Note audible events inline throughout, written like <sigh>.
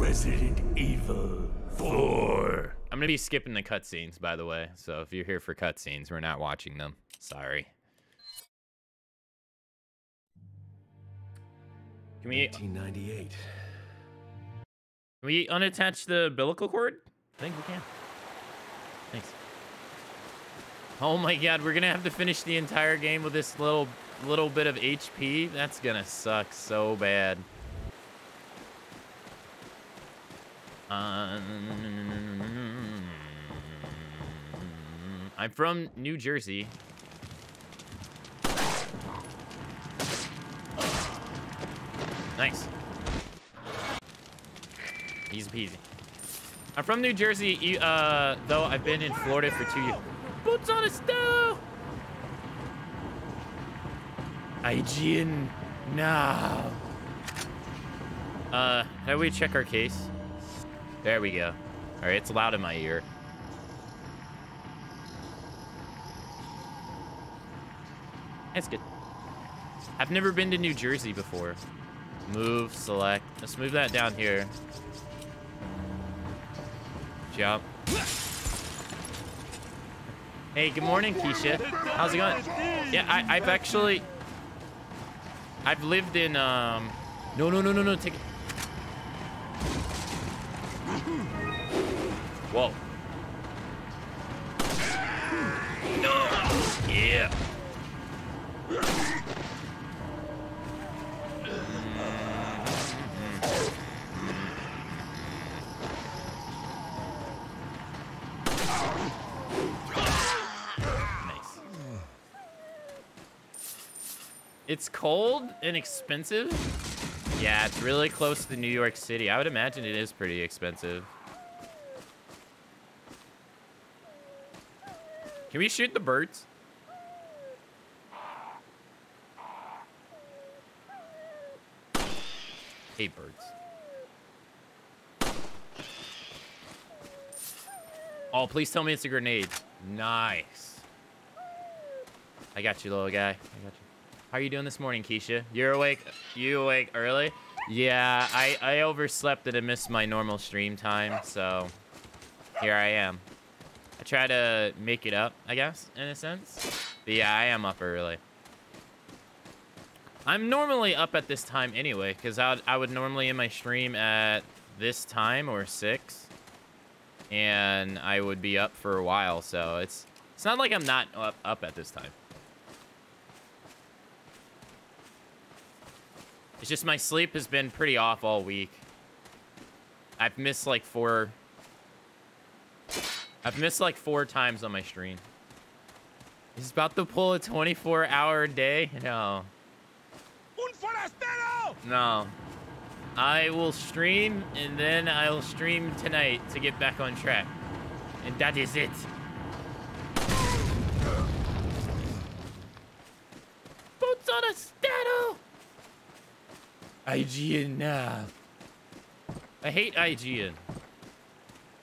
Resident Evil 4. I'm gonna be skipping the cutscenes, by the way. So if you're here for cutscenes, we're not watching them. Sorry. Can we 1998. can we unattach the umbilical cord? I think we can. Thanks. Oh my god, we're gonna have to finish the entire game with this little little bit of HP. That's gonna suck so bad. Um, I'm from New Jersey. Nice. Easy peasy. I'm from New Jersey, uh, though I've been in Florida for two years. Boots on a stove! IGN now. Uh, how do we check our case? There we go. All right, it's loud in my ear. That's good. I've never been to New Jersey before. Move, select. Let's move that down here. Jump. Hey, good morning, Keisha. How's it going? Yeah, I, I've actually... I've lived in, um... No, no, no, no, no, take it. Whoa. No! Yeah. It's cold and expensive. Yeah, it's really close to New York City. I would imagine it is pretty expensive. Can we shoot the birds? Hate birds. Oh, please tell me it's a grenade. Nice. I got you, little guy. I got you. How are you doing this morning, Keisha? You're awake? You awake early? Yeah, I, I overslept and I missed my normal stream time, so here I am. I try to make it up, I guess, in a sense. But yeah, I am up early. I'm normally up at this time anyway, because I I would normally in my stream at this time or 6. And I would be up for a while, so it's it's not like I'm not up, up at this time. It's just my sleep has been pretty off all week. I've missed like four... I've missed like four times on my stream. He's about to pull a 24-hour day? No. No. I will stream, and then I will stream tonight to get back on track. And that is it. Boots on a saddle! IGN now. I hate IGN.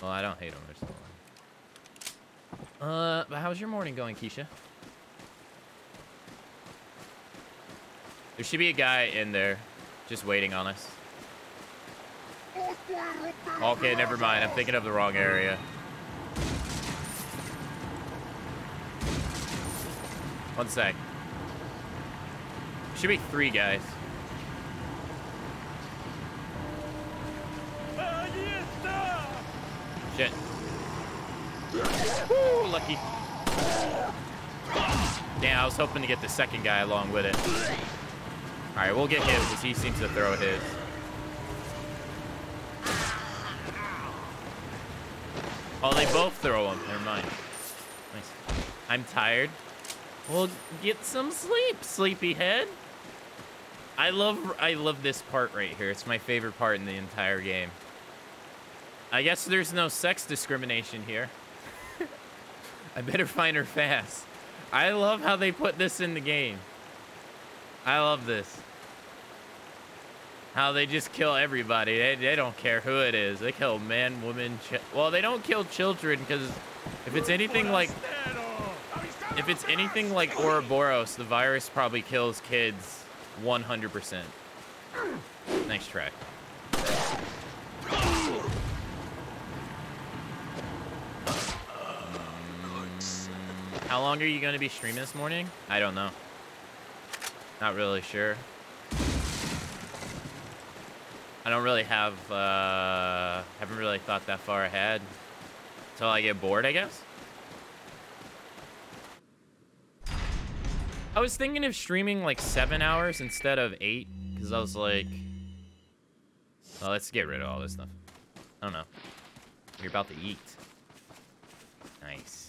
Well, I don't hate them. They're. Uh, but how's your morning going, Keisha? There should be a guy in there just waiting on us. Okay, never mind. I'm thinking of the wrong area. One sec. Should be three guys. Shit. Woo, lucky. Damn, I was hoping to get the second guy along with it. All right, we'll get him because he seems to throw his. Oh, they both throw them. Never mind. Nice. I'm tired. Well, get some sleep, sleepyhead. I love I love this part right here. It's my favorite part in the entire game. I guess there's no sex discrimination here. I better find her fast. I love how they put this in the game. I love this. How they just kill everybody. They, they don't care who it is. They kill men, women, well, they don't kill children because if it's anything like if it's anything like Ouroboros, the virus probably kills kids 100%. Nice try. How long are you going to be streaming this morning? I don't know. Not really sure. I don't really have, uh, haven't really thought that far ahead. Until I get bored, I guess. I was thinking of streaming like seven hours instead of eight, because I was like, well, let's get rid of all this stuff. I don't know. You're about to eat. Nice.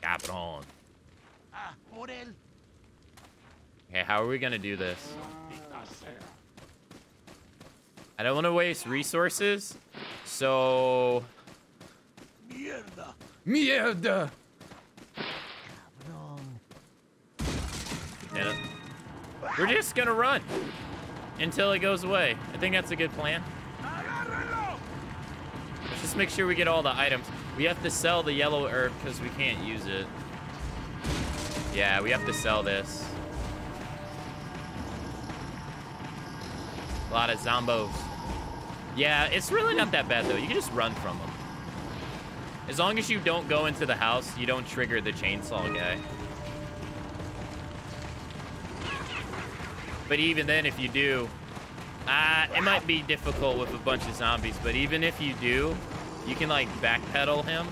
Cabron. Ah, por él. Okay, how are we gonna do this? I don't want to waste resources, so... Mierda. Mierda! Yeah, We're just gonna run until it goes away. I think that's a good plan. Let's just make sure we get all the items. We have to sell the yellow herb because we can't use it. Yeah, we have to sell this. A lot of zombos. Yeah, it's really not that bad though. You can just run from them. As long as you don't go into the house, you don't trigger the chainsaw guy. But even then, if you do, uh, it might be difficult with a bunch of zombies. But even if you do, you can like backpedal him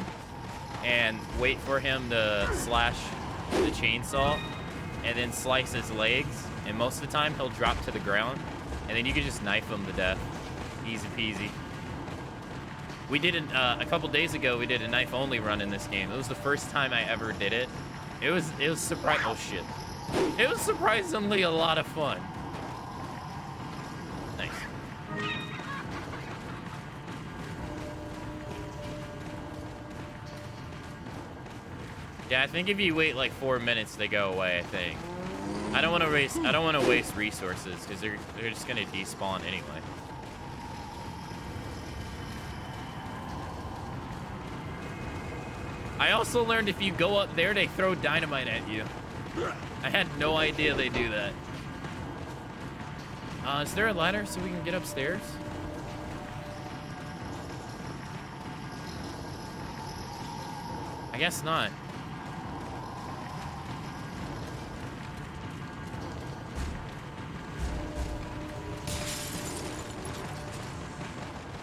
and wait for him to slash the chainsaw and then slice his legs. And most of the time, he'll drop to the ground. And then you can just knife him to death. Easy peasy. We did it uh, a couple days ago. We did a knife only run in this game. It was the first time I ever did it. It was it was surprise. Oh shit! It was surprisingly a lot of fun. Yeah, I think if you wait like four minutes, they go away. I think. I don't want to waste. I don't want to waste resources because they're they're just gonna despawn anyway. I also learned if you go up there, they throw dynamite at you. I had no idea they do that. Uh, is there a ladder so we can get upstairs? I guess not.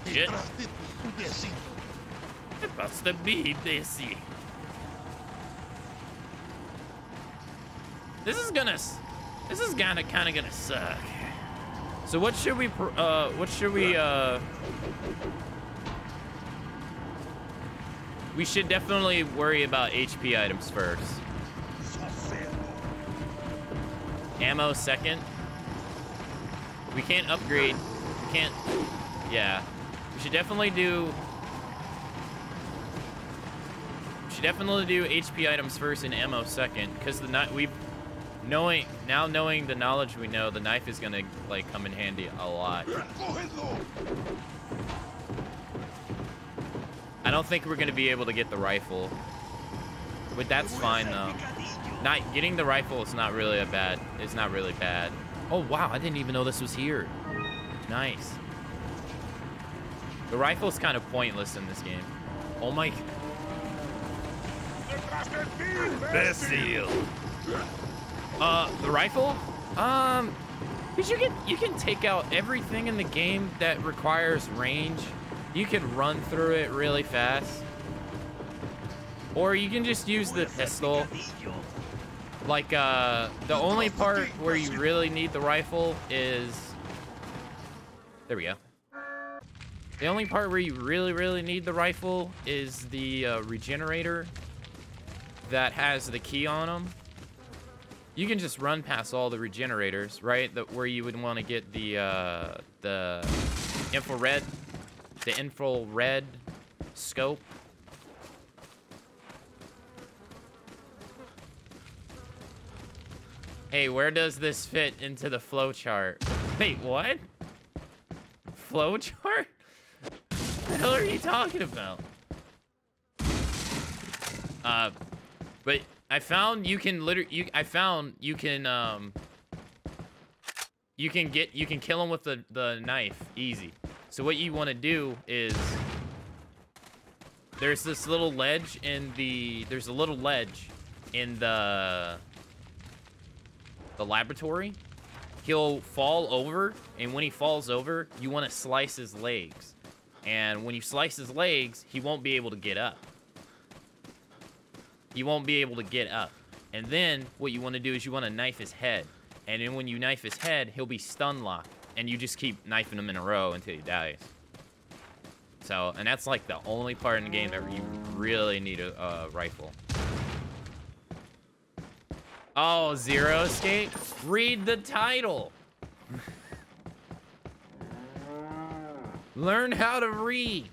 Shit. Detrás de ti, imbécil. It must be Daisy. This is gonna, this is gonna kind of gonna suck. So what should we, pr- uh, what should we, uh, we should definitely worry about HP items first. Ammo second. We can't upgrade. We can't. Yeah. We should definitely do. We should definitely do HP items first and ammo second, because the knife we, knowing now knowing the knowledge we know, the knife is gonna like come in handy a lot. I don't think we're gonna be able to get the rifle, but that's fine though. Not getting the rifle is not really a bad. It's not really bad. Oh wow, I didn't even know this was here. Nice. The rifle's kind of pointless in this game. Oh my. De. Uh, the rifle? Um, cause you can you can take out everything in the game that requires range. You can run through it really fast. Or you can just use the pistol. Like, uh, the only part where you really need the rifle is... There we go. The only part where you really, really need the rifle is the uh, regenerator that has the key on them. You can just run past all the regenerators, right? That where you would want to get the uh, the infrared, the infrared scope. Hey, where does this fit into the flow chart? Wait, what? Flow chart? What the hell are you talking about? Uh, but I found you can literally, you, I found you can, um, you can get, you can kill him with the, the knife, easy. So what you want to do is, there's this little ledge in the there's a little ledge in the the laboratory. He'll fall over, and when he falls over, you want to slice his legs. And when you slice his legs, he won't be able to get up. He won't be able to get up. And then what you want to do is you want to knife his head. And then when you knife his head, he'll be stun locked. And you just keep knifing him in a row until he dies. So, and that's like the only part in the game that you really need a, rifle. Oh, Zero Escape? Read the title. <laughs> Learn how to read.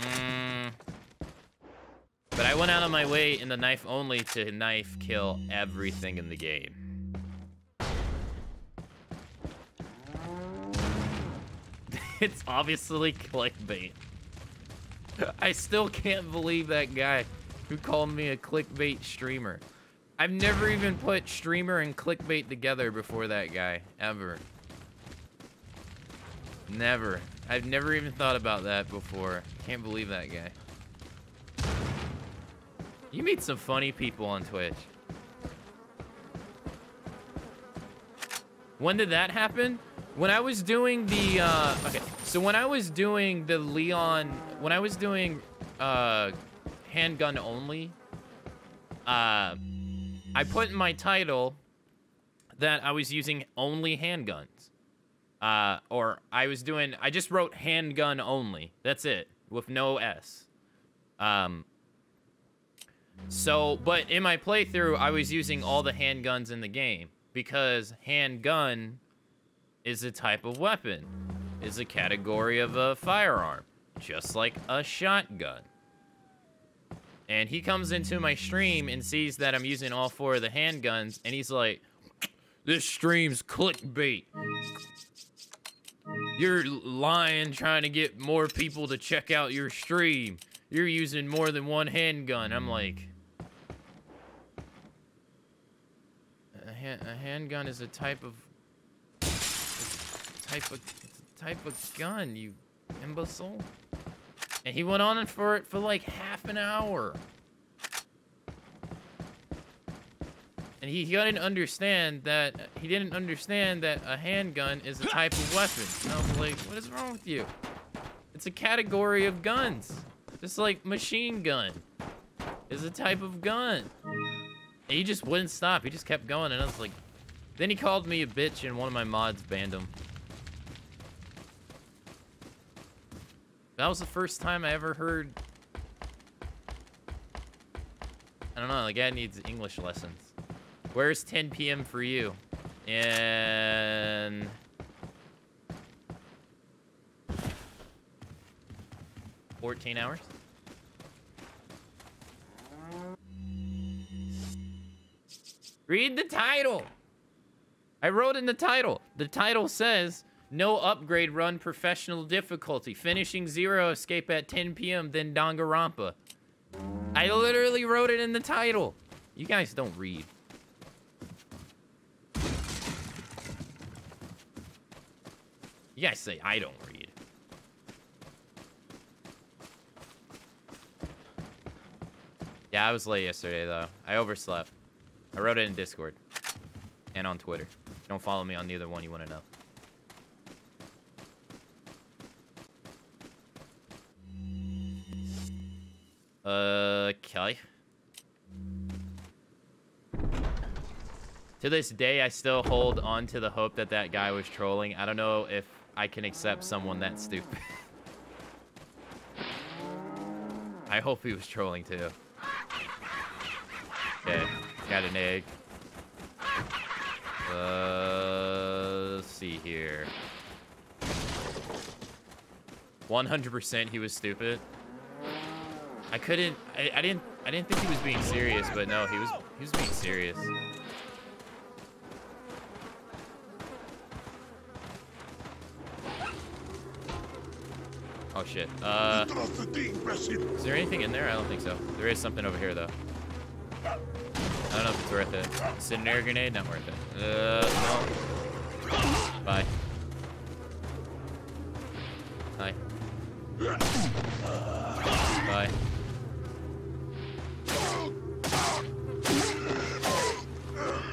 Mm. But I went out of my way in the knife only to knife kill everything in the game. <laughs> it's obviously clickbait. I still can't believe that guy who called me a clickbait streamer. I've never even put streamer and clickbait together before that guy, ever. Never. I've never even thought about that before. Can't believe that guy. You meet some funny people on Twitch. When did that happen? When I was doing the, uh, okay, so when I was doing the Leon, when I was doing, uh, handgun only, uh, I put in my title that I was using only handguns. Uh, or I was doing, I just wrote handgun only. That's it, with no S. Um, so, but in my playthrough, I was using all the handguns in the game because handgun is a type of weapon, is a category of a firearm, just like a shotgun. And he comes into my stream and sees that I'm using all four of the handguns, and he's like, this stream's clickbait. You're lying trying to get more people to check out your stream. You're using more than one handgun. I'm like, a, ha a handgun is a type of type of type of gun, you imbecile. And he went on for it for like half an hour. And he, he didn't understand that he didn't understand that a handgun is a type of weapon. And I was like, what is wrong with you? It's a category of guns. Just like machine gun is a type of gun. And he just wouldn't stop. He just kept going. And I was like, then he called me a bitch and one of my mods banned him. That was the first time I ever heard... I don't know, the guy needs English lessons. Where's 10 p.m. for you? In... Fourteen hours? Read the title. I wrote in the title. The title says, no upgrade run professional difficulty. Finishing zero escape at 10 p.m. then Danganronpa. I literally wrote it in the title. You guys don't read. You guys say I don't read. Yeah, I was late yesterday, though. I overslept. I wrote it in Discord. And on Twitter. Don't follow me on neither one you want to know. Okay. To this day, I still hold on to the hope that that guy was trolling. I don't know if I can accept someone that stupid. I hope he was trolling too. Okay, got an egg. Uh, let's see here. 100% he was stupid. I couldn't. I, I didn't. I didn't think he was being serious, but no, he was. He was being serious. Oh shit. Uh, is there anything in there? I don't think so. There is something over here though. I don't know if it's worth it. Incendiary grenade, not worth it. Uh, no. Bye. Bye.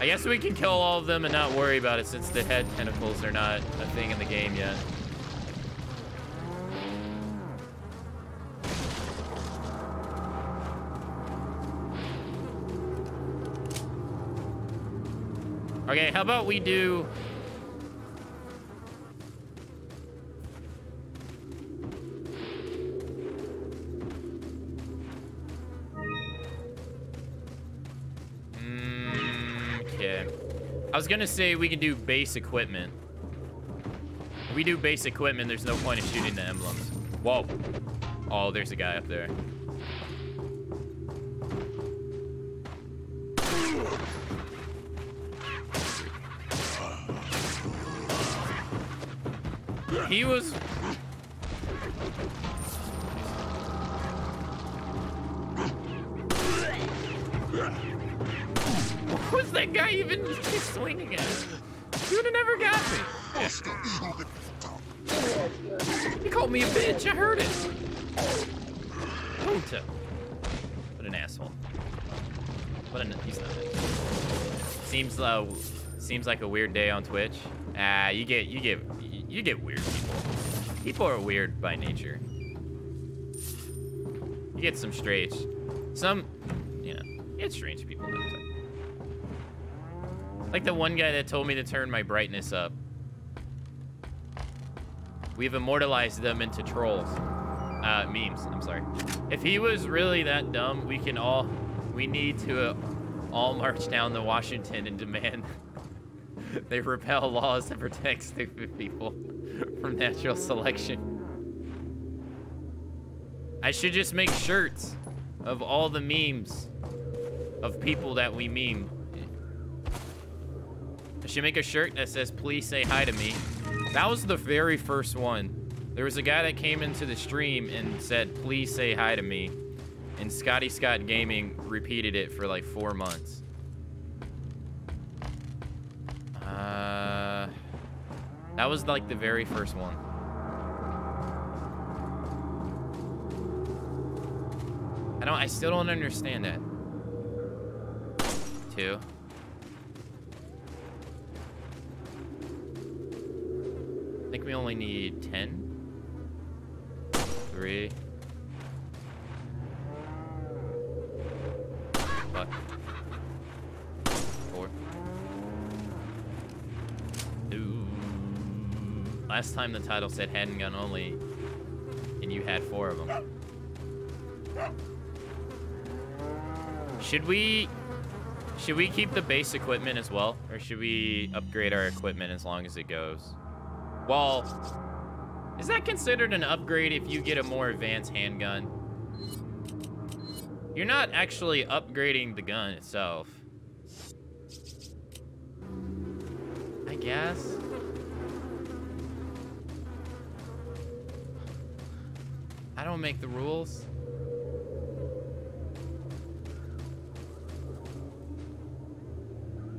Guess we can kill all of them and not worry about it since the head tentacles are not a thing in the game yet. Okay, how about we do... was gonna say we can do base equipment. If we do base equipment, there's no point in shooting the emblems. Whoa. Oh, there's a guy up there. He was... Don't. What an asshole. What an he's not. Seems uh, seems like a weird day on Twitch. Ah, you get you get you get weird people. People are weird by nature. You get some strange, some, you know, you get strange people. Like the one guy that told me to turn my brightness up. We've immortalized them into trolls. Uh, memes, I'm sorry. If he was really that dumb, we can all, we need to uh, all march down to Washington and demand <laughs> they repeal laws that protect stupid people <laughs> from natural selection. I should just make shirts of all the memes of people that we meme. I should make a shirt that says, please say hi to me. That was the very first one. There was a guy that came into the stream and said, please say hi to me. And Scotty Scott Gaming repeated it for like four months. Uh, that was like the very first one. I don't, I still don't understand that. Two. I think we only need 10. Three. Fuck. Four. Last time the title said handgun only, and you had four of them. Should we should we keep the base equipment as well? Or should we upgrade our equipment as long as it goes? Well, is that considered an upgrade if you get a more advanced handgun? You're not actually upgrading the gun itself. I guess. I don't make the rules.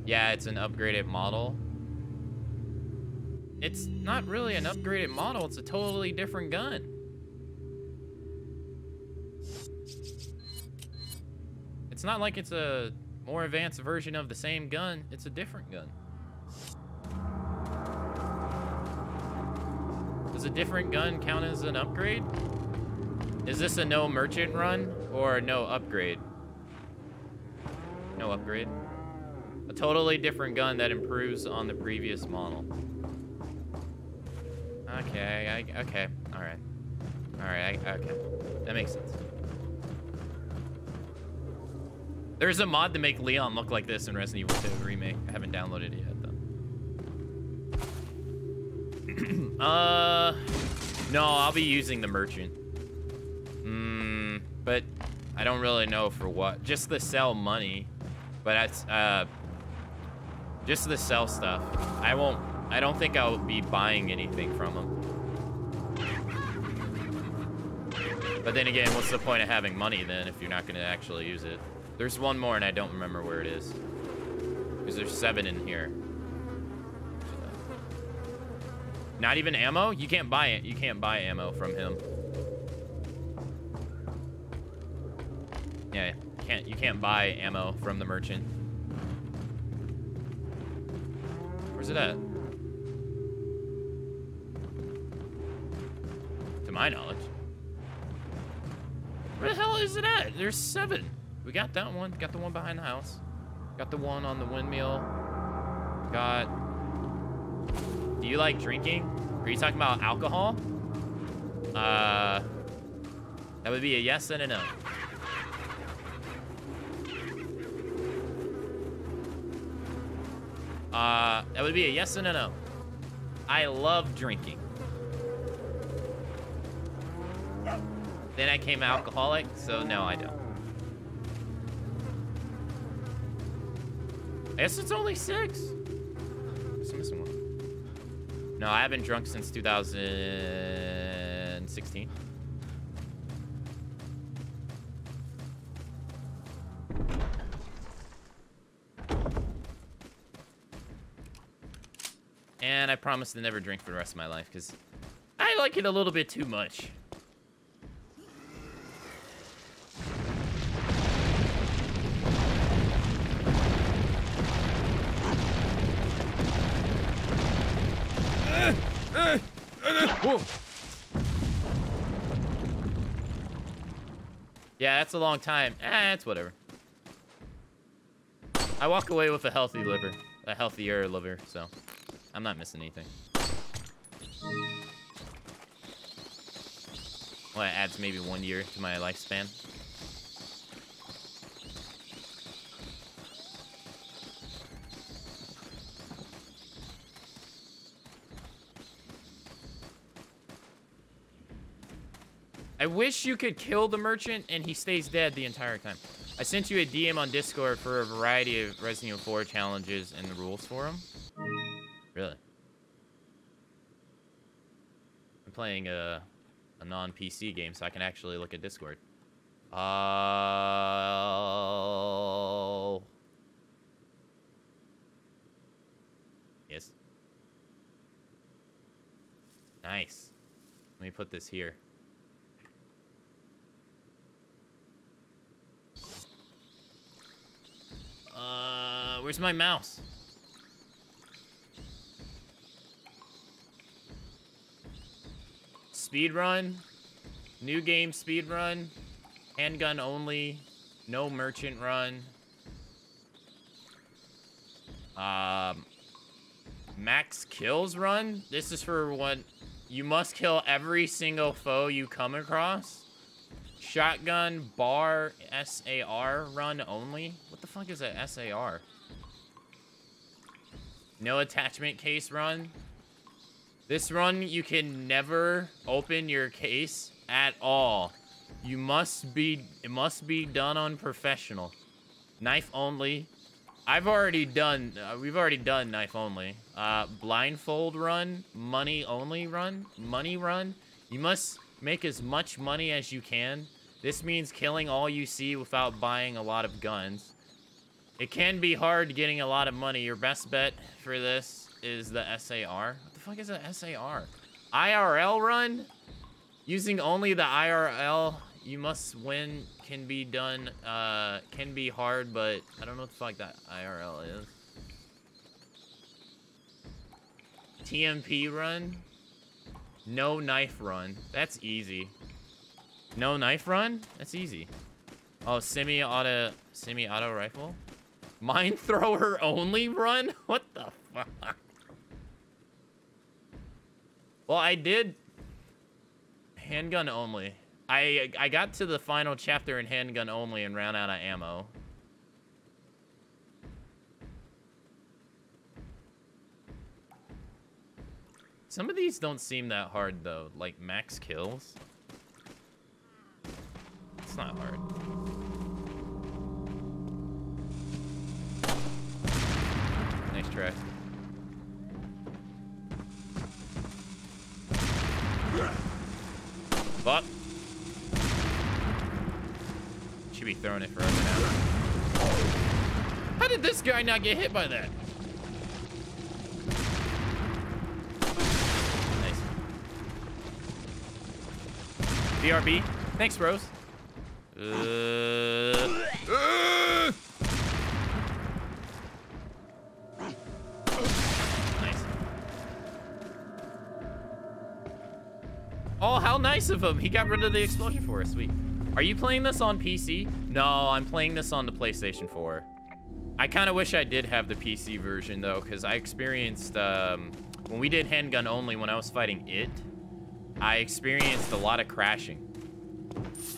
Yeah, it's an upgraded model. It's not really an upgraded model, it's a totally different gun. It's not like it's a more advanced version of the same gun, it's a different gun. Does a different gun count as an upgrade? Is this a no merchant run or no upgrade? No upgrade. A totally different gun that improves on the previous model. Okay, I, okay, all right. All right, I, okay. That makes sense. There's a mod to make Leon look like this in Resident Evil 2 Remake. I haven't downloaded it yet, though. <clears throat> uh, no, I'll be using the merchant. Hmm, but I don't really know for what. Just to sell money. But that's, uh, just to sell stuff. I won't, I don't think I'll be buying anything from them. But then again, what's the point of having money then if you're not going to actually use it? There's one more and I don't remember where it is. Because there's seven in here. Not even ammo? You can't buy it. You can't buy ammo from him. Yeah, can't you can't buy ammo from the merchant. Where's it at? To my knowledge. Where the hell is it at? There's seven. We got that one. Got the one behind the house. Got the one on the windmill. Got. Do you like drinking? Are you talking about alcohol? Uh. That would be a yes and a no. Uh, that would be a yes and a no. I love drinking. Then I came alcoholic, so no, I don't. I guess it's only six. Missing one. No, I haven't drunk since 2016. And I promise to never drink for the rest of my life because I like it a little bit too much. Yeah, that's a long time. Eh, it's whatever. I walk away with a healthy liver. A healthier liver, so I'm not missing anything. Well, it adds maybe one year to my lifespan. I wish you could kill the merchant and he stays dead the entire time. I sent you a DM on Discord for a variety of Resident Evil 4 challenges and the rules for them. Really? I'm playing a, a non-PC game, so I can actually look at Discord. Oh. Yes. Nice. Let me put this here. Uh, where's my mouse? Speed run, new game speed run, handgun only, no merchant run. Um, max kills run. This is for when you must kill every single foe you come across. Shotgun bar SAR run only. What the fuck is a SAR? No attachment case run. This run, you can never open your case at all. You must be, it must be done on professional. Knife only. I've already done, uh, we've already done knife only. Uh, blindfold run, money only run, money run. You must make as much money as you can. This means killing all you see without buying a lot of guns. It can be hard getting a lot of money. Your best bet for this is the SAR. What the fuck is a SAR? IRL run? Using only the IRL, you must win can be done, uh, can be hard, but I don't know what the fuck that IRL is. TMP run? No knife run. That's easy. No knife run? That's easy. Oh, semi-auto, semi-auto rifle? Mine <laughs> thrower only run? <laughs> What the fuck? Well, I did handgun only. I I got to the final chapter in handgun only and ran out of ammo. Some of these don't seem that hard though, like max kills. It's not hard. Nice try. But should be throwing it forever now. How did this guy not get hit by that? Nice. BRB. Thanks, Rose. Nice. Oh, how nice of him. He got rid of the explosion for us. Sweet. Are you playing this on PC? No, I'm playing this on the PlayStation 4. I kind of wish I did have the PC version, though, because I experienced, um, when we did handgun only, when I was fighting it, I experienced a lot of crashing.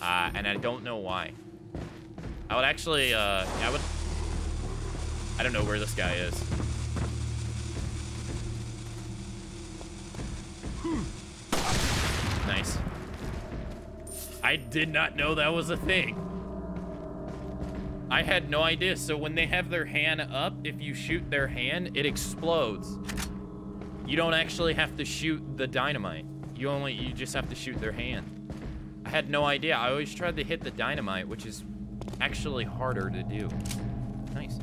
Uh, and I don't know why. I would actually, uh, I would, I don't know where this guy is. Nice. I did not know that was a thing. I had no idea. So when they have their hand up, if you shoot their hand, it explodes. You don't actually have to shoot the dynamite. You only, you just have to shoot their hand. I had no idea. I always tried to hit the dynamite, which is actually harder to do. Nice.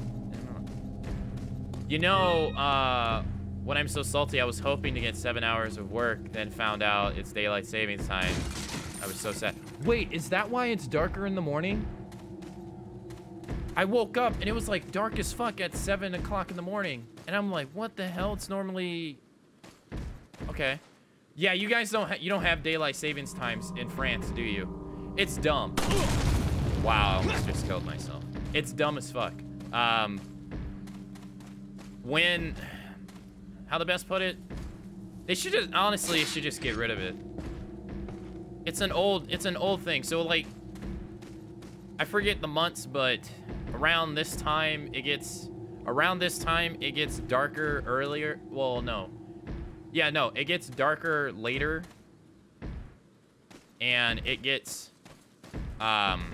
You know, uh, when I'm so salty, I was hoping to get seven hours of work, then found out it's daylight savings time. I was so sad. Wait, is that why it's darker in the morning? I woke up and it was like dark as fuck at seven o'clock in the morning. And I'm like, what the hell? It's normally, okay. Yeah, you guys don't, you don't have daylight savings times in France, do you? It's dumb. Wow, I just killed myself. It's dumb as fuck. Um, when, how the best put it? They should just, honestly, should just get rid of it. It's an old, it's an old thing. So like, I forget the months, but around this time, it gets, around this time, it gets darker earlier. Well, no. Yeah, no, it gets darker later. And it gets, um,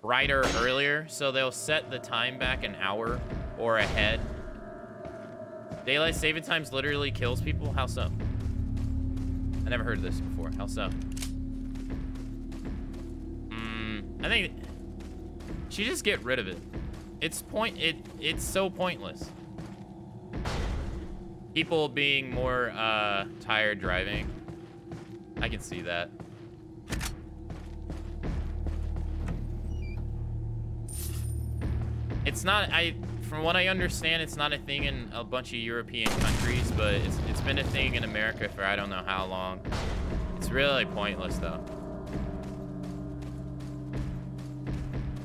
brighter earlier. So they'll set the time back an hour or ahead. Daylight saving times literally kills people? How so? I never heard of this before. How so? Mm, I think she just get rid of it. It's point. It it's so pointless. People being more uh, tired driving. I can see that. It's not. I from what I understand, it's not a thing in a bunch of European countries, but it's, it's been a thing in America for I don't know how long. It's really pointless, though.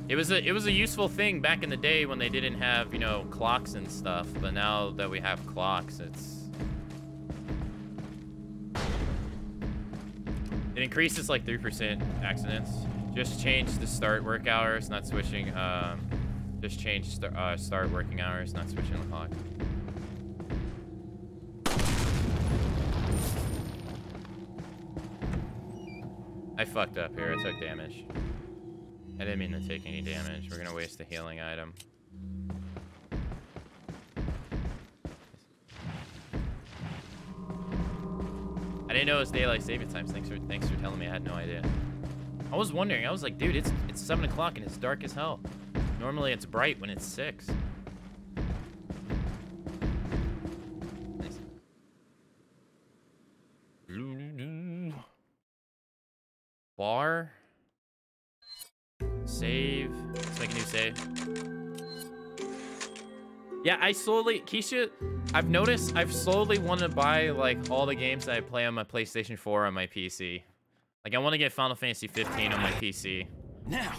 It was a it was a useful thing back in the day when they didn't have you know clocks and stuff, but now that we have clocks, it's it increases like three percent accidents. Just change the start work hours, not switching. Um, just change st uh, start working hours, not switching the clock. I fucked up here. I took damage. I didn't mean to take any damage. We're gonna waste the healing item. I didn't know it was daylight saving times. Thanks for thanks for telling me. I had no idea. I was wondering. I was like, dude, it's it's seven o'clock and it's dark as hell. Normally it's bright when it's six. Bar. Save. Let's make a new save. Yeah, I slowly, Keisha, I've noticed I've slowly wanted to buy like all the games that I play on my PlayStation 4 on my PC. Like I want to get Final Fantasy 15 on my PC. Now.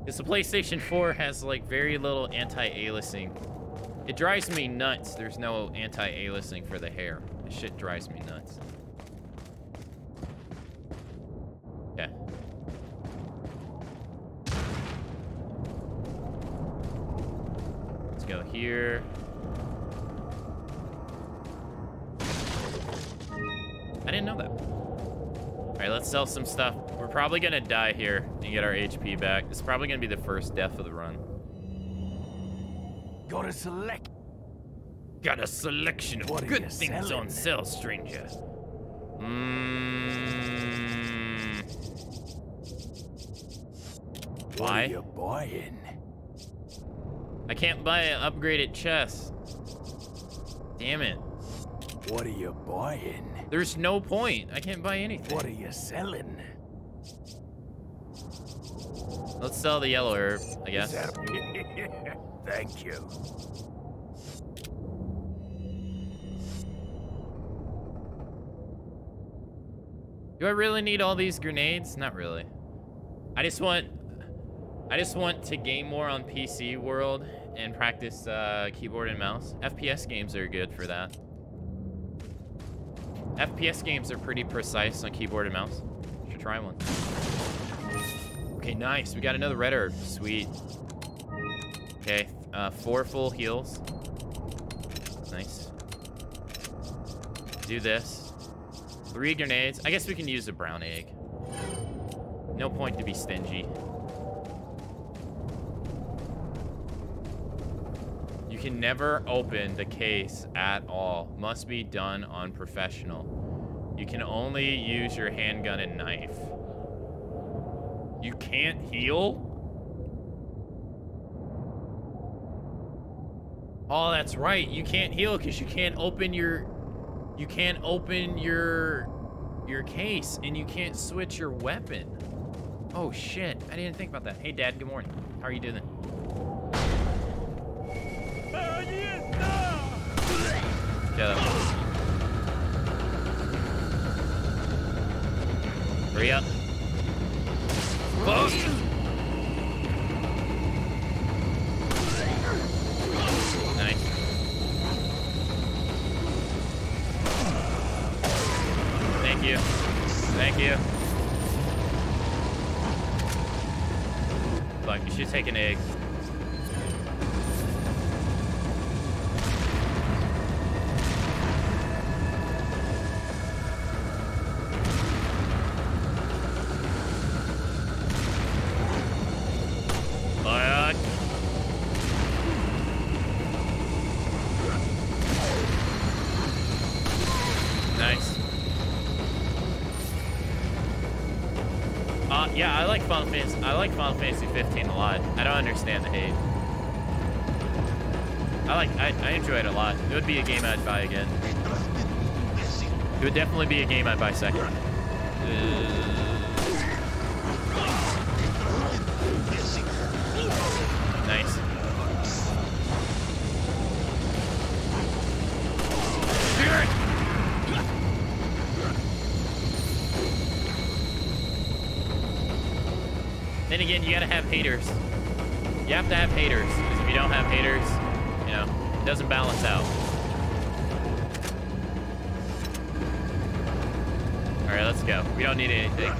Because the PlayStation 4 has like very little anti-aliasing. It drives me nuts. There's no anti-aliasing for the hair. This shit drives me nuts. Go here. I didn't know that. All right, let's sell some stuff. We're probably gonna die here and get our HP back. It's probably gonna be the first death of the run. Got a select. Got a selection of What good things selling? on sale, stranger. Mmm. What Why? are you buying? I can't buy an upgraded chest. Damn it. What are you buying? There's no point. I can't buy anything. What are you selling? Let's sell the yellow herb, I guess. <laughs> Thank you. Do I really need all these grenades? Not really. I just want I just want to game more on PC world and practice uh, keyboard and mouse. FPS games are good for that. FPS games are pretty precise on keyboard and mouse. Should try one. Okay, nice. We got another red herb. Sweet. Okay, uh, four full heals. Nice. Do this. Three grenades. I guess we can use a brown egg. No point to be stingy. Can never open the case at all. Must be done on professional. You can only use your handgun and knife. You can't heal? Oh, that's right. You can't heal because you can't open your you can't open your your case and you can't switch your weapon. Oh shit. I didn't think about that. Hey dad, good morning. How are you doing? Yeah. that was- Hurry up. Close. Nice. Thank you. Thank you. Fuck, you should take an egg. Understand the hate. I like. I, I enjoy it a lot. It would be a game I'd buy again. It would definitely be a game I'd buy second. Uh, nice. Then again, you gotta have haters. Haters, because if you don't have haters, you know, it doesn't balance out. Alright, let's go. We don't need anything.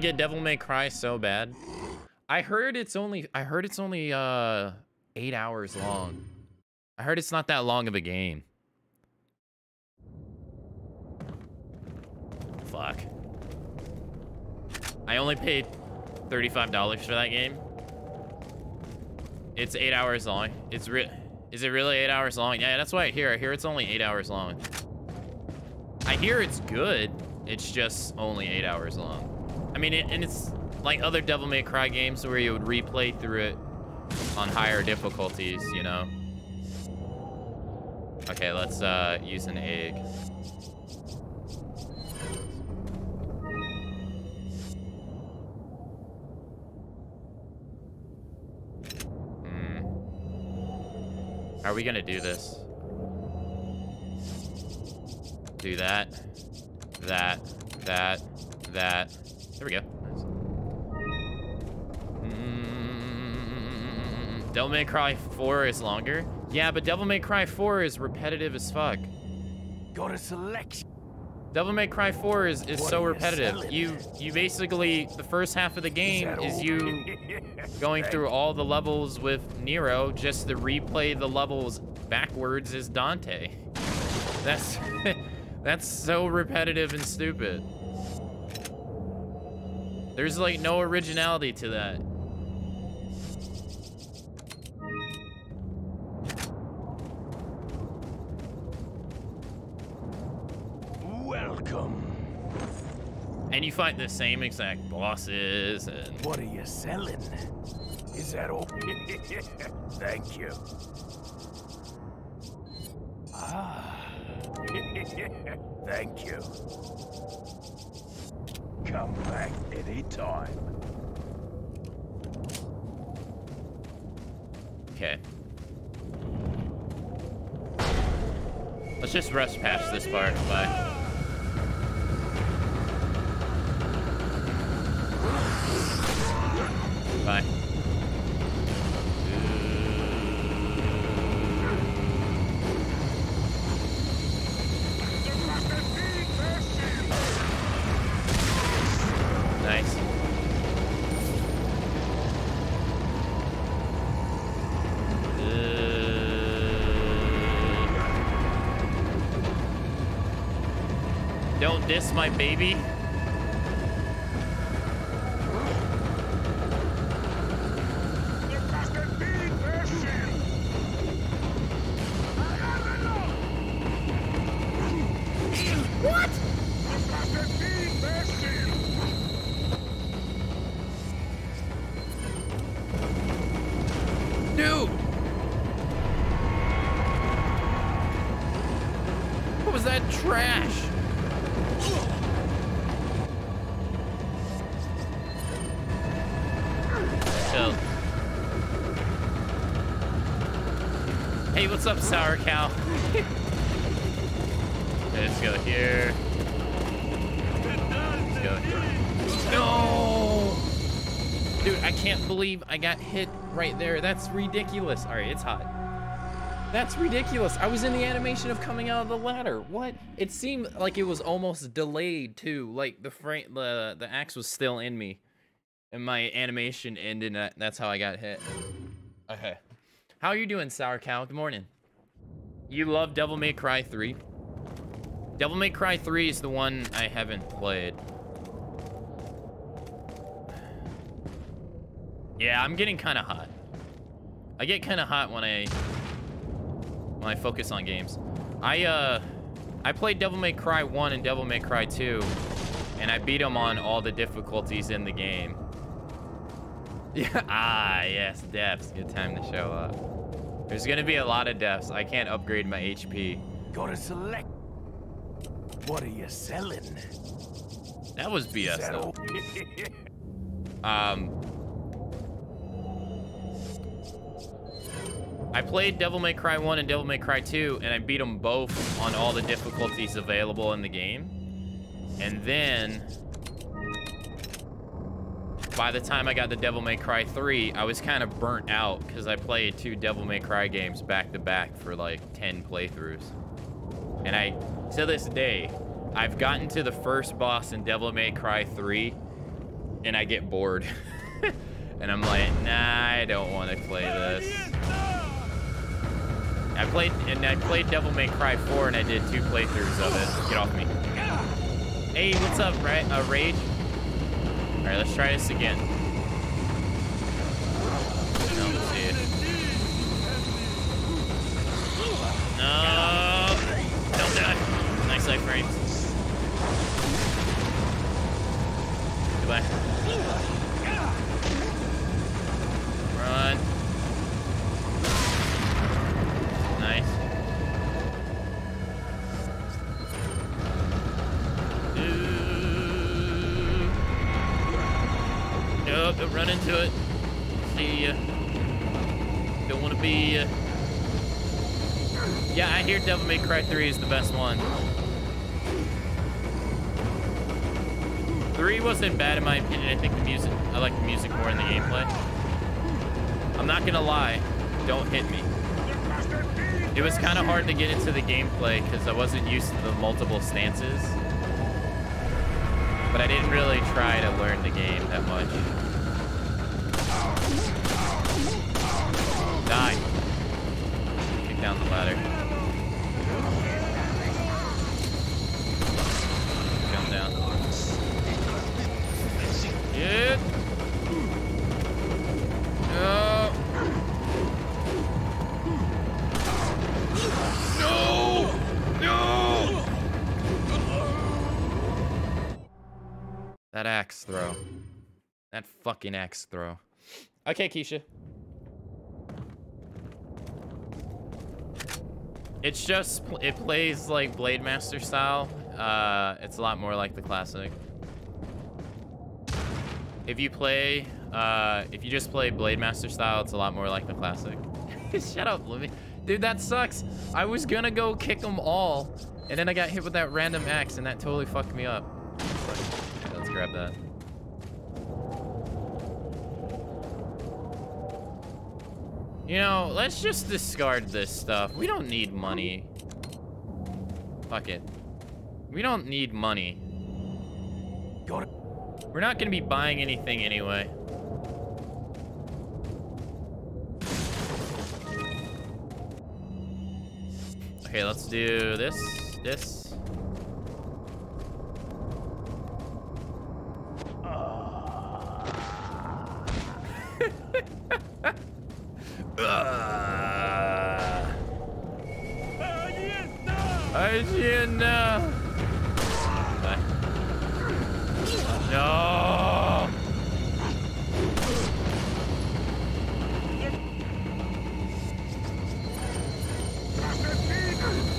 To get Devil May Cry so bad? I heard it's only I heard it's only uh 8 hours long. I heard it's not that long of a game. Fuck. I only paid $35 for that game. It's 8 hours long. It's re Is it really 8 hours long? Yeah, that's why I hear. I hear it's only 8 hours long. I hear it's good. It's just only 8 hours long. I mean, it, and it's like other Devil May Cry games where you would replay through it on higher difficulties, you know? Okay, let's uh, use an egg. Hmm. Are we gonna do this? Do that, that, that, that. There we go. Nice. Mm, Devil May Cry 4 is longer. Yeah, but Devil May Cry 4 is repetitive as fuck. Got a selection. Devil May Cry 4 is, is so repetitive. You you basically the first half of the game is you <laughs> going through all the levels with Nero just to replay the levels backwards as Dante. <laughs> That's <laughs> that's so repetitive and stupid. There's like no originality to that. Welcome. And you fight the same exact bosses and What are you selling? Is that all? <laughs> Thank you. Ah. <laughs> Thank you. Come back anytime. Okay. Let's just rush past this part. Bye. Bye. Don't my baby. Up, Sour Cow? <laughs> Let's go here. Let's go here. No! Dude, I can't believe I got hit right there. That's ridiculous. All right, it's hot. That's ridiculous. I was in the animation of coming out of the ladder. What? It seemed like it was almost delayed too. Like the frame, the the axe was still in me, and my animation ended. And that's how I got hit. Okay. How are you doing, Sour Cow? Good morning. You love Devil May Cry 3? Devil May Cry 3 is the one I haven't played. Yeah, I'm getting kind of hot. I get kind of hot when I when I focus on games. I uh I played Devil May Cry 1 and Devil May Cry 2 and I beat them on all the difficulties in the game. Yeah, <laughs> ah, yes, deaths. Good time to show up. There's gonna be a lot of deaths. I can't upgrade my HP. Gotta select. What are you selling? That was BS though. <laughs> Um, I played Devil May Cry 1 and Devil May Cry 2, and I beat them both on all the difficulties available in the game. And then, by the time I got the Devil May Cry 3, I was kind of burnt out because I played two Devil May Cry games back to back for like 10 playthroughs. And I, to this day, I've gotten to the first boss in Devil May Cry 3, and I get bored. <laughs> and I'm like, nah, I don't want to play this. I played, and I played Devil May Cry 4, and I did two playthroughs of it. Get off me. Hey, what's up, right? Uh, Rage? All right, let's try this again. No, let's see it. No, don't die. Nice iframes. Goodbye. Run. Nice. Into it. See ya. Don't want to be. Uh... Yeah, I hear Devil May Cry 3 is the best one. 3 wasn't bad in my opinion. I think the music, I like the music more than the gameplay. I'm not gonna lie, don't hit me. It was kind of hard to get into the gameplay because I wasn't used to the multiple stances. But I didn't really try to learn the game that much. Die. Kick down the ladder. Come down. Yeah. No. No! No! That axe throw. That fucking axe throw. Okay, Keisha. It's just, it plays like Blade Master style. Uh, it's a lot more like the classic. If you play, uh, if you just play Blade Master style, it's a lot more like the classic. <laughs> Shut up. Dude, that sucks. I was gonna go kick them all, and then I got hit with that random axe, and that totally fucked me up. Let's grab that. You know, let's just discard this stuff. We don't need money. Fuck it. We don't need money. We're not gonna be buying anything anyway. Okay, let's do this, this. <laughs> <laughs> Ah. Hygiena. Bye. No. Nope.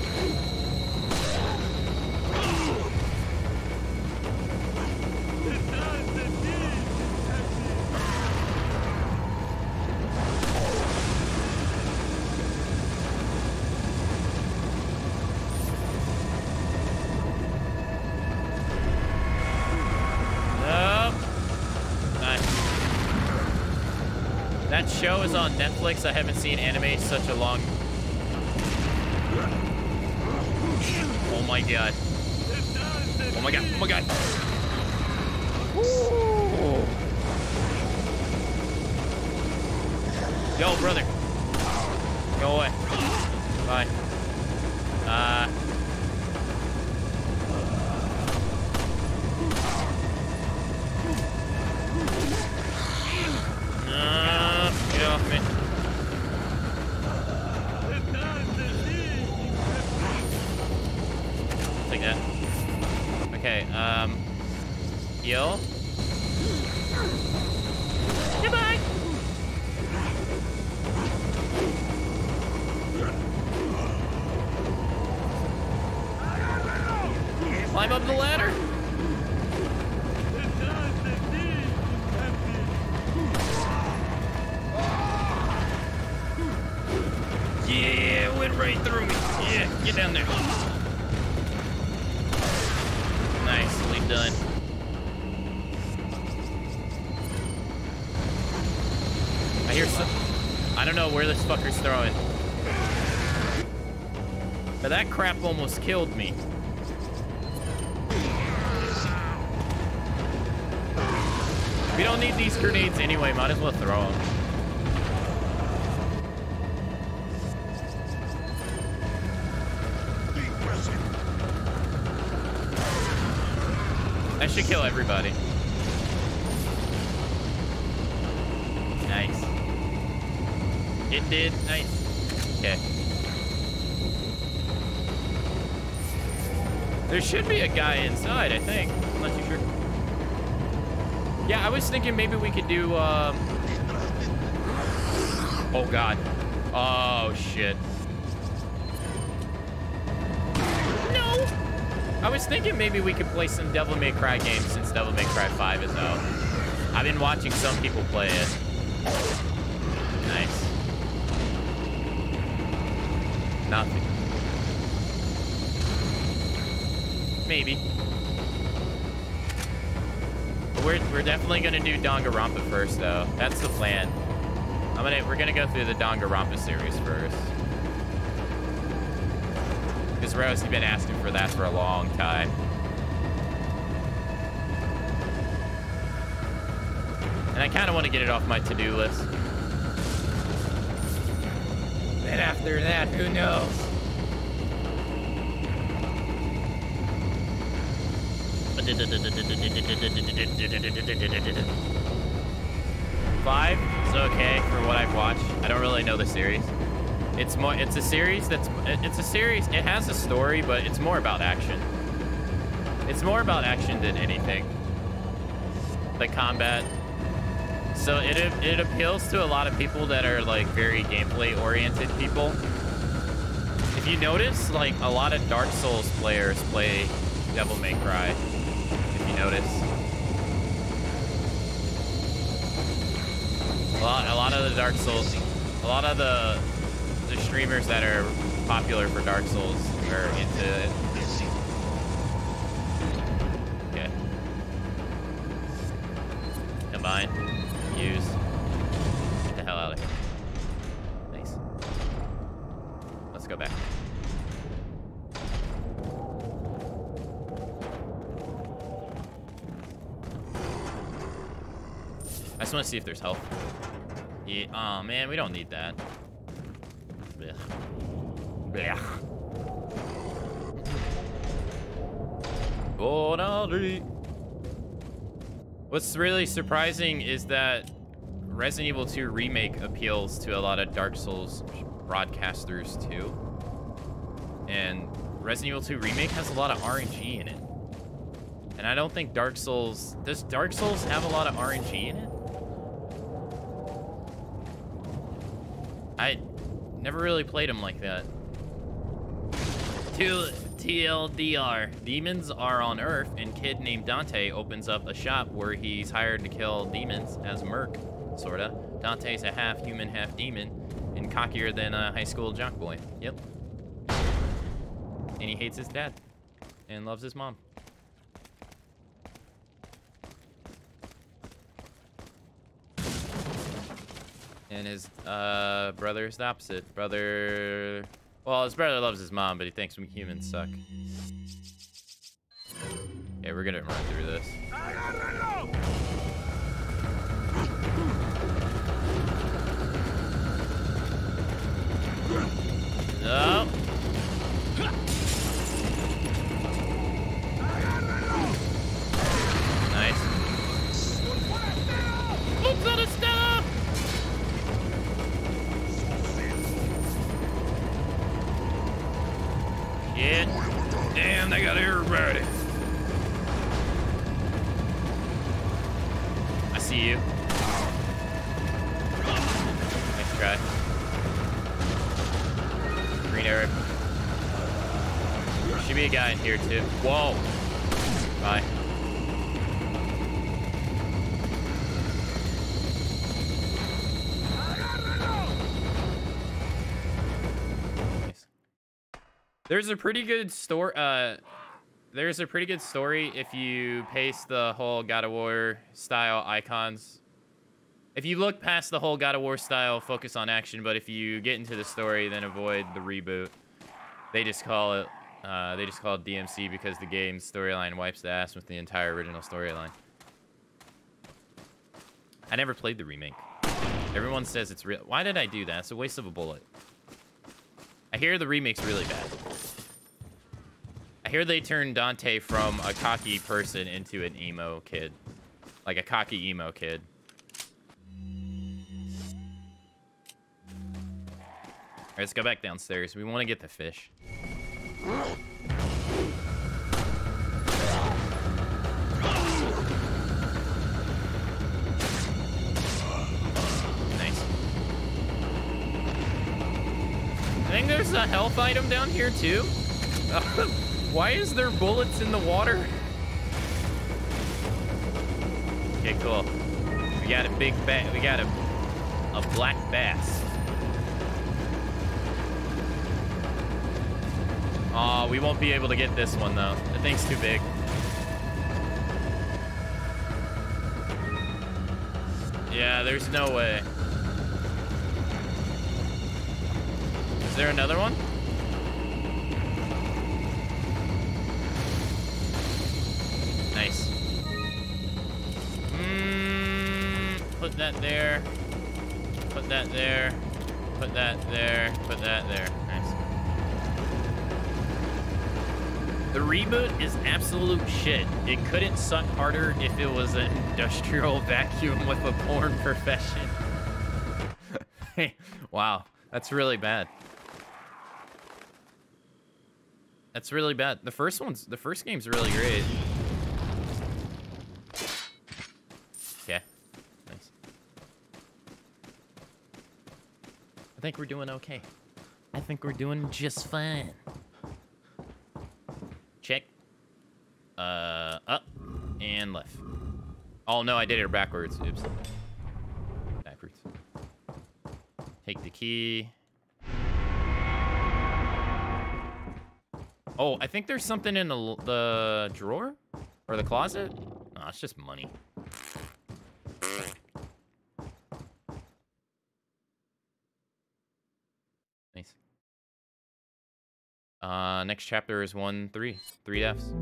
Netflix. I haven't seen anime in such a long. Oh my god. Oh my god. Oh my god. Yo, brother. Go away. Bye. Uh, killed me. We don't need these grenades anyway, might as well throw them. That should kill everybody. Should be a guy inside, I think. I'm not too sure. Yeah, I was thinking maybe we could do, um... Oh, God. Oh, shit. No! I was thinking maybe we could play some Devil May Cry games since Devil May Cry 5 is out. I've been watching some people play it. Definitely gonna do Danganronpa first though. That's the plan. I'm gonna we're gonna go through the Danganronpa series first. Because Rose, you've been asking for that for a long time. And I kind of want to get it off my to-do list. Then after that, who knows? <laughs> Five is okay for what I've watched. I don't really know the series. It's more. It's a series that's. It's a series. It has a story, but it's more about action. It's more about action than anything. the combat. So it it appeals to a lot of people that are like very gameplay oriented people. If you notice, like a lot of Dark Souls players play Devil May Cry. If you notice. A lot, a lot of the Dark Souls, a lot of the the streamers that are popular for Dark Souls are into it. Okay. Combine. Use. Get the hell out of here. Nice. Let's go back. I just want to see if there's health. Yeah. Oh man, we don't need that. Blech. Blech. What's really surprising is that Resident Evil 2 Remake appeals to a lot of Dark Souls broadcasters too. And Resident Evil 2 Remake has a lot of RNG in it. And I don't think Dark Souls... Does Dark Souls have a lot of RNG in it? I never really played them like that. TLDR, demons are on Earth, and kid named Dante opens up a shop where he's hired to kill demons as Merc, sorta. Dante's a half human, half demon, and cockier than a high school jock boy. Yep. And he hates his dad, and loves his mom. And his uh, brother is the opposite. Brother... Well, his brother loves his mom, but he thinks we humans suck. Yeah, we're gonna run through this. No. Damn, they got everybody. I see you. Nice try. Green. There should be a guy in here too. Whoa. Bye. There's a pretty good story. Uh, there's a pretty good story if you paste the whole God of War style icons. If you look past the whole God of War style, focus on action. But if you get into the story, then avoid the reboot. They just call it. Uh, they just call it DMC because the game's storyline wipes the ass with the entire original storyline. I never played the remake. Everyone says it's real. Why did I do that? It's a waste of a bullet. I hear the remake's really bad. I hear they turned Dante from a cocky person into an emo kid. Like a cocky emo kid. Alright, let's go back downstairs. We want to get the fish. I think there's a health item down here too. <laughs> Why is there bullets in the water? Okay, cool. We got a big bat. We got a a black bass. Aw, we won't be able to get this one though. The thing's too big. Yeah, there's no way. There another one? Nice. Mm, put that there. Put that there. Put that there. Put that there. Nice. The reboot is absolute shit. It couldn't suck harder if it was an industrial <laughs> vacuum with a porn profession. <laughs> hey, wow, that's really bad. That's really bad. The first one's the first game's really great. Okay. Nice. I think we're doing okay. I think we're doing just fine. Check. Uh up and left. Oh no, I did it backwards. Oops. Backwards. Take the key. Oh, I think there's something in the, the drawer or the closet. No, it's just money. Nice. Uh, next chapter is one three, three Fs.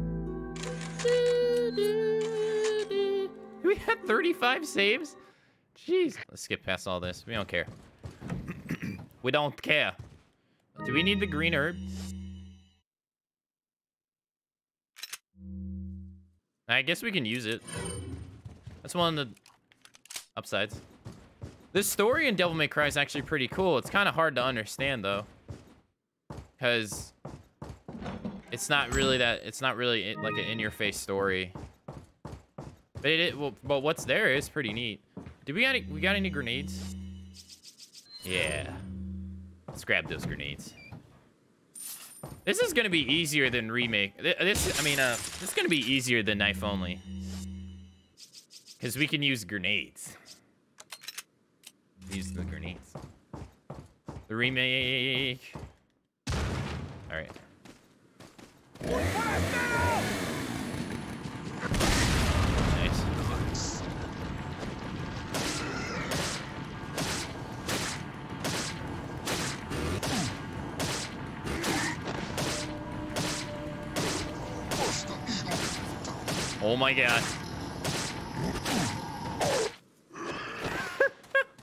<laughs> We had 35 saves. Jeez. Let's skip past all this. We don't care. <clears throat> we don't care. Do we need the green herb? I guess we can use it. That's one of the upsides. This story in Devil May Cry is actually pretty cool. It's kind of hard to understand though, because it's not really that. It's not really like an in-your-face story. But it well, but what's there is pretty neat. Do we got any, we got any grenades? Yeah. Let's grab those grenades. This is gonna be easier than remake. This, I mean, uh, this is gonna be easier than knife only. Cause we can use grenades. Use the grenades. The remake. All right. Oh my god.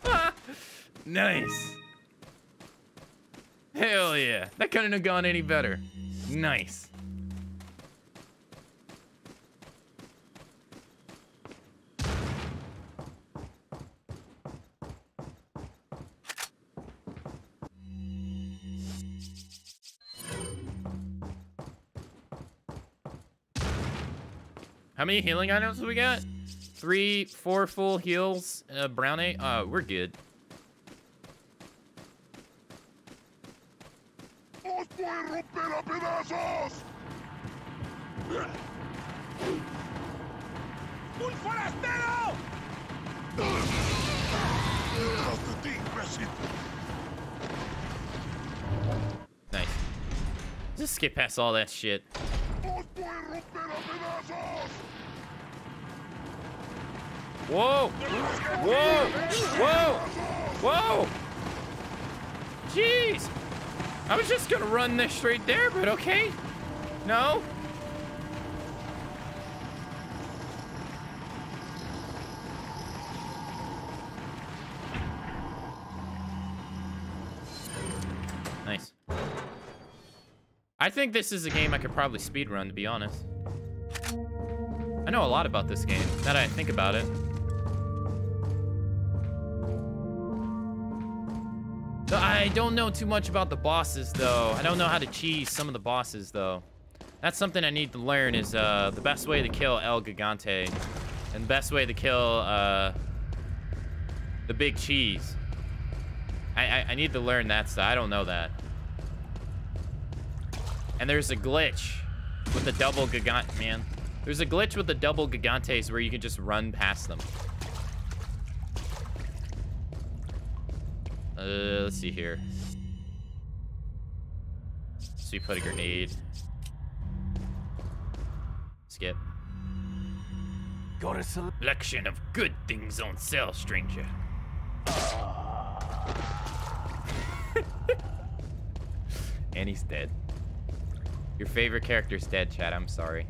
<laughs> nice. Hell yeah. That couldn't have gone any better. Nice. How many healing items do we got? Three, four full heals, uh, brown eight. Uh, we're good. Nice. Just skip past all that shit. Whoa! Whoa! Whoa! Whoa! Jeez! I was just gonna run this straight there, but okay. No? Nice. I think this is a game I could probably speedrun, to be honest. I know a lot about this game, now that I think about it. I don't know too much about the bosses, though. I don't know how to cheese some of the bosses, though. That's something I need to learn is uh, the best way to kill El Gigante. And the best way to kill uh, the big cheese. I, I, I need to learn that stuff. I don't know that. And there's a glitch with the double Gigante, man. There's a glitch with the double Gigantes where you can just run past them. Uh, let's see here. So we put a grenade. Skip. Got a sel- Collection of good things on sale, stranger. <laughs> and he's dead. Your favorite character's dead, Chad. I'm sorry.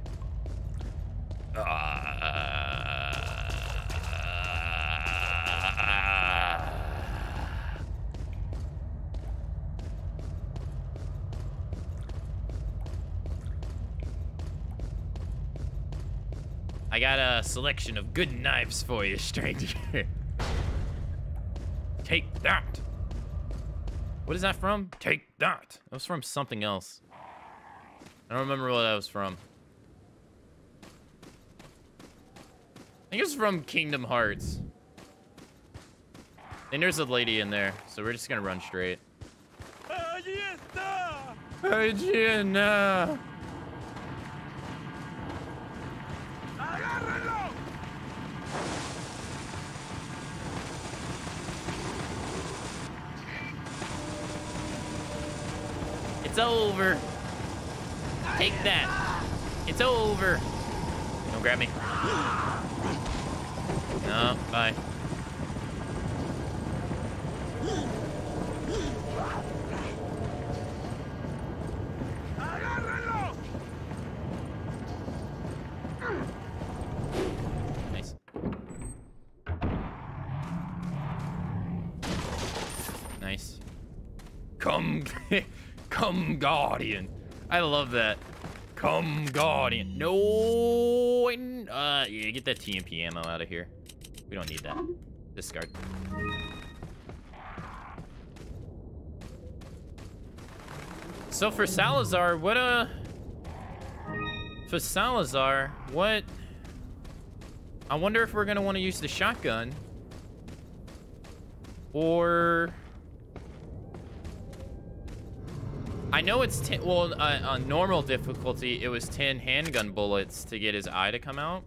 I got a selection of good knives for you, stranger. <laughs> Take that. What is that from? Take that. That was from something else. I don't remember what that was from. I think it was from Kingdom Hearts. And there's a lady in there, so we're just gonna run straight. Allí está. It's over. Take that. It's over. Don't grab me. No, bye. ¡Agárrenlo! Nice. Nice. Come, come, Guardian. I love that. Come, Guardian. No, uh, yeah, get that TMP ammo out of here. We don't need that. Discard. So for Salazar, what uh, for Salazar, what? I wonder if we're gonna want to use the shotgun, or I know it's 10, well, uh, on normal difficulty, it was 10 handgun bullets to get his eye to come out.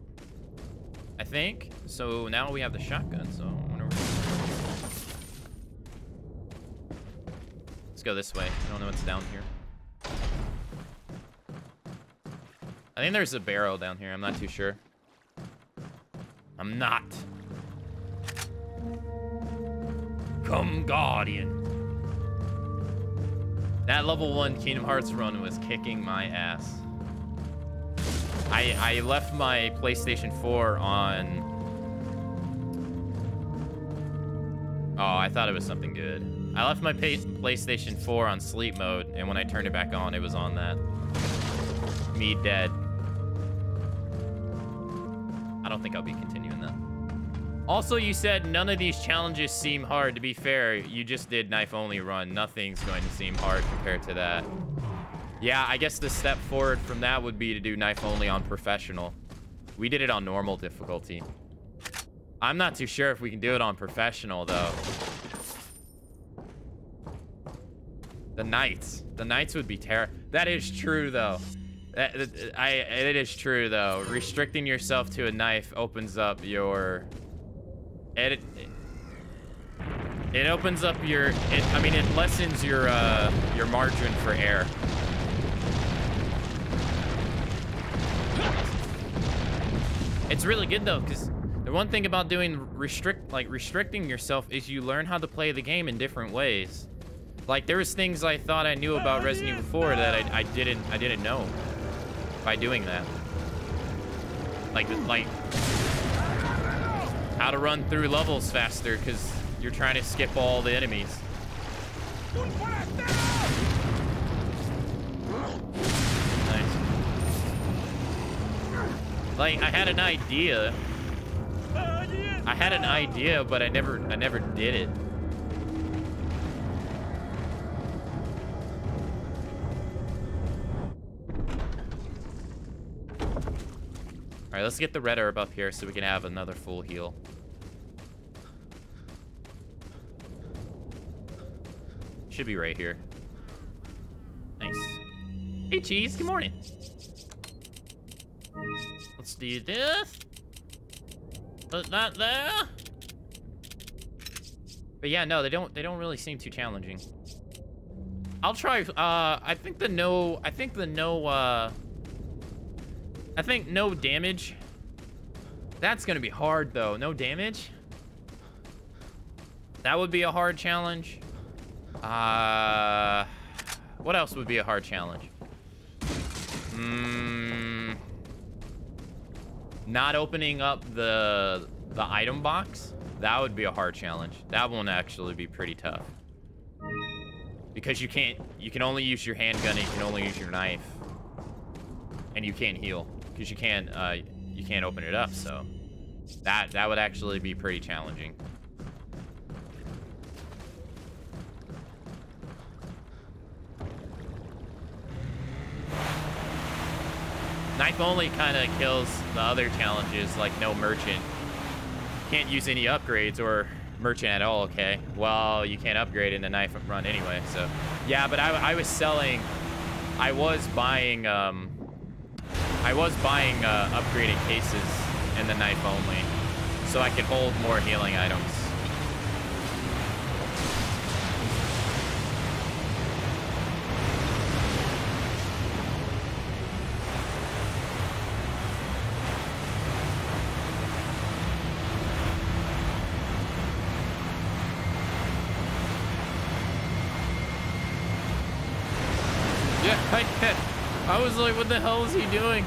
I think. So now we have the shotgun, so Let's go this way. I don't know what's down here. I think there's a barrel down here. I'm not too sure. I'm not. Come, Guardian. That level one Kingdom Hearts run was kicking my ass. I I left my PlayStation 4 on. Oh, I thought it was something good. I left my PlayStation 4 on sleep mode, and when I turned it back on, it was on that. Me dead. I don't think I'll be continuing. Also, you said none of these challenges seem hard. To be fair, you just did knife only run. Nothing's going to seem hard compared to that. Yeah, I guess the step forward from that would be to do knife only on professional. We did it on normal difficulty. I'm not too sure if we can do it on professional, though. The knights. The knights would be terror. That is true, though. That- I, it is true, though. Restricting yourself to a knife opens up your... It, it opens up your... It, I mean, it lessens your, uh, your margin for error. It's really good though, because the one thing about doing restrict, like restricting yourself, is you learn how to play the game in different ways. Like there was things I thought I knew about Resident Evil 4 that I, I didn't, I didn't know by doing that. Like, like how to run through levels faster because you're trying to skip all the enemies. Nice. Like I had an idea. I had an idea, but I never, I never did it. All right, let's get the red herb up here so we can have another full heal. Should be right here. Nice. Hey, cheese. Good morning. Let's do this. Put that there. But yeah, no, they don't. They don't really seem too challenging. I'll try. Uh, I think the no. I think the no. Uh, I think no damage. That's gonna be hard though. No damage. That would be a hard challenge. Uh, what else would be a hard challenge? Hmm. Not opening up the the item box. That would be a hard challenge. That one actually be pretty tough. Because you can't, you can only use your handgun and you can only use your knife. And you can't heal. Because you can't, uh, you can't open it up, so. That, that would actually be pretty challenging. Knife only kind of kills the other challenges, like no merchant. Can't use any upgrades or Merchant at all, okay. Well, you can't upgrade in the knife run anyway, so. Yeah, but I, I was selling, I was buying, um, I was buying uh, upgraded cases in the knife only, so I could hold more healing items. Yeah, <laughs> I did. I was like, what the hell is he doing?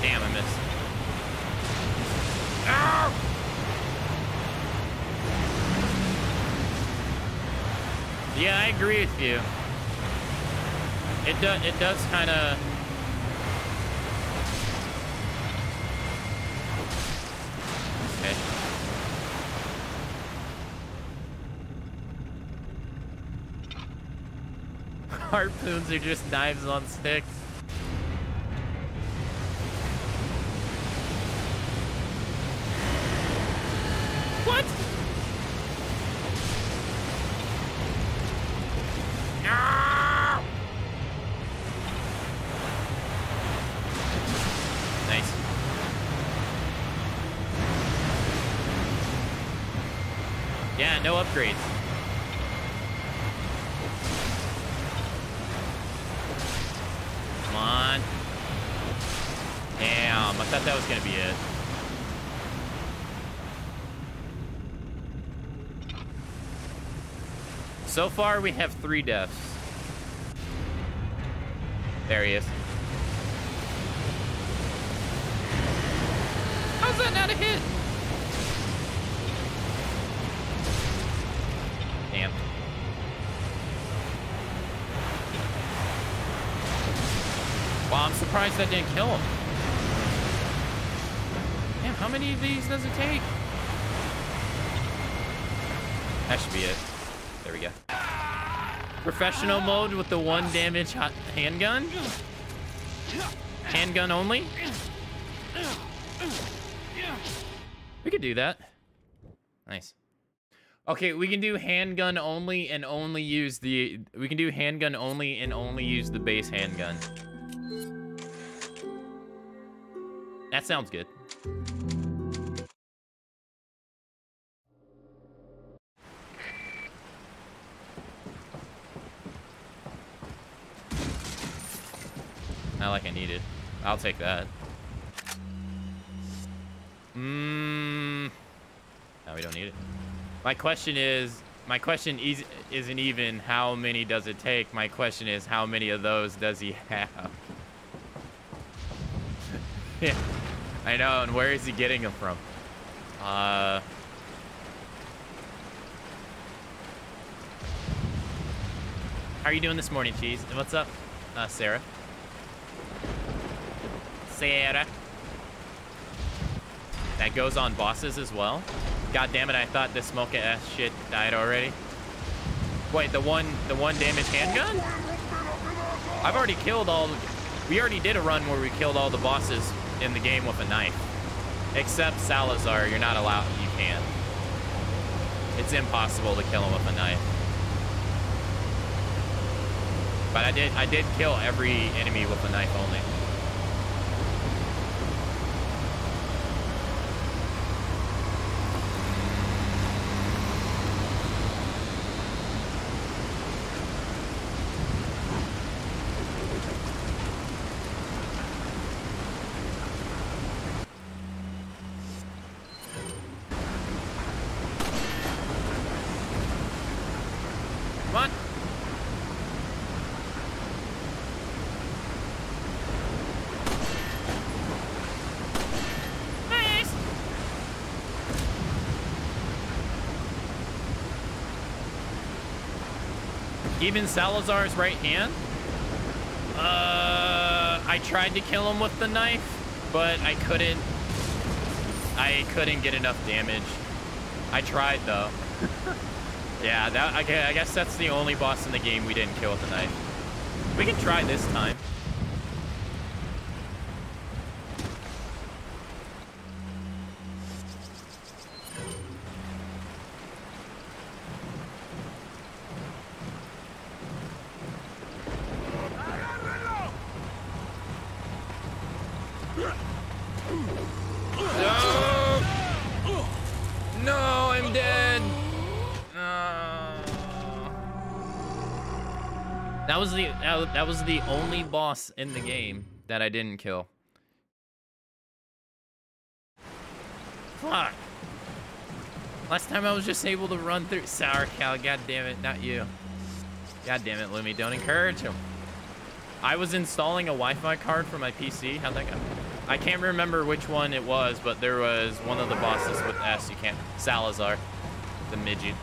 Damn, I missed. Ow! Yeah, I agree with you. It does. It does kind of. Okay. Harpoons are just knives on sticks. What? No! Nice. Yeah, no upgrades. Come on. Damn, I thought that was gonna be it. So far, we have three deaths. There he is. How's that not a hit? Damn. Wow, I'm surprised that didn't kill him. Damn, how many of these does it take? That should be it. Professional mode with the one damage handgun? Handgun only? We could do that. Nice. Okay, we can do handgun only and only use the... We can do handgun only and only use the base handgun. That sounds good. Like I need it. I'll take that. Mmm. No, we don't need it. My question is, my question is, isn't even how many does it take. My question is, how many of those does he have? yeah, <laughs> I know. And where is he getting them from? Uh. How are you doing this morning, Cheese? And what's up, uh, Sarah? That goes on bosses as well. God damn it, I thought this smoke ass shit died already. Wait, the one the one damage handgun? I've already killed all we already did a run where we killed all the bosses in the game with a knife. Except Salazar, you're not allowed you can't. It's impossible to kill him with a knife. But I did I did kill every enemy with a knife only. Come on. Nice. Even Salazar's right hand? Uh, I tried to kill him with the knife, but I couldn't. I couldn't get enough damage. I tried though. <laughs> Yeah, that I, I guess that's the only boss in the game we didn't kill with a knife. We can try this time. Was- the only boss in the game that I didn't kill. Fuck. Last time I was just able to run through Sour Cow. God damn it, not you. God damn it, Lumi. Don't encourage him. I was installing a Wi-Fi card for my PC. How'd that go? I can't remember which one it was, but there was one of the bosses with S. You can't. Salazar, the midget.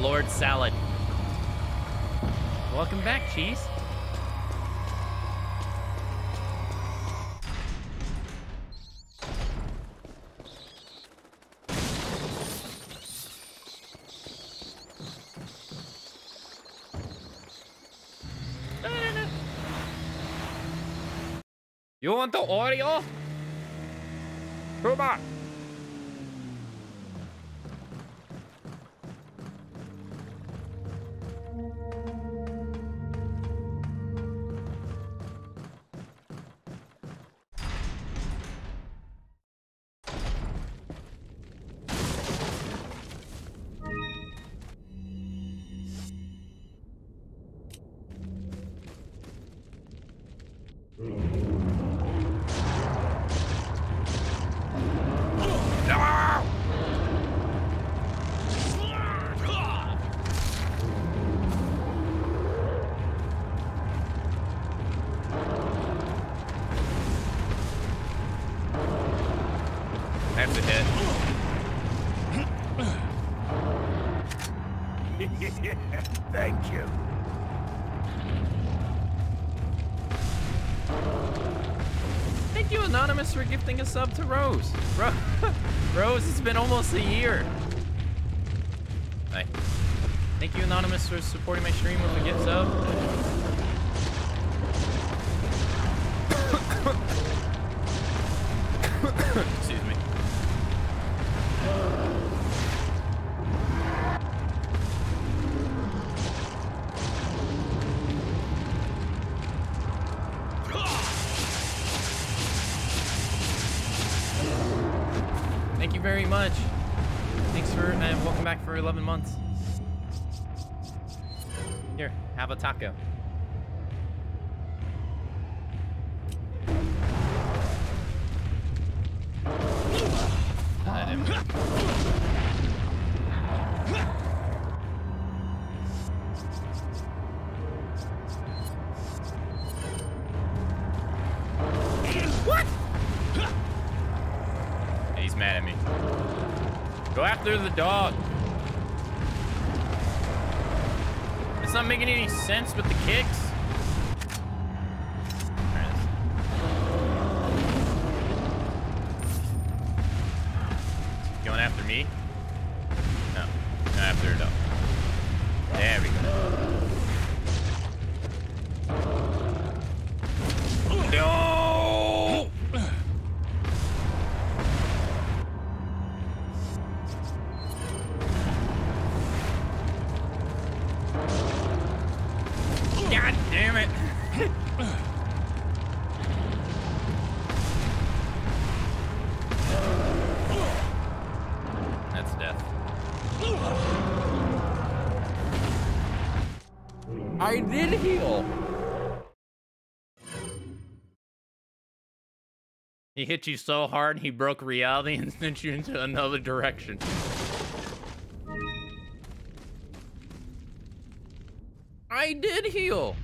Lord Salad. Welcome back, Cheese. You want the audio? Come on. A sub to Rose. Ro- <laughs> Rose, it's been almost a year. Hi. Thank you, Anonymous, for supporting my stream with a gift sub. Here, have a taco. What? He's mad at me. Go after the dog. Not making any sense with the kicks. He hit you so hard he broke reality and <laughs> sent you into another direction. I did heal.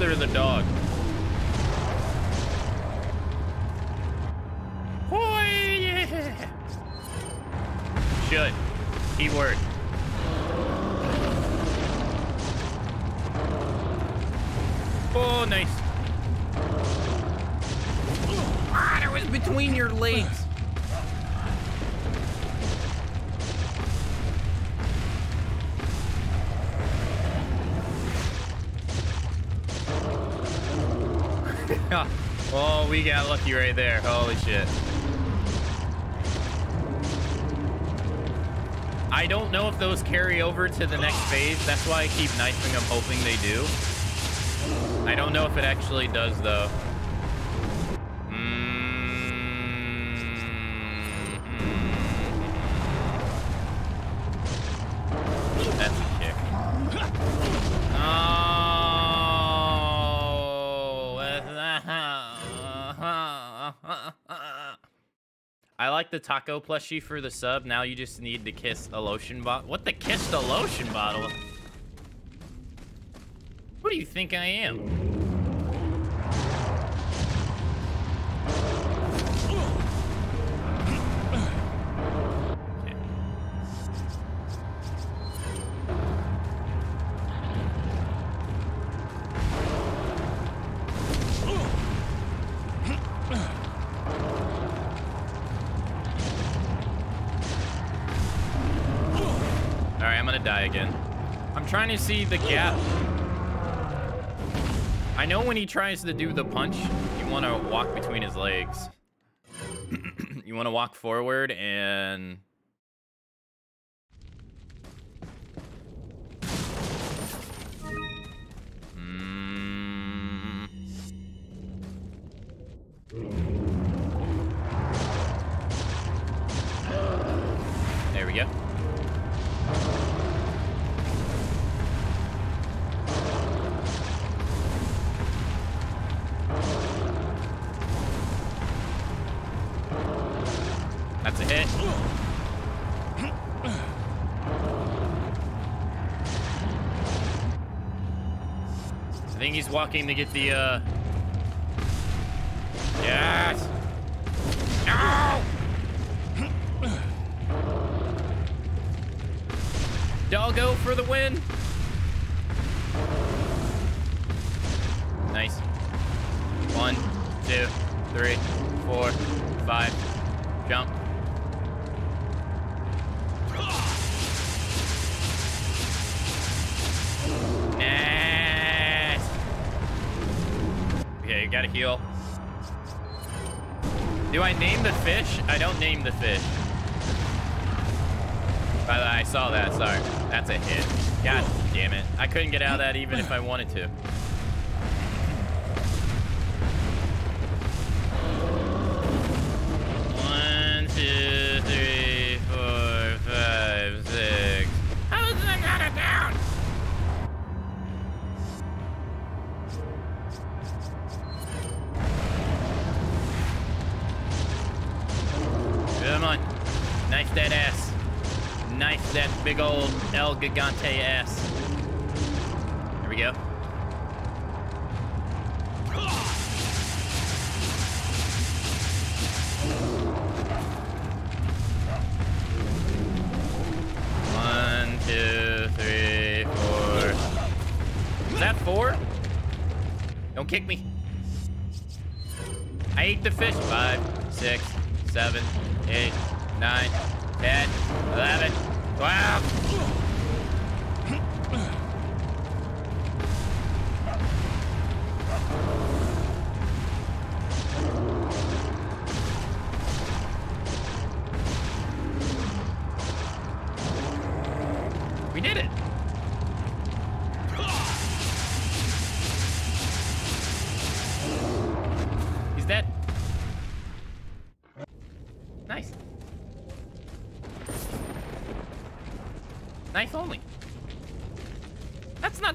Go after the dog. Right there. Holy shit. I don't know if those carry over to the next phase. That's why I keep knifing them, hoping they do. I don't know if it actually does, though. Taco plushie for the sub. Now you just need to kiss a lotion bottle. What the kiss the lotion bottle? What do you think I am? Trying to see the gap. I know when he tries to do the punch, you want to walk between his legs. <clears throat> you want to walk forward and... walking to get the, uh... if I wanted to.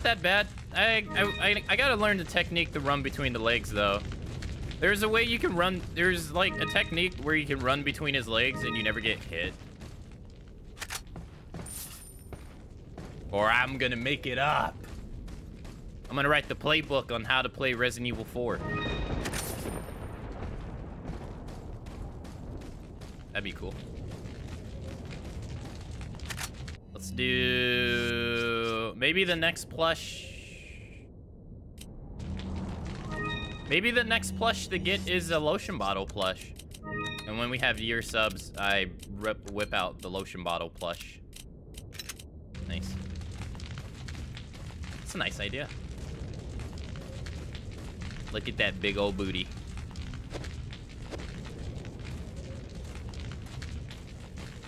That bad. I, I, I, gotta learn the technique to run between the legs, though. There's a way you can run... There's, like, a technique where you can run between his legs and you never get hit. Or I'm gonna make it up. I'm gonna write the playbook on how to play Resident Evil 4. That'd be cool. Let's do maybe the next plush. Maybe the next plush to get is a lotion bottle plush. And when we have year subs, I rip, whip out the lotion bottle plush. Nice. It's a nice idea. Look at that big old booty.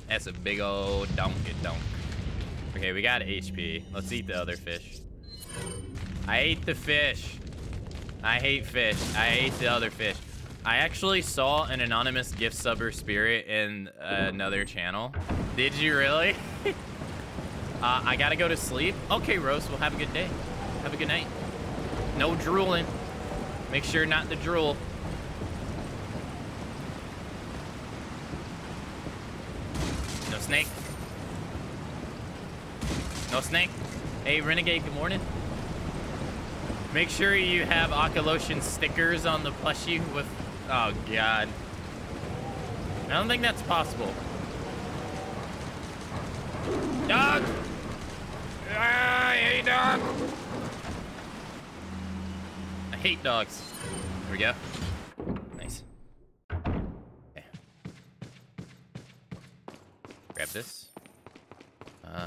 That's a big old donkey donk. Okay, we got HP. Let's eat the other fish. I ate the fish. I hate fish. I ate the other fish. I actually saw an anonymous gift subber spirit in another channel. Did you really? <laughs> uh, I gotta go to sleep. Okay, Rose, well, have a good day. Have a good night. No drooling. Make sure not to drool. No snake. No snake. Hey, Renegade, good morning. Make sure you have Akalotion stickers on the plushie with... Oh, God. I don't think that's possible. Dog! Ah, I hate dog! I hate dogs. There we go. Nice. Okay. Grab this. Uh,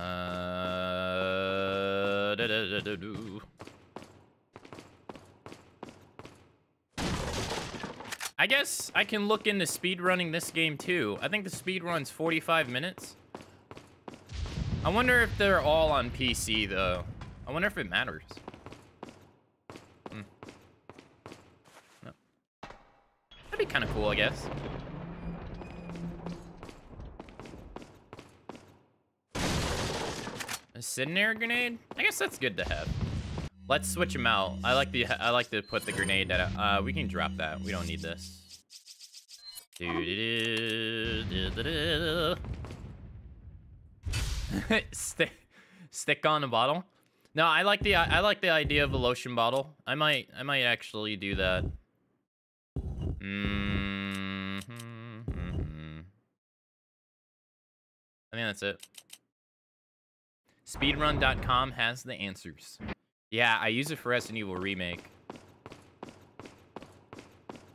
da -da -da. I guess I can look into speed running this game too. I think the speed run's 45 minutes. I wonder if they're all on PC though. I wonder if it matters. Hmm. No. That'd be kind of cool, I guess. A grenade? I guess that's good to have. Let's switch them out. I like the I like to put the grenade at uh we can drop that. We don't need this. <laughs> stick stick on a bottle. No, I like the I like the idea of a lotion bottle. I might I might actually do that. Mm -hmm. I think that's it. Speedrun.com has the answers. Yeah, I use it for Resident Evil Remake.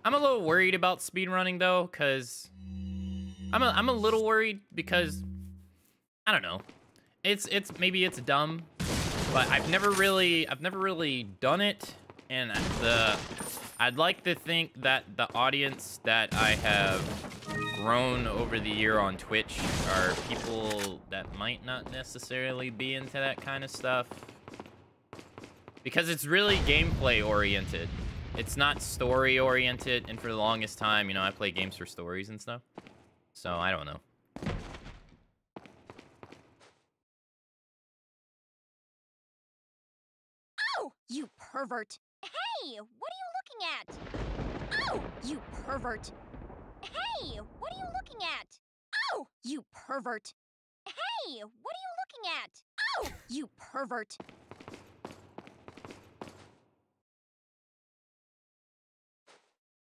I'm a little worried about speedrunning though, cause I'm a I'm a little worried because I don't know. It's it's maybe it's dumb, but I've never really I've never really done it, and the I'd like to think that the audience that I have grown over the year on Twitch are people that might not necessarily be into that kind of stuff because it's really gameplay oriented. It's not story oriented, and for the longest time, you know, I play games for stories and stuff. So I don't know. Oh, you pervert! Hey, what are you looking at? Oh, you pervert! Hey, what are you looking at? Oh, you pervert! Hey, what are you looking at? Oh, you pervert!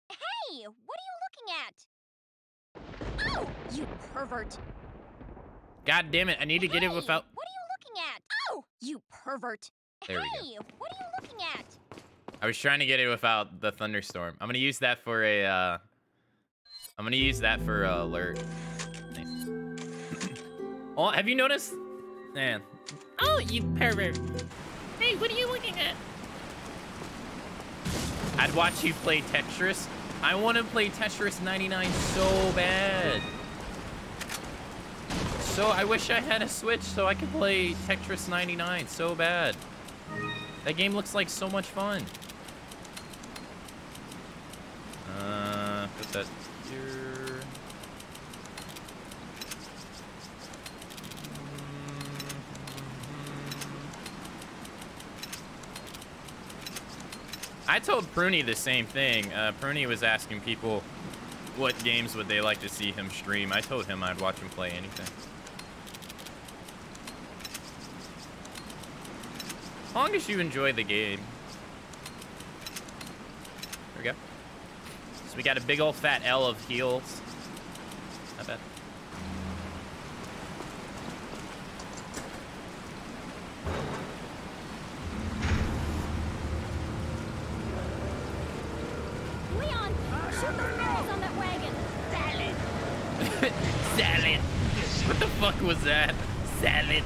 Hey, what are you looking at? Oh, you pervert! God damn it, I need to get it without... What are you looking at? Oh, you pervert! There we go. hey, what are you looking at? I was trying to get it without the thunderstorm. I'm gonna use that for a, uh... I'm gonna use that for a alert. Nice. <laughs> oh, have you noticed? Man. Oh, you pervert. Hey, what are you looking at? I'd watch you play Tetris. I want to play Tetris 99 so bad. So I wish I had a Switch so I could play Tetris 99 so bad. That game looks like so much fun. Uh, put that I told Pruny the same thing. Uh, Pruny was asking people what games would they like to see him stream. I told him I'd watch him play anything. As long as you enjoy the game. There we go. So we got a big old fat L of heals. Not bad. Leon, shoot those barrels on that wagon. Salad. <laughs> Salad. What the fuck was that? Salad.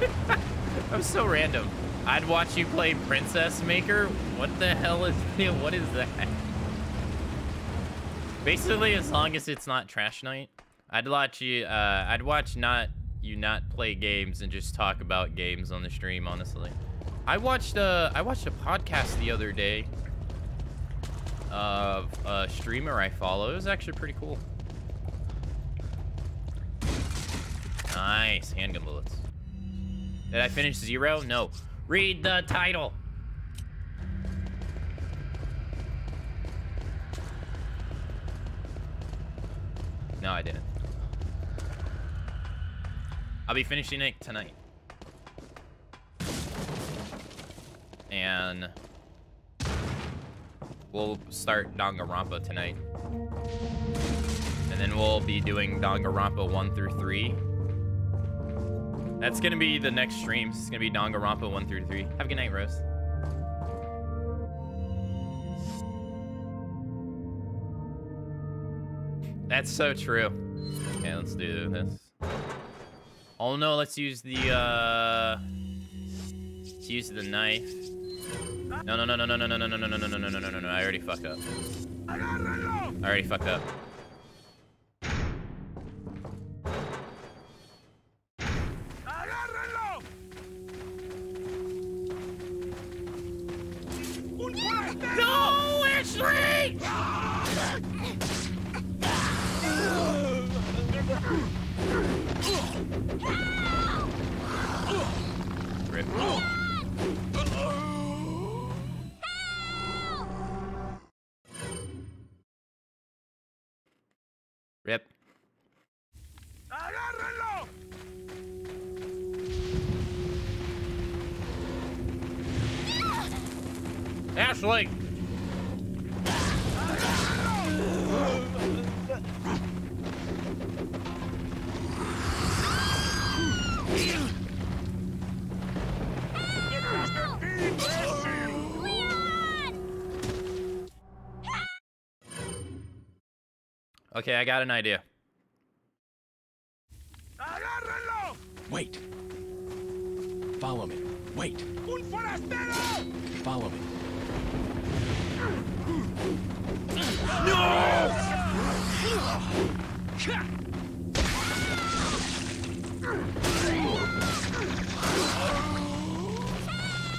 <laughs> that was so random. I'd watch you play Princess Maker. What the hell is <laughs> what is that? Basically, as long as it's not trash night, I'd watch you. Uh, I'd watch not you not play games and just talk about games on the stream. Honestly, I watched a I watched a podcast the other day of a streamer I follow. It was actually pretty cool. Nice handgun bullets. Did I finish zero? No. Read the title. No, I didn't. I'll be finishing it tonight. And we'll start Danganronpa tonight. And then we'll be doing Danganronpa 1 through 3. That's gonna be the next streams. It's gonna be Danganronpa 1 through 3. Have a good night, Rose. That's so true. Okay, let's do this. Oh no, let's use the uh let's use the knife. No no no no no no no no no no no no no no no no no I already fucked up. I already fucked up. ¡Agárrenlo! ¡Un forastero! No, Ashley! Rip. Rip. ¡Agárrenlo! Ashley! Okay, I got an idea. Wait. Follow me. Wait. ¡Un forastero! Follow me.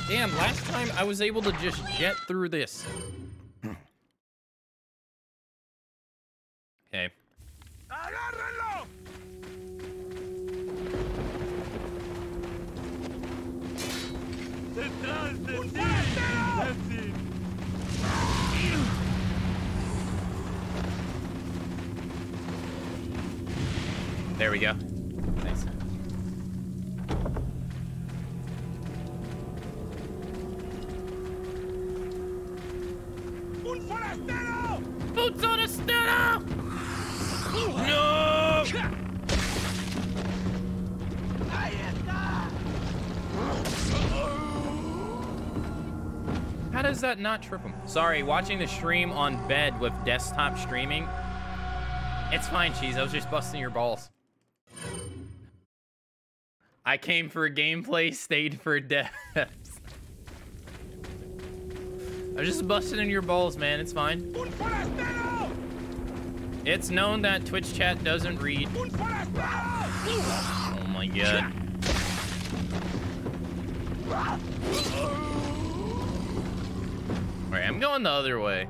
Damn, last time I was able to just jet through this. Not trip him? Sorry, watching the stream on bed with desktop streaming. It's fine, Cheese. I was just busting your balls. I came for gameplay, stayed for depth. <laughs> I was just busting in your balls, man. It's fine. It's known that Twitch chat doesn't read. Oh my god. Alright, I'm going the other way.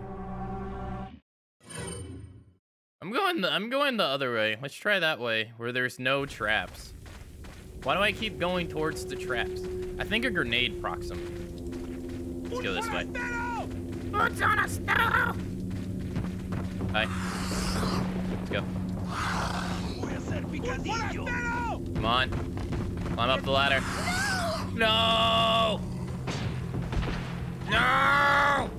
I'm going the I'm going the other way. Let's try that way, where there's no traps. Why do I keep going towards the traps? I think a grenade procs them. Let's go this way. Hi. Let's go. Come on. Climb up the ladder. No! No!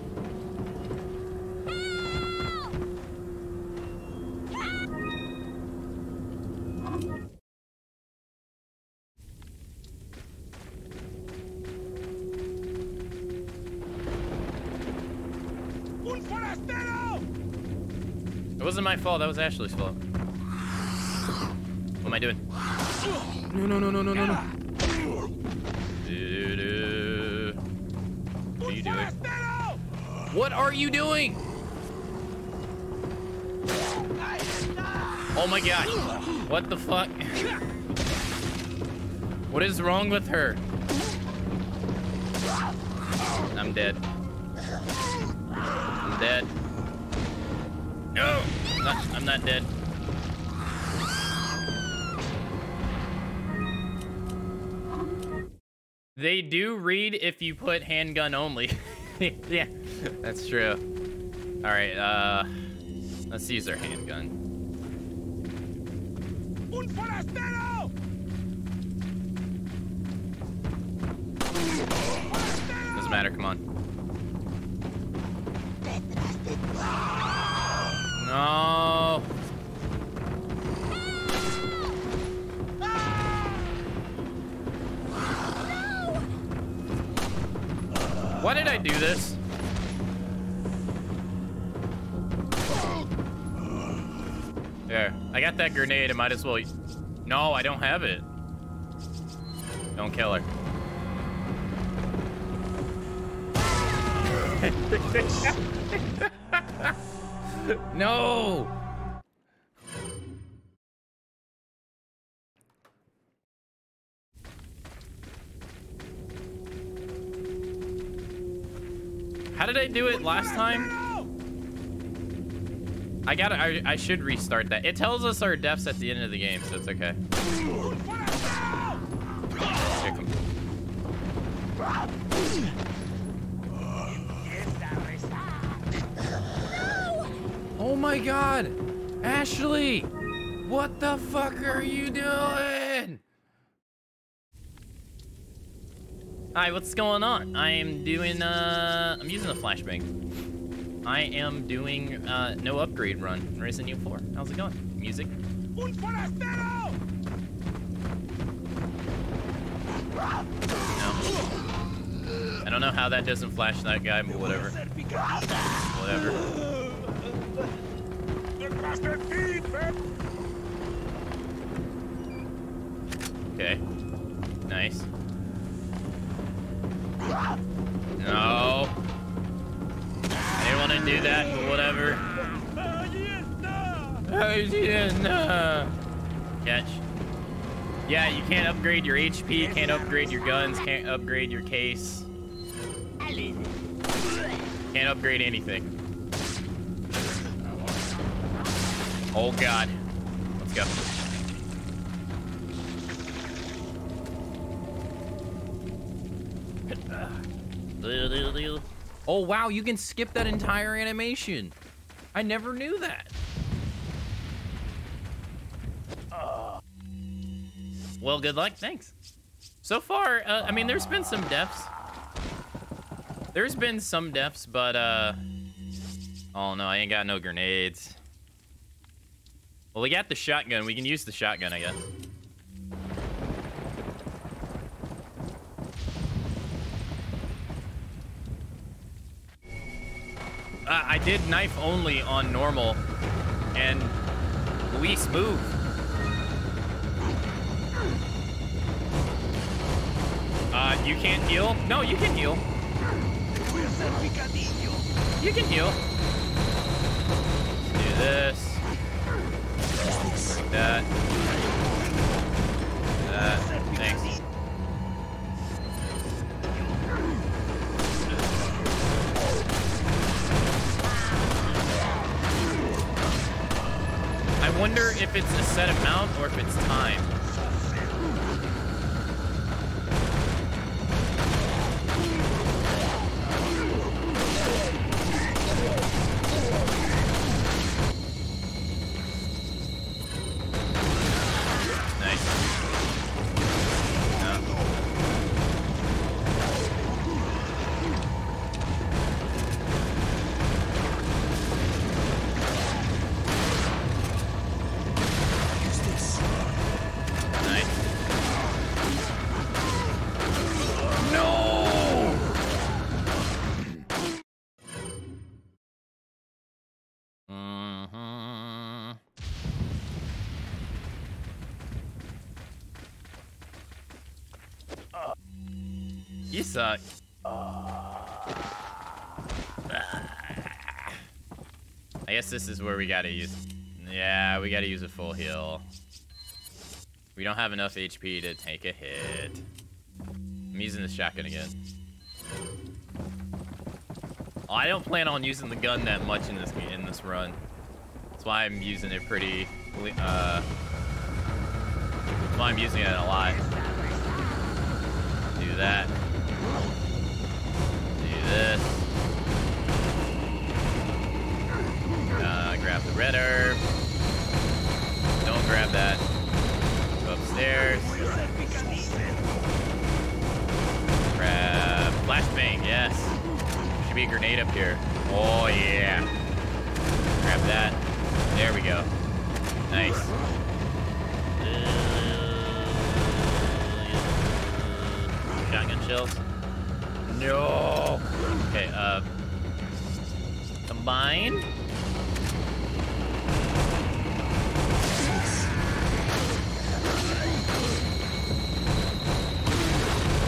¡Un! It wasn't my fault. That was Ashley's fault. What am I doing? No, no, no, no, no, no, no. What are you doing? Oh my god. What the fuck? What is wrong with her? I'm dead. I'm dead. No! I'm not, I'm not dead. They do read if you put handgun only. <laughs> yeah, <laughs> that's true. All right, uh, let's use our handgun. ¡Un forastero! Doesn't matter, come on. No. Why did I do this? That grenade. I might as well. No, I don't have it. Don't kill her. <laughs> no! How did I do it last time? I got I, I should restart that. It tells us our deaths at the end of the game, so it's okay. ¡Un forastero! Here, come- Oh my god! Ashley! What the fuck are you doing? Hi, what's going on? I am doing, uh, I'm using a flashbang. I am doing, uh, no upgrade run in Resident Evil 4. How's it going? Music? ¡Un forastero! No. I don't know how that doesn't flash that guy, but whatever. Whatever. ¡Detrás de ti, Pep! Okay. Nice. No. Want to do that, but whatever. Catch. Yeah, you can't upgrade your HP, can't upgrade your guns, can't upgrade your case. Can't upgrade anything. Oh god. Let's go. Oh wow, you can skip that entire animation. I never knew that. Well, good luck. Thanks. So far, uh, I mean, there's been some deaths. There's been some deaths, but, uh... Oh, no, I ain't got no grenades. Well, we got the shotgun. We can use the shotgun, I guess. Uh, I did knife only on normal, and Luis move. Uh, you can't heal? No, you can heal. You can heal. Do this. That. That. Thanks. Wonder if it's a set amount or if it's time. Suck. I guess this is where we gotta use... Yeah, we gotta use a full heal. We don't have enough HP to take a hit. I'm using the shotgun again. I don't plan on using the gun that much in this in this run. That's why I'm using it pretty. Uh, that's why I'm using it a lot. Do that. This. Uh, grab the red herb. Don't grab that. Go upstairs. Grab flashbang. Yes. Should be a grenade up here. Oh yeah. Grab that. There we go. Nice. Shotgun shells. No. Okay. Uh. Combine.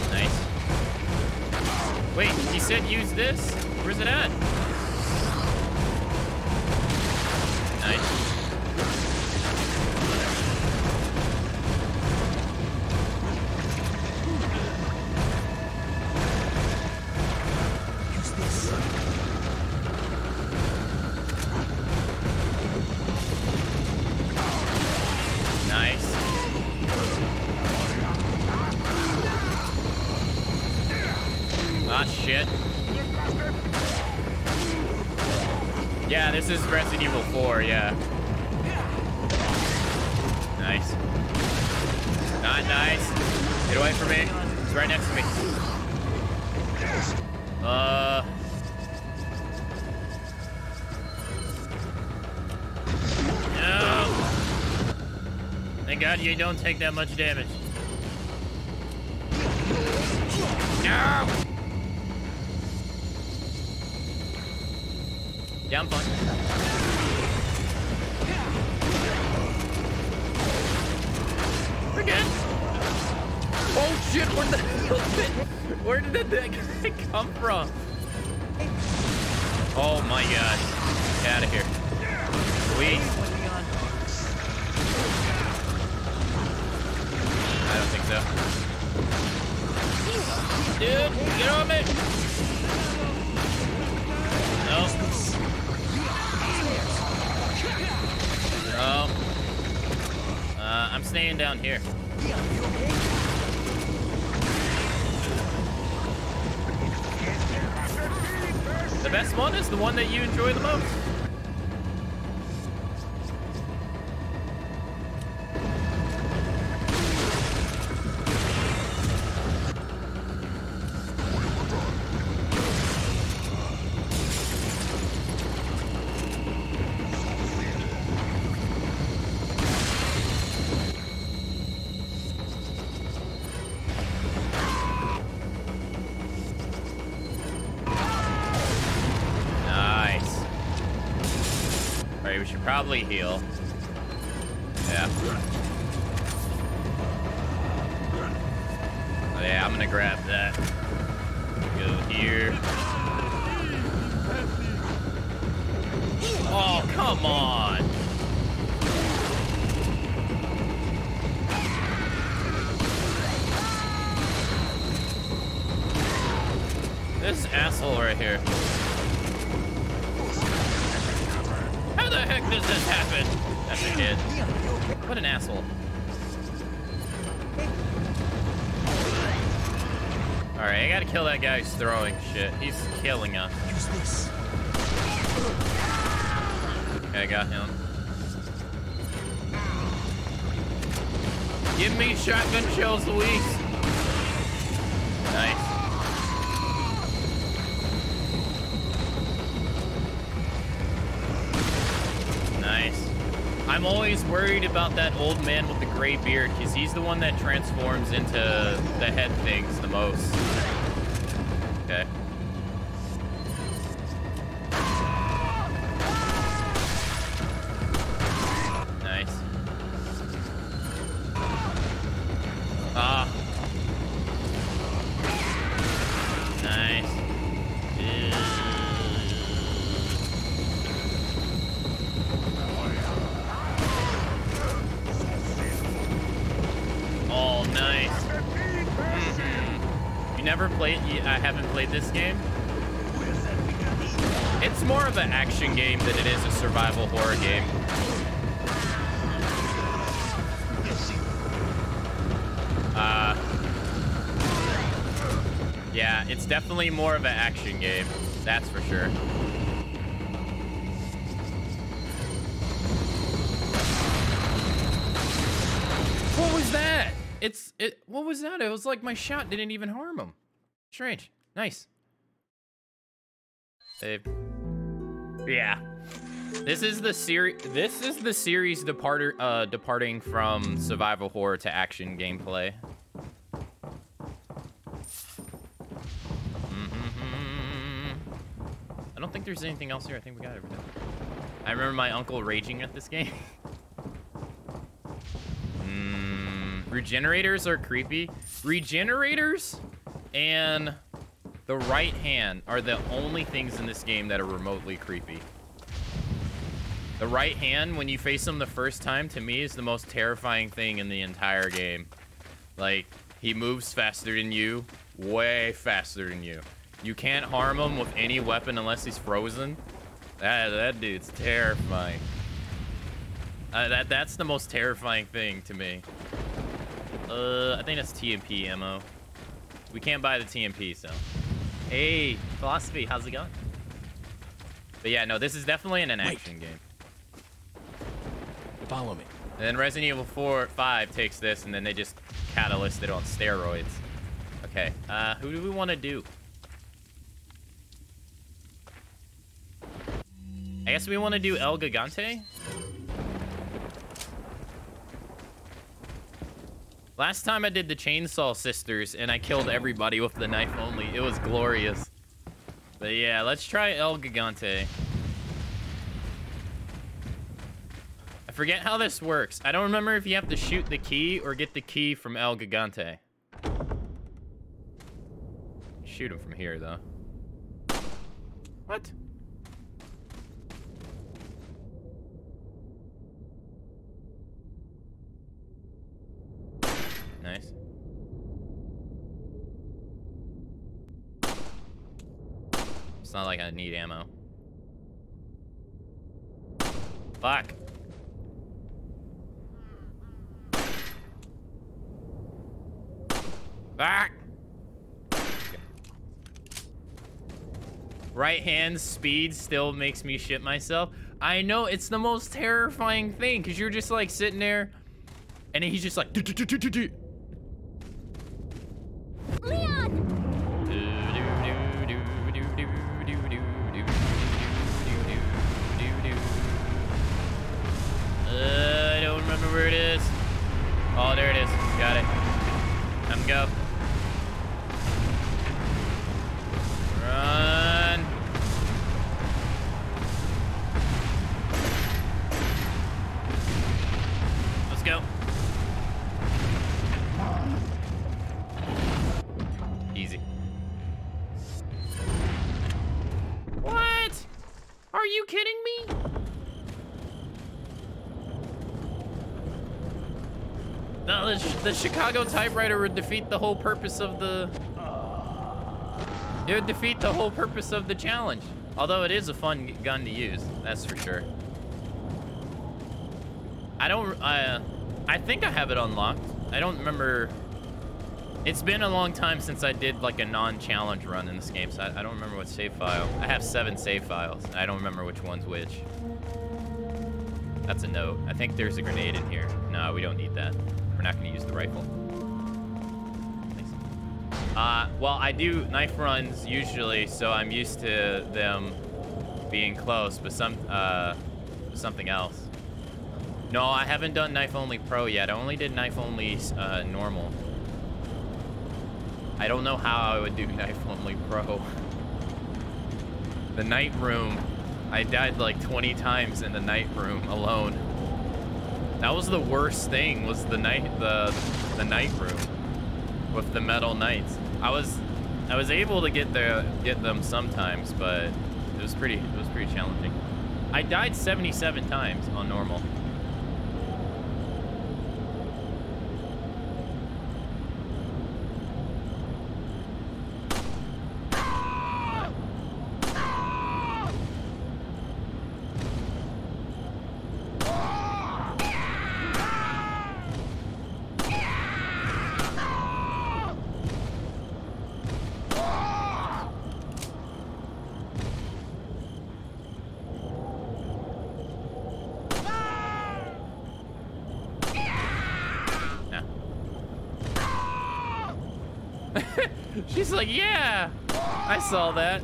Nice. Wait, he said use this? Where's it at? Don't take that much damage. Probably heal. Throwing shit. He's killing us. Use this. Okay, I got him. Give me shotgun shells, Luis. Nice. Nice. I'm always worried about that old man with the gray beard because he's the one that transforms into the head things the most. It's definitely more of an action game. That's for sure. What was that? It's it. What was that? It was like my shot didn't even harm him. Strange. Nice. Yeah. This is the series. This is the series departer, uh, departing from survival horror to action gameplay. I don't think there's anything else here. I think we got everything. I remember my uncle raging at this game. <laughs> mm, regenerators are creepy. Regenerators and the right hand are the only things in this game that are remotely creepy. The right hand, when you face them the first time, to me is the most terrifying thing in the entire game. Like, he moves faster than you, way faster than you. You can't harm him with any weapon unless he's frozen. That, that dude's terrifying. Uh, that That's the most terrifying thing to me. Uh, I think that's TMP ammo. We can't buy the TMP, so. Hey, Philosophy, how's it going? But yeah, no, this is definitely an, an action game. Follow me. And then Resident Evil 4, 5 takes this, and then they just catalyst it on steroids. Okay, uh, who do we want to do? I guess we want to do El Gigante? Last time I did the Chainsaw Sisters, and I killed everybody with the knife only. It was glorious. But yeah, let's try El Gigante. I forget how this works. I don't remember if you have to shoot the key or get the key from El Gigante. Shoot him from here, though. What? Nice. It's not like I need ammo. Fuck. Back. Right hand speed still makes me shit myself. I know it's the most terrifying thing because you're just like sitting there and he's just like. "Do, do, do, do, do, do." Leon! Uh, Uh, I don't remember where it is. Oh, there it is. Got it. To go. Run. You kidding me? No, the, the Chicago typewriter would defeat the whole purpose of the... It would defeat the whole purpose of the challenge. Although it is a fun gun to use, that's for sure. I don't... I, I think I have it unlocked. I don't remember... It's been a long time since I did like a non-challenge run in this game, so I, I don't remember what save file. I have seven save files. I don't remember which one's which. That's a note. I think there's a grenade in here. No, we don't need that. We're not going to use the rifle. Uh, well, I do knife runs usually, so I'm used to them being close, but some, uh, something else. No, I haven't done knife only pro yet. I only did knife only uh, normal. I don't know how I would do <laughs> knife only pro. The knight room. I died like 20 times in the knight room alone. That was the worst thing. Was the knight the the knight room with the metal knights. I was I was able to get there get them sometimes, but it was pretty it was pretty challenging. I died 77 times on normal. She's like, yeah, I saw that.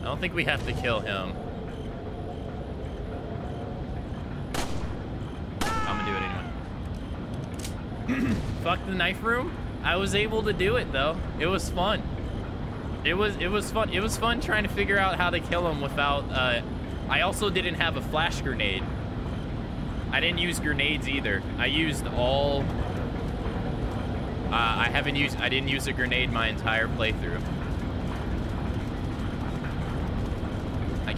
I don't think we have to kill him. I'm gonna do it anyway. <clears throat> Fuck the knife room. I was able to do it though. It was fun. It was it was fun. It was fun trying to figure out how to kill him without. Uh, I also didn't have a flash grenade. I didn't use grenades either. I used all. Uh, I haven't used. I didn't use a grenade my entire playthrough.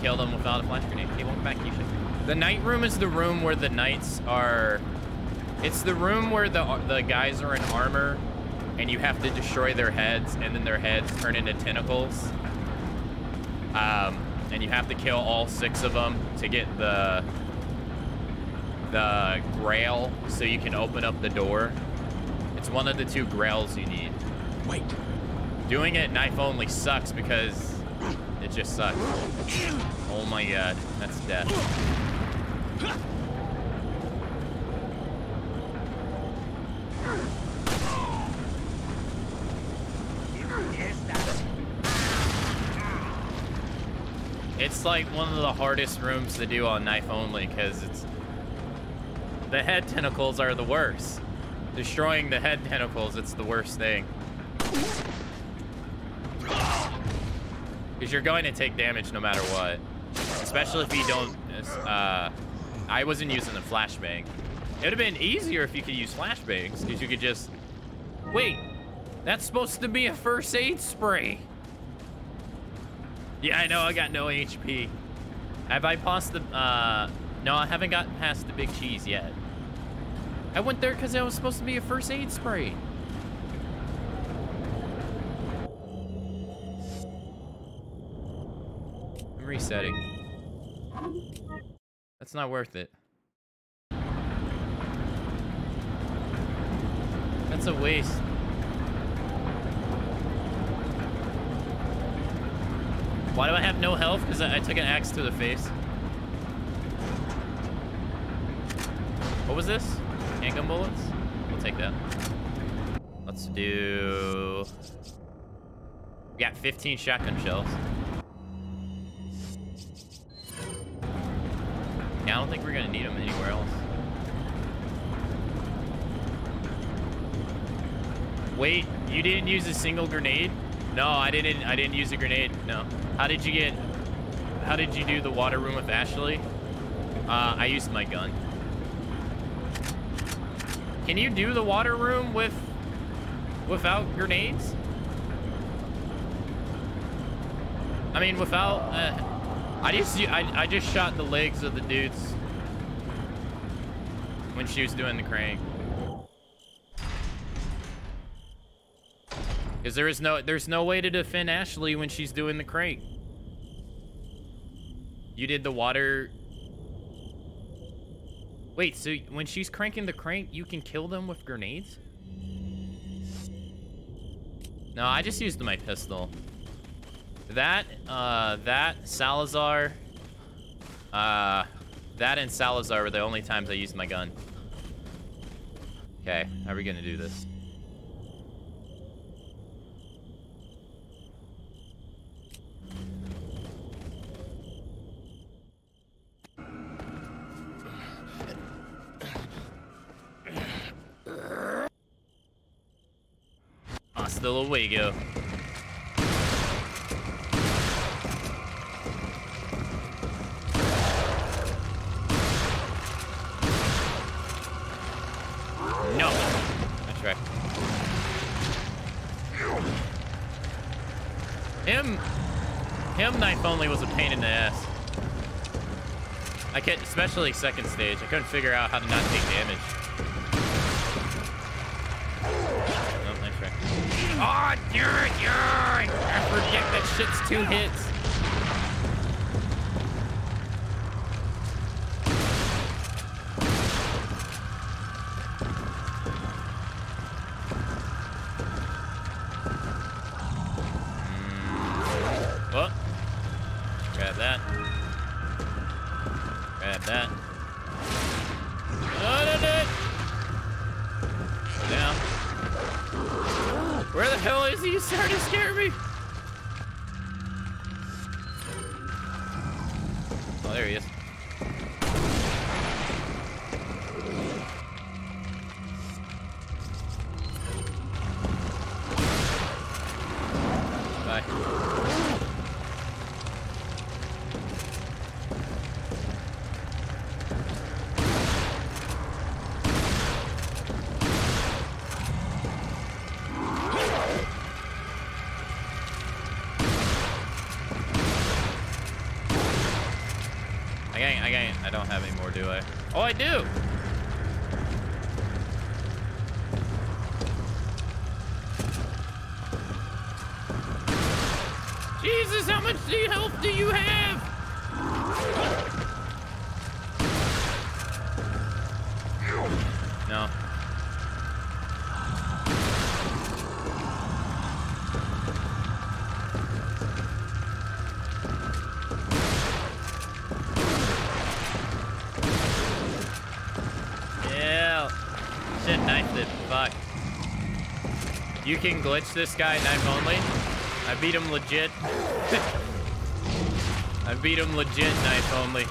I killed him without a flash grenade. Hey, welcome back, Keisha. The knight room is the room where the knights are. It's the room where the the guys are in armor, and you have to destroy their heads, and then their heads turn into tentacles. Um, and you have to kill all six of them to get the the grail, so you can open up the door. It's one of the two grails you need. Wait. Doing it knife only sucks because it just sucks. Oh my god, that's death. It's like one of the hardest rooms to do on knife only because it's the head tentacles are the worst. Destroying the head tentacles, it's the worst thing. Because you're going to take damage no matter what. Especially if you don't, uh, I wasn't using the flashbang. It would have been easier if you could use flashbangs, because you could just, wait, that's supposed to be a first aid spray. Yeah, I know, I got no HP. Have I passed the, uh, no, I haven't gotten past the big cheese yet. I went there because it was supposed to be a first aid spray. Resetting. That's not worth it. That's a waste. Why do I have no health? Because I, I took an axe to the face. What was this? Handgun bullets? We'll take that. Let's do... We got 15 shotgun shells. Yeah, I don't think we're gonna need them anywhere else. Wait, you didn't use a single grenade? No, I didn't. I didn't use a grenade. No. How did you get? How did you do the water room with Ashley? Uh, I used my gun. Can you do the water room with without grenades? I mean, without. Uh, I just I I just shot the legs of the dudes when she was doing the crank. Because there is no there's no way to defend Ashley when she's doing the crank. You did the water. Wait, so when she's cranking the crank, you can kill them with grenades? No, I just used my pistol. That, uh, that, Salazar, uh, that and Salazar were the only times I used my gun. Okay, how are we gonna do this? Hasta luego. No. That's right. Him, him knife only was a pain in the ass. I can't, especially second stage. I couldn't figure out how to not take damage. Oh, nice try. Oh, it, yeah! I forget that shit's two hits. Do! Can glitch this guy knife only. I beat him legit. <laughs> I beat him legit knife only.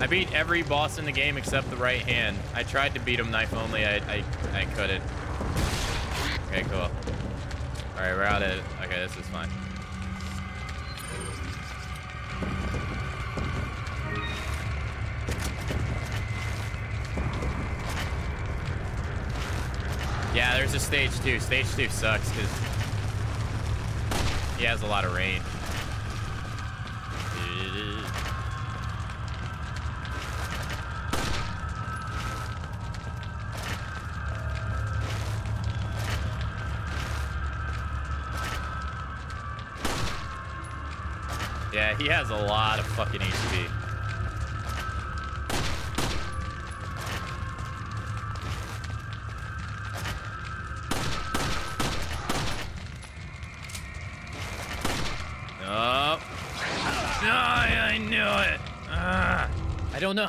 I beat every boss in the game except the right hand. I tried to beat him knife only. I I, I couldn't. Okay, cool. All right, we're out of it. Okay, this is fine. Stage two. Stage two sucks because he has a lot of range. Yeah, he has a lot of fucking HP.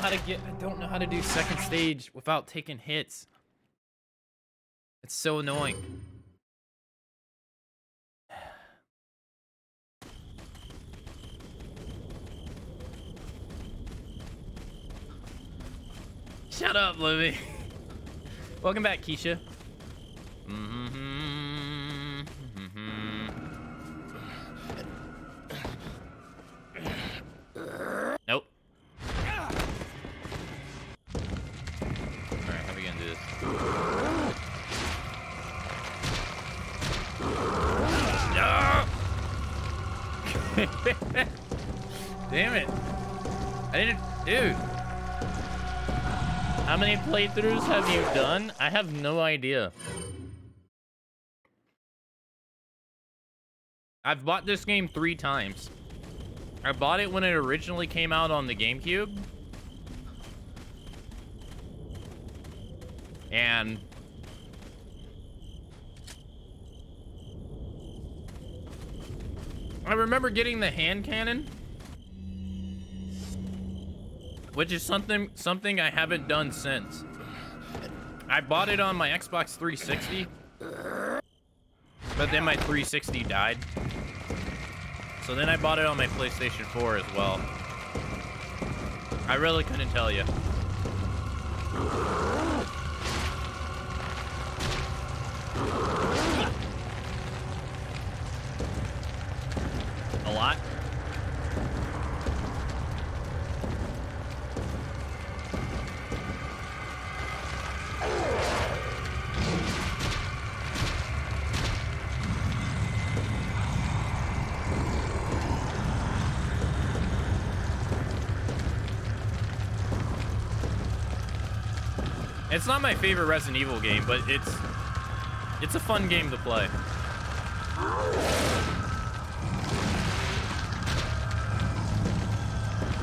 How to get I don't know how to do second stage without taking hits. It's so annoying. <sighs> Shut up, Livy. <laughs> Welcome back, Keisha. Mm-hmm. Playthroughs have you done? I have no idea. I've bought this game three times. I bought it when it originally came out on the GameCube. And I remember getting the hand cannon, which is something something I haven't done since. I bought it on my Xbox 360, but then my 360 died. So then I bought it on my PlayStation 4 as well. I really couldn't tell you. A lot? It's not my favorite Resident Evil game, but it's it's a fun game to play.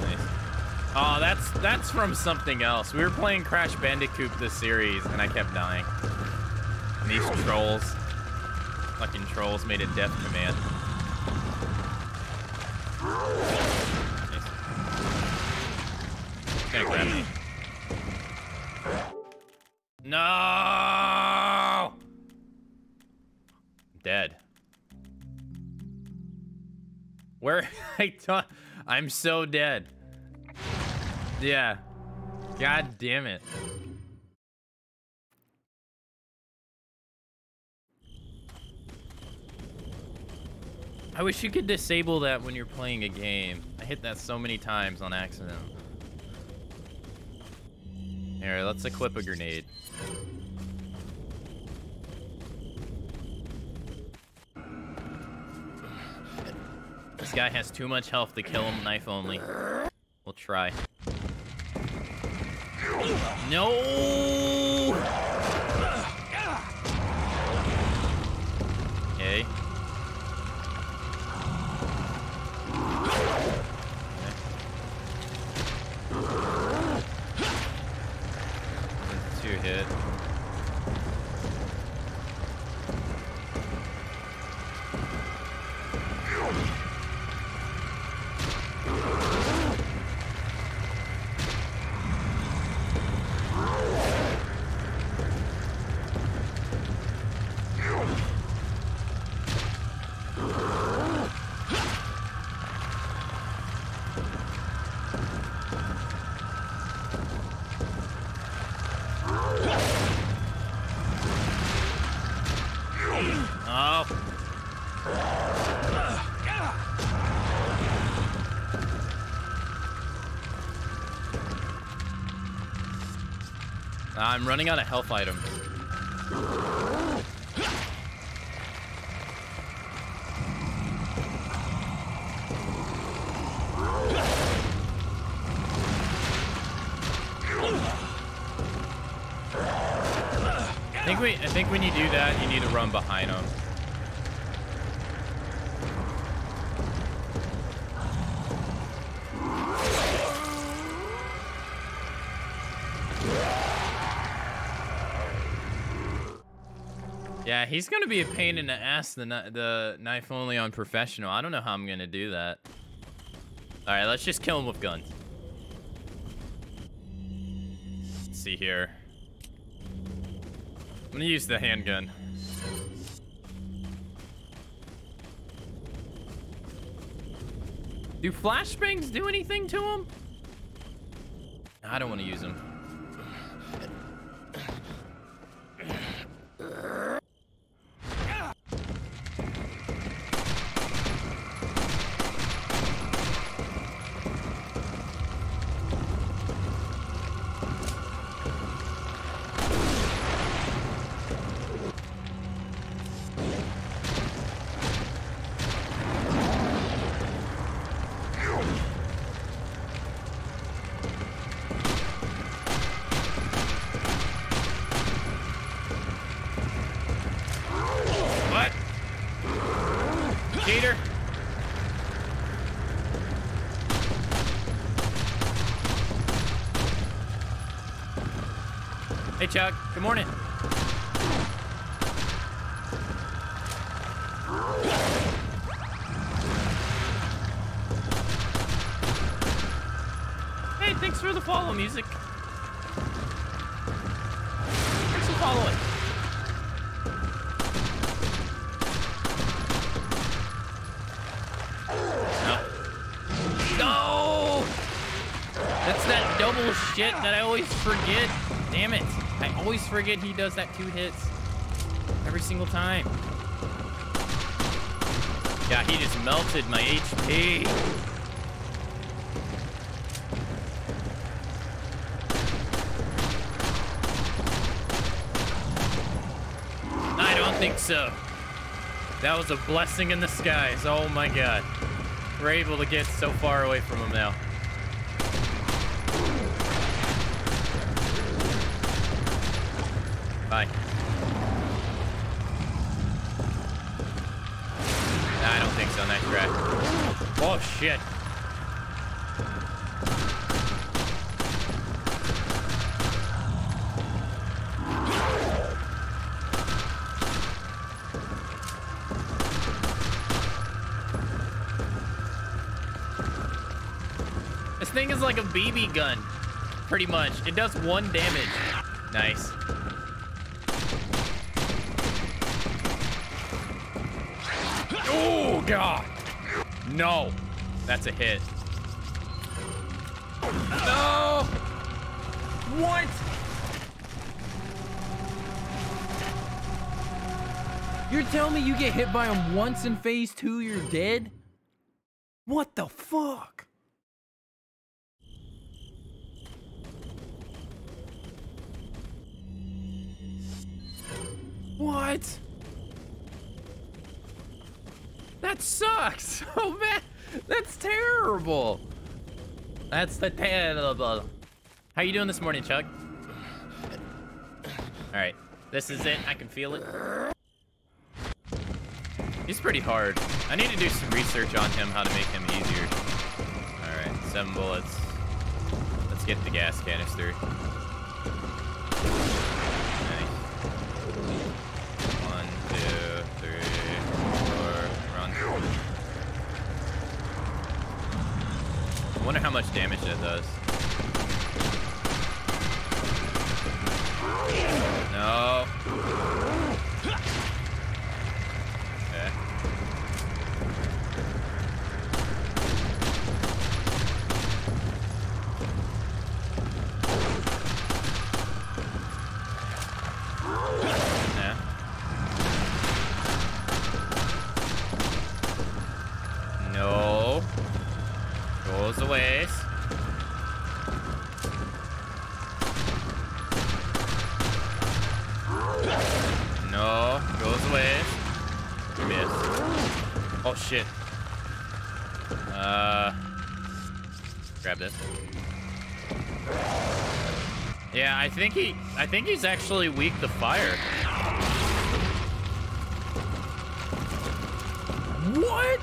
Nice. Oh, that's that's from something else. We were playing Crash Bandicoot this series, and I kept dying. And these trolls, fucking trolls, made a death command. Nice. Gonna grab me. No! Dead. Where? <laughs> I I'm so dead. Yeah. God damn it. I wish you could disable that when you're playing a game. I hit that so many times on accident. Here, let's equip a grenade. This guy has too much health to kill him knife only. We'll try. No! Okay. Two hit. I'm running out of health items. I think we I think when you do that, you need to run behind them. Yeah, he's gonna be a pain in the ass. The the knife only on professional. I don't know how I'm gonna do that. All right, let's just kill him with guns. Let's see here. I'm gonna use the handgun. Do flashbangs do anything to him? I don't want to use them. Chuck. Good morning. Hey, thanks for the follow, music. Thanks for following. No. No! That's that double shit that I always forget. I he does that two hits. Every single time. Yeah, he just melted my HP. I don't think so. That was a blessing in the skies. Oh my god. We're able to get so far away from him now. Bye. Nah, I don't think so. Nice try. Oh, shit. This thing is like a BB gun, pretty much. It does one damage. Nice. Oh, God. No. That's a hit. No! What? You're telling me you get hit by him once in phase two, you're dead? That's the terrible. How you doing this morning, Chuck? All right. This is it. I can feel it. He's pretty hard. I need to do some research on him, how to make him easier. All right, seven bullets. Let's get the gas canister. Wonder how much damage that does. I think he's actually weak to fire. What?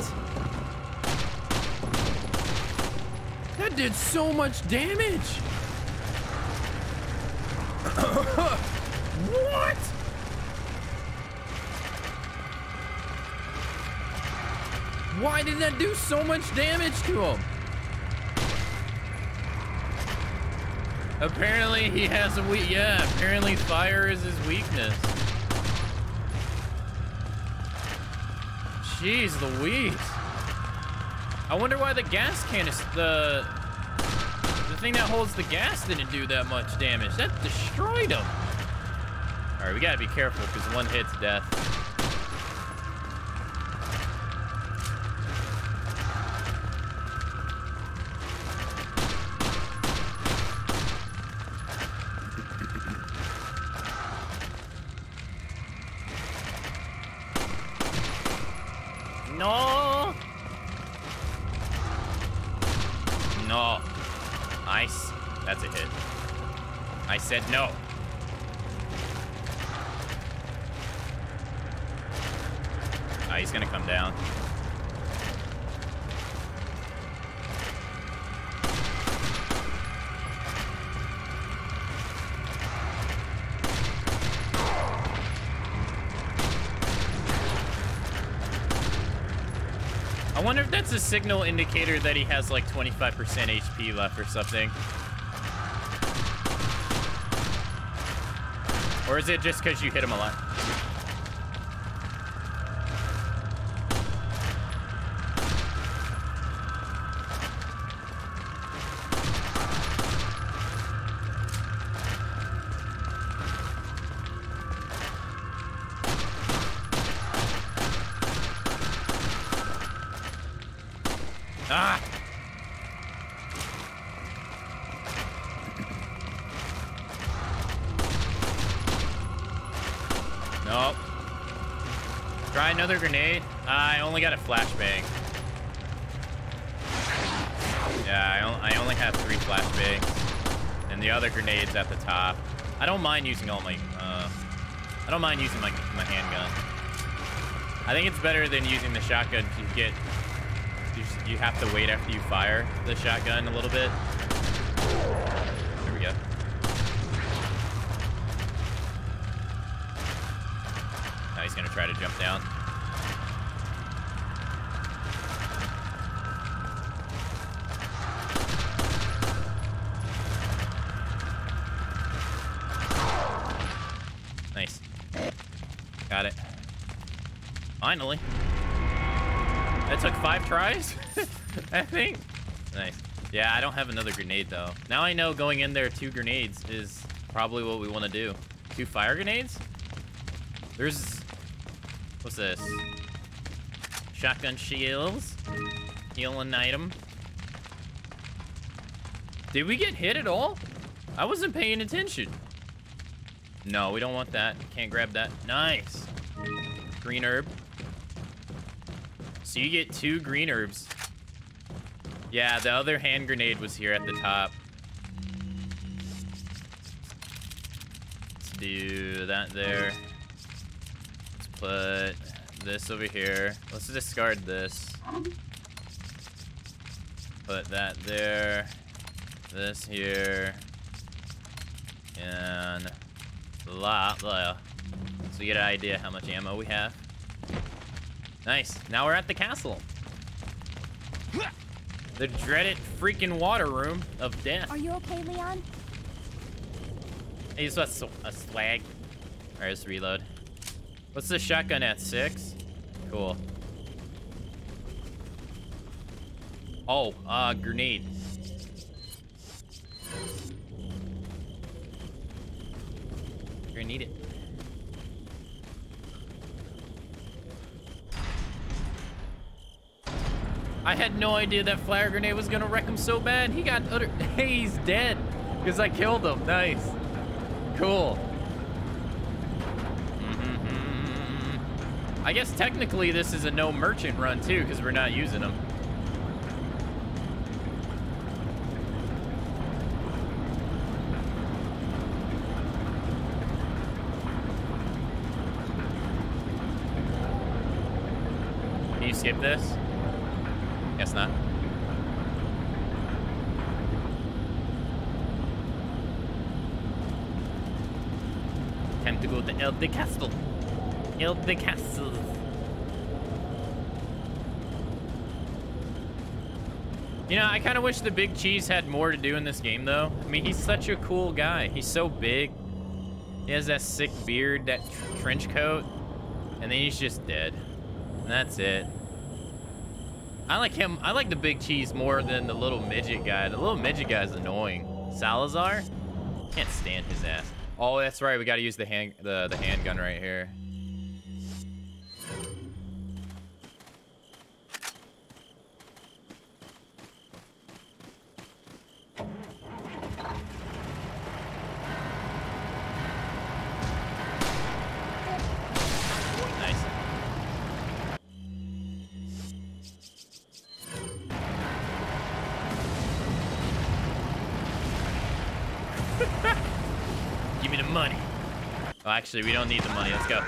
That did so much damage. <coughs> what? Why did that do so much damage to him? Apparently he has a weak. Yeah, apparently fire is his weakness. Jeez Louise. I wonder why the gas canister, the the thing that holds the gas didn't do that much damage. That destroyed him. All right, we gotta be careful because one hit's death. A signal indicator that he has like 25% HP left or something. Or is it just because you hit him a lot? The other grenade's at the top. I don't mind using all my, uh, I don't mind using my, my handgun. I think it's better than using the shotgun to get you, you have to wait after you fire the shotgun a little bit. There we go. Now he's gonna try to jump down. Nice. Got it. Finally. That took five tries, <laughs> I think. Nice. Yeah, I don't have another grenade though. Now I know going in there two grenades is probably what we want to do. Two fire grenades? There's, what's this? Shotgun shields. Healing item. Did we get hit at all? I wasn't paying attention. No, we don't want that. Can't grab that. Nice. Green herb. So you get two green herbs. Yeah, the other hand grenade was here at the top. Let's do that there. Let's put this over here. Let's discard this. Put that there. This here. And la la. So you get an idea how much ammo we have. Nice. Now we're at the castle. The dreaded freaking water room of death. Are you okay, Leon? He's a, sw a swag. Alright, let's reload. What's the shotgun at? Six? Cool. Oh, uh, grenade. Grenade it. I had no idea that flare grenade was gonna wreck him so bad. He got utter. Hey, <laughs> he's dead because I killed him. Nice. Cool. Mhm. I guess technically this is a no merchant run too because we're not using them. Skip this? Guess not. Time to go to El de Castle. De Castle. You know, I kind of wish the Big Cheese had more to do in this game, though. I mean, he's such a cool guy. He's so big. He has that sick beard, that tr trench coat, and then he's just dead. And that's it. I like him. I like the big cheese more than the little midget guy. The little midget guy is annoying. Salazar? Can't stand his ass. Oh, that's right. We got to use the hand the the handgun right here. Actually, we don't need the money. Let's go.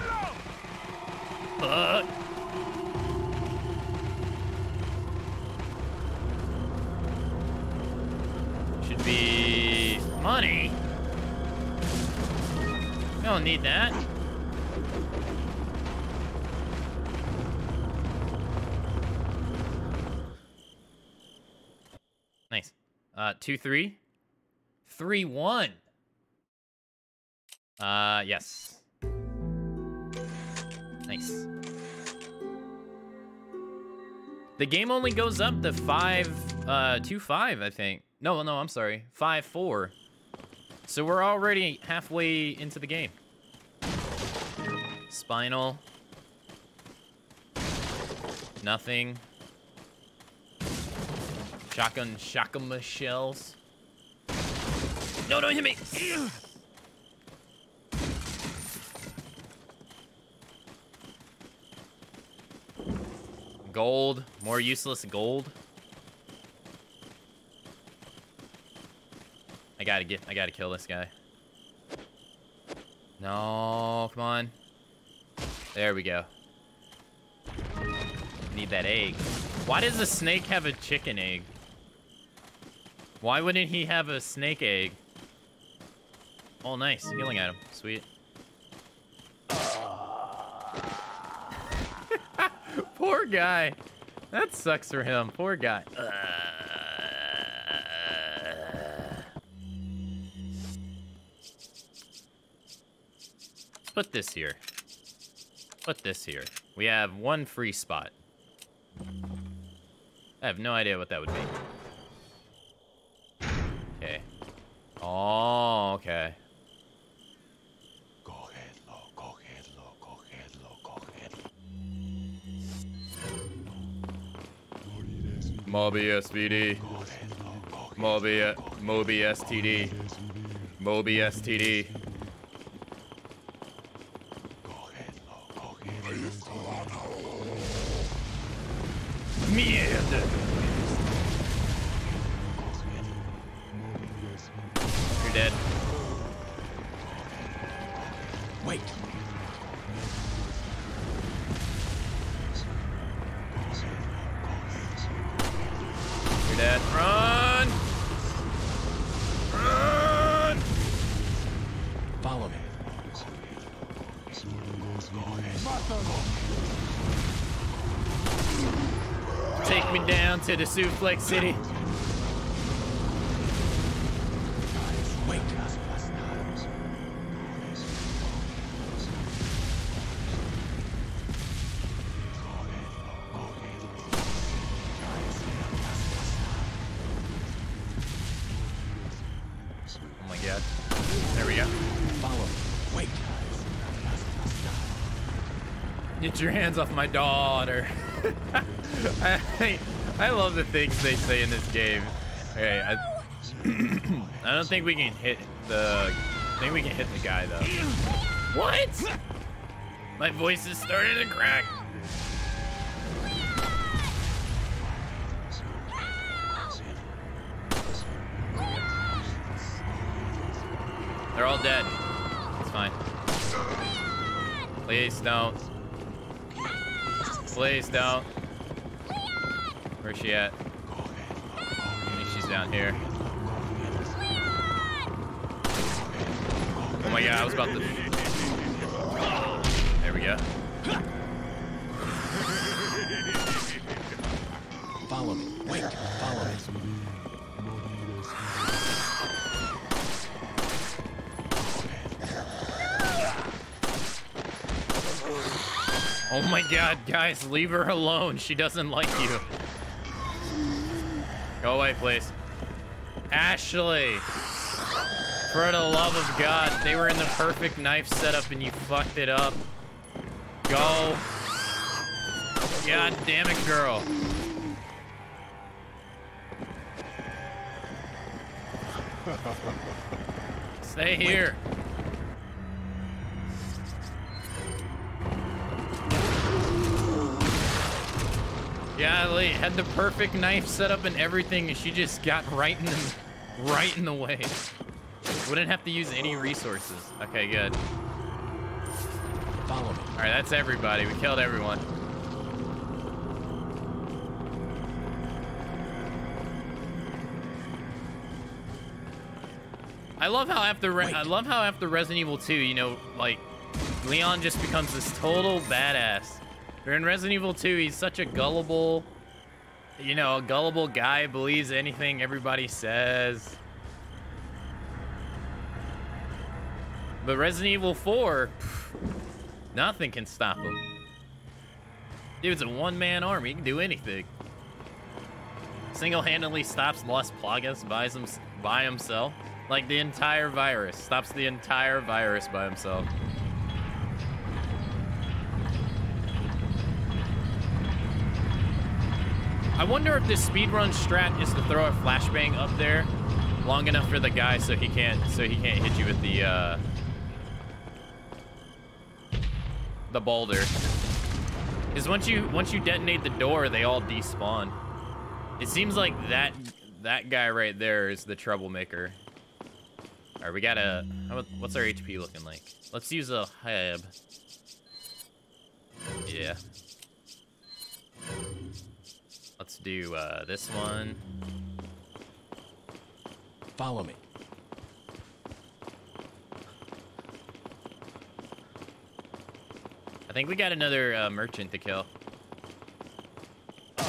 Should be money. We don't need that. Nice. Uh, two, three. Three, one. Uh, yes. Nice. The game only goes up to five, uh, two, five, I think. No, no, I'm sorry. Five, four. So we're already halfway into the game. Spinel. Nothing. Shotgun, shotgun shells. No, don't hit me. Gold. More useless gold. I gotta get, I gotta kill this guy. No, come on. There we go. Need that egg. Why does a snake have a chicken egg? Why wouldn't he have a snake egg? Oh, nice. Healing item. Sweet. Poor guy. That sucks for him. Poor guy. Uh, Put this here. Put this here. We have one free spot. I have no idea what that would be. Okay. Oh, okay. Moby SVD. Moby, Moby STD. Moby STD. Mierda. You're dead. The Suplex City. Oh my god. There we go. Follow. Wait. Get your hands off my daughter. <laughs> I, I love the things they say in this game. Okay, I, <clears throat> I don't think we can hit the. I think we can hit the guy though. What? My voice is starting to crack. They're all dead. It's fine. Please don't. Please don't. Where's she at? I think she's down here. Oh my god, I was about to. There we go. Follow me. Wait. Follow me. Oh my god, guys, leave her alone. She doesn't like you. Go away, please. Ashley! For the love of God, they were in the perfect knife setup and you fucked it up. Go. God damn it, girl. <laughs> Stay here. Had the perfect knife set up and everything, and she just got right in the, right in the way. Wouldn't have to use any resources. Okay, good. Follow me. All right, that's everybody. We killed everyone. I love how after Re- I love how after Resident Evil 2, you know, like Leon just becomes this total badass. Or in Resident Evil 2, he's such a gullible, you know, a gullible guy, believes anything everybody says. But Resident Evil 4, pff, nothing can stop him. Dude's a one-man army. He can do anything. Single-handedly stops Las Plagas by, him, by himself. Like the entire virus. Stops the entire virus by himself. I wonder if this speedrun strat is to throw a flashbang up there long enough for the guy so he can't so he can't hit you with the uh the boulder. Because once you once you detonate the door, they all despawn. It seems like that that guy right there is the troublemaker. All right, we gotta. how- What's our HP looking like? Let's use a hab. Yeah. Let's do uh, this one. Follow me. I think we got another uh, merchant to kill. <laughs>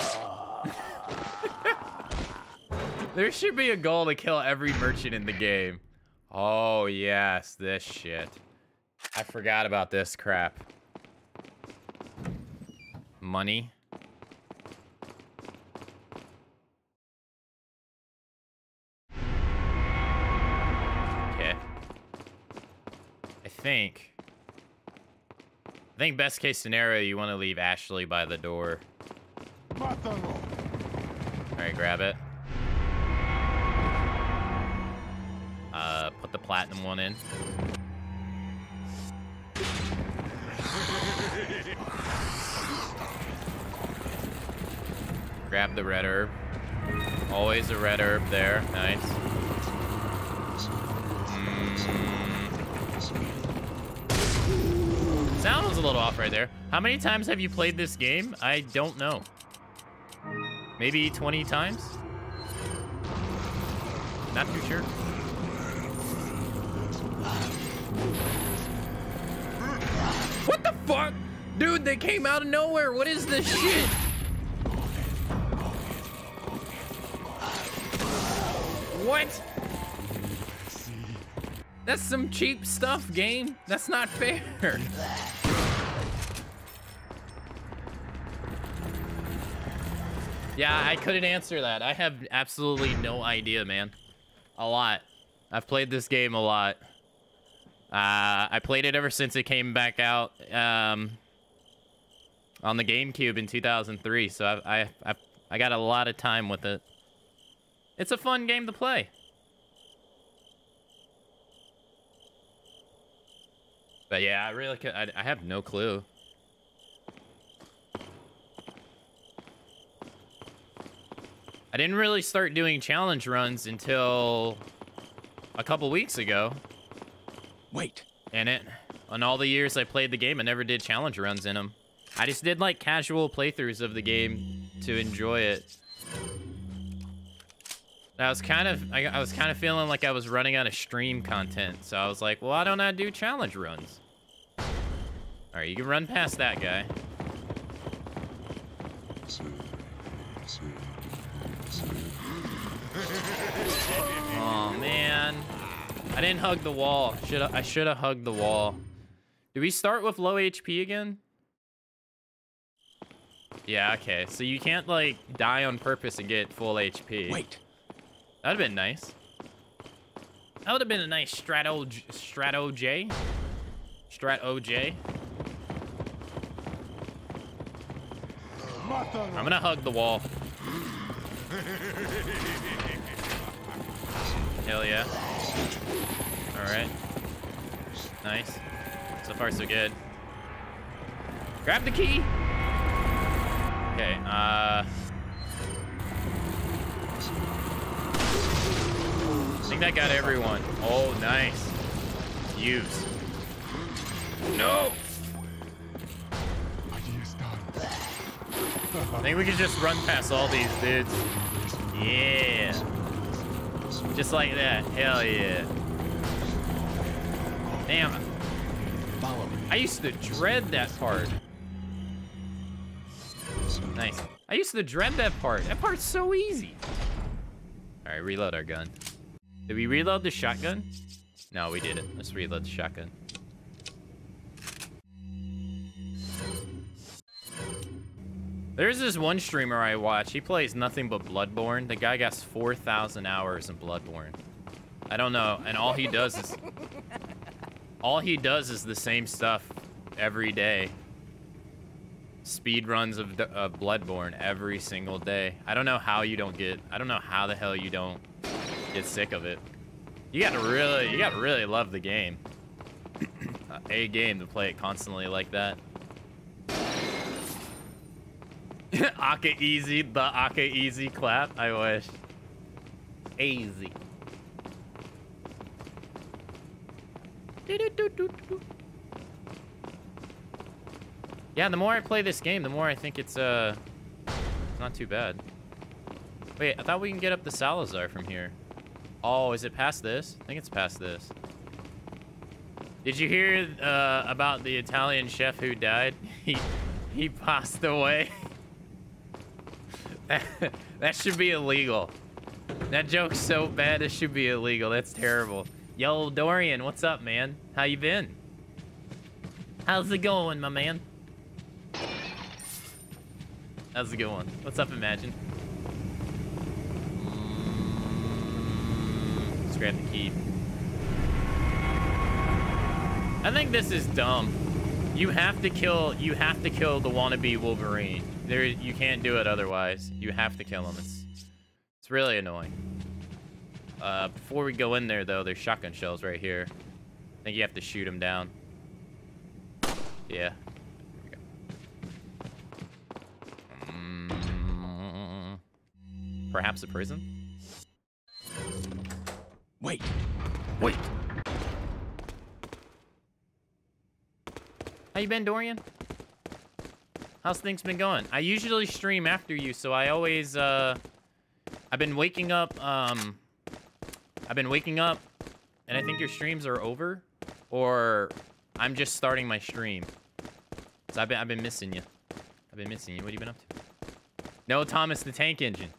there should be a goal to kill every merchant in the game. Oh, yes, this shit. I forgot about this crap. Think. I think best case scenario, you want to leave Ashley by the door. All right, grab it. Uh, put the platinum one in. Grab the red herb. Always a red herb there. Nice. Mm. Sound was a little off right there. How many times have you played this game? I don't know. Maybe 20 times? Not too sure. What the fuck? Dude, they came out of nowhere. What is this shit? What? That's some cheap stuff, game. That's not fair. <laughs> Yeah, I couldn't answer that. I have absolutely no idea, man. A lot. I've played this game a lot. Uh, I played it ever since it came back out um, on the GameCube in 2003. So I, I, I, I got a lot of time with it. It's a fun game to play. But yeah, I really could, I, I have no clue. I didn't really start doing challenge runs until a couple weeks ago. Wait. In it, on all the years I played the game, I never did challenge runs in them. I just did like casual playthroughs of the game to enjoy it. I was kind of, I, I was kind of feeling like I was running out of stream content, so I was like, well, why don't I do challenge runs? All right, you can run past that guy. Oh man, I didn't hug the wall. Should I should have hugged the wall. Do we start with low HP again? Yeah, okay. So you can't like die on purpose and get full HP. Wait. That'd have been nice. That would have been a nice Strato J- Strato J. Strat OJ. I'm gonna hug the wall. Hell yeah. Alright. Nice. So far, so good. Grab the key! Okay, uh... I think that got everyone. Oh, nice. Use. No! I think we can just run past all these dudes. Yeah. Just like that. Hell yeah. Damn. I used to dread that part. Nice. I used to dread that part. That part's so easy. All right, reload our gun. Did we reload the shotgun? No, we didn't. Let's reload the shotgun. There's this one streamer I watch. He plays nothing but Bloodborne. The guy got 4,000 hours in Bloodborne. I don't know. And all he does is... All he does is the same stuff every day. Speed runs of, of Bloodborne every single day. I don't know how you don't get... I don't know how the hell you don't get sick of it. You gotta really... You gotta really love the game. <clears throat> A game to play it constantly like that. <laughs> Aka easy, the Aka easy clap. I wish. Easy. Yeah, the more I play this game, the more I think it's uh not too bad. Wait, I thought we can get up the Salazar from here. Oh, is it past this? I think it's past this. Did you hear uh, about the Italian chef who died? <laughs> He he passed away. <laughs> that should be illegal. That joke's so bad it should be illegal. That's terrible. Yo, Dorian, what's up, man? How you been? How's it going, my man? How's it going? What's up, Imagine? Mm, Let's grab the key. I think this is dumb. You have to kill. You have to kill the wannabe Wolverine. There, you can't do it otherwise. You have to kill him. It's, it's really annoying. Uh, before we go in there, though, there's shotgun shells right here. I think you have to shoot him down. Yeah. Perhaps a prison? Wait. Wait. How you been, Dorian? How's things been going? I usually stream after you, so I always, uh... I've been waking up, um... I've been waking up, and I think your streams are over, or I'm just starting my stream. So I've been, I've been missing you. I've been missing you. What have you been up to? No Thomas the Tank Engine.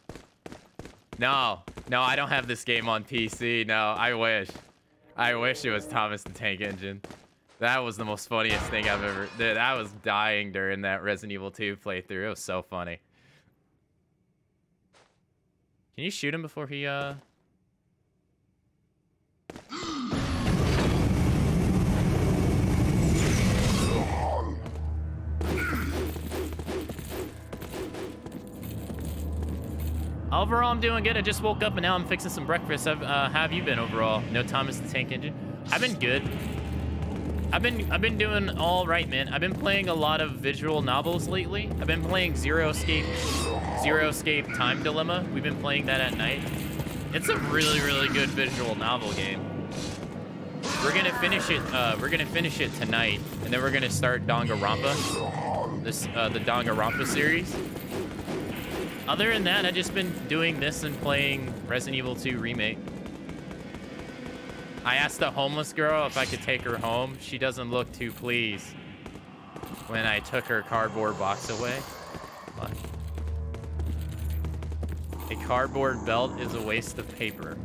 No, no, I don't have this game on PC. No, I wish. I wish it was Thomas the Tank Engine. That was the most funniest thing I've ever... Dude, I was dying during that Resident Evil 2 playthrough. It was so funny. Can you shoot him before he, uh... Overall, I'm doing good. I just woke up and now I'm fixing some breakfast. Uh, how have you been overall? No Thomas the Tank Engine. I've been good. I've been I've been doing all right, man. I've been playing a lot of visual novels lately. I've been playing Zero Escape, Zero Escape Time Dilemma. We've been playing that at night. It's a really really good visual novel game. We're gonna finish it. Uh, we're gonna finish it tonight, and then we're gonna start Danganronpa, this uh, the Danganronpa series. Other than that, I've just been doing this and playing Resident Evil 2 Remake. I asked the homeless girl if I could take her home. She doesn't look too pleased when I took her cardboard box away. A cardboard belt is a waste of paper.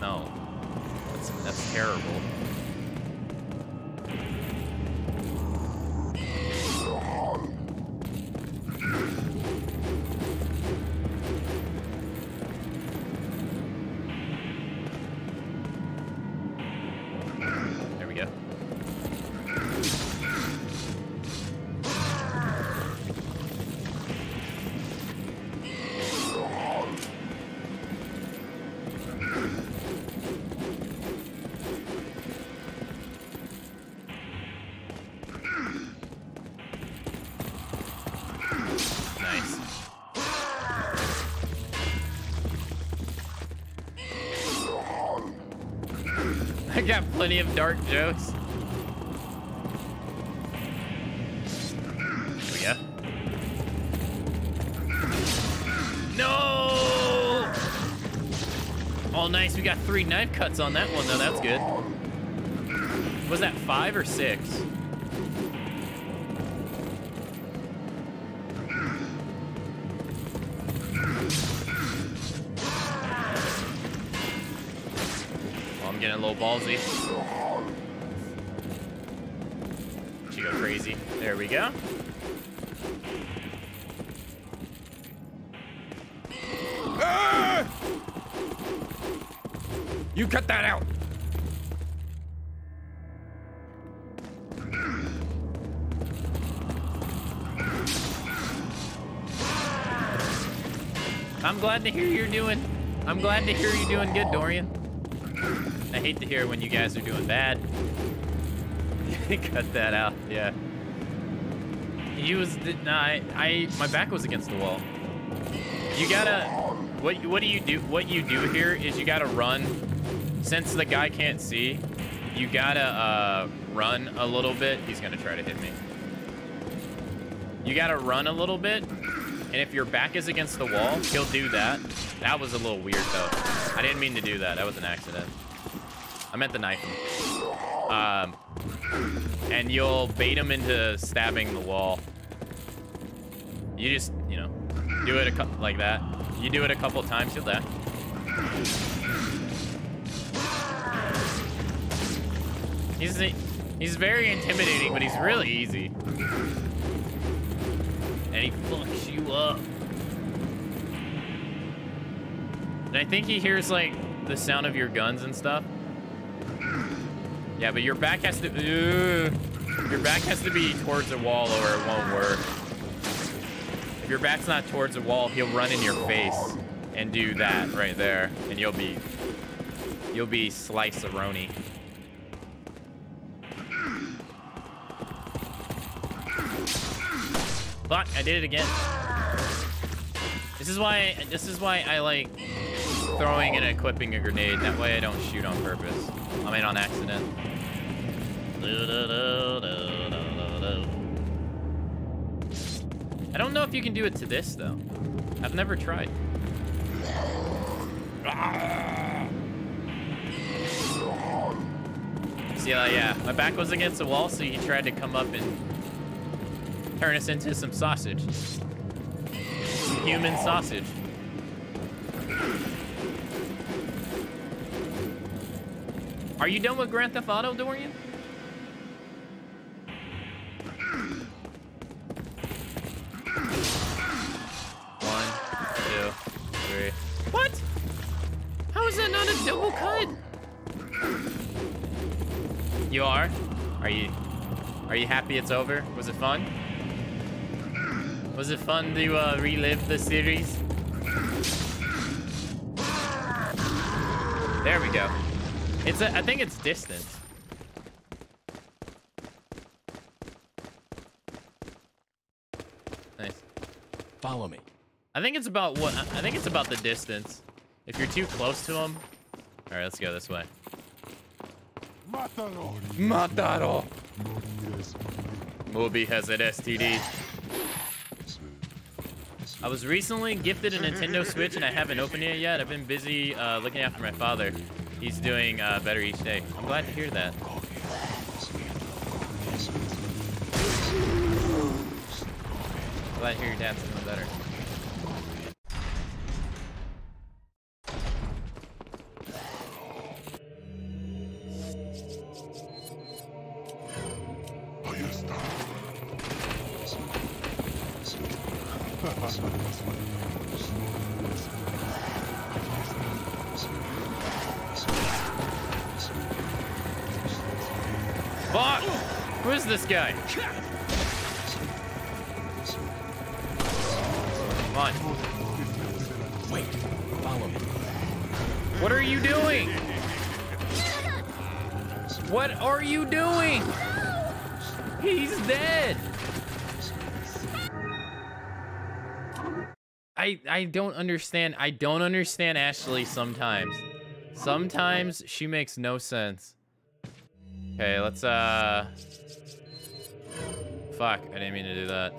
No. That's, that's terrible. Plenty of dark jokes. Oh, we go. No! Oh, nice. We got three knife cuts on that one, though. That's good. Was that five or six? Doing. I'm glad to hear you're doing good, Dorian. I hate to hear when you guys are doing bad. <laughs> Cut that out. Yeah. He was. Nah, I, I. My back was against the wall. You gotta. What What do you do? What you do here is you gotta run. Since the guy can't see, you gotta uh, run a little bit. He's gonna try to hit me. You gotta run a little bit, and if your back is against the wall, he'll do that. That was a little weird, though. I didn't mean to do that. That was an accident. I meant the knife him. Um, and you'll bait him into stabbing the wall. You just, you know, do it a like that. You do it a couple times, you'll die. He's he's very intimidating, but he's really easy. And he fucks And I think he hears like the sound of your guns and stuff. Yeah, but your back has to. Ugh. your back has to be towards a wall, or it won't work. If your back's not towards a wall, he'll run in your face and do that right there, and you'll be you'll be slice Fuck! I did it again. This is why. This is why I like throwing and equipping a grenade. That way I don't shoot on purpose. I mean on accident. I don't know if you can do it to this though. I've never tried. See, uh, yeah, my back was against the wall, so he tried to come up and turn us into some sausage. Human sausage. Are you done with Grand Theft Auto, Dorian? One, two, three. What? How is that not a double cut? You are? Are you are you happy it's over? Was it fun? Was it fun to uh, relive the series? There we go. It's a, I think it's distance. Nice. Follow me. I think it's about what I think it's about the distance. If you're too close to him. All right, let's go this way. Mataro. Moby has an STD. I was recently gifted a Nintendo Switch and I haven't opened it yet. I've been busy uh, looking after my father. He's doing uh, better each day. I'm glad to hear that. Glad to hear your dad's doing better. I don't understand. I don't understand Ashley sometimes. Sometimes she makes no sense. Okay, let's uh Fuck, I didn't mean to do that.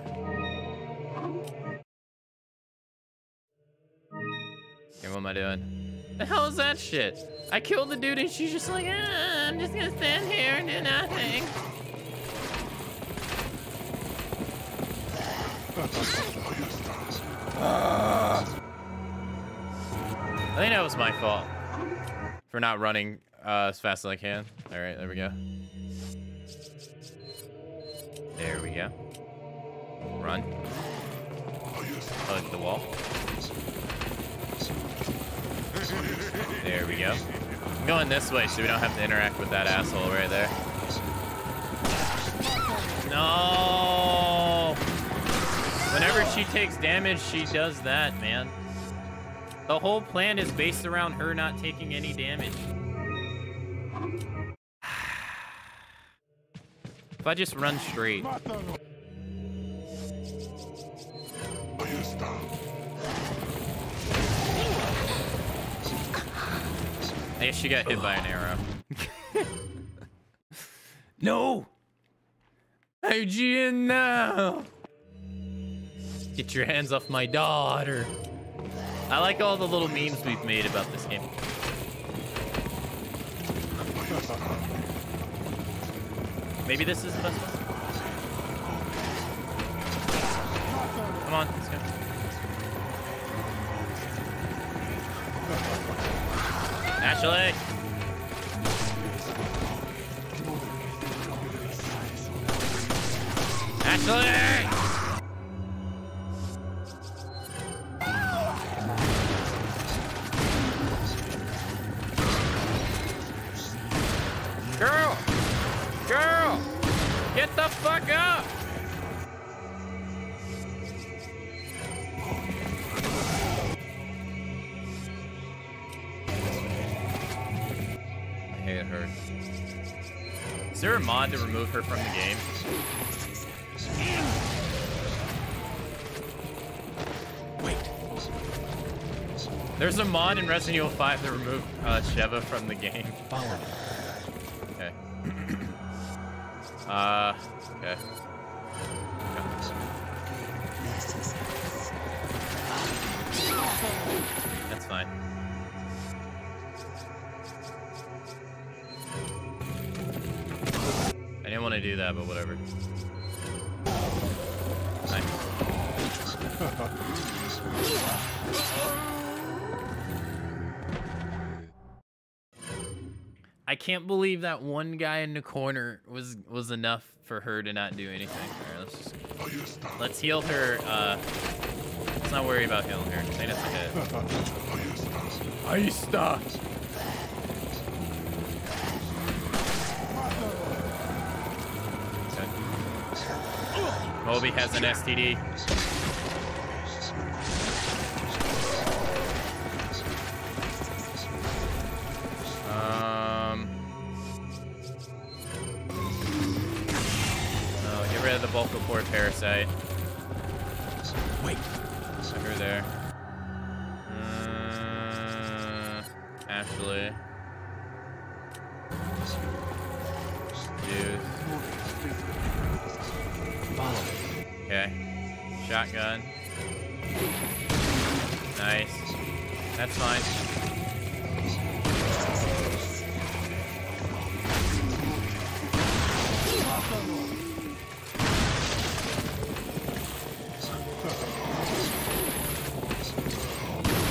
Okay, what am I doing? The hell is that shit? I killed the dude and she's just like, ah, I'm just gonna stand here and do nothing. <laughs> I think that was my fault for not running uh, as fast as I can. All right, there we go. There we go. Run. Hug the wall. There we go. I'm going this way so we don't have to interact with that asshole right there. No! Whenever she takes damage, she does that, man. The whole plan is based around her not taking any damage. <sighs> If I just run straight. I guess she got hit by an arrow. <laughs> no! IGN now! Get your hands off my daughter. I like all the little memes we've made about this game. <laughs> Maybe this is the best one. Come on, let's go. Ashley! Ashley! There a mod to remove her from the game? Wait. There's a mod in Resident Evil 5 to remove uh, Sheva from the game. <laughs> Follow me. Okay. <clears throat> uh, okay. That's fine. Want to do that, but whatever. <laughs> I can't believe that one guy in the corner was was enough for her to not do anything. All right, let's just, let's heal her. Uh, let's not worry about healing her. Say that's hit. Ahí está. Moby has an STD. Um. Oh, get rid of the cord parasite. Wait. Put her there. Uh, Ashley. Dude. Follow. Okay. Shotgun. Nice. That's fine.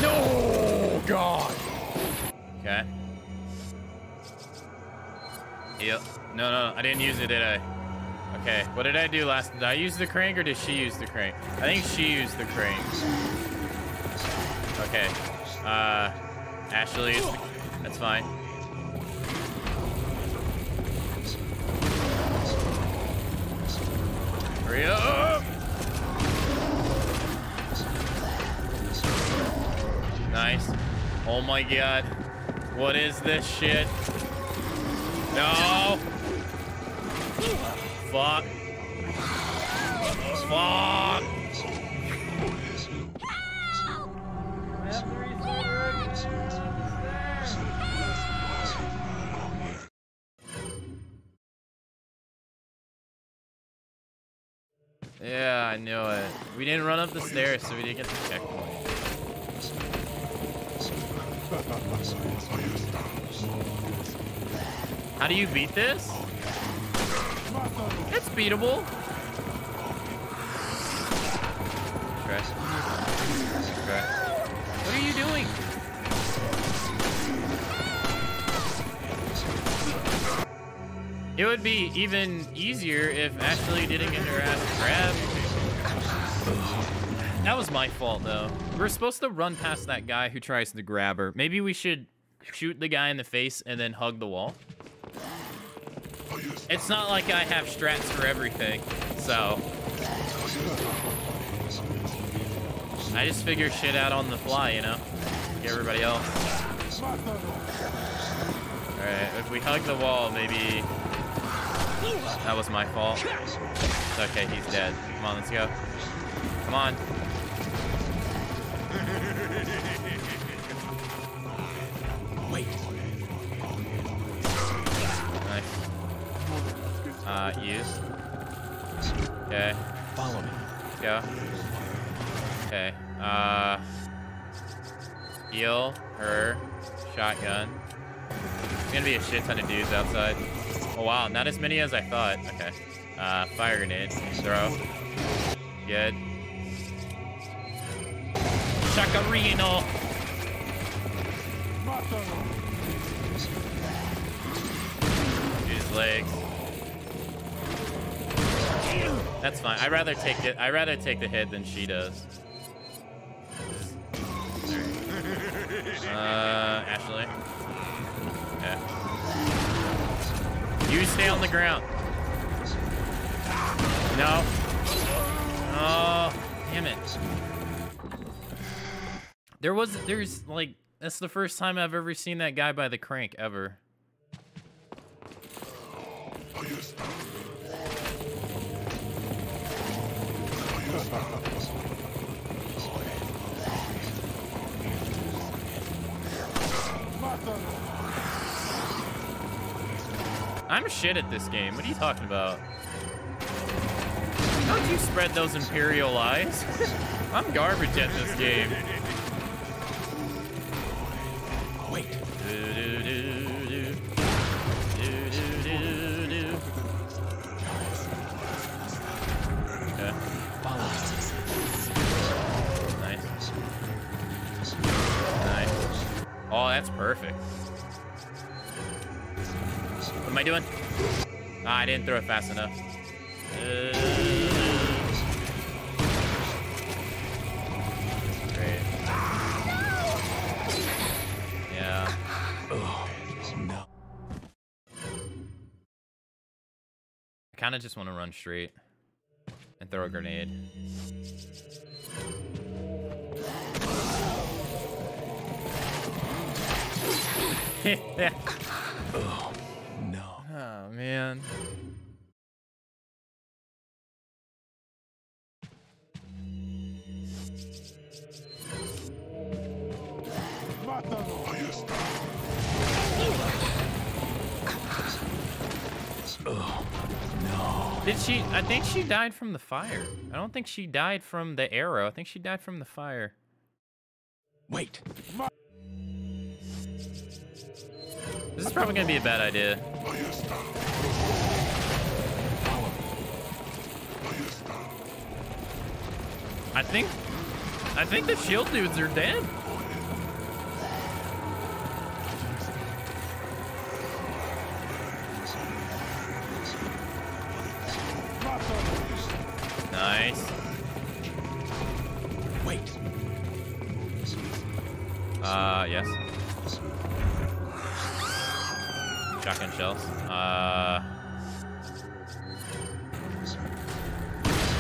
No, God. Okay. Yep. No, no, I didn't use it, did I? Okay, what did I do last? Did I use the crank or did she use the crank? I think she used the crank. Okay. Uh, Ashley, that's fine. Hurry up! Nice. Oh my god. What is this shit? No! Fuck. Fuck! Yeah, I knew it. We didn't run up the stairs, so we didn't get the checkpoint. How do you beat this? It's beatable. What are you doing? It would be even easier if Ashley didn't get her ass grabbed. That was my fault, though. We're supposed to run past that guy who tries to grab her. Maybe we should shoot the guy in the face and then hug the wall. It's not like I have strats for everything, so... I just figure shit out on the fly, you know? Like everybody else. Alright, if we hug the wall, maybe... That was my fault. It's okay, he's dead. Come on, let's go. Come on. Wait. Uh, use. Okay, Follow me. go. Okay, uh... Heal her. Shotgun. There's gonna be a shit ton of dudes outside. Oh wow, not as many as I thought. Okay. Uh, fire grenade. Throw. Good. Chacarino! His legs. That's fine. I'd rather take it. I'd rather take the hit than she does. Uh, Ashley. Okay. You stay on the ground. No. Oh, damn it. There was, there's like, that's the first time I've ever seen that guy by the crank ever. I'm shit at this game. What are you talking about? How'd you spread those Imperial lies? <laughs> I'm garbage at this game. Throw it fast enough. Uh. Yeah. No. I kind of just want to run straight and throw a grenade. Oh, <laughs> no. oh man. Did she? I think she died from the fire. I don't think she died from the arrow. I think she died from the fire. Wait. This is probably gonna be a bad idea. I think, I think the shield dudes are dead. Uh, yes. Shotgun shells. Uh,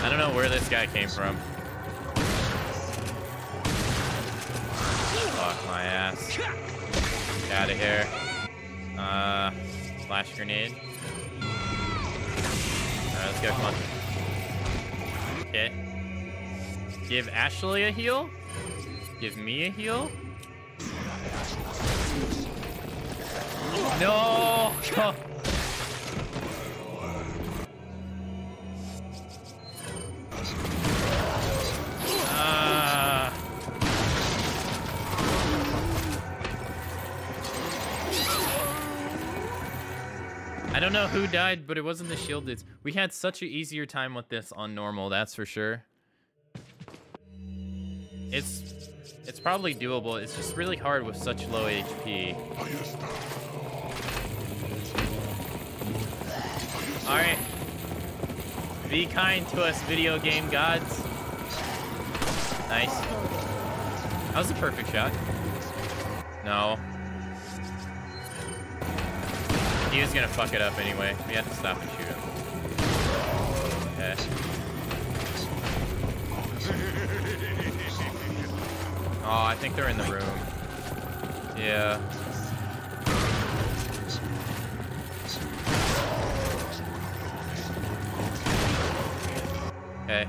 I don't know where this guy came from. Fuck my ass. Get out of here. Uh, flash grenade. Alright, let's go, come on. Okay. Give Ashley a heal. Give me a heal. No! <laughs> Ah. I don't know who died, but it wasn't the shield dudes. We had such an easier time with this on normal, that's for sure. It's it's probably doable. It's just really hard with such low HP. Alright. Be kind to us, video game gods. Nice. That was a perfect shot. No. He was gonna fuck it up anyway. We have to stop and shoot him. Okay. Oh, I think they're in the room. Yeah. Okay.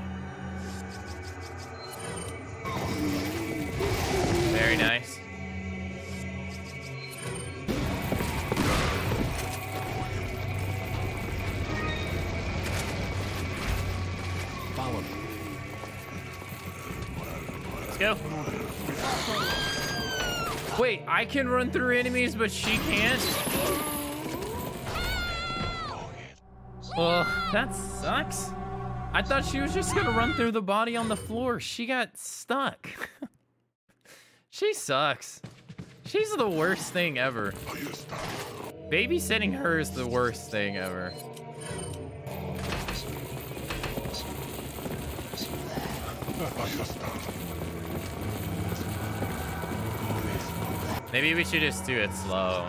I can run through enemies, but she can't? Well, that sucks. I thought she was just gonna run through the body on the floor. She got stuck. <laughs> she sucks. She's the worst thing ever. Babysitting her is the worst thing ever. <laughs> Maybe we should just do it slow.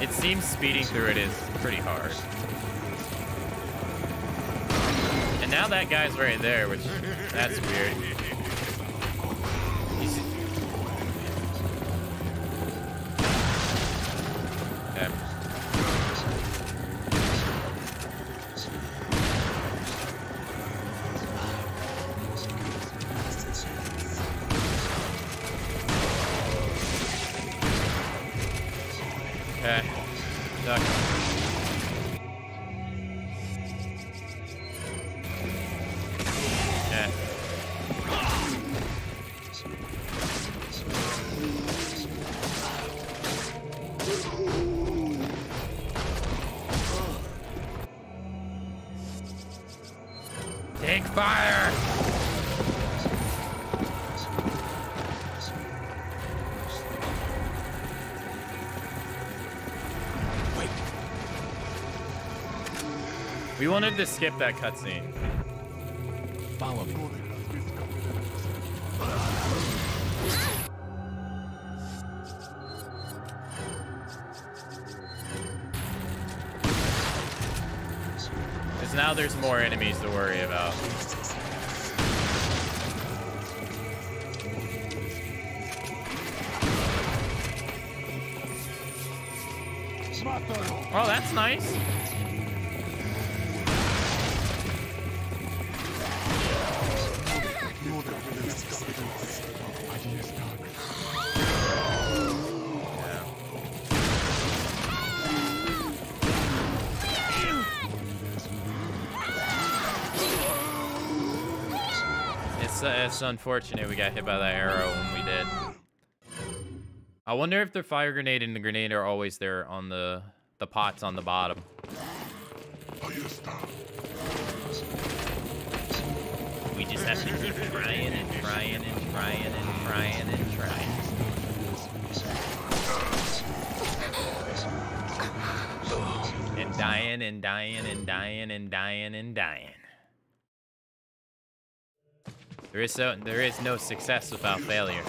It seems speeding through it is pretty hard. And now that guy's right there, which that's weird. To skip that cutscene. Follow me. Because now there's more enemies Unfortunate we got hit by that arrow when we did. I wonder if the fire grenade and the grenade are always there on the the pots on the bottom. We just have to keep trying and trying and trying and trying and trying. And dying and dying and dying and dying and dying. There is so there is no success without failure.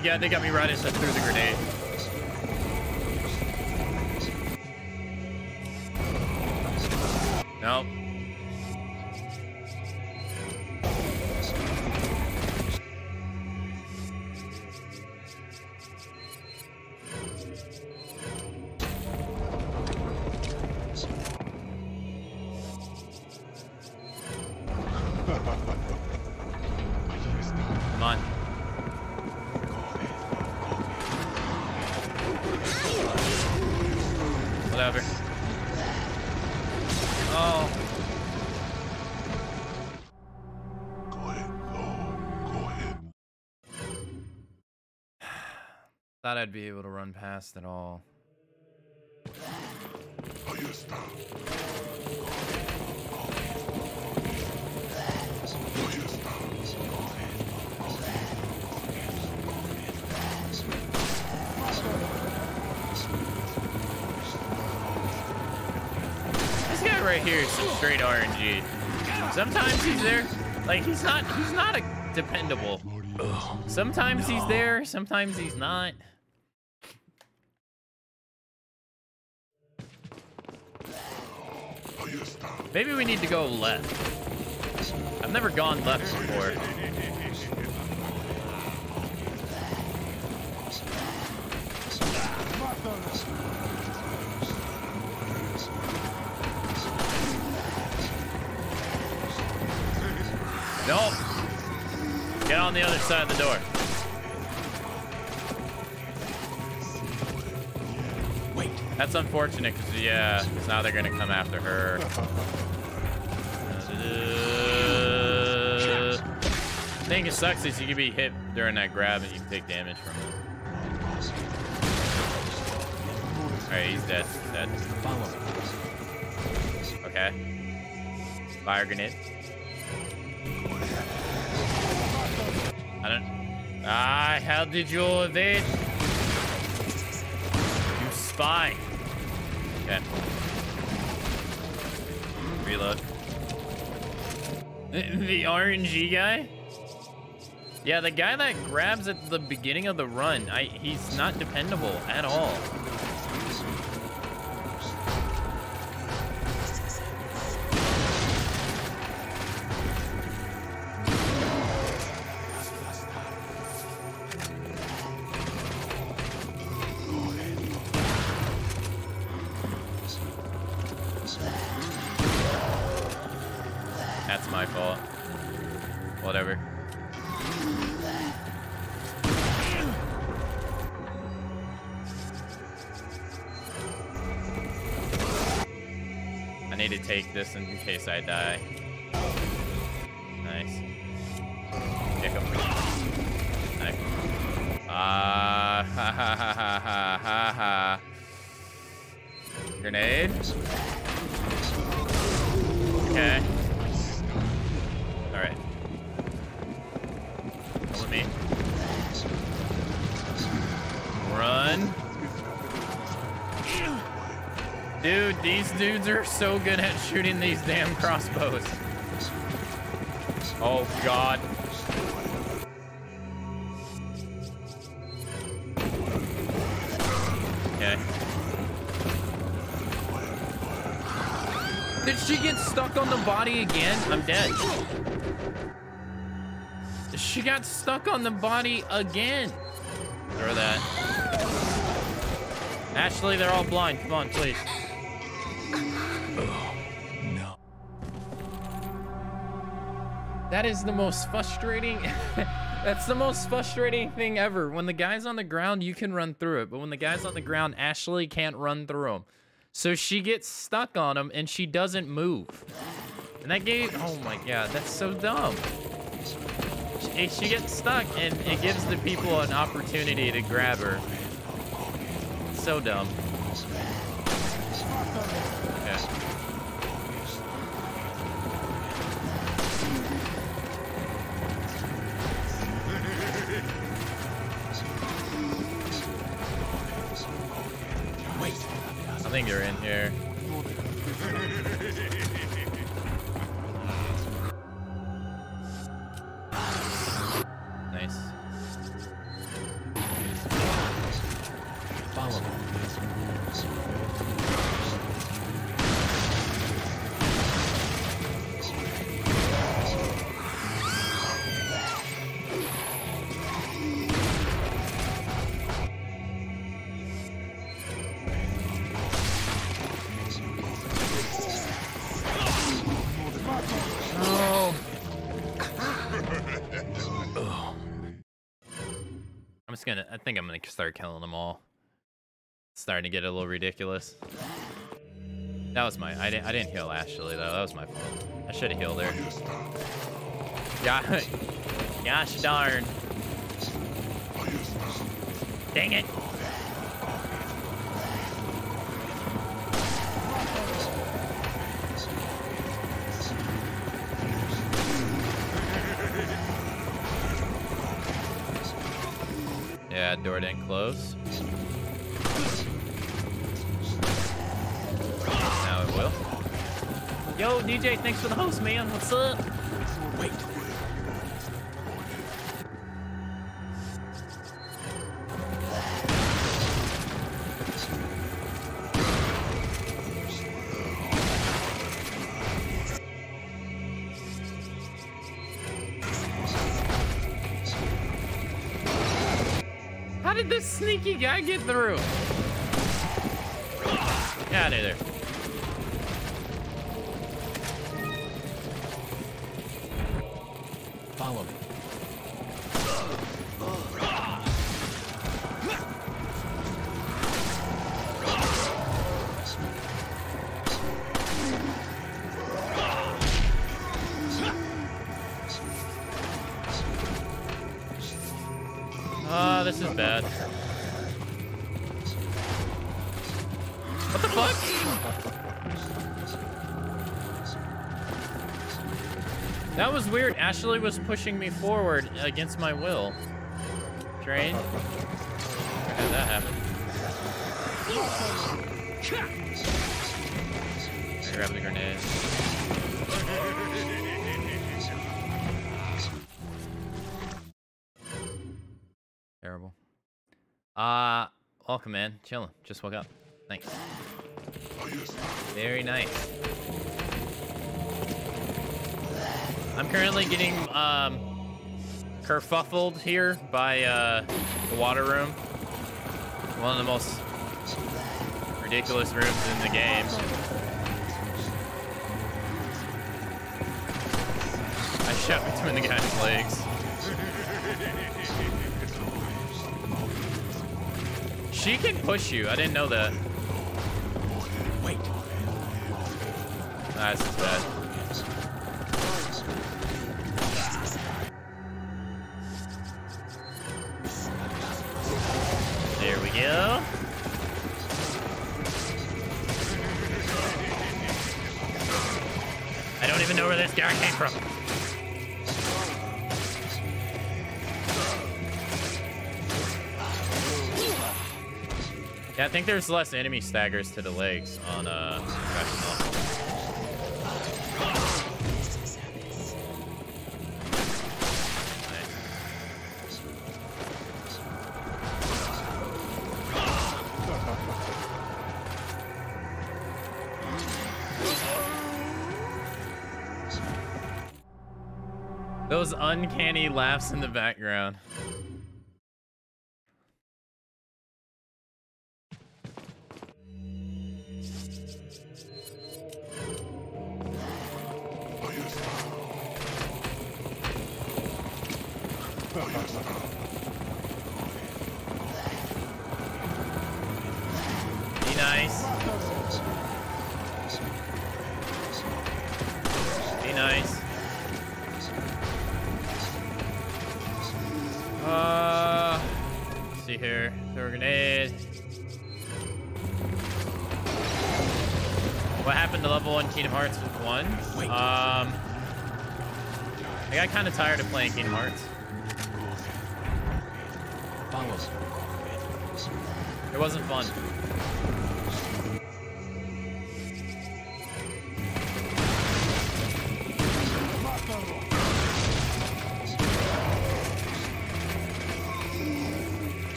They got me right as I threw the grenade. I'd be able to run past it right here is some straight RNG. Sometimes he's there, like he's not, he's not a dependable. Sometimes he's there, sometimes he's not. Maybe we need to go left. I've never gone left before. Nope. Get on the other side of the door. That's unfortunate because yeah, 'cause now they're gonna come after her. Uh, thing that sucks is you can be hit during that grab and you can take damage from it. Alright, he's dead. Dead. Okay. Fire grenade. I don't. Ah, how did you evade? You spy. <laughs> The, RNG guy? Yeah, the guy that grabs at the beginning of the run, I he's not dependable at all. Shooting these damn crossbows. Oh, God. Okay. Did she get stuck on the body again? I'm dead. She got stuck on the body again. Throw that. Ashley, they're all blind. Come on, please. That is the most frustrating. <laughs> That's the most frustrating thing ever. When the guy's on the ground, you can run through it. But when the guy's on the ground, Ashley can't run through him. So she gets stuck on him and she doesn't move. And that gave... oh my god, that's so dumb. She, she gets stuck and it gives the people an opportunity to grab her. So dumb. Think I'm gonna start killing them all. It's starting to get a little ridiculous. That was my. I didn't. I didn't heal Ashley though. That was my fault. I should have healed her. Yeah. <laughs> Gosh darn. Dang it. Yeah, door didn't close. Now it will. Yo, DJ, thanks for the host, man. What's up? Sneaky guy get through? Get out of there. Ashley was pushing me forward against my will. Train? How did that happen? Grab the grenade. Terrible. Uh, welcome, man. Chilling. Just woke up. Thanks. Very nice. I'm currently getting um, kerfuffled here by uh, the water room. One of the most ridiculous rooms in the game. I shot <laughs> between the guy's legs. She can push you. I didn't know that. Wait. Is bad. There's less enemy staggers to the legs on uh. <laughs> Those uncanny laughs in the background.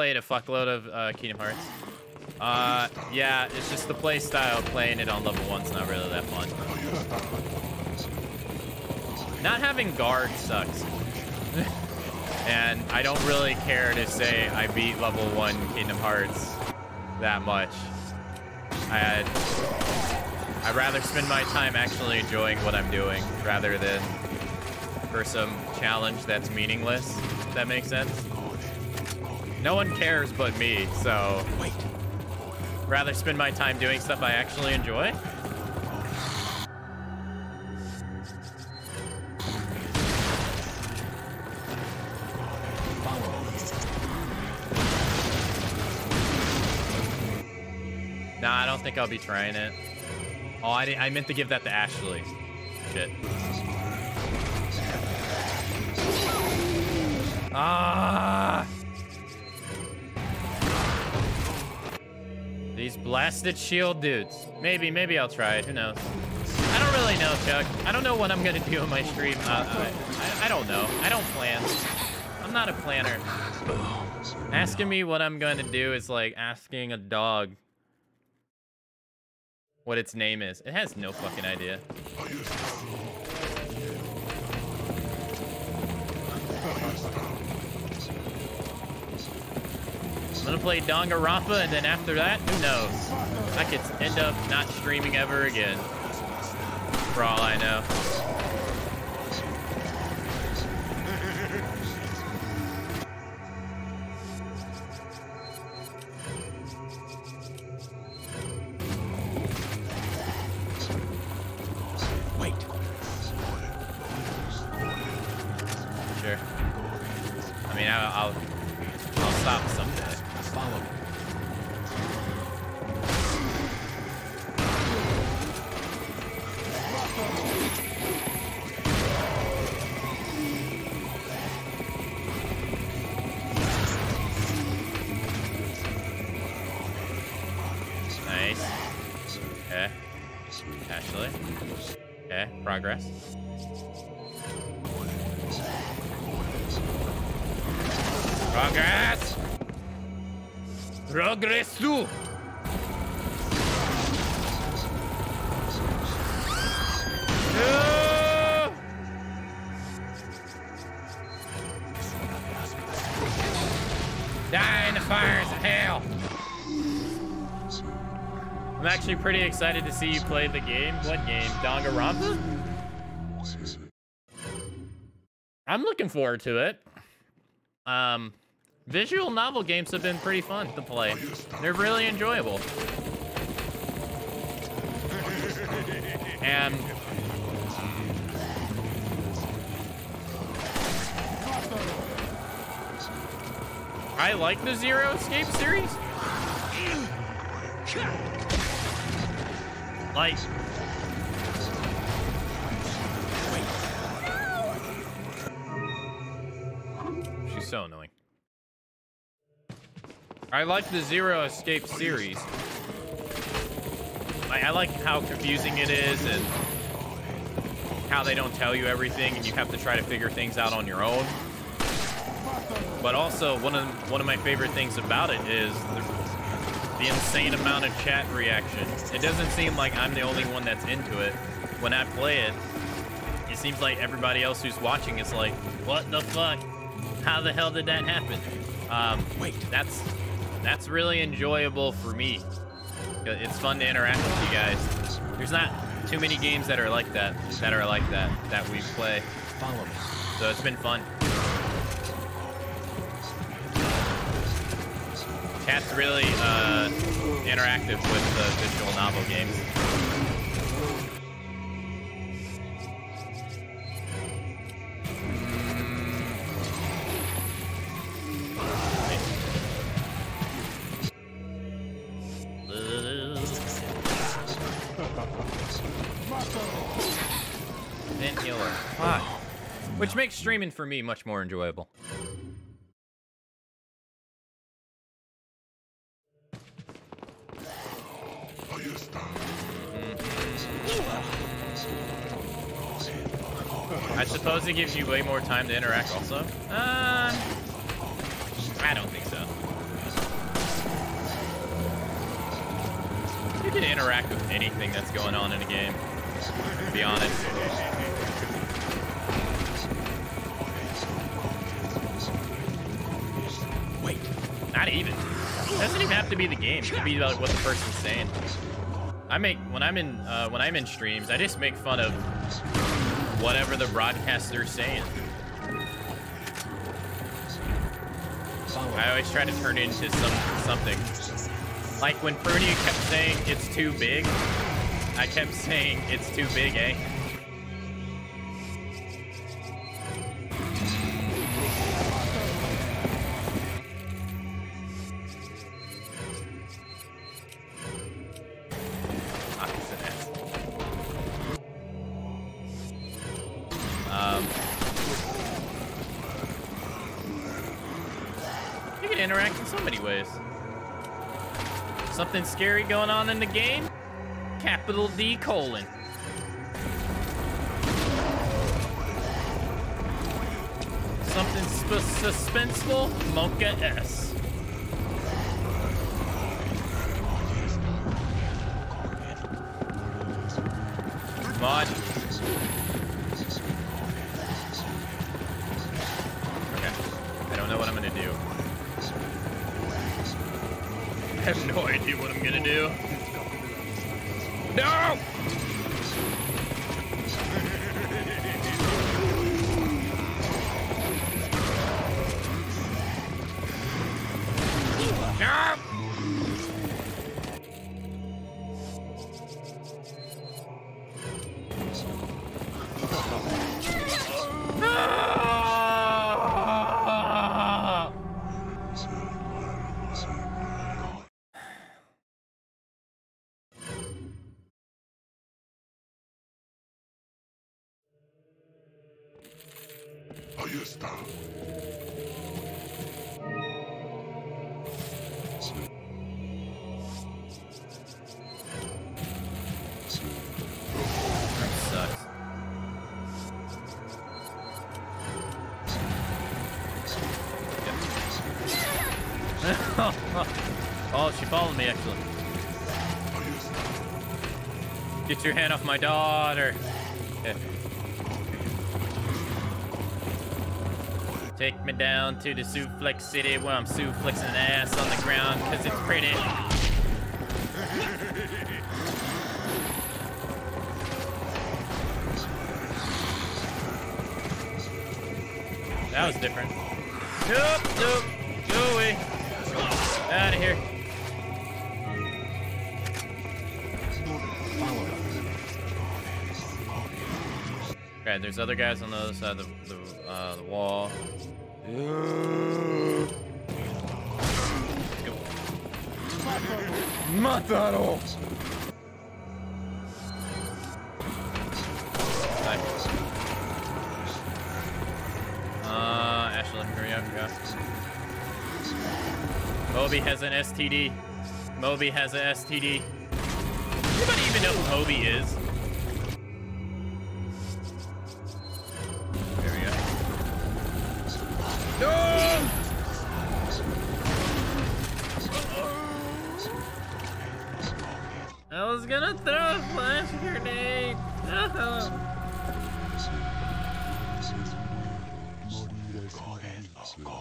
Played a fuckload of uh, Kingdom Hearts. Uh, yeah, it's just the play style. Playing it on level one's not really that fun. Not having guard sucks. <laughs> and I don't really care to say I beat level one Kingdom Hearts that much. I I'd rather spend my time actually enjoying what I'm doing rather than for some challenge that's meaningless. If that makes sense. No one cares but me, so Wait. rather spend my time doing stuff I actually enjoy. Nah, I don't think I'll be trying it. Oh, I, I meant to give that to Ashley. Shit. Ah! Blasted shield dudes. Maybe, maybe I'll try it. Who knows? I don't really know, Chuck. I don't know what I'm gonna do in my stream. Uh, I, I, I don't know. I don't plan. I'm not a planner. Asking me what I'm gonna do is like asking a dog what its name is. It has no fucking idea. I'm gonna play Danganronpa, and then after that, who knows? I could end up not streaming ever again. For all I know. Excited to see you play the game. What game? Danganronpa? I'm looking forward to it. Um, visual novel games have been pretty fun to play. They're really enjoyable. And I like the Zero Escape series. Like, she's so annoying. I like the Zero Escape series. I, I like how confusing it is and how they don't tell you everything and you have to try to figure things out on your own. But also, one of one of my favorite things about it is the, the insane amount of chat reaction. It doesn't seem like I'm the only one that's into it. When I play it, it seems like everybody else who's watching is like, "What the fuck? How the hell did that happen?" Um, Wait. that's that's really enjoyable for me. It's fun to interact with you guys. There's not too many games that are like that, that are like that, that we play. Follow me. So it's been fun. Cat's really uh, interactive with the visual novel games. Vent healer. Fuck. Which makes streaming for me much more enjoyable. I suppose it gives you way more time to interact also. Uh, I don't think so. You can interact with anything that's going on in a game, to be honest. Wait. Not even. It doesn't even have to be the game. It could be like what the person's saying. I make when I'm in uh, when I'm in streams, I just make fun of whatever the broadcaster's saying. I always try to turn into some something. Like when Pruny kept saying it's too big, I kept saying it's too big, eh? On in the game? Capital D colon. Something sp- suspenseful? Monka S. Mod. Get your hand off my daughter. Yeah. Take me down to the Suplex City where I'm suplexing ass on the ground because it's pretty. That was different. Okay, there's other guys on the other side of the, the, uh, the wall. Let's go. Mataro! Nice. Uh, Ashley, hurry up, go. Moby has an STD. Moby has an STD. Anybody even know who Moby is?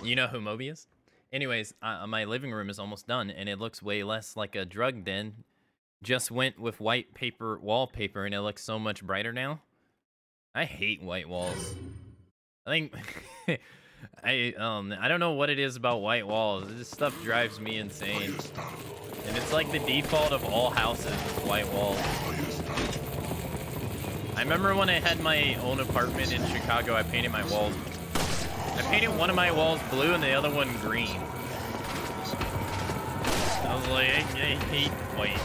You know who Moby is? Anyways, uh, my living room is almost done, and it looks way less like a drug den. Just went with white paper wallpaper, and it looks so much brighter now. I hate white walls. I think <laughs> I um I don't know what it is about white walls. This stuff drives me insane. And it's like the default of all houses is white walls. I remember when I had my own apartment in Chicago, I painted my walls. I painted one of my walls blue and the other one green. I was like, I, I hate white.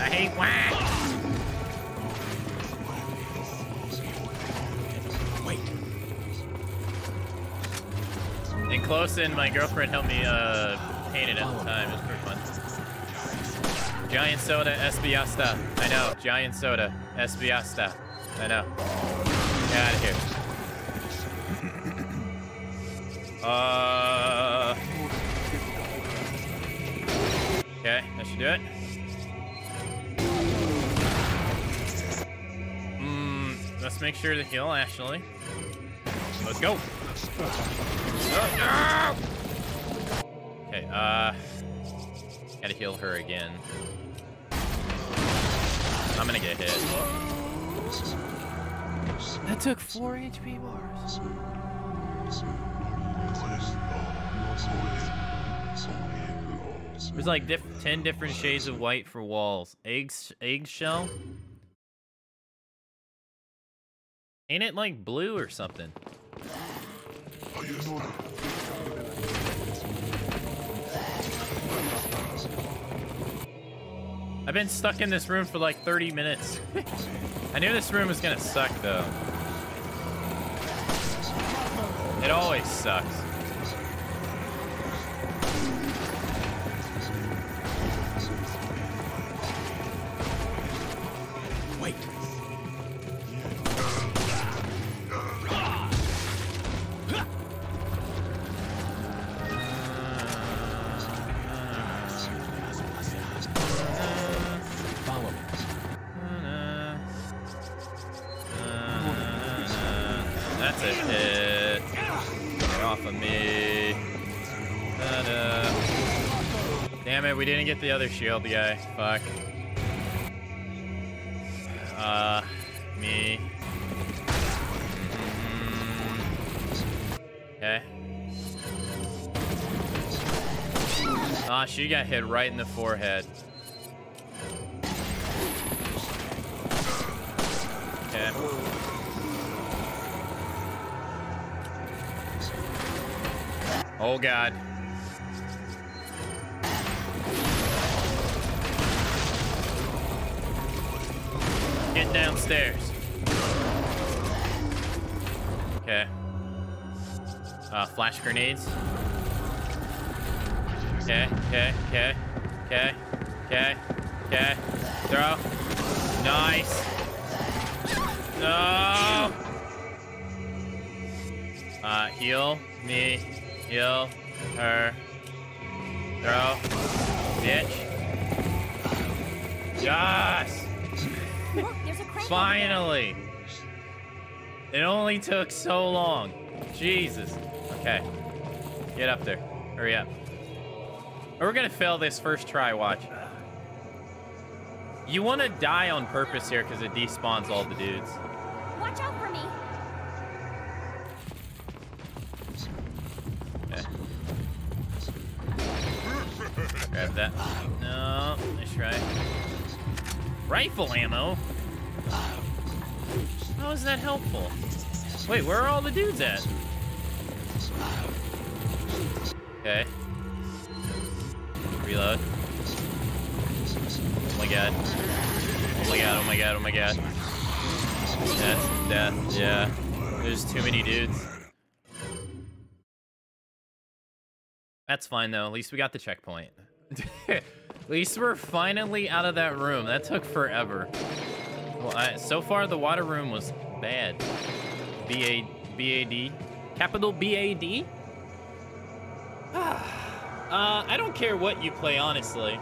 I hate white. And close in, my girlfriend helped me uh, paint it at the time. It was pretty fun. Giant soda, Espiasta. I know. Giant soda, Espiasta. I know. Get out of here. Uh. Okay, that should do it. Hmm. Let's make sure to heal actually. Let's go. Oh, no! Okay, uh. Gotta heal her again. I'm gonna get hit. That took four HP bars. There's like diff 10 different shades of white for walls. Eggs, eggshell? Ain't it like blue or something? I've been stuck in this room for like 30 minutes. I knew this room was gonna suck though. It always sucks. The other shield guy. Fuck. Uh, me. Mm. Okay. Ah, she got hit right in the forehead. Okay. Oh god. Downstairs. Okay. Uh, flash grenades. Okay, okay, okay, okay, okay, okay. Throw. Nice. No. Uh, heal me. Heal her. Throw. Bitch. Yes. Finally. It only took so long. Jesus. Okay. Get up there. Hurry up. We're gonna fail this first try, watch. You wanna die on purpose here because it despawns all the dudes. Watch out for me. Okay. Grab that. No, nice try. Rifle ammo? Helpful? Wait, where are all the dudes at? Okay. Reload. Oh my god. Oh my god, oh my god, oh my god. That's death, yeah. There's too many dudes. That's fine though. At least we got the checkpoint. <laughs> At least we're finally out of that room. That took forever. Well, I, so far the water room was bad. B A B A D, capital B A D. <sighs> Uh, I don't care what you play, honestly.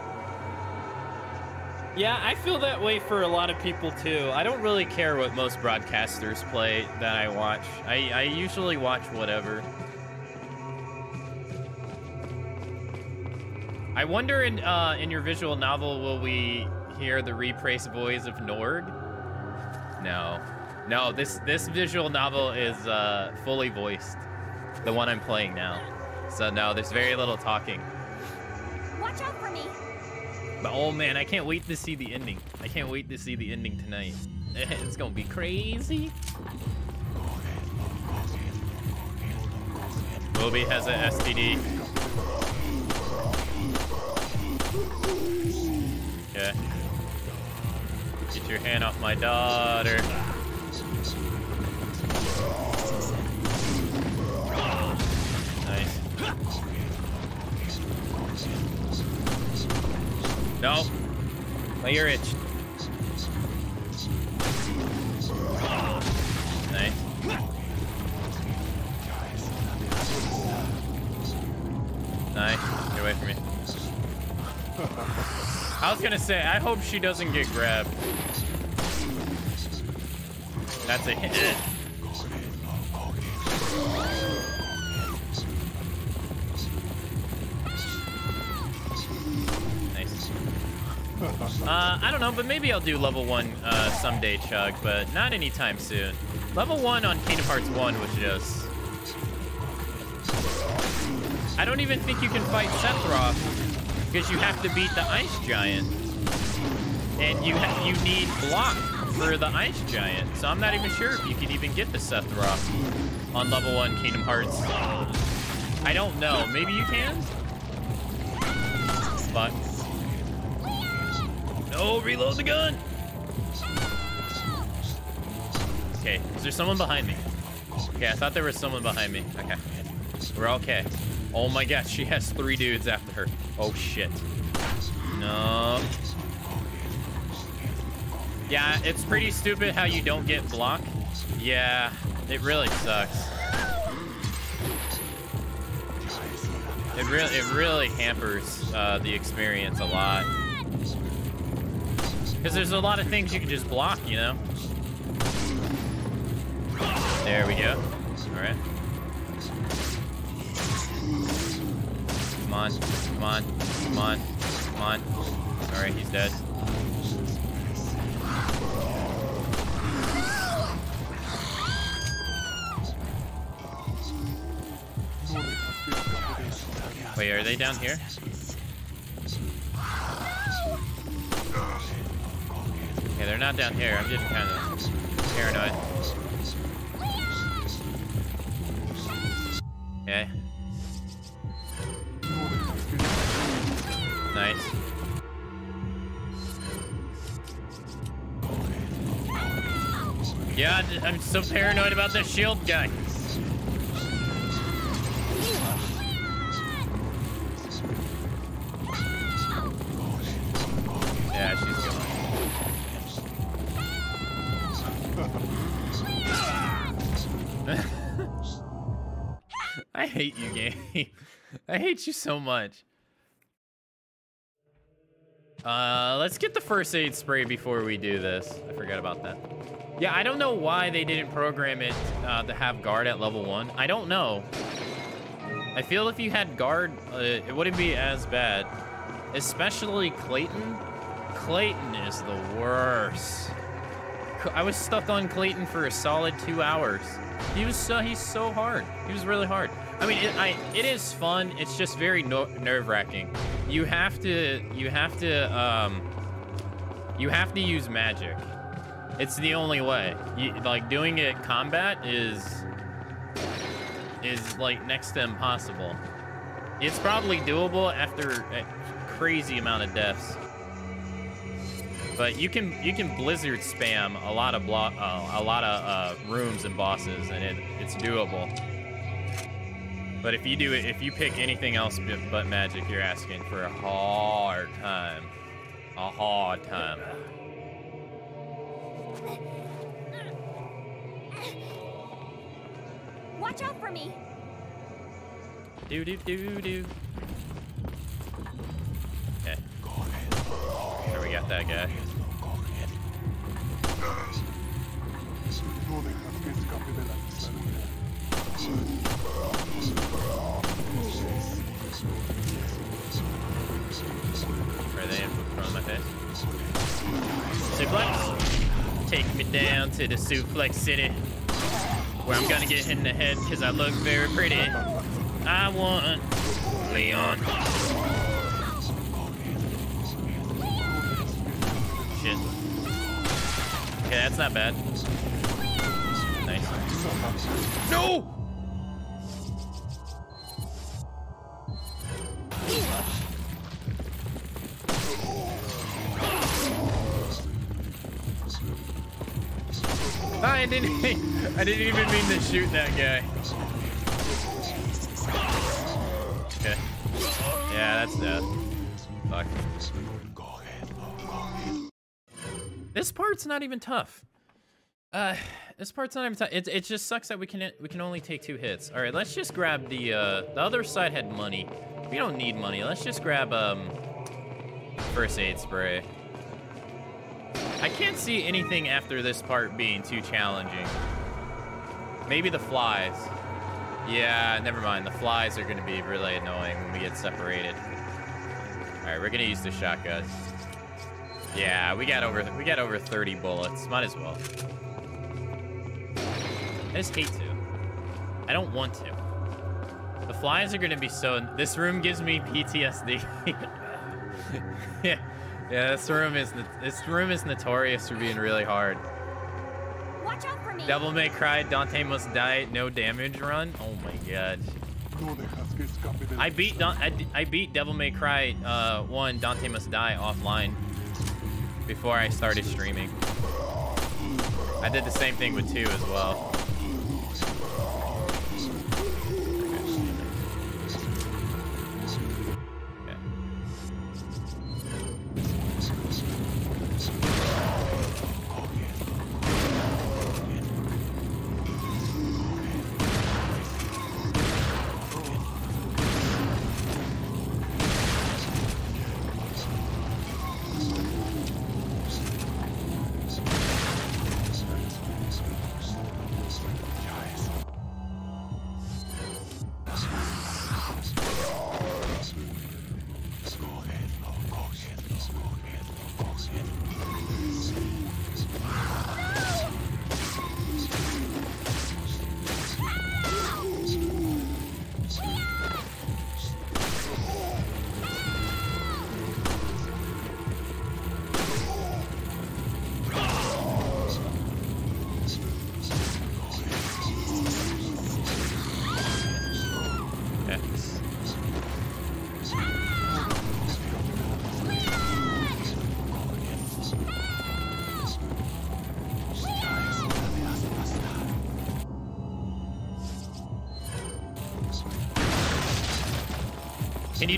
Yeah, I feel that way for a lot of people too. I don't really care what most broadcasters play that I watch. I, I usually watch whatever. I wonder in uh, in your visual novel will we hear the repraised voice of Nord? No, no. This this visual novel is uh, fully voiced, the one I'm playing now. So no, there's very little talking. Watch out for me. But oh man, I can't wait to see the ending. I can't wait to see the ending tonight. <laughs> It's gonna be crazy. Moby has a STD. Okay. Get your hand off my daughter. No. Play your itch. Gonna say, I hope she doesn't get grabbed. That's a hit. <laughs> Uh, I don't know, but maybe I'll do level one uh, someday, Chug, but not anytime soon. Level one on Kingdom Hearts 1 was just... I don't even think you can fight Sephiroth because you have to beat the Ice Giant. And you you need block for the Ice Giant. So I'm not even sure if you can even get the Sephiroth on level one Kingdom Hearts. I don't know. Maybe you can? Fuck. No, reload the gun. Okay, is there someone behind me? Okay, I thought there was someone behind me. Okay. We're okay. Oh my god, she has three dudes after her. Oh shit. No. Yeah, it's pretty stupid how you don't get blocked. Yeah, it really sucks. It really, it really hampers uh, the experience a lot. Because there's a lot of things you can just block, you know? There we go. All right. Come on, come on, come on, come on. All right, he's dead. Wait, are they down here? Okay, they're not down here. I'm getting kind of paranoid. Okay. Nice. Yeah, I'm so paranoid about this shield guy. Yeah, she's <laughs> I hate you, game. <laughs> I hate you so much. Uh, let's get the first aid spray before we do this. I forgot about that. Yeah, I don't know why they didn't program it uh, to have guard at level one. I don't know. I feel if you had guard, uh, it wouldn't be as bad. Especially Clayton. Clayton is the worst. I was stuck on Clayton for a solid two hours. He was so he's so hard. He was really hard. I mean, it, I it is fun. It's just very no, nerve wracking. You have to you have to um you have to use magic. It's the only way. You, like doing it combat is is like next to impossible. It's probably doable after a crazy amount of deaths. But you can you can blizzard spam a lot of block uh, a lot of uh, rooms and bosses, and it it's doable. But if you do it, if you pick anything else but, magic, you're asking for a hard time, a hard time. Watch out for me. Do do do do. Okay. There we got that guy. Salud. Are they in front of my face? Suplex. Take me down to the Suplex City, where I'm gonna get hit in the head because I look very pretty. I want Leon. Shit. Okay, that's not bad. Nice. No! I didn't. <laughs> I didn't even mean to shoot that guy. Okay. Yeah, that's death. Fuck. This part's not even tough. Uh, this part's not even tough. It, it just sucks that we can we can only take two hits. All right, let's just grab the uh, the other side had money. We don't need money. Let's just grab um first aid spray. I can't see anything after this part being too challenging. Maybe the flies. Yeah, never mind. The flies are going to be really annoying when we get separated. All right, we're going to use the shotgun. Yeah, we got over we got over 30 bullets. Might as well. I just hate to. I don't want to. The flies are going to be so... This room gives me PTSD. <laughs> yeah. Yeah, this room is this room is notorious for being really hard. Watch out for me. Devil May Cry, Dante must die, no damage run. Oh my god. No dejas que escape de la I beat Don I, I beat Devil May Cry uh, one Dante must die offline before I started streaming. I did the same thing with two as well.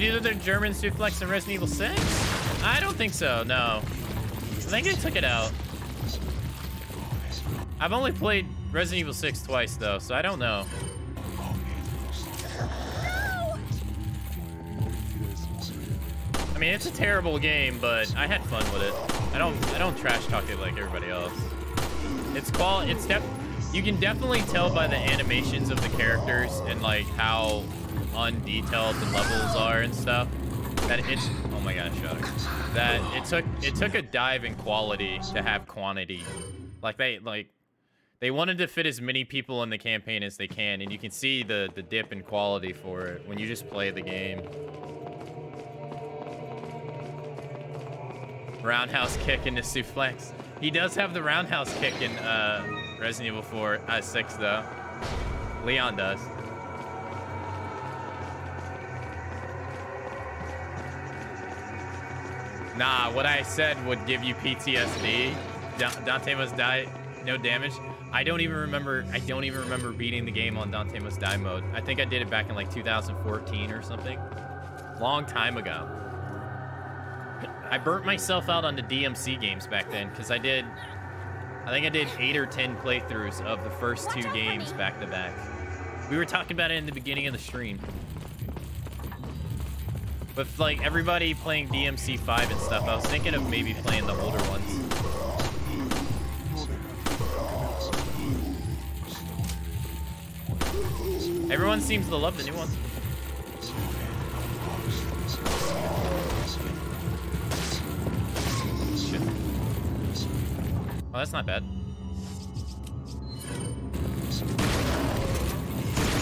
You do the German suplex in Resident Evil 6? I don't think so, no. I think they took it out. I've only played Resident Evil 6 twice, though, so I don't know. I mean, it's a terrible game, but I had fun with it. I don't, I don't trash talk it like everybody else. It's qual, it's def, you can definitely tell by the animations of the characters and like how undetailed the levels are and stuff. That it's, oh my gosh, shut. That it took, it took a dive in quality to have quantity. Like they, like, they wanted to fit as many people in the campaign as they can, and you can see the the dip in quality for it when you just play the game. roundhouse kick into suplex. He does have the roundhouse kick in uh, Resident Evil 4 uh, 6 though. Leon does. Nah, what I said would give you PTSD. Da Dante must die, no damage. I don't even remember. I don't even remember beating the game on Dante must die mode. I think I did it back in like 2014 or something. Long time ago. I burnt myself out on the DMC games back then because I did, I think I did eight or 10 playthroughs of the first two games back to back. We were talking about it in the beginning of the stream. With like everybody playing DMC 5 and stuff, I was thinking of maybe playing the older ones. Everyone seems to love the new ones. Oh, that's not bad.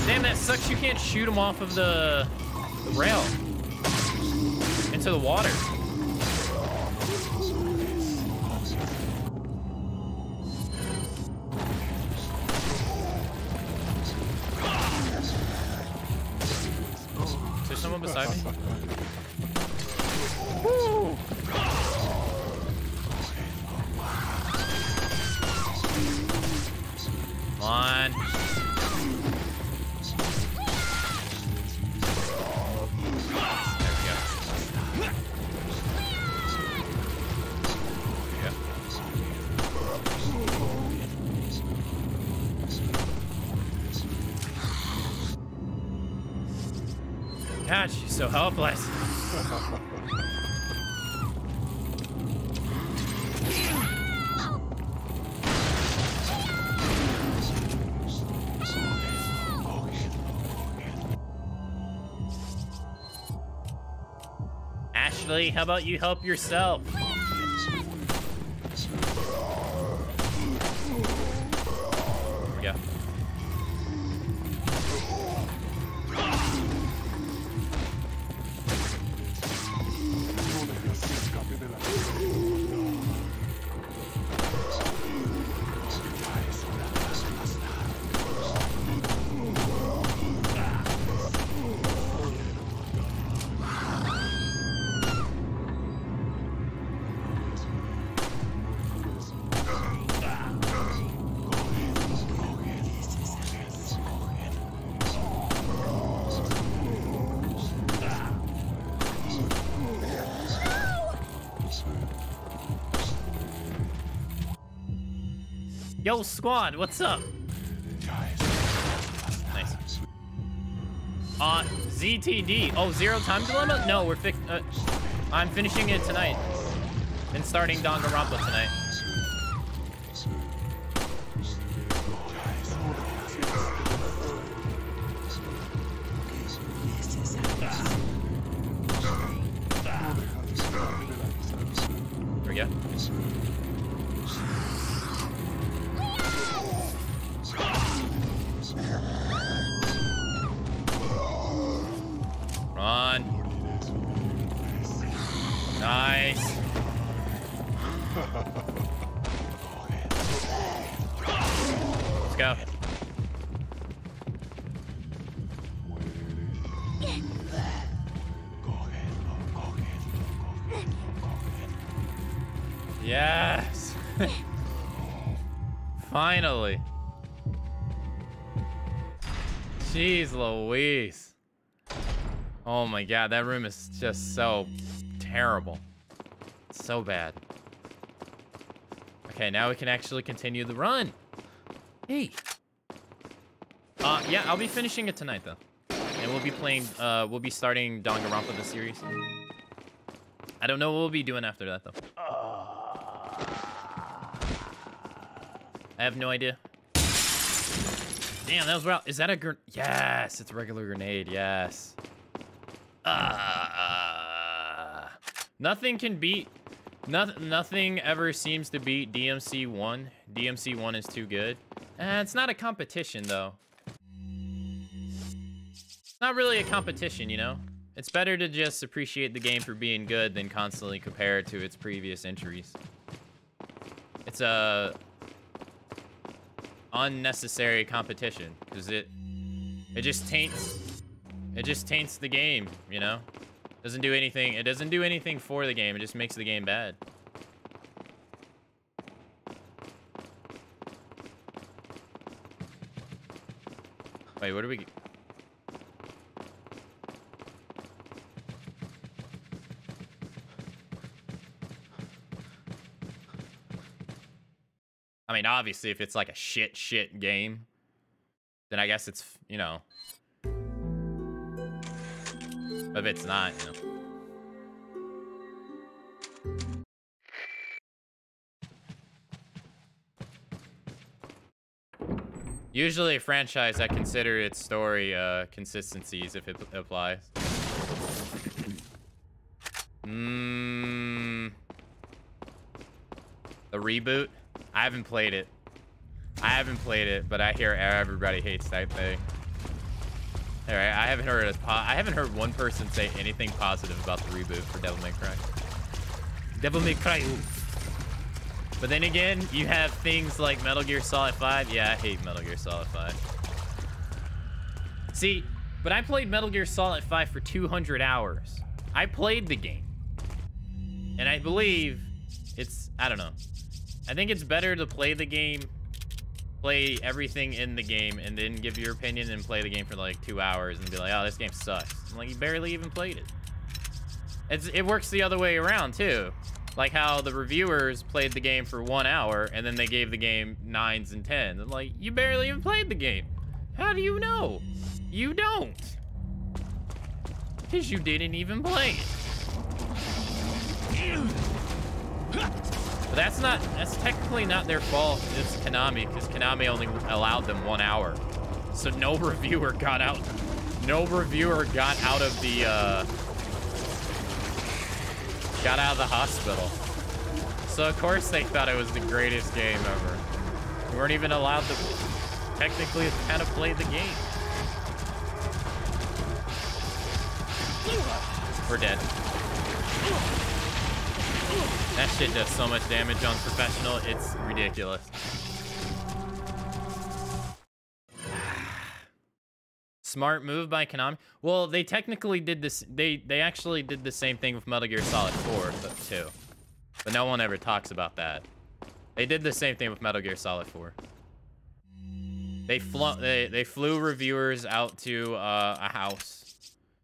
Damn, that sucks. You can't shoot him off of the rail into the water. Is there someone beside me? How about you help yourself? Yo, squad, what's up? Nice. Uh, ZTD. Oh, zero time dilemma? No, we're fix. Uh, I'm finishing it tonight. And starting Danganronpa tonight. That room is just so terrible. So bad. Okay, now we can actually continue the run. Hey. Uh, yeah, I'll be finishing it tonight though. And we'll be playing, uh, we'll be starting Danganronpa the series. I don't know what we'll be doing after that though. I have no idea. Damn, that was well. Is that a grenade? Yes, it's a regular grenade. Yes. Uh, nothing can beat. Nothing. Nothing ever seems to beat DMC one. DMC one is too good. Uh, it's not a competition though. It's not really a competition, you know. It's better to just appreciate the game for being good than constantly compare it to its previous entries. It's a unnecessary competition because it it just taints it just taints the game, you know? Doesn't do anything. It doesn't do anything for the game. It just makes the game bad. Wait, what do we I mean, obviously, if it's like a shit, shit game, then I guess it's, you know. But if it's not, you know. Usually a franchise, I consider its story uh, consistencies if it applies. Mmm. The reboot? I haven't played it. I haven't played it, but I hear everybody hates that thing. All right, I haven't heard a I haven't heard one person say anything positive about the reboot for Devil May Cry. Devil May Cry. But then again, you have things like Metal Gear Solid 5. Yeah, I hate Metal Gear Solid 5. See, but I played Metal Gear Solid 5 for 200 hours. I played the game. And I believe it's, I don't know. I think it's better to play the game, play everything in the game, and then give your opinion and play the game for like two hours and be like, oh, this game sucks. I'm like, you barely even played it. It's, it works the other way around, too. Like how the reviewers played the game for one hour, and then they gave the game nines and tens. I'm like, you barely even played the game. How do you know? You don't. Because you didn't even play it. But that's not, that's technically not their fault. It's Konami, because Konami only allowed them one hour. So no <laughs> reviewer got out, no reviewer got out of the, uh, got out of the hospital. So of course they thought it was the greatest game ever. We weren't even allowed to technically kind of play the game. We're dead. That shit does so much damage on professional, it's ridiculous. <sighs> Smart move by Konami. Well, they technically did this. They they actually did the same thing with Metal Gear Solid 4, but too. But no one ever talks about that. They did the same thing with Metal Gear Solid 4. They flew they they flew reviewers out to uh, a house,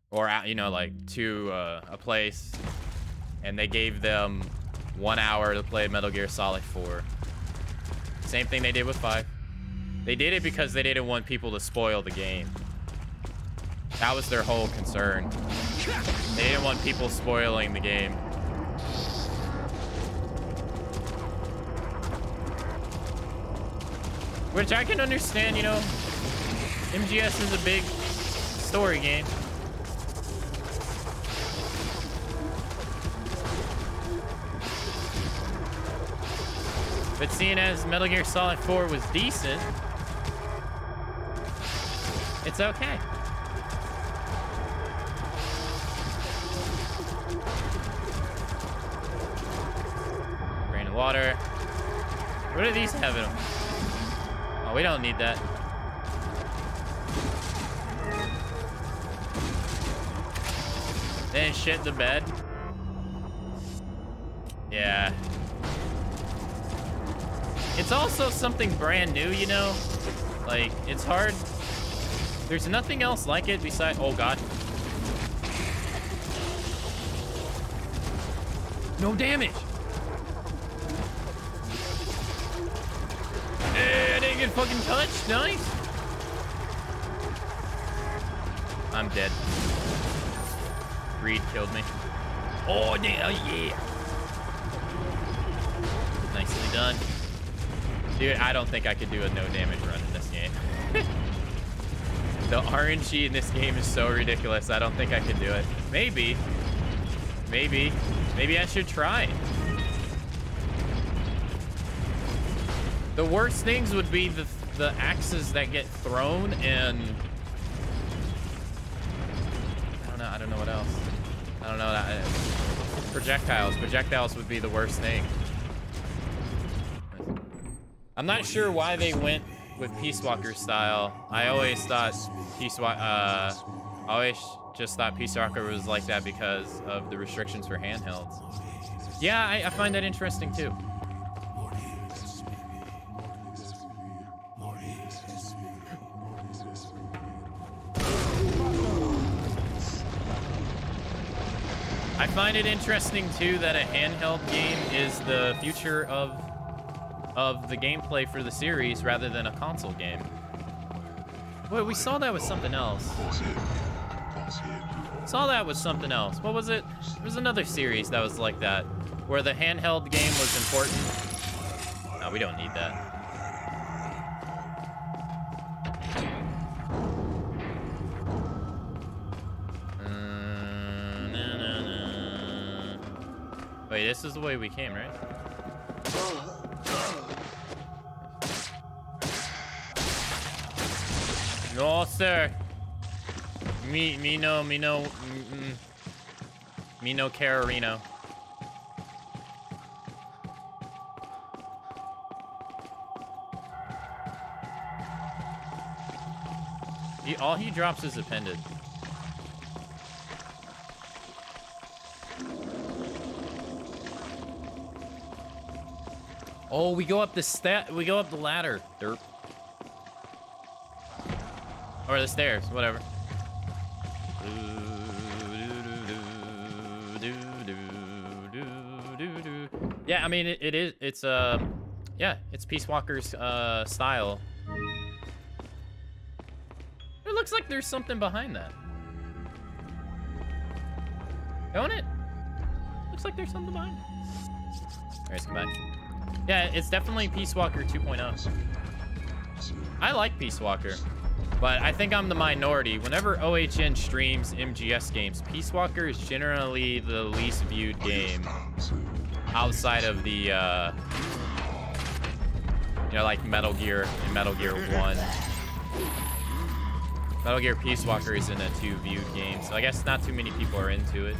or out, you know like to uh, a place, and they gave them one hour to play Metal Gear Solid 4. Same thing they did with 5. They did it because they didn't want people to spoil the game. That was their whole concern. They didn't want people spoiling the game. Which I can understand, you know. MGS is a big story game. But seeing as Metal Gear Solid 4 was decent, it's okay. Rain and water. What do these have in them? Oh, we don't need that. Then shit the bed. Yeah. It's also something brand new, you know? Like, it's hard. There's nothing else like it besides... Oh, God. No damage! I didn't get fucking touched. Nice! I'm dead. Reed killed me. Oh, yeah. Nicely done. Dude, I don't think I could do a no damage run in this game. <laughs> the RNG in this game is so ridiculous. I don't think I could do it. Maybe. Maybe. Maybe I should try. The worst things would be the the axes that get thrown and I don't know. I don't know what else. I don't know. That, projectiles. Projectiles would be the worst thing. I'm not sure why they went with Peace Walker style. I always thought Peace Walker. Uh, always just thought Peace Walker was like that because of the restrictions for handhelds. Yeah, I, I find that interesting too. I find it interesting too that a handheld game is the future of of the gameplay for the series rather than a console game. Wait, we saw that with something else. Saw that with something else. What was it? There was another series that was like that, where the handheld game was important. No, we don't need that. Mm. Wait, this is the way we came, right? No, sir. Me, me no, me no, mm, mm. me no Cararino. He, all he drops is appended. Oh, we go up the stat. We go up the ladder. Derp. Or the stairs, whatever. Yeah, I mean it, it is. It's uh, yeah, it's Peace Walker's uh style. It looks like there's something behind that. Don't it? Looks like there's something behind it. Alright, come back. Yeah, it's definitely Peace Walker 2.0. I like Peace Walker. But I think I'm the minority. Whenever OHN streams MGS games, Peace Walker is generally the least viewed game outside of the, uh, you know, like Metal Gear and Metal Gear 1. Metal Gear Peace Walker isn't a two viewed game, so I guess not too many people are into it.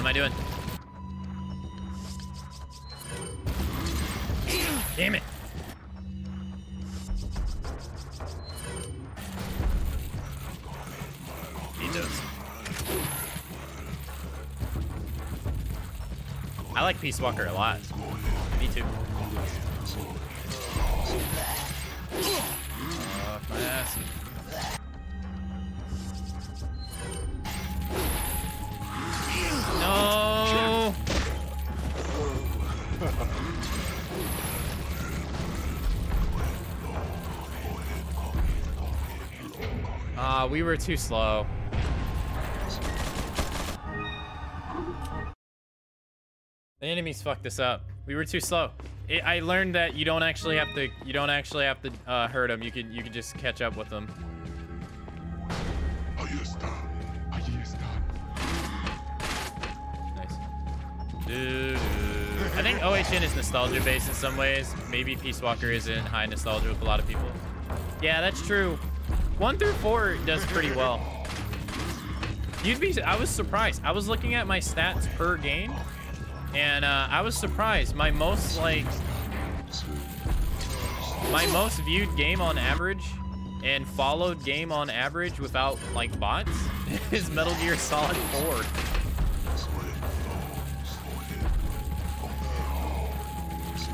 What am I doing? Damn it. Those. I like Peace Walker a lot. Me too. My ass. No. Ah, we were too slow. The enemies fucked us up. We were too slow. It, I learned that you don't actually have to. You don't actually have to uh, hurt them. You can. You can just catch up with them. I think OHN is nostalgia based in some ways. Maybe Peace Walker isn't high nostalgia with a lot of people. Yeah, that's true. One through four does pretty well. You'd be. I was surprised. I was looking at my stats per game, and uh, I was surprised. My most like, my most viewed game on average, and followed game on average without like bots, <laughs> is Metal Gear Solid 4.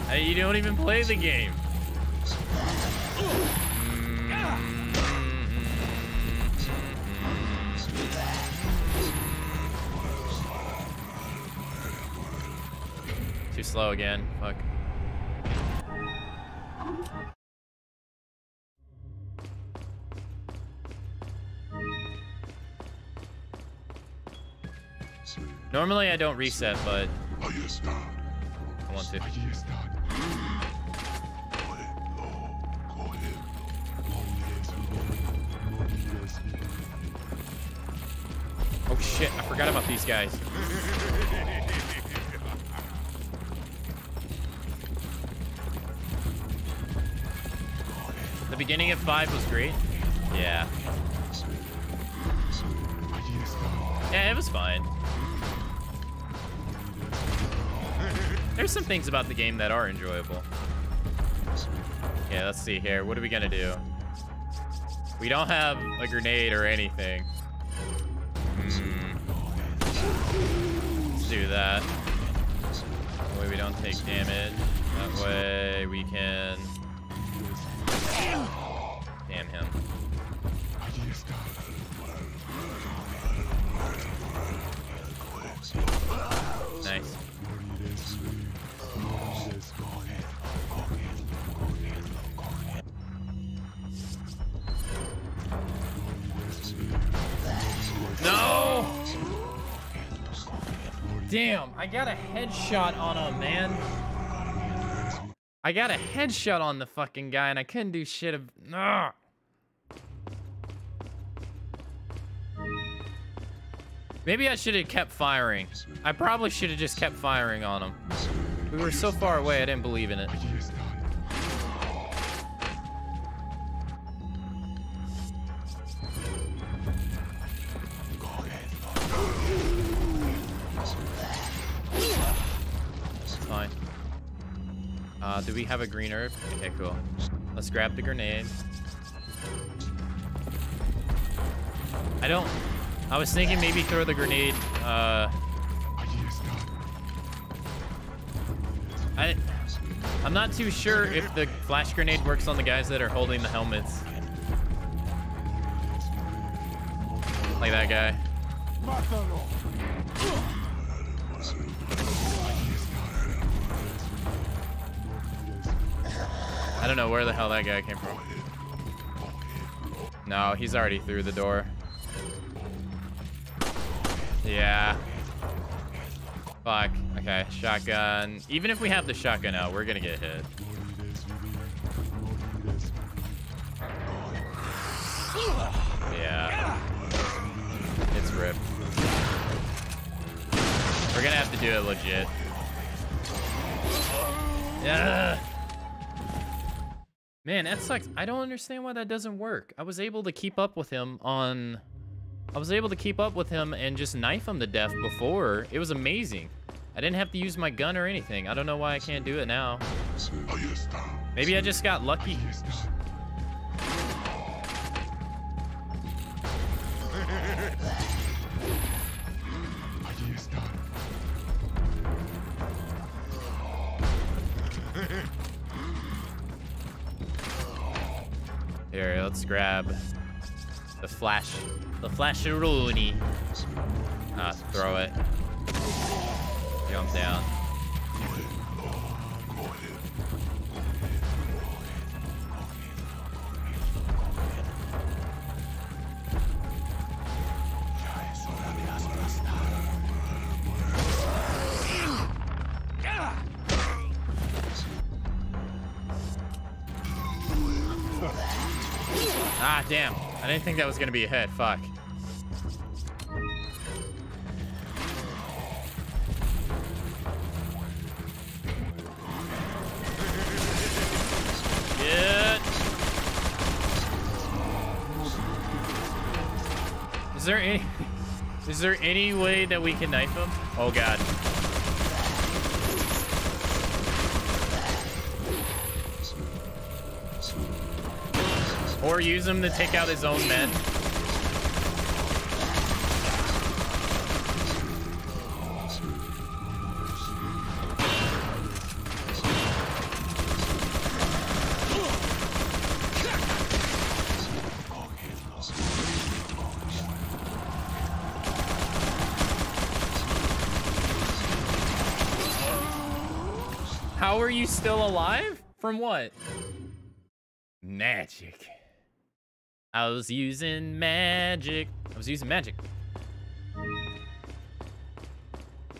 Hey, you don't even play the game. Too slow again. Fuck. Normally I don't reset, but. I want to. Oh shit, I forgot about these guys. The beginning of 5 was great. Yeah. Yeah, it was fine. There's some things about the game that are enjoyable. Yeah, let's see here. What are we gonna do? We don't have a grenade or anything. Hmm. Let's do that. That way we don't take damage. That way we can... Damn him. Nice. Damn, I got a headshot on him, man. I got a headshot on the fucking guy and I couldn't do shit of. Ugh. Maybe I should have kept firing. I probably should have just kept firing on him. We were so far away, I didn't believe in it. Fine. Uh, do we have a green herb? Okay, cool. Let's grab the grenade. I don't... I was thinking maybe throw the grenade, uh... I... I'm not too sure if the flash grenade works on the guys that are holding the helmets. Like that guy. I don't know where the hell that guy came from. No, he's already through the door. Yeah. Fuck. Okay, shotgun. Even if we have the shotgun out, we're gonna get hit. Yeah. It's ripped. We're gonna have to do it legit. Yeah. Man, that sucks. I don't understand why that doesn't work. I was able to keep up with him on... I was able to keep up with him and just knife him to death before. It was amazing. I didn't have to use my gun or anything. I don't know why I can't do it now. Maybe I just got lucky. <laughs> Here, let's grab the flash, the flasheroni. Ah, throw it. Jump down. Didn't think that was gonna be a hit. Fuck. Is there any? Is there any way that we can knife him? Oh god. Or use him to take out his own men. How are you still alive? From what? I was using magic. I was using magic.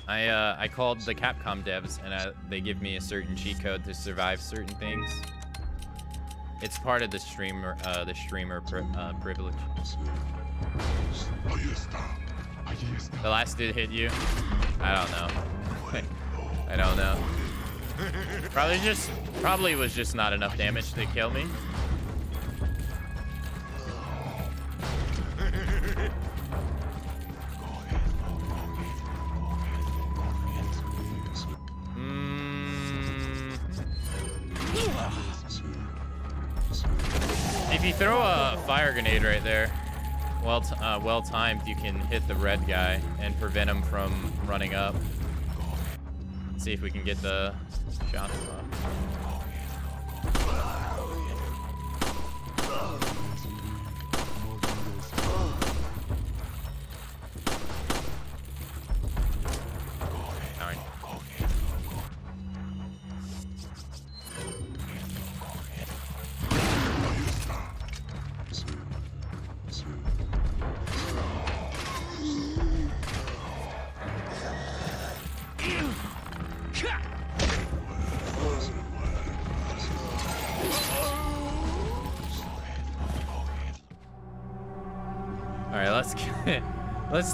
I uh, I called the Capcom devs and uh, they give me a certain cheat code to survive certain things. It's part of the streamer uh, the streamer pri uh, privilege. The last dude hit you? I don't know. <laughs> I don't know. Probably just probably was just not enough damage to kill me. Well, uh, well timed, you can hit the red guy and prevent him from running up. See if we can get the shots off.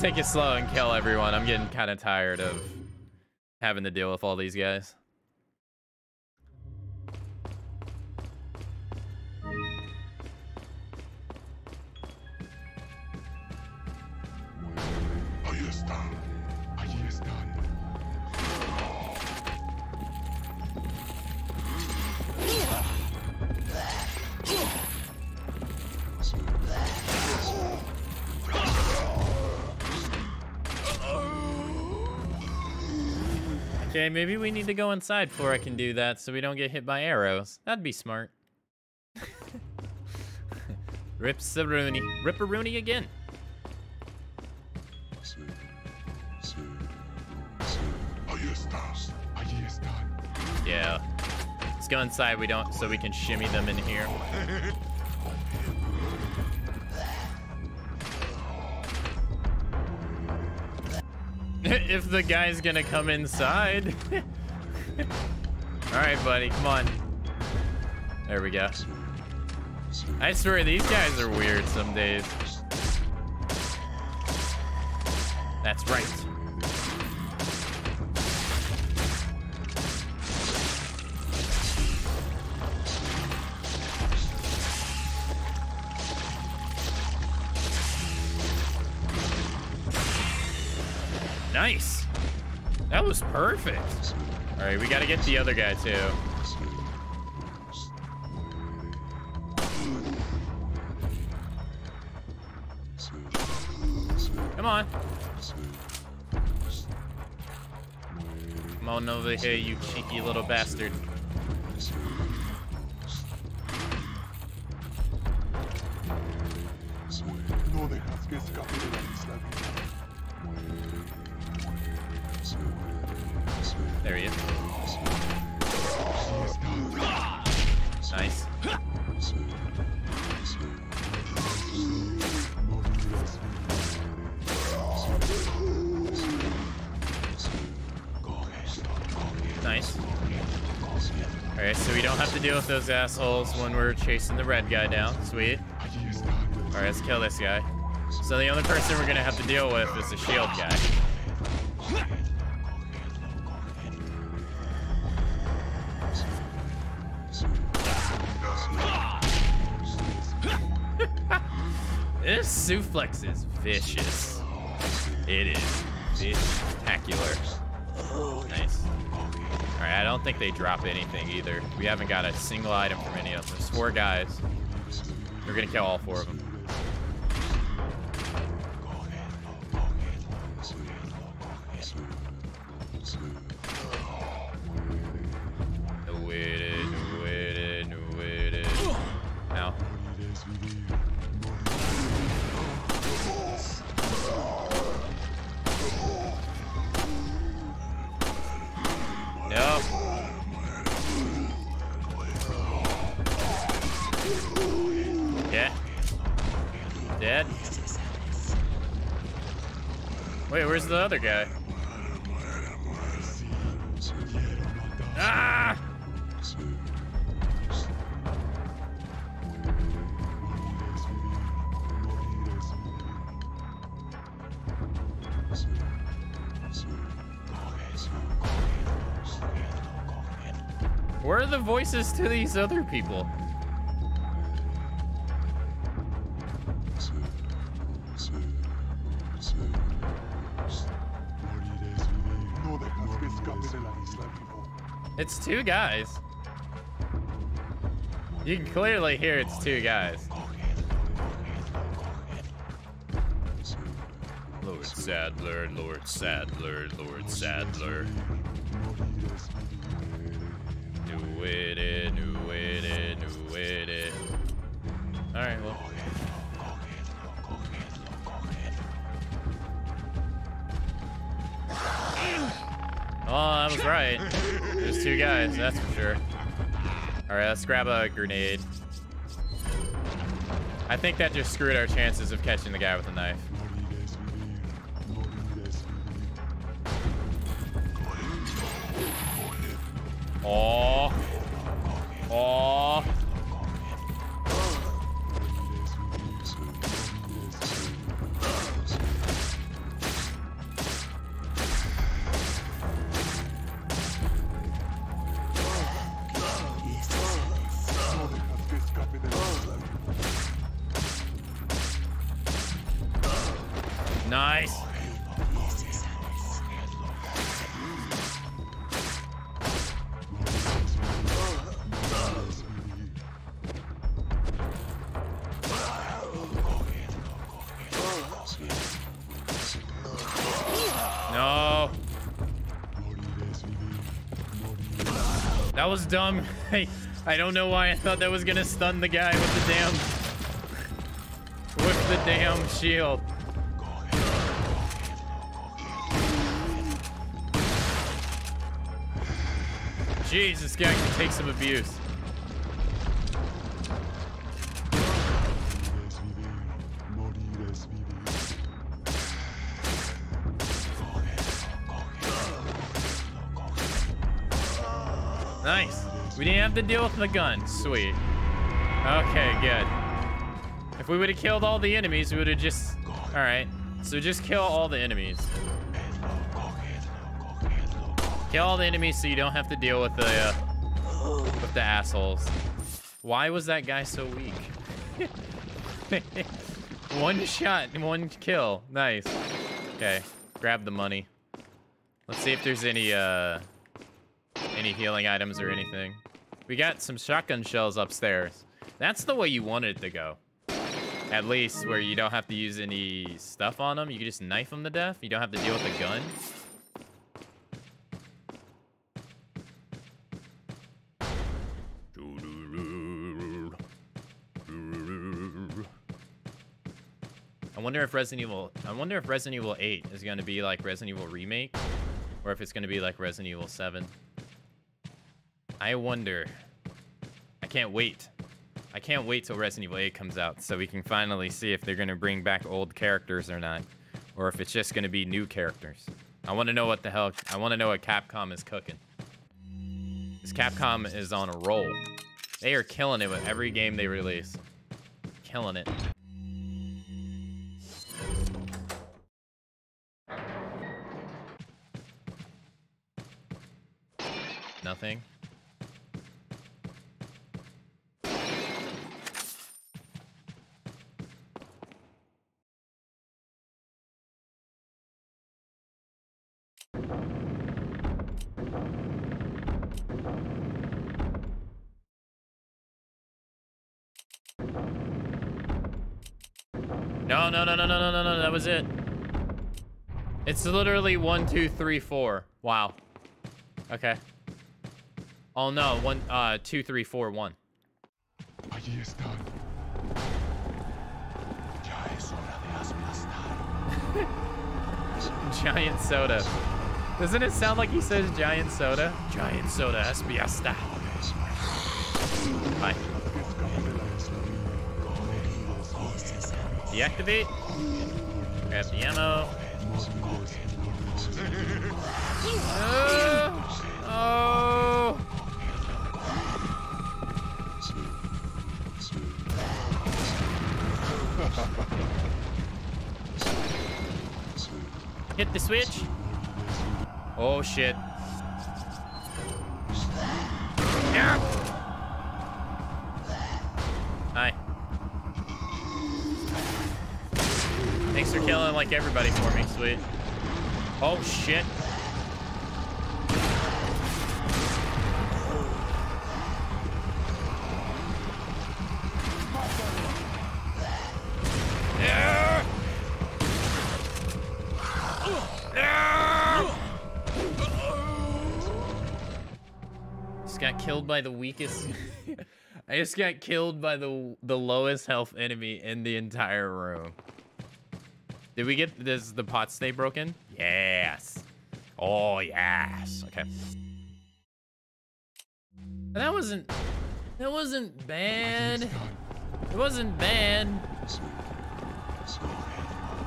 Take it slow and kill everyone. I'm getting kind of tired of having to deal with all these guys. Maybe we need to go inside before I can do that so we don't get hit by arrows. That'd be smart. <laughs> Rips a Rooney. Rip a Rooney again. Sí. Sí. Sí. Ahí está. Ahí están. Yeah. Let's go inside we don't so we can shimmy them in here. <laughs> <laughs> if the guy's gonna come inside. <laughs> Alright, buddy, come on. There we go. I swear these guys are weird some days. That's right. Nice. That was perfect. All right, we got to get the other guy too. Come on. Come on over here, you cheeky little bastard. Those assholes when we're chasing the red guy down. Sweet. Alright, let's kill this guy. So the only person we're gonna have to deal with is the shield guy. <laughs> This suplex is vicious. It is spectacular. Think they drop anything either. We haven't got a single item from any of them. There's four guys. We're gonna kill all four of them. To these other people? It's two guys. You can clearly hear it's two guys. Lord Saddler, Lord Saddler, Lord Saddler. That's for sure. Alright, let's grab a grenade. I think that just screwed our chances of catching the guy with a knife. Was dumb. <laughs> I, I don't know why I thought that was gonna stun the guy with the damn with the damn shield. Jeez, this guy can take some abuse. Have to deal with the gun. Sweet. Okay, good. If we would have killed all the enemies, we would have just... Alright. So just kill all the enemies. Kill all the enemies so you don't have to deal with the, uh, with the assholes. Why was that guy so weak? <laughs> one shot, one kill. Nice. Okay, grab the money. Let's see if there's any, uh, any healing items or anything. We got some shotgun shells upstairs. That's the way you want it to go. At least where you don't have to use any stuff on them. You can just knife them to death. You don't have to deal with the gun. I wonder if Resident Evil I wonder if Resident Evil 8 is going to be like Resident Evil Remake or if it's going to be like Resident Evil 7. I wonder. I can't wait. I can't wait till Resident Evil 8 comes out so we can finally see if they're going to bring back old characters or not or if it's just going to be new characters. I want to know what the hell I want to know what Capcom is cooking. This Capcom is on a roll. They are killing it with every game they release. Killing it. Nothing. No, no, no, no, no, no, no, no. That was it. It's literally one, two, three, four. Wow. Okay. Oh no, one, uh, two, three, four, one. Allí están. Ya es hora de. <laughs> Giant soda. Doesn't it sound like he says giant soda? Giant soda, espiasta. Bye. Deactivate. Grab the ammo. Uh, oh. Hit the switch. Oh shit. Like everybody for me, sweet. Oh shit. Just got killed by the weakest. <laughs> I just got killed by the the lowest health enemy in the entire room. Did we get does the pot stay broken? Yes. Oh yes. Okay. That wasn't that wasn't bad. It wasn't bad.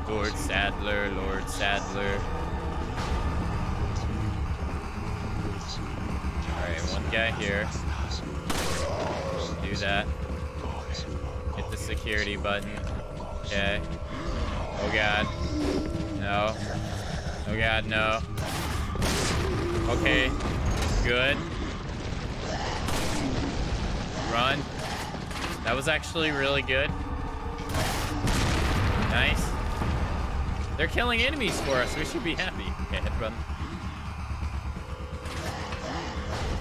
Lord Saddler, Lord Saddler. Alright, one guy here. Do that. Hit the security button. Okay. Oh god. No. Oh god, no. Okay. Good. Run. That was actually really good. Nice. They're killing enemies for us. We should be happy. <laughs> Okay, head run.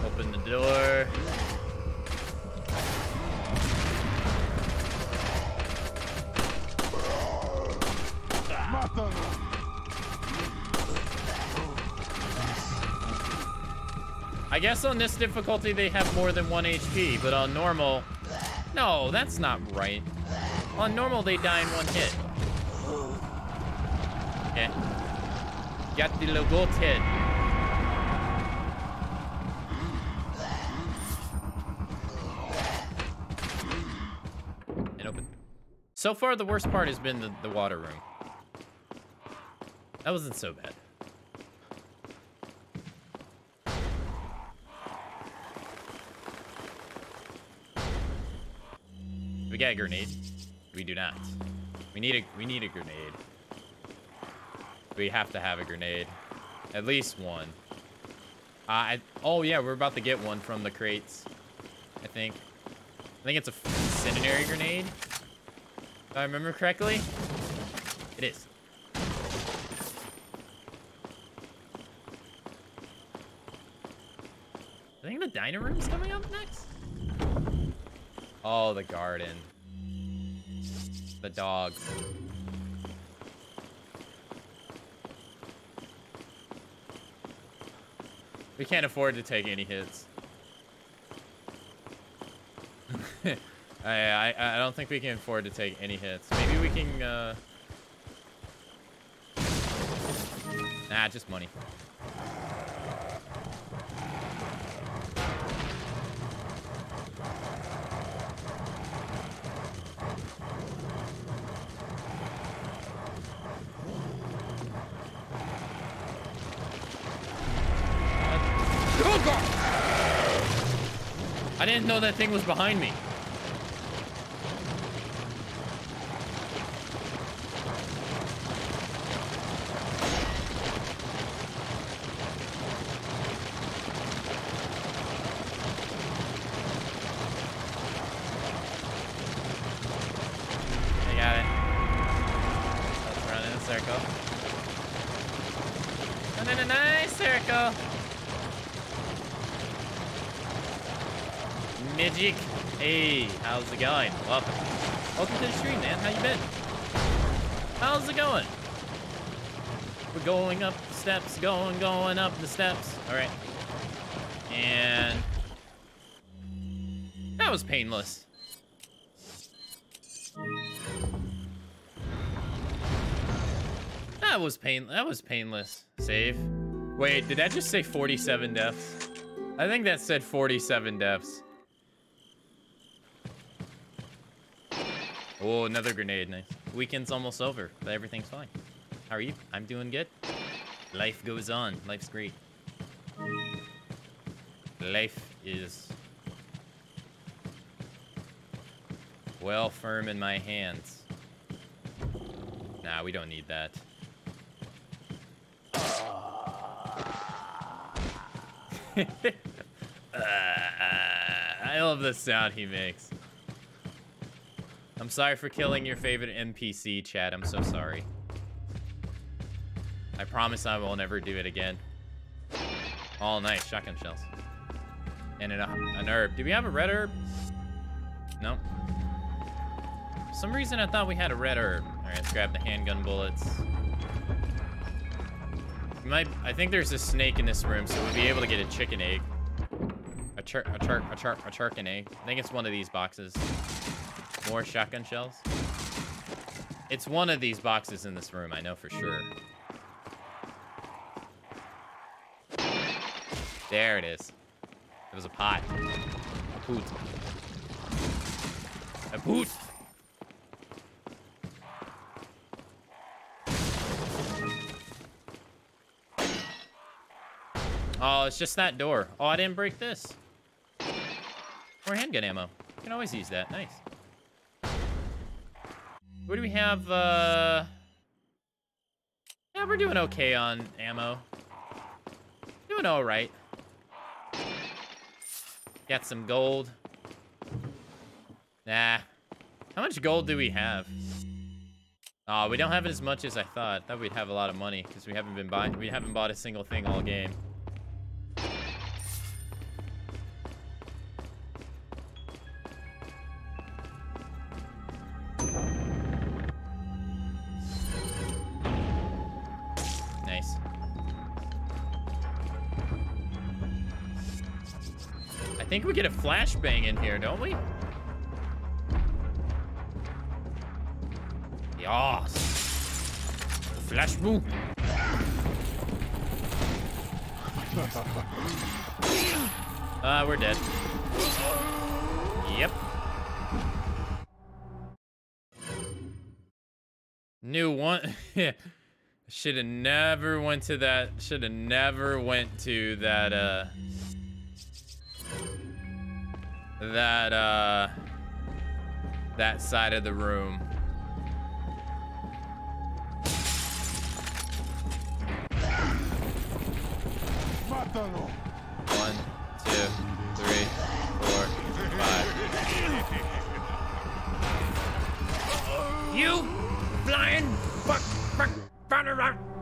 Open the door. I guess on this difficulty they have more than one HP, but on normal... No, that's not right. On normal they die in one hit. Okay. Got the logo hit. And open. So far, the worst part has been the, the water room. That wasn't so bad. We got a grenade. We do not. We need a we need a grenade. We have to have a grenade. At least one. Uh, I, oh yeah, we're about to get one from the crates. I think. I think it's a incendiary grenade. If I remember correctly. It is. I think the diner room's coming up next. Oh, the garden. The dogs. We can't afford to take any hits. <laughs> I, I I don't think we can afford to take any hits. Maybe we can. Uh... Nah, just money. I didn't know that thing was behind me. I got it. Let's run in a circle. Run in a nice circle. Magic. Hey, how's it going? Welcome. Welcome to the stream, man. How you been? How's it going? We're going up the steps, going, going up the steps. All right. And that was painless. That was pain. That was painless. Save. Wait, did that just say 47 deaths? I think that said 47 deaths. Oh, another grenade. Nice. Weekend's almost over, but everything's fine. How are you? I'm doing good. Life goes on. Life's great. Life is well firm in my hands. Nah, we don't need that. Uh, <laughs> I love the sound he makes. I'm sorry for killing your favorite NPC, Chad. I'm so sorry. I promise I will never do it again. All nice shotgun shells. And an, an herb. Do we have a red herb? No. For some reason I thought we had a red herb. All right, let's grab the handgun bullets. We might, I think there's a snake in this room, so we'll be able to get a chicken egg. A chur, a chur, a chur, a chicken egg. I think it's one of these boxes. More shotgun shells. It's one of these boxes in this room, I know for sure. There it is. It was a pot. A poot. A poot. Oh, it's just that door. Oh, I didn't break this. More handgun ammo. You can always use that. Nice. What do we have? Uh... Yeah, we're doing okay on ammo. Doing all right. Got some gold. Nah. How much gold do we have? Oh, we don't have it as much as I thought. Thought we'd have a lot of money because we haven't been buying. We haven't bought a single thing all game. Think we get a flashbang in here, don't we? Yes. Flashbang. <laughs> Uh, we're dead. Yep. New one. <laughs> Should have never went to that. Should have never went to that. Uh. That uh. That side of the room. Mátalo. One, two, three, four, five. You flying fuck fuck fuck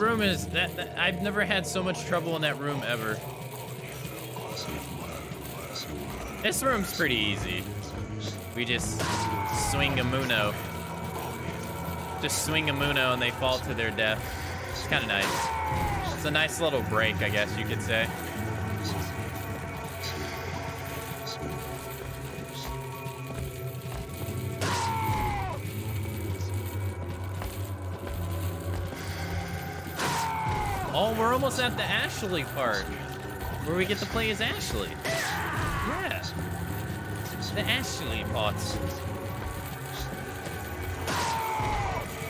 room is that, that I've never had so much trouble in that room ever. This room's pretty easy. We just swing a Muno. Just swing a Muno and they fall to their death. It's kind of nice. It's a nice little break, I guess you could say. Almost at the Ashley part. Where we get to play as Ashley. Yeah. The Ashley parts.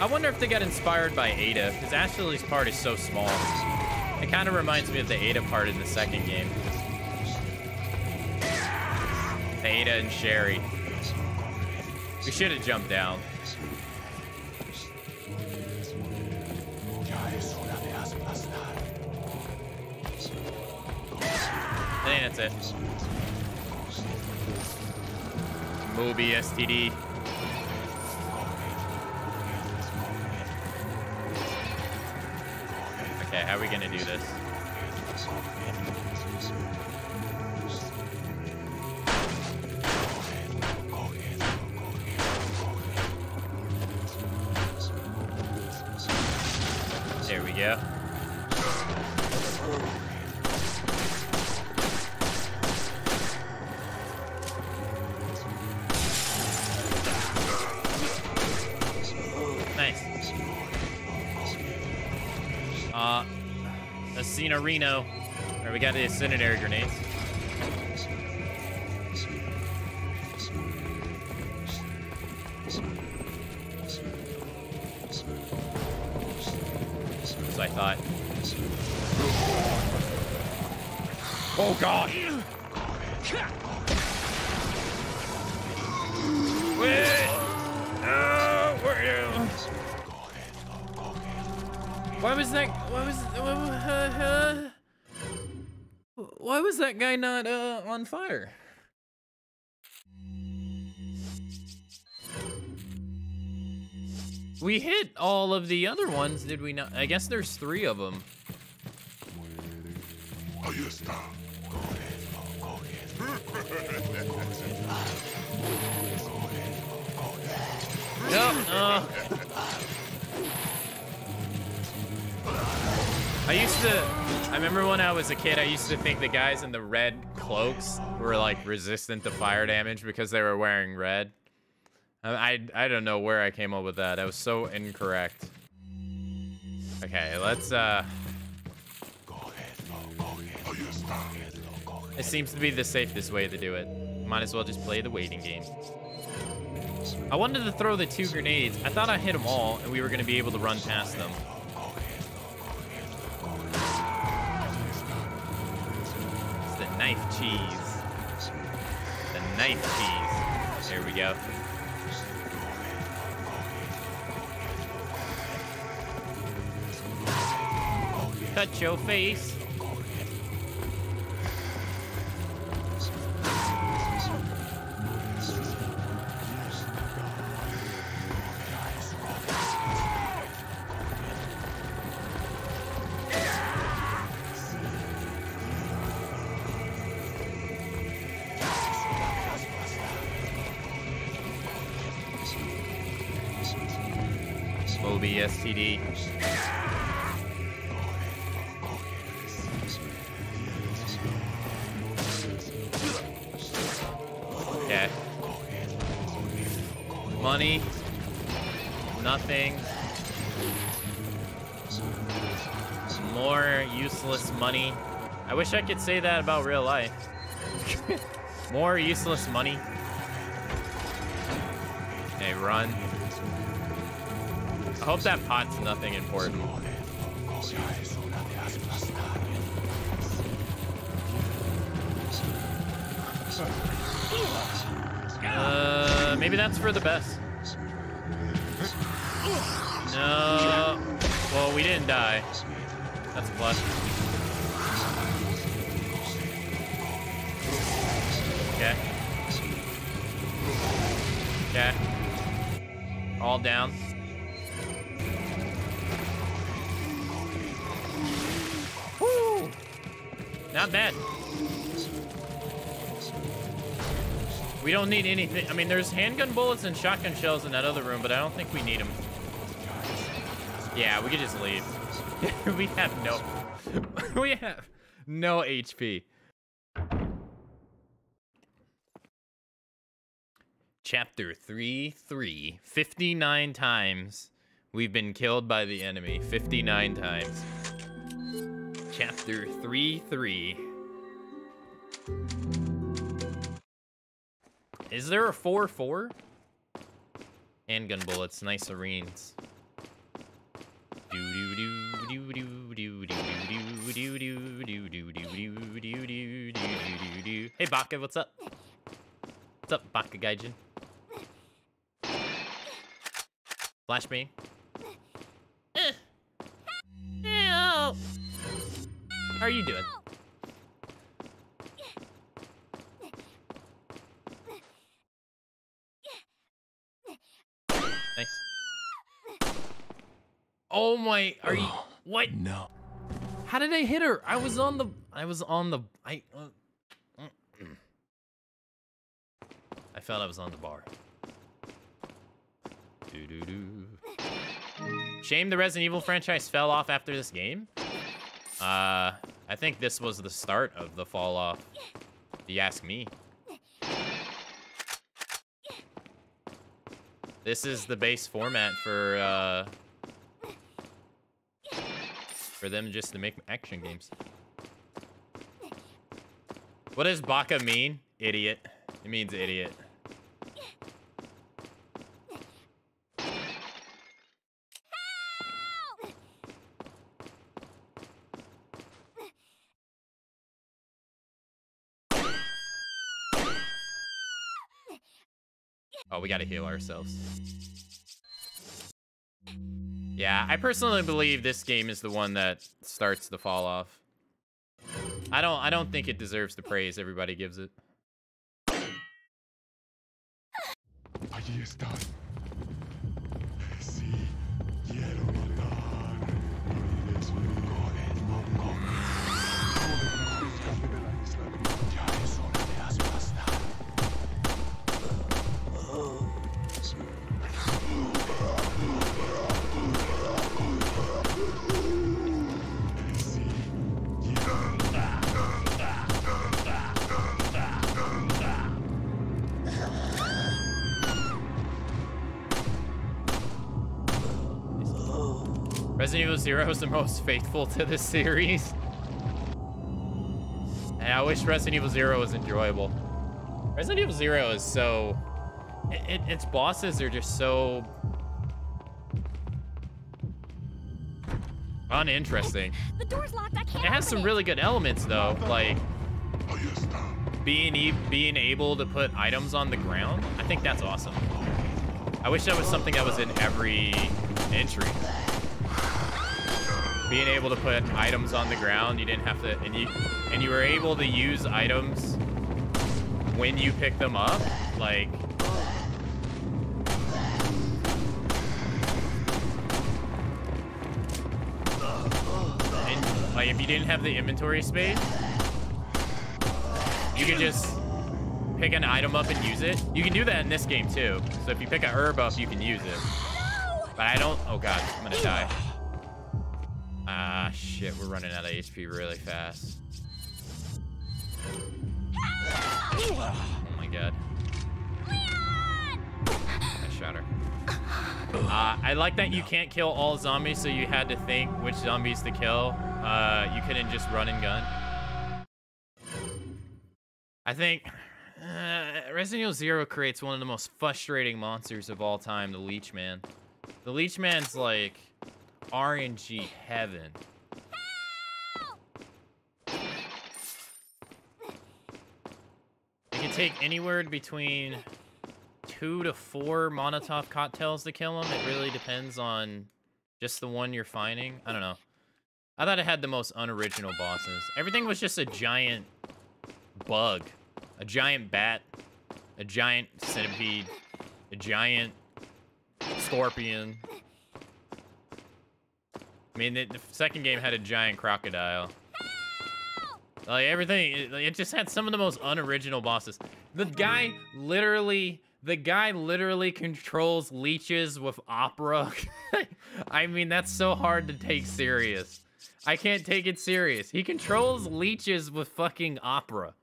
I wonder if they got inspired by Ada, because Ashley's part is so small. It kind of reminds me of the Ada part in the second game. Ada and Sherry. We should have jumped down. Moby STD. Incendiary grenades. Fire? We hit all of the other ones, did we not? I guess there's three of them. Está. Uh, I used to. I remember when I was a kid, I used to think the guys in the red cloaks were like resistant to fire damage because they were wearing red. I I, don't know where I came up with that. That was so incorrect. Okay, let's uh. It seems to be the safest way to do it. Might as well just play the waiting game. I wanted to throw the two grenades. I thought I hit them all, and we were going to be able to run past them. Knife cheese. The knife cheese. There we go. Touch your face. Wish I could say that about real life. <laughs> More useless money. Hey, run. I hope that pot's nothing important. Uh, maybe that's for the best. No. Well, we didn't die. That's a plus. Okay. All down. Woo! Not bad. We don't need anything. I mean, there's handgun bullets and shotgun shells in that other room, but I don't think we need them. Yeah, we could just leave. <laughs> we have no... <laughs> we have no HP. Chapter 3 3. 59 times we've been killed by the enemy. 59 times. Chapter 3 3. Is there a 4 4? Handgun bullets, nice arenes. Hey Baka, what's up? What's up, Baka Gaijin? Flashbang. Eh. Help. How are you doing? Thanks. Oh my, are you, what? No. How did I hit her? I was on the, I was on the, I, uh, mm. I felt I was on the bar. Doo doo doo. Shame the Resident Evil franchise fell off after this game. Uh, I think this was the start of the fall off. If you ask me. This is the base format for uh, for them just to make action games. What does Baka mean? Idiot. It means idiot. Oh, we gotta heal ourselves. Yeah, I personally believe this game is the one that starts the fall off. I don't I don't think it deserves the praise everybody gives it. Allí están. Resident Evil Zero is the most faithful to this series. And I wish Resident Evil Zero was enjoyable. Resident Evil Zero is so... It, it, its bosses are just so... Uninteresting. The door's locked. I can't. It has some it. really good elements though, like being e being able to put items on the ground. I think that's awesome. I wish that was something that was in every entry. Being able to put items on the ground, you didn't have to, and you and you were able to use items when you pick them up, like. And like if you didn't have the inventory space, you could just pick an item up and use it. You can do that in this game too. So if you pick a herb up, you can use it. But I don't. Oh god, I'm gonna die. Ah shit, we're running out of HP really fast. Oh my god. I shot her. Uh, I like that you can't kill all zombies, so you had to think which zombies to kill. Uh, you couldn't just run and gun. I think uh, Resident Evil Zero creates one of the most frustrating monsters of all time, the Leech Man. The Leech Man's like RNG heaven. It can take anywhere between two to four Molotov cocktails to kill him. It really depends on just the one you're finding. I don't know. I thought it had the most unoriginal bosses. Everything was just a giant bug, a giant bat, a giant centipede, a giant scorpion. I mean, the, the second game had a giant crocodile. Like everything, it, it just had some of the most unoriginal bosses. The guy literally, the guy literally controls leeches with opera. <laughs> I mean, that's so hard to take serious. I can't take it serious. He controls leeches with fucking opera.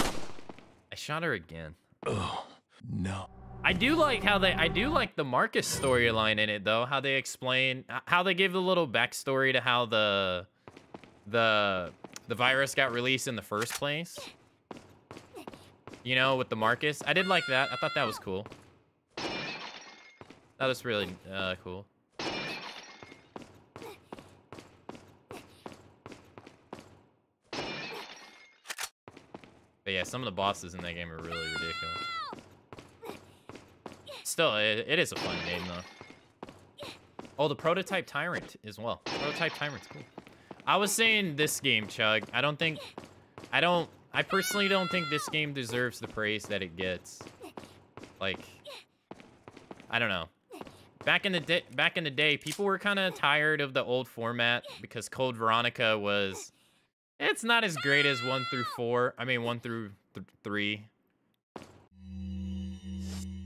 I shot her again. Oh, no. I do like how they I do like the Marcus storyline in it though, how they explain how they give the little backstory to how the the the virus got released in the first place. You know, with the Marcus. I did like that. I thought that was cool. That was really uh, cool. But yeah, some of the bosses in that game are really ridiculous. Still, it, it is a fun game though. Oh, the prototype tyrant as well. Prototype tyrant's cool. I was saying this game, Chug. I don't think, I don't, I personally don't think this game deserves the praise that it gets. Like, I don't know. Back in the day, back in the day, people were kind of tired of the old format because Code Veronica was, it's not as great as one through four. I mean, one through th three.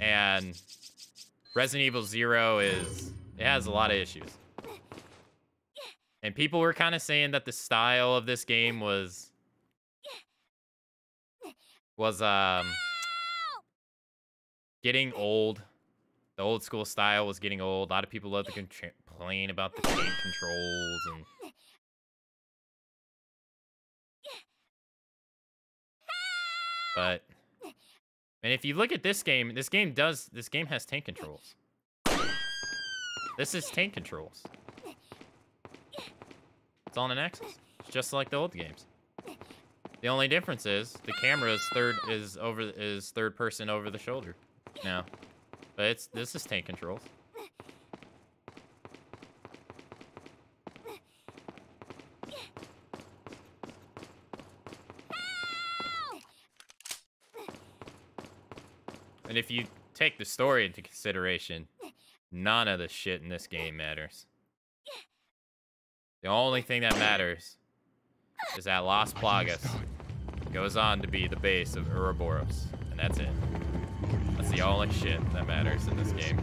And Resident Evil Zero is, it has a lot of issues. And people were kind of saying that the style of this game was was um getting old. The old school style was getting old. A lot of people love to complain about the game controls and But and if you look at this game, this game does this game has tank controls. This is tank controls. It's on an axis. It's just like the old games. The only difference is the camera is third is over is third person over the shoulder now. But it's this is tank controls. And if you take the story into consideration, none of the shit in this game matters. The only thing that matters is that Las Plagas goes on to be the base of Ouroboros, and that's it. That's the only shit that matters in this game.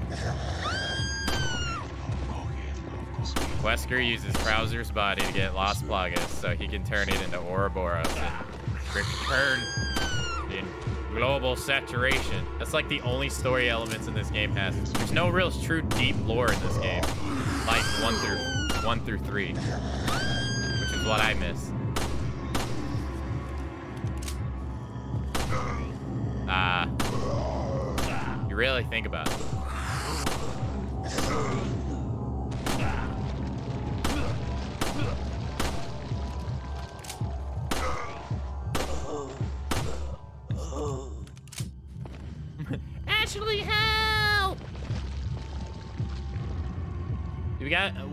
Wesker uses Krauser's body to get Las Plagas so he can turn it into Ouroboros and return in global saturation. That's like the only story elements in this game has. There's no real true deep lore in this game, like one through one through three, which is what I miss. Ah, you really think about it.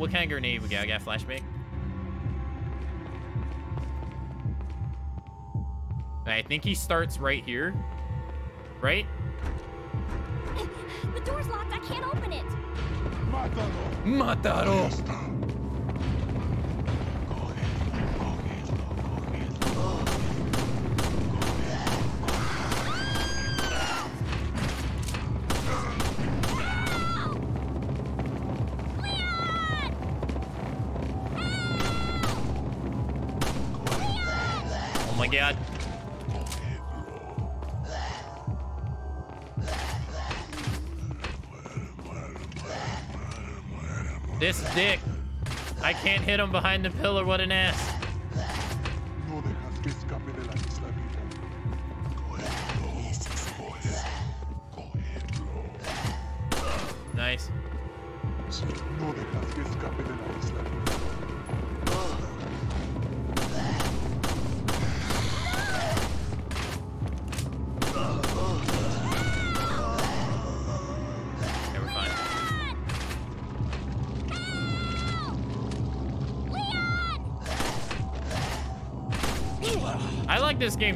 What kind of grenade we got? We got flashbang. I think he starts right here, right? The door's locked. I can't open it. Mátalo. Mataro! Hit him behind the pillar. What an ass.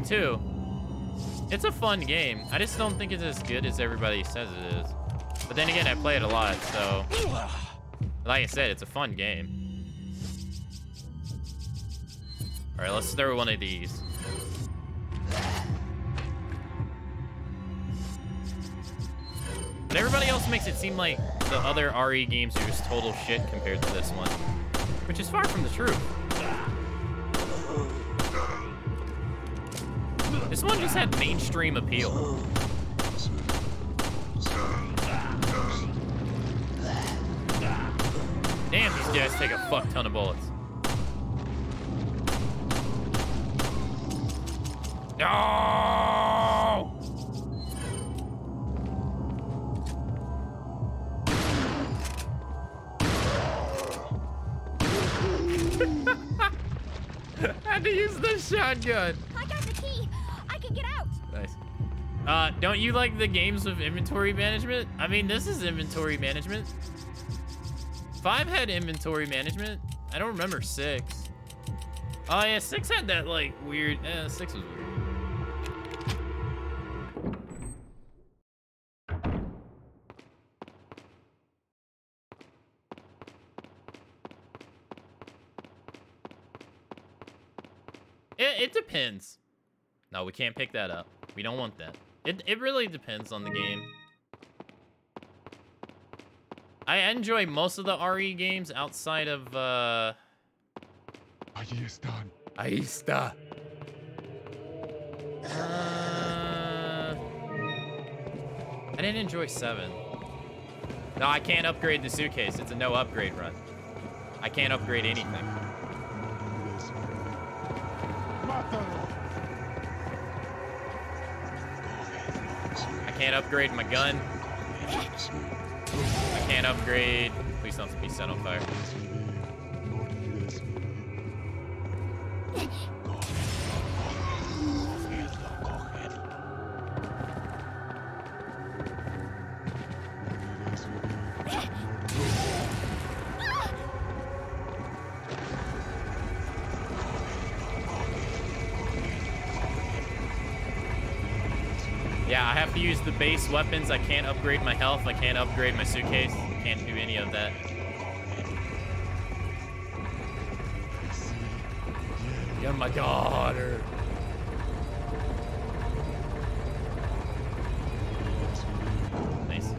Too. It's a fun game. I just don't think it's as good as everybody says it is. But then again, I play it a lot, so like I said, it's a fun game. All right, let's throw one of these. But everybody else makes it seem like the other RE games are just total shit compared to this one, which is far from the truth. One just had mainstream appeal. Damn, these guys take a fuck ton of bullets. No! <laughs> had to use the shotgun. Don't you like the games with inventory management? I mean, this is inventory management. Five had inventory management. I don't remember six. Oh yeah, six had that like weird. Eh, six was weird. It, it depends. No, we can't pick that up. We don't want that. It, it really depends on the game. I enjoy most of the RE games outside of, uh... Allí están. Ahí está. Uh, I didn't enjoy 7. No, I can't upgrade the suitcase. It's a no upgrade run. I can't upgrade anything. Can't upgrade my gun. I can't upgrade... Please don't be set on fire. Use the base weapons. I can't upgrade my health. I can't upgrade my suitcase. Can't do any of that. You're my daughter. Nice.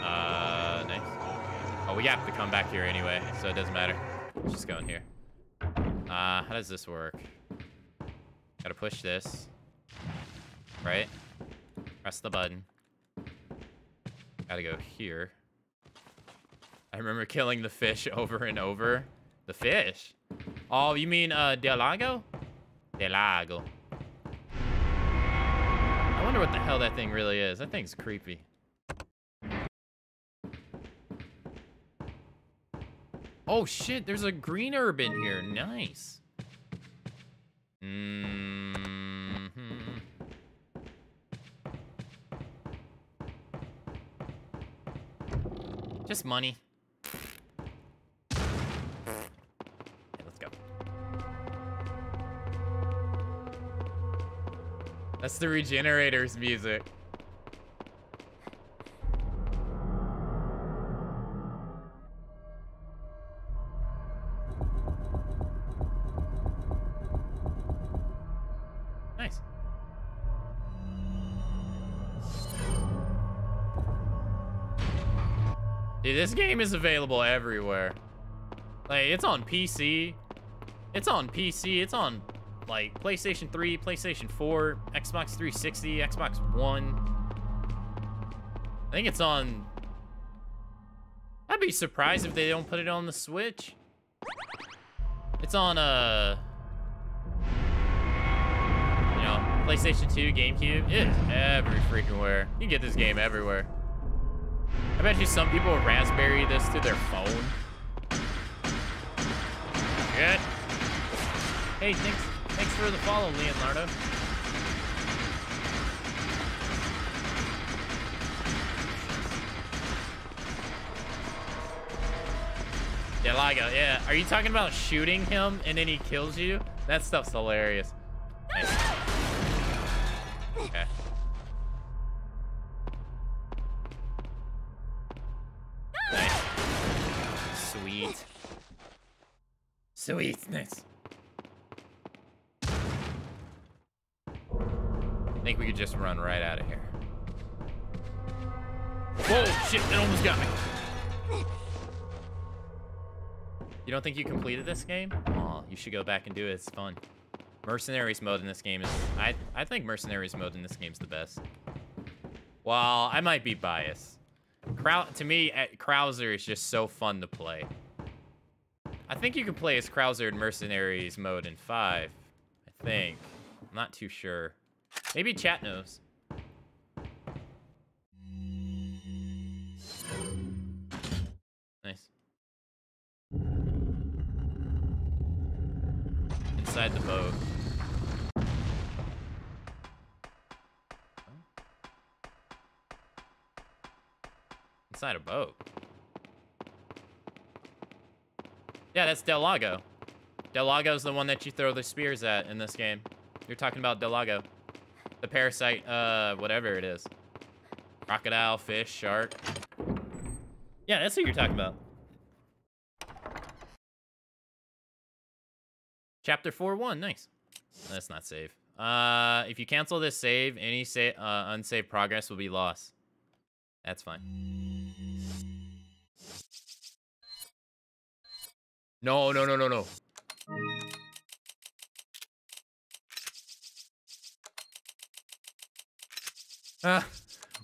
Uh, nice. Oh, we have to come back here anyway, so it doesn't matter. Let's just go in here. Uh, how does this work? Push this. Right? Press the button. Gotta go here. I remember killing the fish <laughs> over and over. The fish? Oh, you mean, uh, Del Lago? Delago. I wonder what the hell that thing really is. That thing's creepy. Oh shit, there's a green herb in here. Nice. Mm hmm Just money. Let's go. That's the regenerators music. This game is available everywhere. Like, it's on PC. It's on PC. It's on, like, PlayStation 3, PlayStation 4, Xbox 360, Xbox One. I think it's on... I'd be surprised if they don't put it on the Switch. It's on, uh... You know, PlayStation 2, GameCube. It is every freaking where. You can get this game everywhere. I bet you some people raspberry this to their phone. Good. Hey, thanks, thanks for the follow, Leonardo. Del Lago, yeah. Are you talking about shooting him and then he kills you? That stuff's hilarious. Nice. <laughs> Okay. Sweetness. I think we could just run right out of here. Whoa, shit, it almost got me. You don't think you completed this game? Aw, you should go back and do it. It's fun. Mercenaries mode in this game is... I, I think Mercenaries mode in this game is the best. Well, I might be biased. Crow to me, Krauser is just so fun to play. I think you can play as Krauser in Mercenaries mode in 5. I think. I'm not too sure. Maybe chat knows. Nice. inside the boat. Inside a boat. Yeah, that's Del Lago. Del the one that you throw the spears at in this game. You're talking about Del Lago. The parasite, uh, whatever it is. Crocodile, fish, shark. Yeah, that's who you're talking about. Chapter 4-1, nice. That's not save. Uh, if you cancel this save, any sa uh, unsaved progress will be lost. That's fine. No, no, no, no, no. Ah,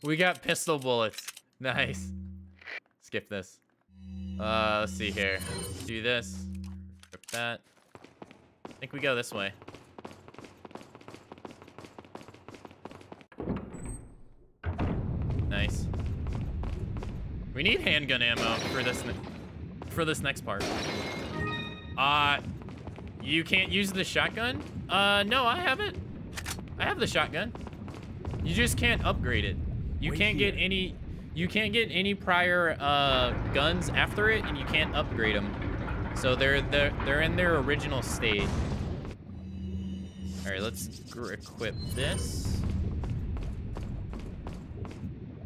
we got pistol bullets. Nice. Skip this. Uh, let's see here. Do this. Rip that. I think we go this way. Nice. We need handgun ammo for this for this next part. Uh, you can't use the shotgun? Uh, no, I have it. I have the shotgun. You just can't upgrade it. You Wait can't get any. You can't get any prior uh, guns after it, and you can't upgrade them. So they're they're they're in their original state. All right, let's equip this.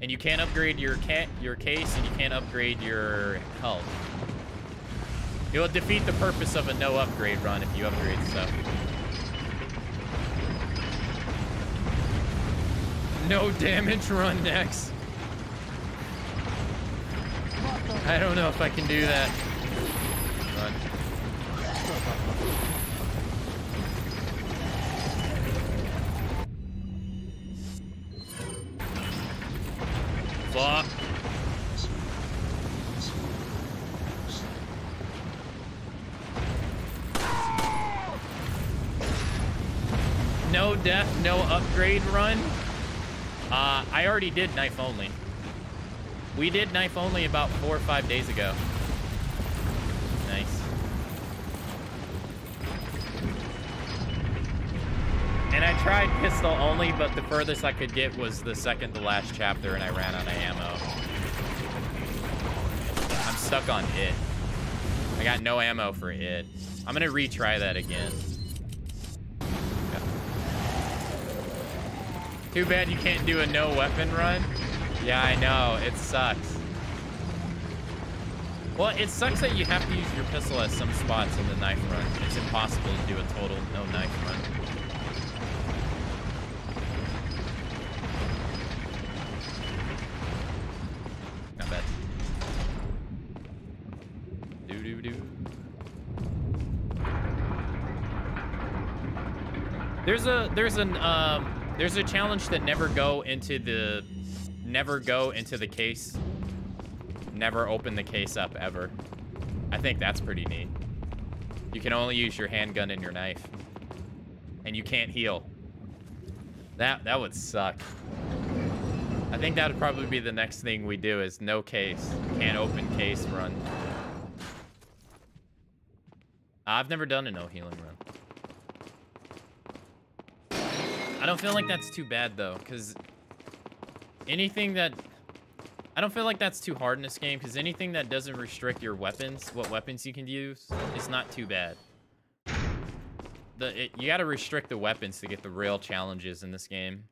And you can't upgrade your cat your case, and you can't upgrade your health. It will defeat the purpose of a no upgrade run if you upgrade stuff. No damage run next. I don't know if I can do that. Run. Upgrade run. Uh, I already did knife only. We did knife only about four or five days ago. Nice. And I tried pistol only, but the furthest I could get was the second to last chapter, and I ran out of ammo. I'm stuck on it. I got no ammo for it. I'm gonna retry that again. Too bad you can't do a no weapon run. Yeah, I know. It sucks. Well, it sucks that you have to use your pistol at some spots in the knife run. It's impossible to do a total no knife run. Not bad. Do do do. There's a there's an um there's a challenge that never go into the never go into the case. Never open the case up ever. I think that's pretty neat. You can only use your handgun and your knife. And you can't heal. That that would suck. I think that would probably be the next thing we do is no case. Can't open case run. I've never done a no healing run. I don't feel like that's too bad though, because anything that I don't feel like that's too hard in this game, because anything that doesn't restrict your weapons, what weapons you can use, is not too bad. The it, you got to restrict the weapons to get the real challenges in this game.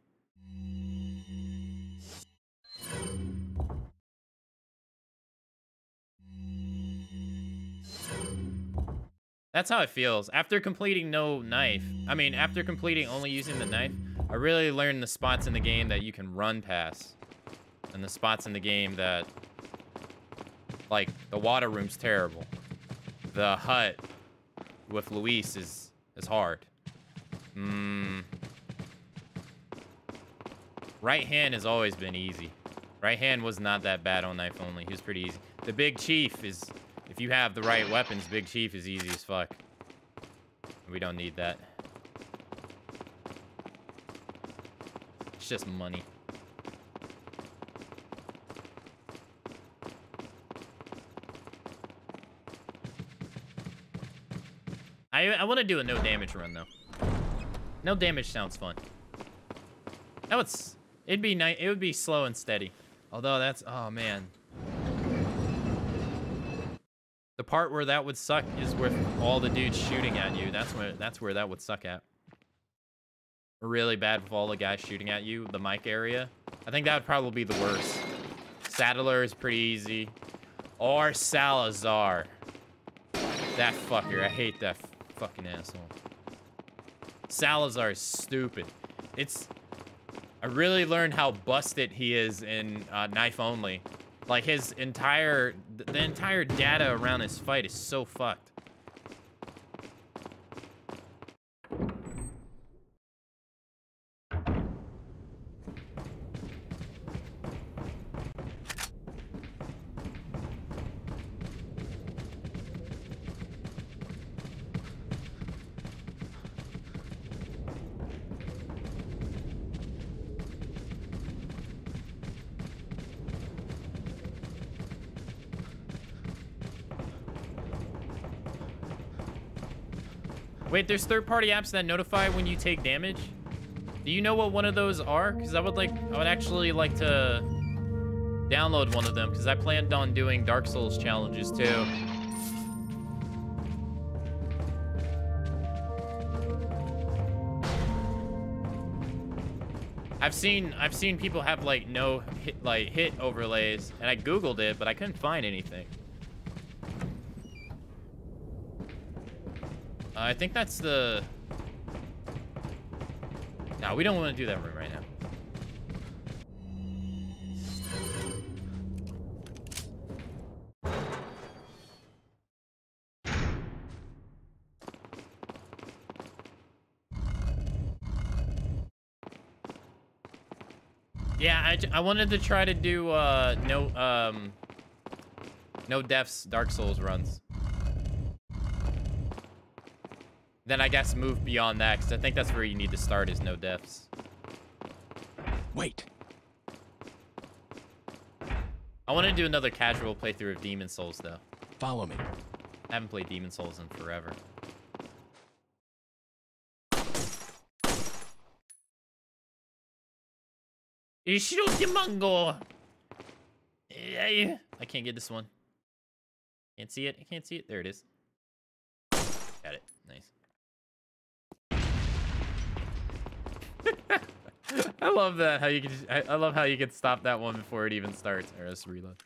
That's how it feels. After completing no knife, I mean, after completing only using the knife, I really learned the spots in the game that you can run past. And the spots in the game that, like, the water room's terrible. The hut with Luis is, is hard. Mmm. Right hand has always been easy. Right hand was not that bad on knife only. He was pretty easy. The big chief is, if you have the right weapons, big chief is easy as fuck. We don't need that. It's just money. I I want to do a no damage run though. No damage sounds fun. That would it'd be nice. It would be slow and steady. Although that's oh man. The part where that would suck is with all the dudes shooting at you. That's where that's where that would suck at. Really bad with all the guys shooting at you. The mic area. I think that would probably be the worst. Saddler is pretty easy. Or Salazar. That fucker. I hate that fucking asshole. Salazar is stupid. It's. I really learned how busted he is in uh, Knife Only. Like his entire, the entire data around his fight is so fucked. There's third-party apps that notify when you take damage? Do you know what one of those are? Because I would like, I would actually like to download one of them because I planned on doing Dark Souls challenges too. I've seen I've seen people have like no hit like hit overlays and I googled it but I couldn't find anything. Uh, I think that's the No, we don't want to do that room right now. Yeah, I, I wanted to try to do uh no um no deaths Dark Souls runs. Then I guess move beyond that because I think that's where you need to start is no deaths. Wait. I want to do another casual playthrough of Demon Souls though. Follow me. I haven't played Demon Souls in forever. Ishiro Dimango! I can't get this one. Can't see it. I can't see it. There it is. Got it. Nice. <laughs> I love that. How you can. Just, I, I love how you can stop that one before it even starts. Or reload.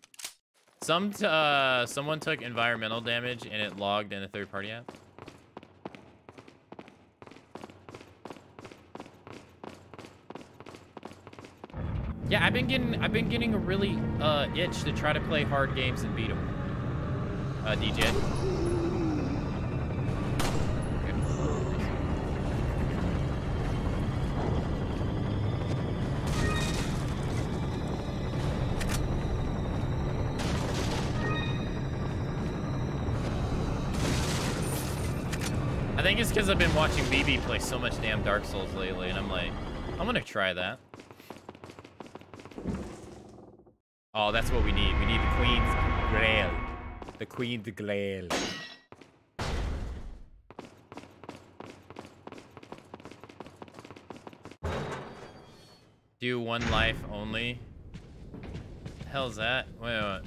Some uh, someone took environmental damage and it logged in a third-party app. Yeah, I've been getting I've been getting a really uh, itch to try to play hard games and beat them. Uh, DJ. Because I've been watching BB play so much damn Dark Souls lately, and I'm like, I'm gonna try that. Oh, that's what we need. We need the Queen's Grail. The Queen's Grail. Do one life only. The hell's that? Wait, wait.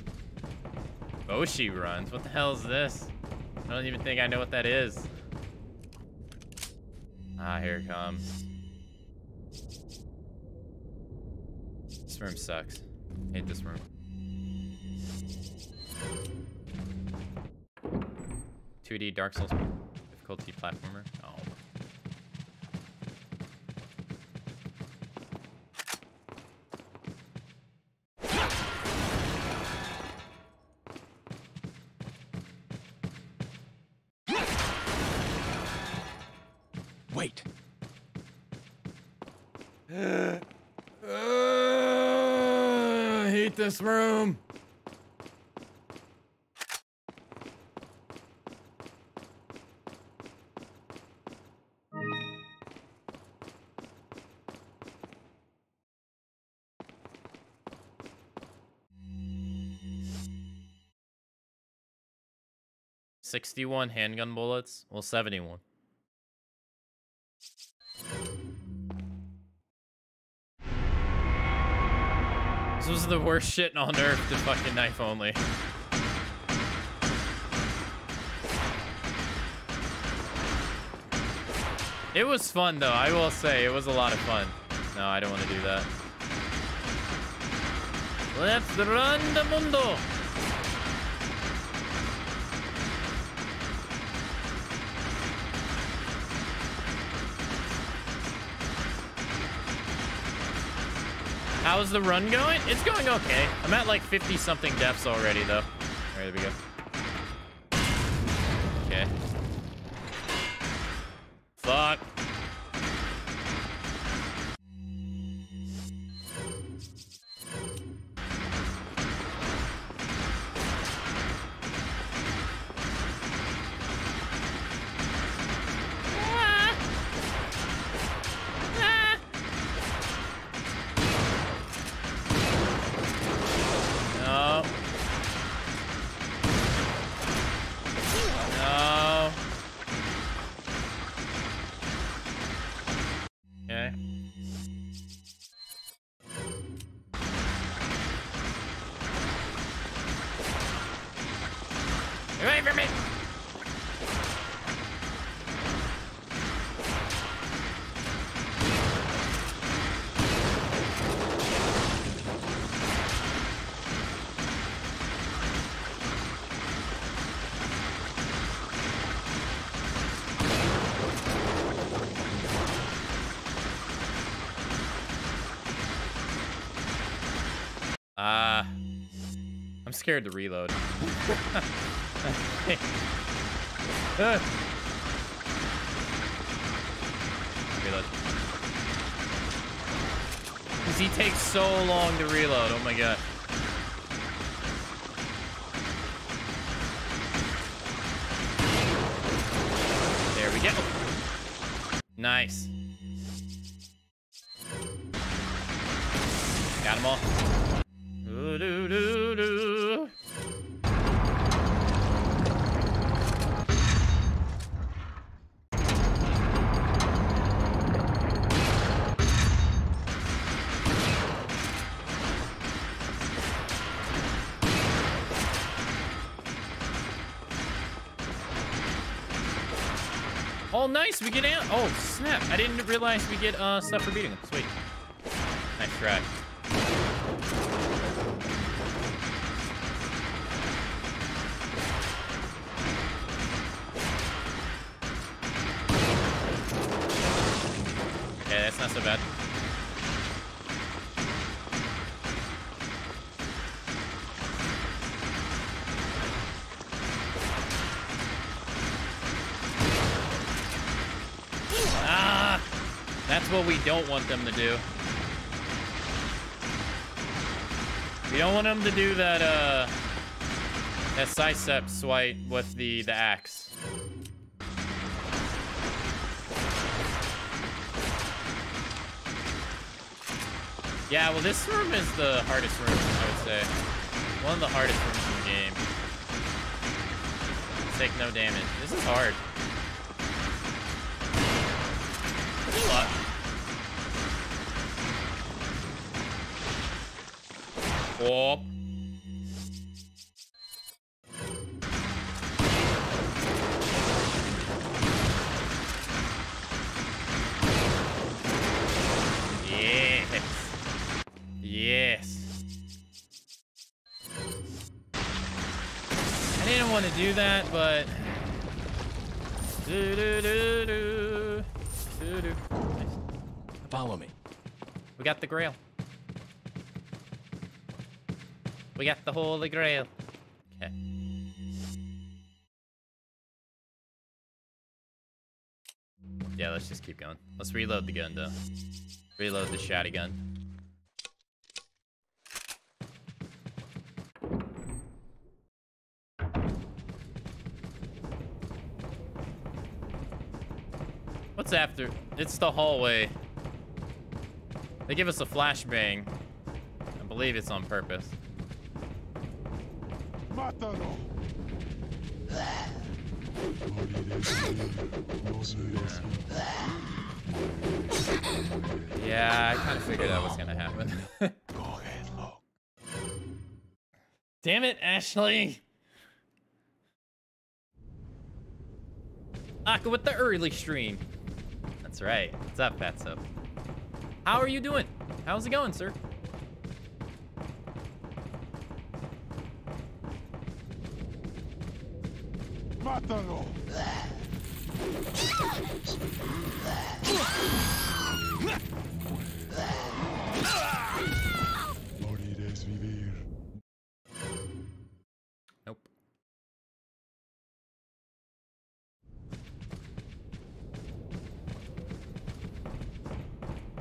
Boshi runs. What the hell is this? I don't even think I know what that is. Ah, here it comes. This room sucks. Hate this room. Two D Dark Souls difficulty platformer. Oh. Wait. I hate this room. 61 handgun bullets. Well, 71. Was the worst shit on earth to fucking knife only. It was fun though, I will say. It was a lot of fun. No, I don't want to do that. Let's run the mundo. How's the run going? It's going okay. I'm at like 50 something deaths already though. Alright, there we go. Scared to reload. <laughs> Reload. Because he takes so long to reload. Oh my god. Snap. I didn't realize we get uh, stuff for beating them. Sweet. Nice try. Don't want them to do. We don't want them to do that, uh... That sidestep swipe with the, the axe. Yeah, well, this room is the hardest room, I would say. One of the hardest rooms in the game. Take no damage. This is hard. What? Whoop. Holy grail. Okay. Yeah, let's just keep going. Let's reload the gun, though. Reload the shotty gun. What's after? It's the hallway. They give us a flashbang. I believe it's on purpose. Mátalo. Morir es vivir. Morir es vivir. Yeah, I kind of figured that was gonna happen. Go Cogedlo. Damn it, Ashley! Aka with the early stream. That's right. What's up, Fatso? How are you doing? How's it going, sir? ¡Mátalo! Morir es vivir. Nope.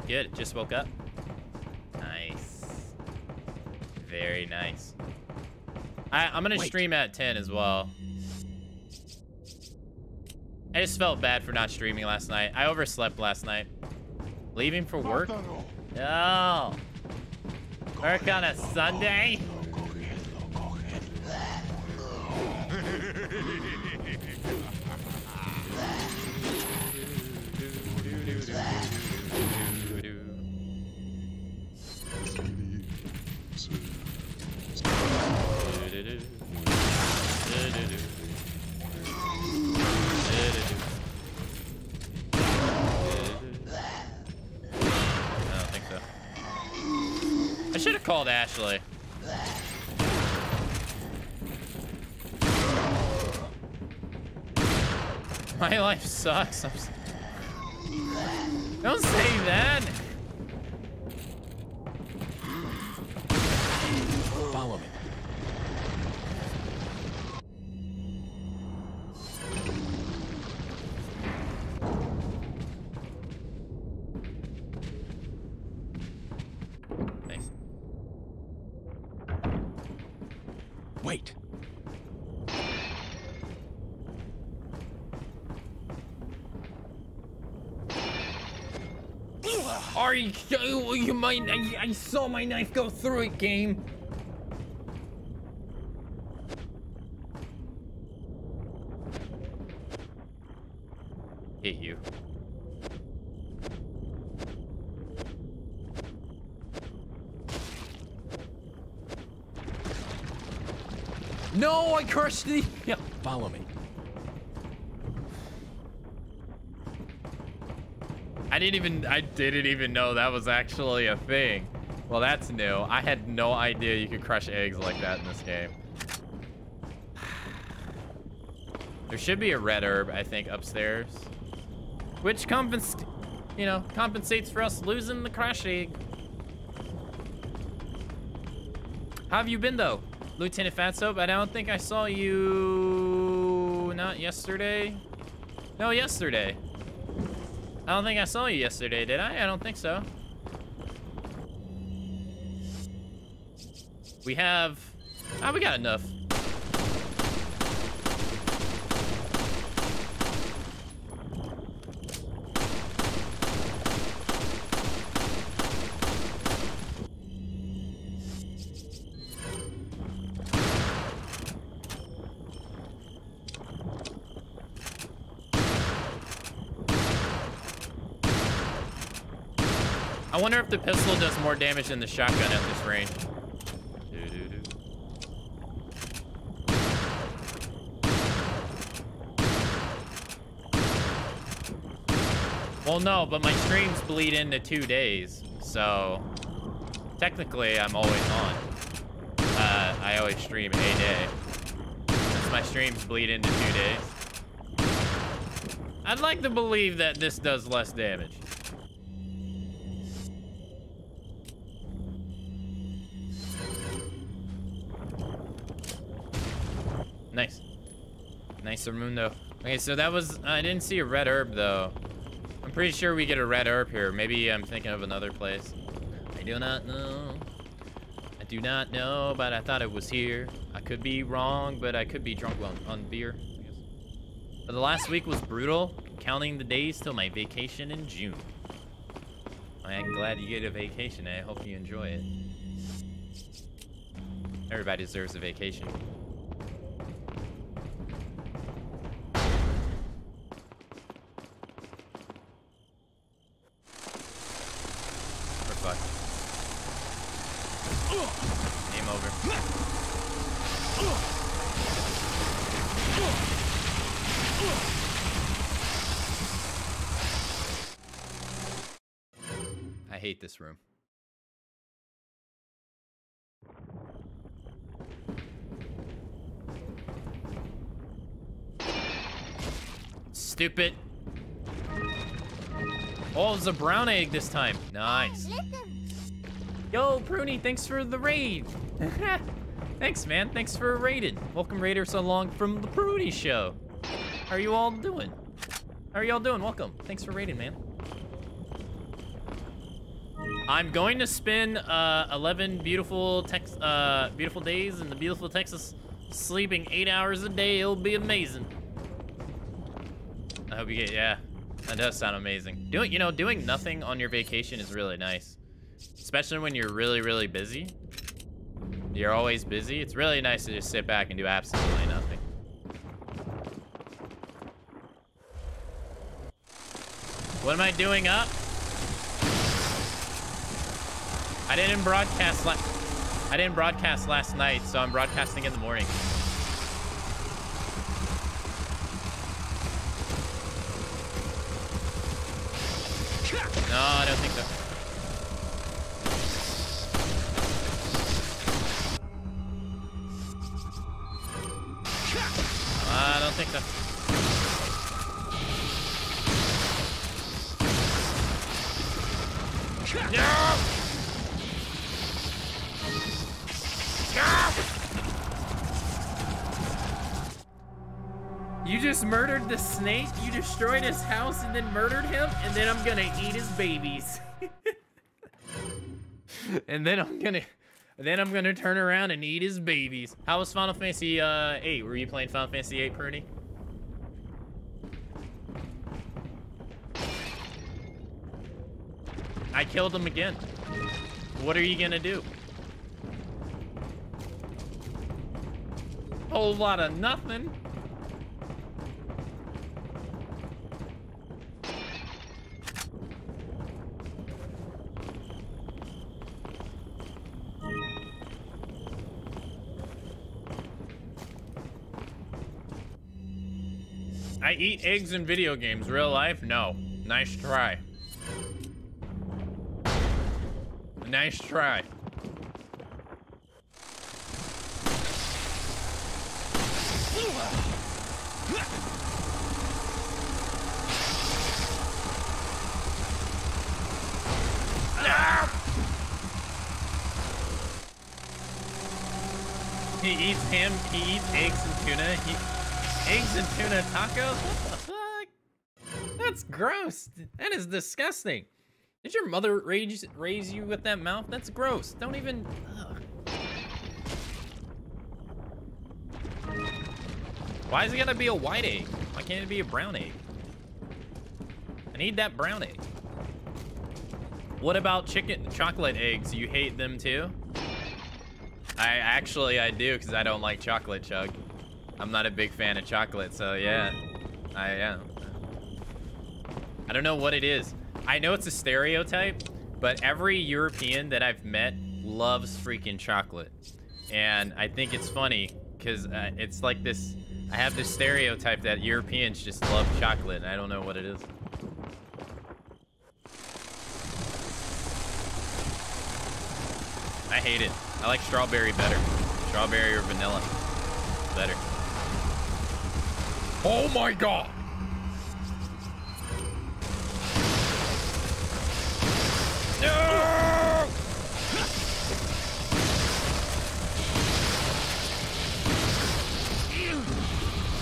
Good. Just woke up. Nice. Very nice. I, I'm gonna Wait. stream at 10 as well. I just felt bad for not streaming last night. I overslept last night. Leaving for work? No. Work on a Sunday? Ashley. <laughs> My life sucks. Don't say that. I, I saw my knife go through it, game. Hate you. No, I crushed the. Yeah. Follow me. I didn't even I didn't even know that was actually a thing. Well, that's new. I had no idea you could crush eggs like that in this game. <sighs> There should be a red herb, I think, upstairs. Which compens you know, compensates for us losing the crush egg. How have you been though? Lieutenant Fatsoap, I don't think I saw you not yesterday. No, yesterday. I don't think I saw you yesterday, did I? I don't think so. We have... Ah, we got enough. More damage than the shotgun at this range. Doo-doo-doo. Well, no, but my streams bleed into two days, so technically I'm always on. Uh, I always stream a day. Since my streams bleed into two days. I'd like to believe that this does less damage. Nice. Nice Mundo. Okay, so that was... Uh, I didn't see a red herb, though. I'm pretty sure we get a red herb here. Maybe I'm thinking of another place. I do not know. I do not know, but I thought it was here. I could be wrong, but I could be drunk on, on beer. But the last week was brutal, counting the days till my vacation in June. I'm glad you get a vacation. I hope you enjoy it. Everybody deserves a vacation. Game over. I hate this room. Stupid. Oh, it's a brown egg this time. Nice. Yo, Pruny, thanks for the raid. <laughs> thanks, man. Thanks for raiding. Welcome, raiders, along from the Pruny Show. How are you all doing? How are y'all doing? Welcome. Thanks for raiding, man. I'm going to spend uh, 11 beautiful Tex uh, beautiful days in the beautiful Texas, sleeping eight hours a day. It'll be amazing. I hope you get yeah. That does sound amazing. Doing you know doing nothing on your vacation is really nice, especially when you're really really busy. You're always busy. It's really nice to just sit back and do absolutely nothing. What am I doing up? I didn't broadcast I didn't broadcast last night, so I'm broadcasting in the morning. No, I don't think so. I don't think so. No! You just murdered the snake, you destroyed his house and then murdered him, and then I'm gonna eat his babies. <laughs> and then I'm gonna then I'm gonna turn around and eat his babies. How was Final Fantasy uh 8? Were you playing Final Fantasy 8, Pruny? I killed him again. What are you gonna do? Whole lot of nothing. I eat eggs in video games. Real life? No. Nice try. Nice try. He eats ham, he eats eggs and tuna. He, eggs and tuna tacos? What the fuck? That's gross. That is disgusting. Did your mother raise, raise you with that mouth? That's gross. Don't even... ugh. Why is it gotta be a white egg? Why can't it be a brown egg? I need that brown egg. What about chicken chocolate eggs? You hate them too? I actually I do because I don't like chocolate chug. I'm not a big fan of chocolate, so yeah. I am. I don't know what it is. I know it's a stereotype, but every European that I've met loves freaking chocolate. And I think it's funny because uh, it's like this, I have this stereotype that Europeans just love chocolate and I don't know what it is. I hate it. I like strawberry better. Strawberry or vanilla. Better. Oh my god! No!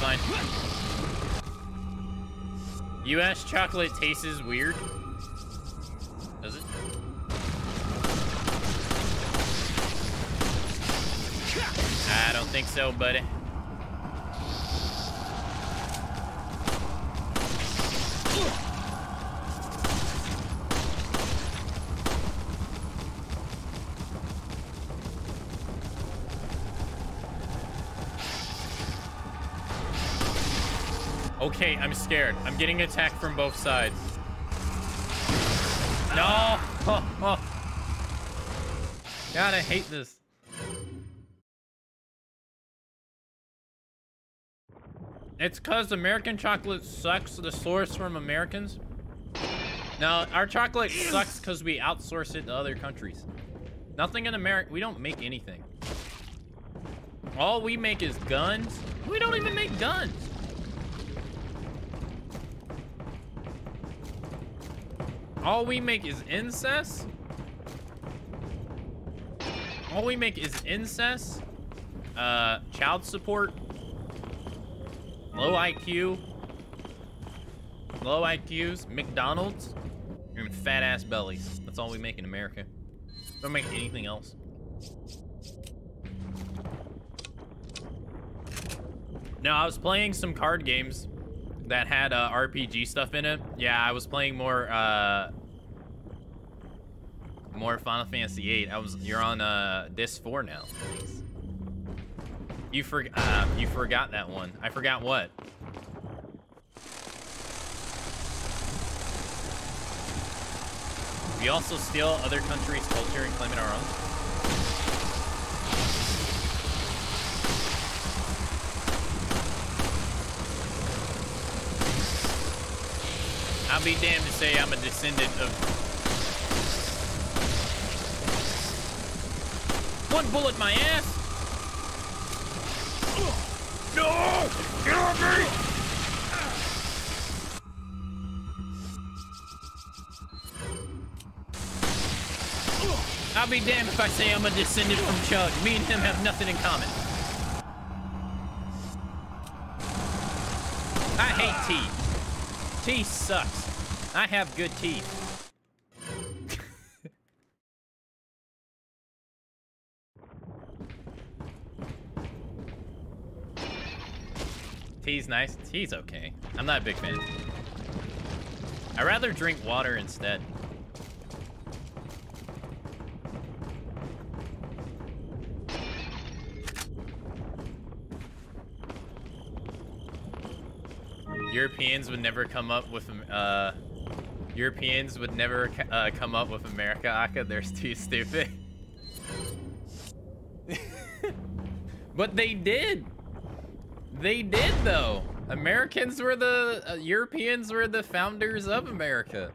Fine. U.S. chocolate tastes weird. Does it? I don't think so, buddy. Okay, I'm scared. I'm getting attacked from both sides. No! Oh. God, I hate this. It's because American chocolate sucks the source from Americans. Now, our chocolate sucks because we outsource it to other countries. Nothing in America. We don't make anything. All we make is guns. We don't even make guns. All we make is incest. All we make is incest, uh, child support, low IQ, low IQs, McDonald's, and fat ass bellies. That's all we make in America. Don't make anything else. No, I was playing some card games that had uh, RPG stuff in it. Yeah, I was playing more uh, more Final Fantasy VIII. I was you're on uh, disc four now. You for uh, you forgot that one. I forgot what. We also steal other countries' culture and claim it our own. I'll be damned to say I'm a descendant of. One bullet in my ass. No! Get off me! I'll be damned if I say I'm a descendant from Chug. Me and him have nothing in common. I hate teeth. Teeth sucks. I have good teeth. Tea's nice. Tea's okay. I'm not a big fan. I'd rather drink water instead. Europeans would never come up with uh Europeans would never uh, come up with America Aka. They're <laughs> too stupid. <laughs> but they did. They did though. Americans were the uh, Europeans were the founders of America.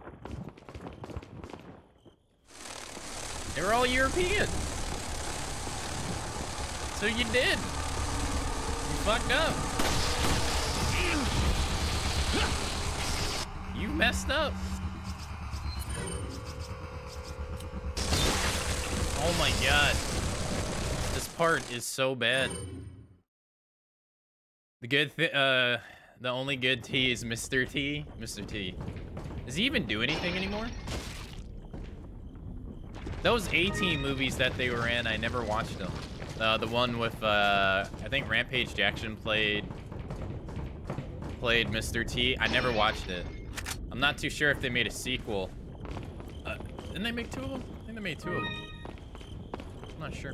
They were all European. So you did. You fucked up. You messed up. Oh my god. This part is so bad. The good uh the only good T is Mr. T. Mr. T. Does he even do anything anymore? Those A-Team movies that they were in, I never watched them. Uh, the one with, uh, I think Rampage Jackson played, played Mr. T. I never watched it. I'm not too sure if they made a sequel. Uh, didn't they make two of them? I think they made two of them. I'm not sure.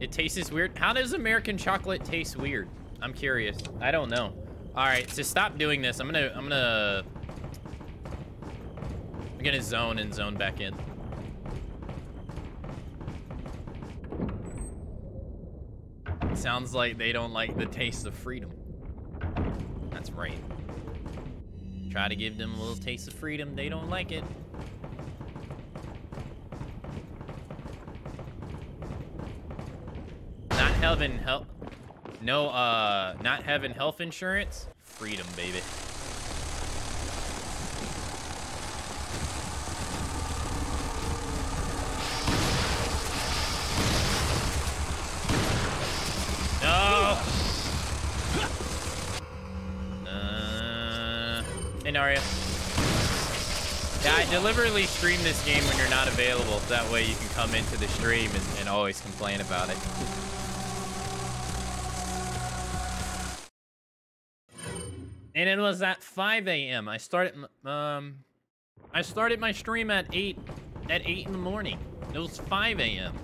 It tastes weird. How does American chocolate taste weird? I'm curious. I don't know. All right, to stop doing this, I'm gonna, I'm gonna, I'm gonna zone and zone back in. Sounds like they don't like the taste of freedom. That's right. Try to give them a little taste of freedom. They don't like it. Not having health. No, uh, not having health insurance. Freedom, baby. No. Hey, Yeah, I deliberately stream this game when you're not available. That way you can come into the stream and, and always complain about it. And it was at 5 a.m. I started, um, I started my stream at 8, at 8 in the morning. It was 5 a.m.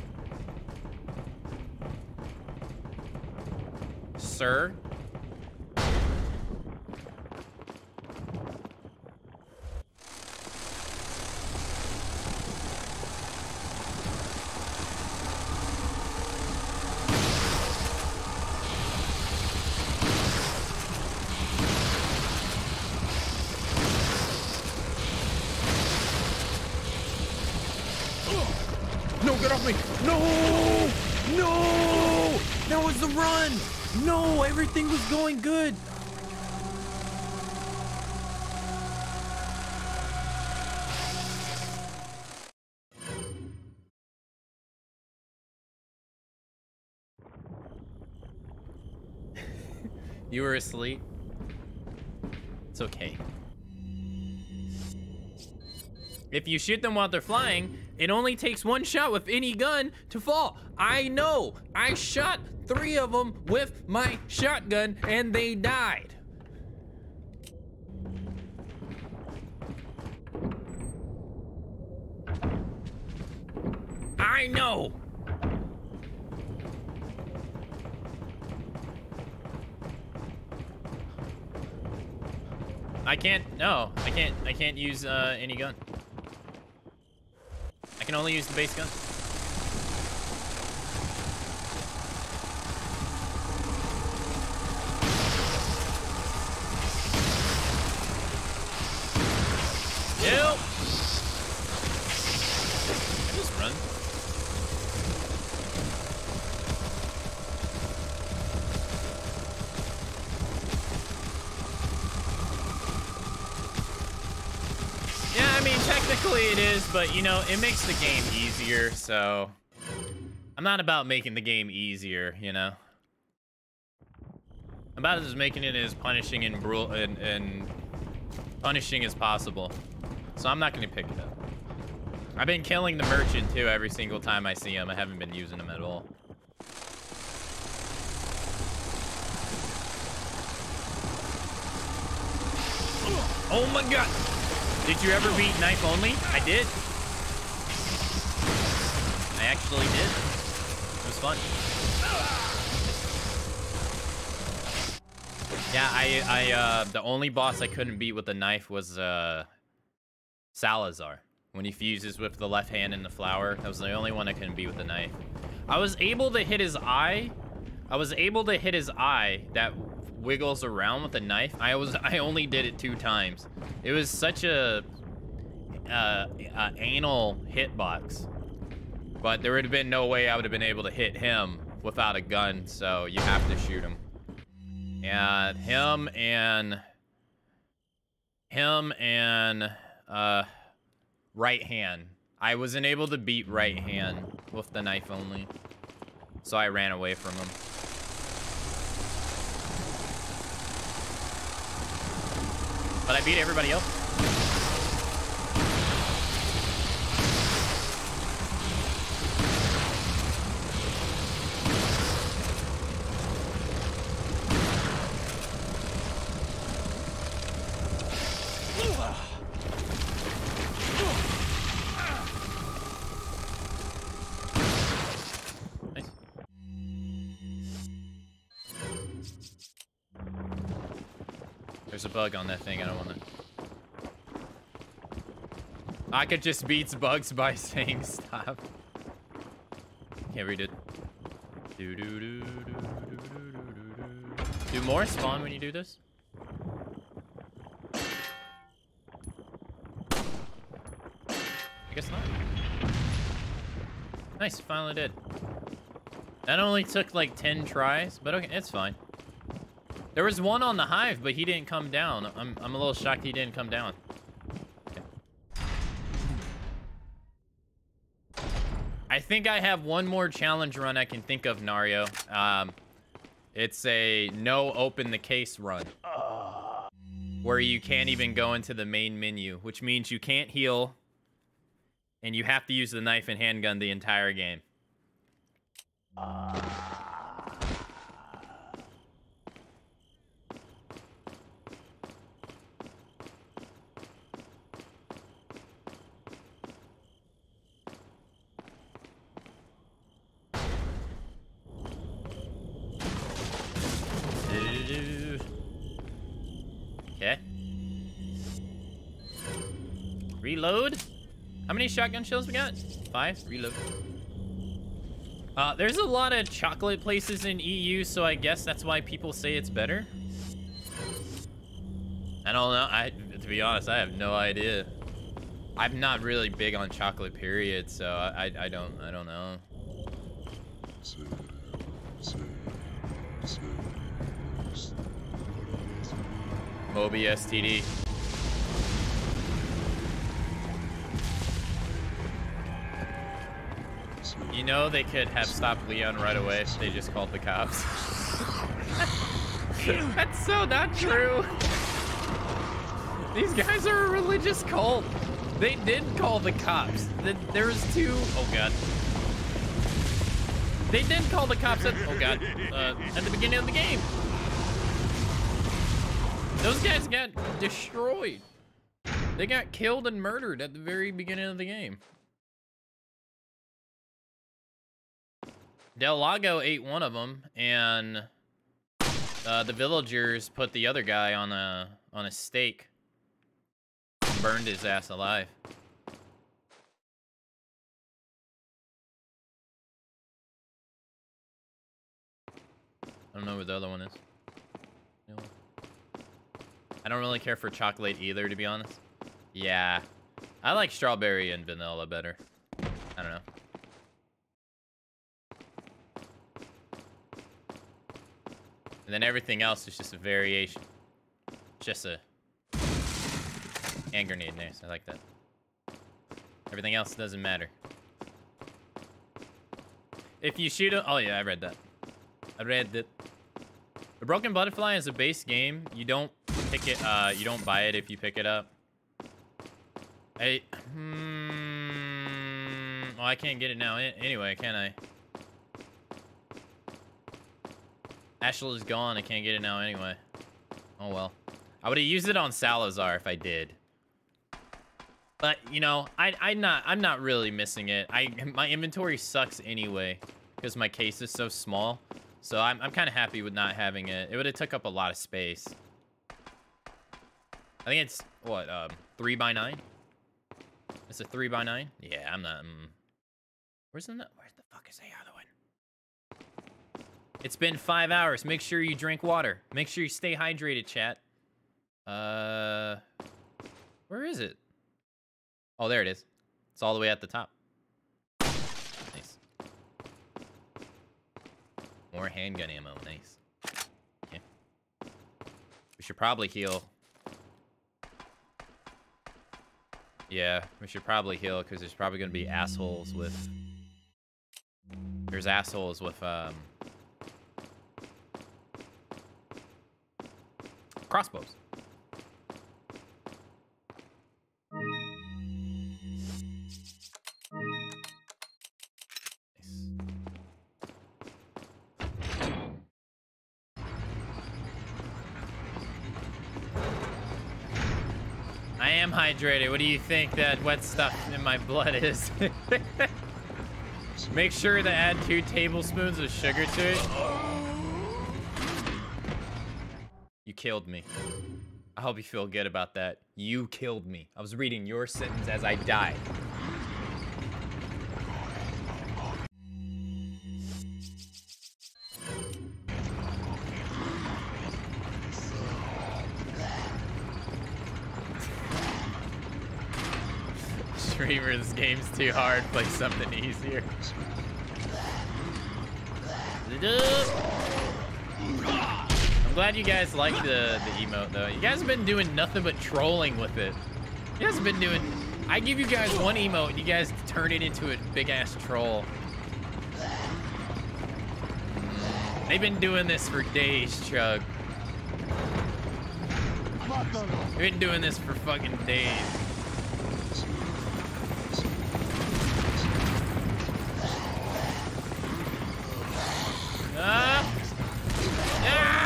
Sir? No! No! That was the run! No, everything was going good. You were asleep. It's okay. If you shoot them while they're flying, it only takes one shot with any gun to fall. I know. I shot three of them with my shotgun and they died. I know. I can't. No, I can't. I can't use uh, any gun. Can only use the base gun. Help! Just run. Yeah, I mean, technically it but you know, it makes the game easier, so I'm not about making the game easier, you know. I'm about as making it as punishing and brutal and, and punishing as possible. So I'm not gonna pick it up. I've been killing the merchant too every single time I see him. I haven't been using him at all. Oh my god! Did you ever beat knife only? I did. I actually did. It was fun. Yeah, I, I, uh, the only boss I couldn't beat with the knife was, uh, Salazar. When he fuses with the left hand in the flower, that was the only one I couldn't beat with the knife. I was able to hit his eye. I was able to hit his eye that wiggles around with a knife. I was, <laughs> I only did it two times. It was such a, uh, anal hitbox. But there would have been no way I would have been able to hit him without a gun, so you have to shoot him. And him and him and uh right hand. I wasn't able to beat right hand with the knife only. So I ran away from him. But I beat everybody else. Bug on that thing. I don't want to. I could just beat bugs by <laughs> saying stop. Can't read it. Do do do do do do do do. Do more spawn when you do this? I guess not. Nice, finally did. That only took like 10 tries, but okay, it's fine. There was one on the hive, but he didn't come down. I'm, I'm a little shocked he didn't come down. Okay. I think I have one more challenge run I can think of, Nario. Um, it's a no open the case run. Where you can't even go into the main menu, which means you can't heal, and you have to use the knife and handgun the entire game. Okay. Reload. How many shotgun shells we got? Five. Reload. Uh, there's a lot of chocolate places in EU, so I guess that's why people say it's better. I don't know. I, to be honest, I have no idea. I'm not really big on chocolate, period. So I, I, I don't, I don't know. Moby STD. You know they could have stopped Leon right away if they just called the cops. <laughs> That's so not true. These guys are a religious cult. They did call the cops. Th- There was two. Oh god. They did call the cops at. Oh god. Uh, at the beginning of the game. Those guys got destroyed. They got killed and murdered at the very beginning of the game. Del Lago ate one of them, and uh, the villagers put the other guy on a on a stake, burned his ass alive. I don't know what the other one is. I don't really care for chocolate either, to be honest. Yeah, I like strawberry and vanilla better. I don't know. And then everything else is just a variation. Just a hand grenade. Nice. I like that. Everything else doesn't matter. If you shoot a... Oh, yeah, I read that. I read that. The Broken Butterfly is a base game. You don't pick it... Uh, you don't buy it if you pick it up. I... Hmm... Well, I can't get it now. Anyway, can I? Ashel is gone. I can't get it now anyway. Oh well. I would have used it on Salazar if I did. But you know, I I'm not I'm not really missing it. I my inventory sucks anyway because my case is so small. So I'm I'm kind of happy with not having it. It would have took up a lot of space. I think it's what um three by nine. It's a three by nine. Yeah, I'm not. Mm. Where's the where the fuck is one? It's been five hours. Make sure you drink water. Make sure you stay hydrated, chat. Uh, where is it? Oh, there it is. It's all the way at the top. Nice. More handgun ammo. Nice. Okay. We should probably heal. Yeah, we should probably heal because there's probably going to be assholes with... There's assholes with, um... Crossbows. I am hydrated. What do you think that wet stuff in my blood is? <laughs> Make sure to add two tablespoons of sugar to it. You killed me. I hope you feel good about that. You killed me. I was reading your sentence as I died. Streamer, this game's too hard. Play something easier. Glad you guys like the, the emote, though. You guys have been doing nothing but trolling with it. You guys have been doing... I give you guys one emote, and you guys turn it into a big-ass troll. They've been doing this for days, Chug. They've been doing this for fucking days. Ah! Ah!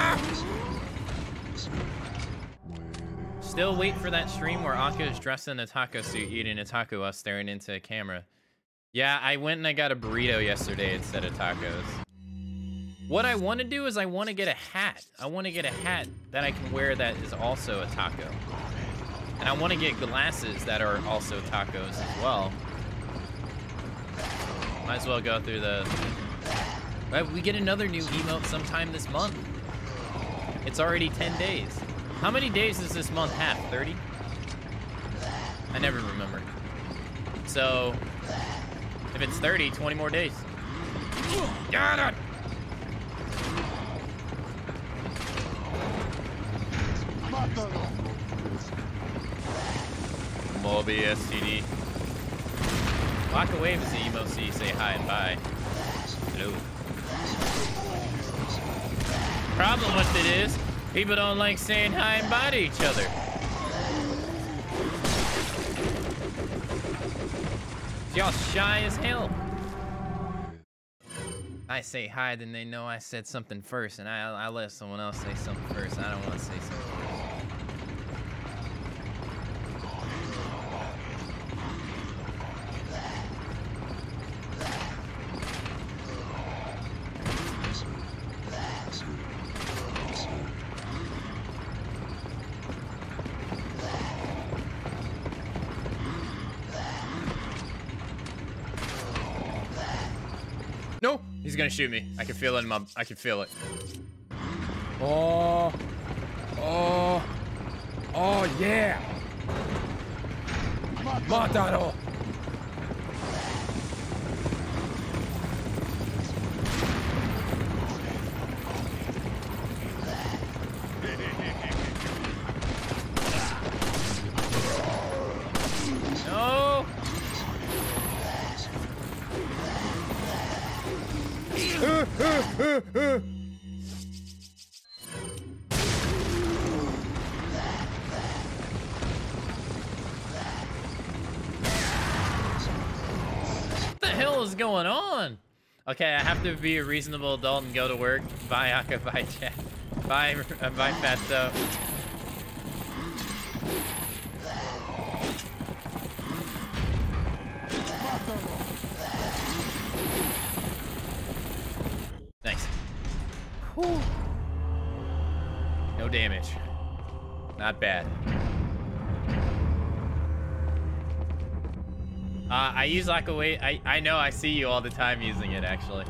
Still wait for that stream where Akka is dressed in a taco suit eating a taco while staring into a camera. Yeah, I went and I got a burrito yesterday instead of tacos. What I want to do is I want to get a hat. I want to get a hat that I can wear that is also a taco. And I want to get glasses that are also tacos as well. Might as well go through the... Right, we get another new emote sometime this month. It's already 10 days. How many days does this month have? 30? I never remember. So, if it's 30, 20 more days. Got it! Moby STD. Walk away, Mr. Emo C. Say hi and bye. Hello. Problem with it is, people don't like saying hi and bye to each other. Y'all shy as hell. I say hi, then they know I said something first, and I, I let someone else say something first. I don't want to say something first. No, he's gonna shoot me. I can feel it in my. I can feel it. Oh. Oh. Oh, yeah. Mátalo. Okay, I have to be a reasonable adult and go to work. <laughs> Bye, Aka. Bye, chat. Bye, uh, bye, Fatso. Nice. Whew. No damage. Not bad. Uh, I use like a way. I I know. I see you all the time using it. Actually.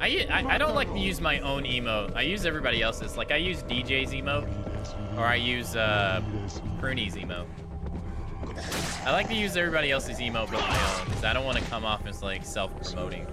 I I don't like to use my own emote. I use everybody else's. Like I use DJ's emote, or I use uh, Pruny's emote. I like to use everybody else's emote but my own, because I don't want to come off as like self-promoting.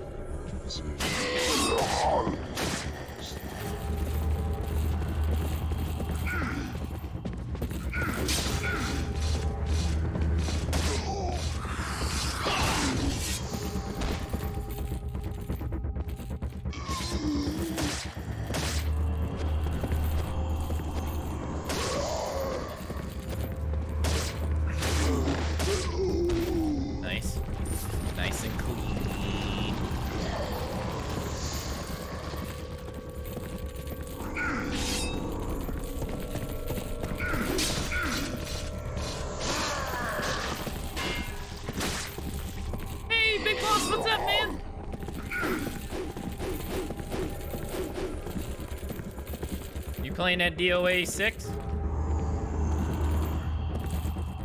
Playing that DOA 6?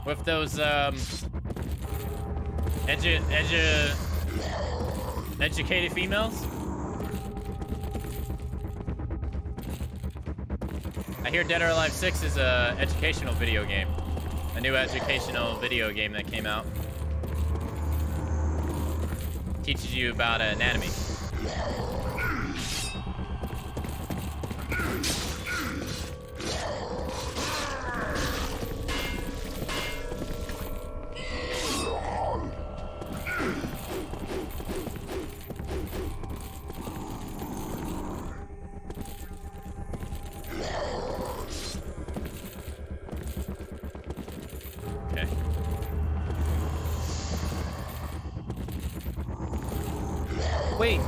With those, um, Edu, edu, educated females? I hear Dead or Alive 6 is a educational video game. A new educational video game that came out. Teaches you about anatomy.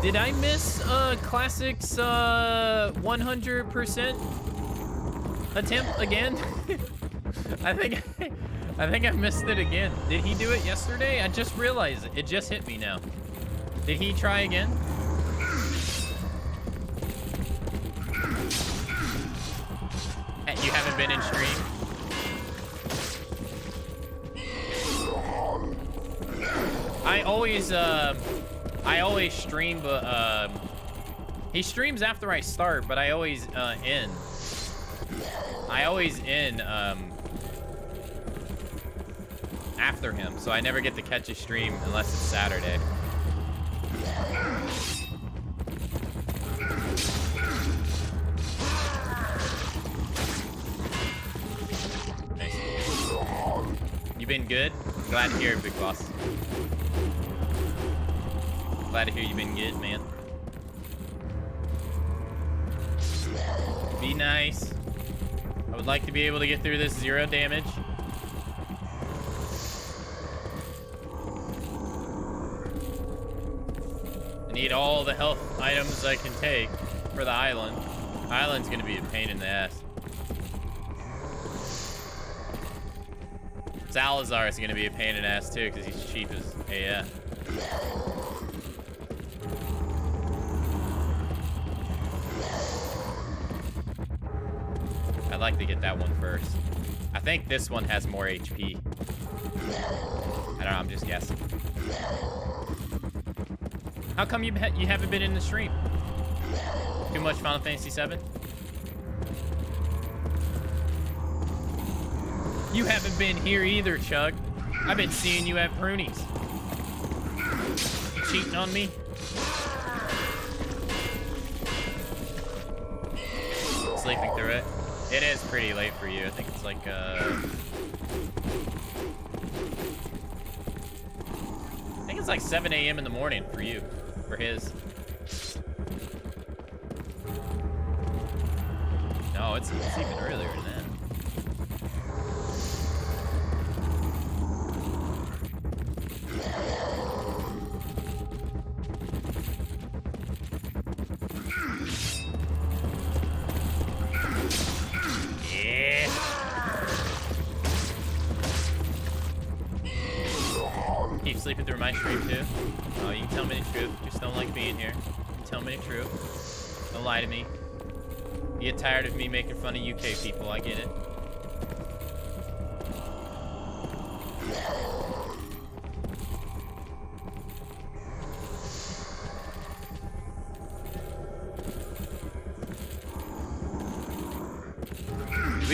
Did I miss uh classics uh 100% attempt again? <laughs> I think I think I missed it again. Did he do it yesterday? I just realized it. It just hit me now. Did he try again? Eh, You haven't been in stream? I always, um, I always stream, but um, he streams after I start, but I always uh, end. I always end. Um, after him, so I never get to catch a stream unless it's Saturday. Nice. You been good? Glad to hear it, Big Boss. Glad to hear you've been good, man. Be nice. I would like to be able to get through this zero damage. I need all the health items I can take for the island. Island's gonna be a pain in the ass. Salazar is gonna be a pain in the ass too, because he's cheap as AF. To get that one first. I think this one has more HP. I don't know, I'm just guessing. How come you, you haven't been in the stream? Too much Final Fantasy VII? You haven't been here either, Chug. I've been seeing you at Pruny's. You cheating on me? It. Is pretty late for you. I think it's like, uh... I think it's like 7 a.m. in the morning for you. For his. No, it's, it's even earlier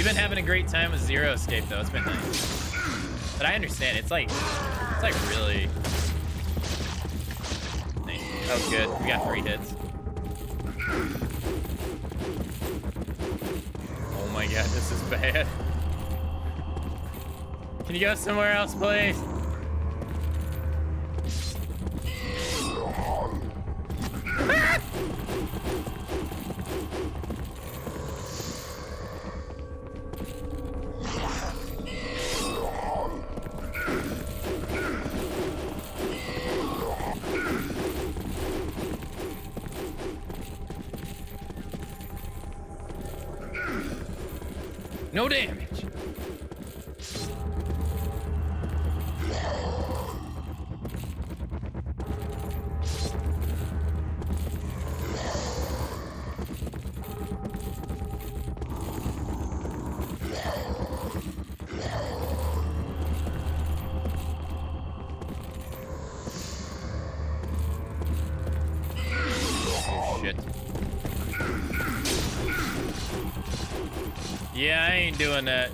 We've been having a great time with Zero Escape though. It's been nice. But I understand. It's like, it's like really. That oh, was good. We got three hits. Oh my god, this is bad. Can you go somewhere else, please?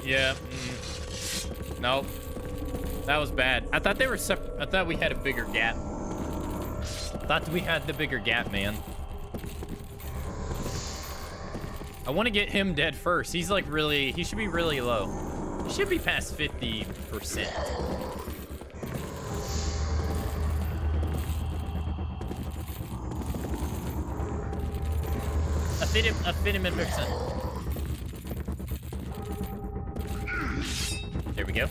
Yeah. Mm. Nope. That was bad. I thought they were sep- I thought we had a bigger gap. Thought we had the bigger gap, man. I want to get him dead first. He's like really, he should be really low. He should be past 50%. A fit him, a fit him in percent. We go.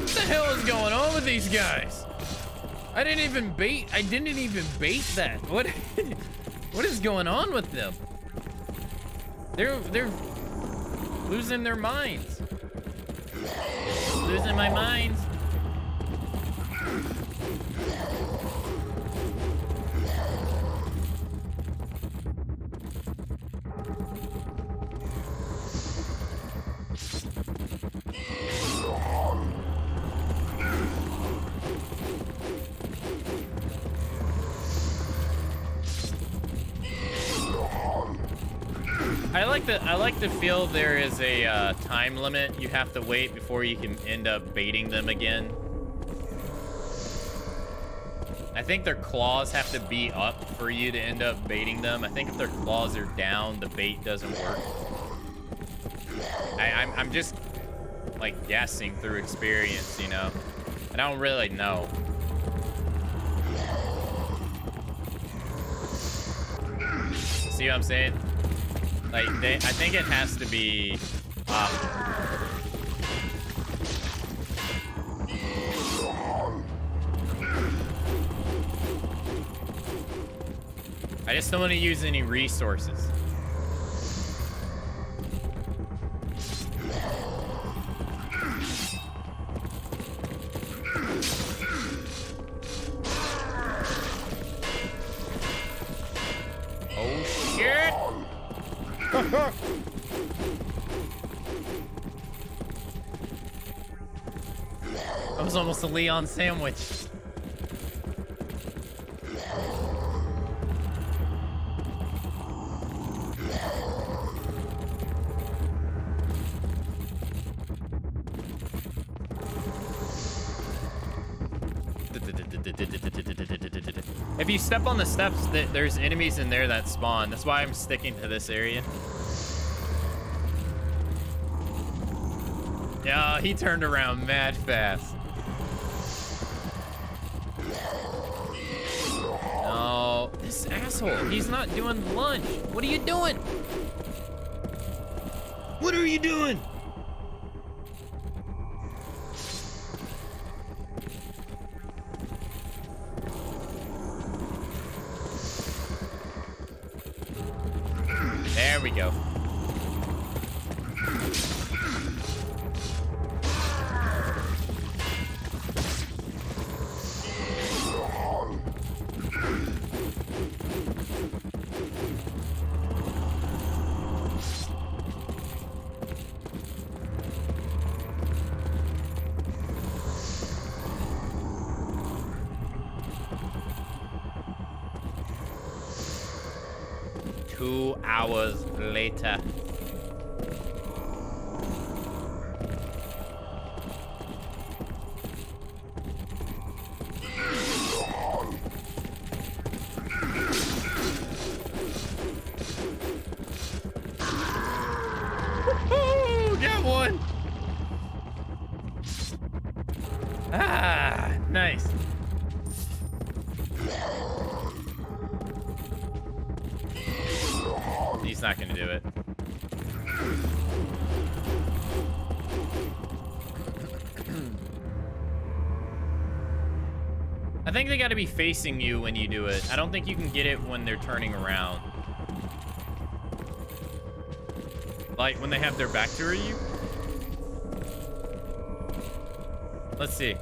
What the hell is going on with these guys? I didn't even bait. I didn't even bait that. What? <laughs> what is going on with them? They're they're losing their minds. Losing my minds. Like to I like to feel there is a uh, time limit you have to wait before you can end up baiting them again. I think their claws have to be up for you to end up baiting them. I think if their claws are down, the bait doesn't work. I, I'm, I'm just like guessing through experience, you know. And I don't really know. See what I'm saying? Like, they, I think it has to be up. I just don't want to use any resources. Leon sandwich. If you step on the steps, th- there's enemies in there that spawn. That's why I'm sticking to this area. Yeah, he turned around mad fast. He's not doing lunch. What are you doing? What are you doing? Think they gotta be facing you when you do it. I don't think you can get it when they're turning around. Like, when they have their back to you? Let's see.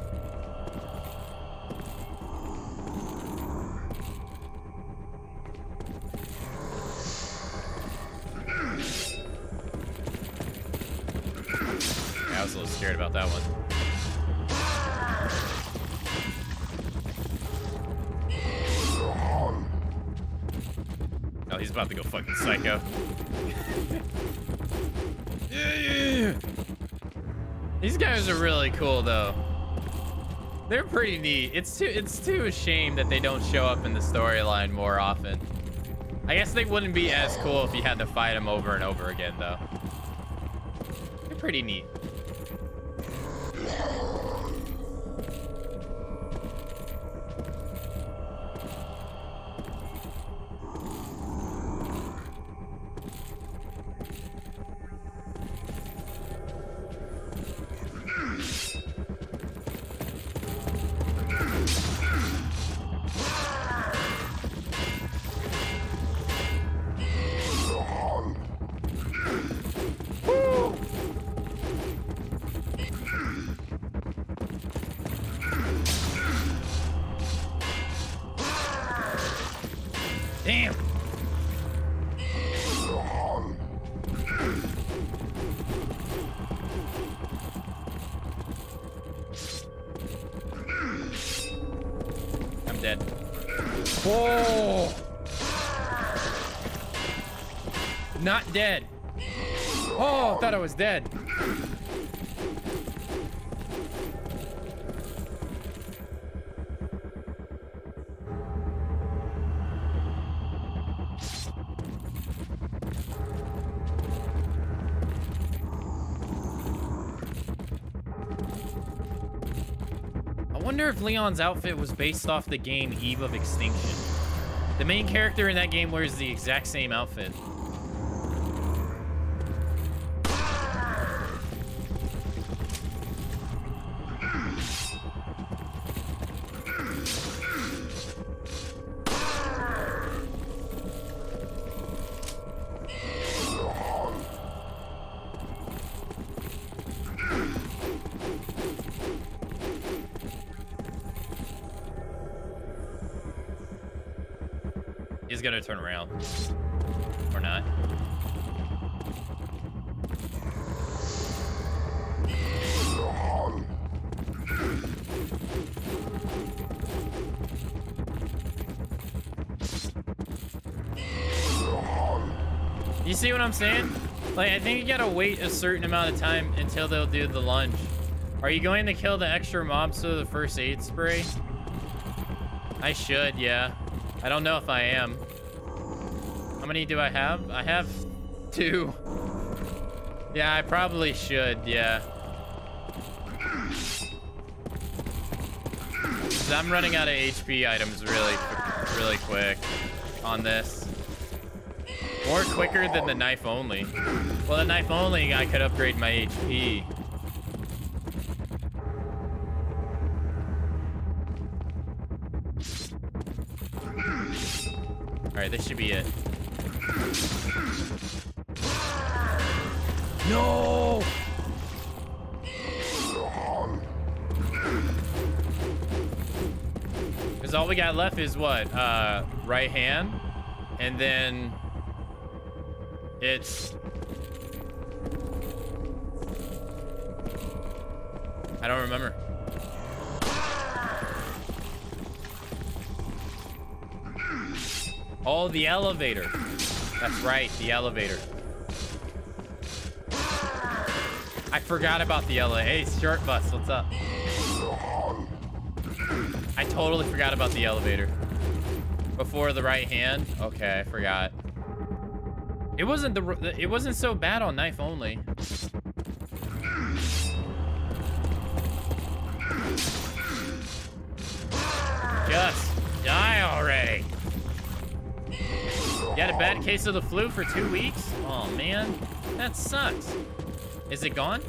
Pretty neat. It's too it's too a shame that they don't show up in the storyline more often. I guess they wouldn't be as cool if you had to fight them over and over again, though. They're pretty neat. Leon's outfit was based off the game Eve of Extinction. The main character in that game wears the exact same outfit. What I'm saying? Like, I think you gotta wait a certain amount of time until they'll do the lunge. Are you going to kill the extra mobs with the first aid spray? I should, yeah. I don't know if I am. How many do I have? I have two. Yeah, I probably should, yeah. I'm running out of HP items really, really quick on this. More quicker than the knife only. Well, the knife only, I could upgrade my HP. All right, this should be it. No! Because all we got left is what? Uh, right hand. And then it's... I don't remember. Oh, the elevator. That's right, the elevator. I forgot about the elevator. Hey, short bus, what's up? I totally forgot about the elevator. Before the right hand? Okay, I forgot. It wasn't the it wasn't so bad on knife only. Just die already. You had a bad case of the flu for two weeks? Oh man, that sucks. Is it gone?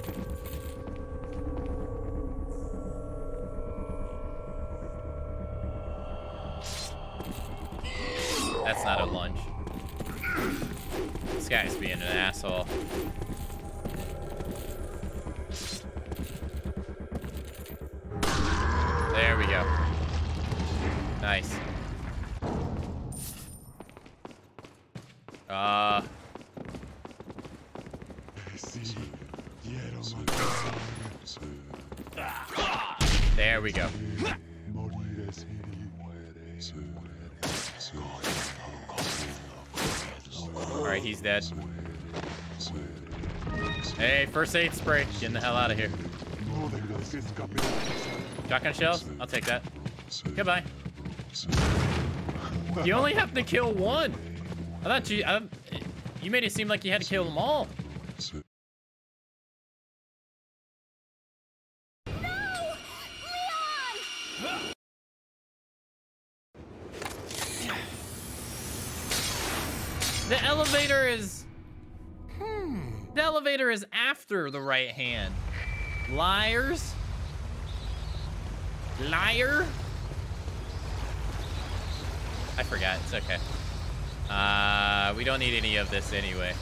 First aid spray. Getting the hell out of here. Shotgun shells? I'll take that. Goodbye. You only have to kill one. I thought you, I, you made it seem like you had to kill them all. After the right hand. Liars. Liar. I forgot. It's okay. Uh, we don't need any of this anyway.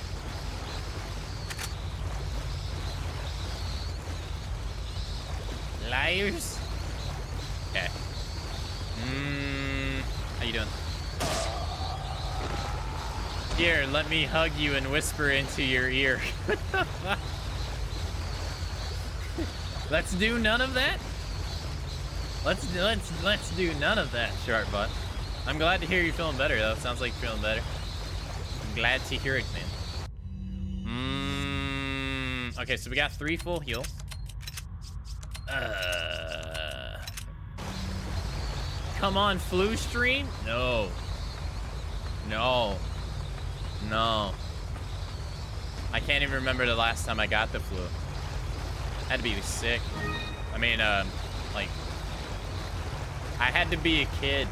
Liars. Okay. Mmm. How you doing? Here, let me hug you and whisper into your ear. <laughs> let's do none of that. Let's let's let's do none of that, sharp butt. I'm glad to hear you're feeling better though. Sounds like you're feeling better. I'm glad to hear it, man. Um, okay, so we got three full heals. Uh, come on, flu stream? No. No. No. I can't even remember the last time I got the flu. Had to be sick. I mean, um, like, I had to be a kid.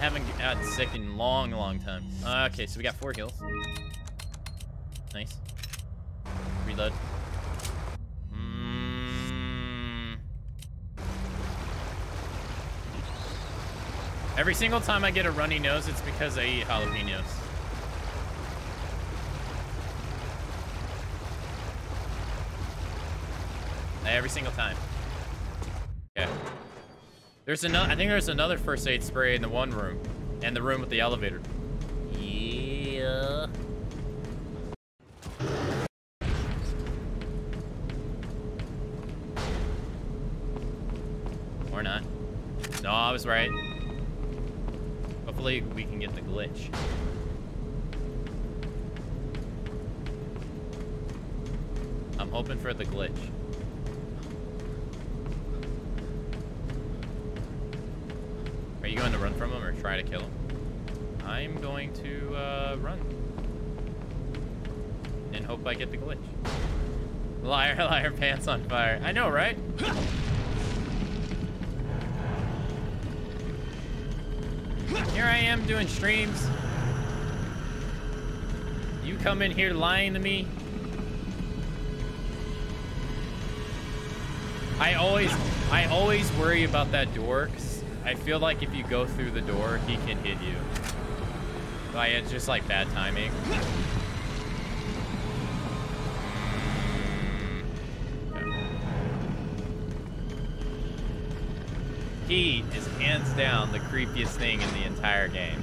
Haven't gotten sick in long, long time. Okay, so we got four heals. Nice. Reload. Mm. Every single time I get a runny nose, it's because I eat jalapenos. Every single time. Okay. There's another. I think there's another first aid spray in the one room, and the room with the elevator. I get the glitch. Liar, <laughs> liar, pants on fire. I know, right? Here I am doing streams. You come in here lying to me. I always, I always worry about that door I feel like if you go through the door, he can hit you. Like it's just like bad timing. Hands down the creepiest thing in the entire game.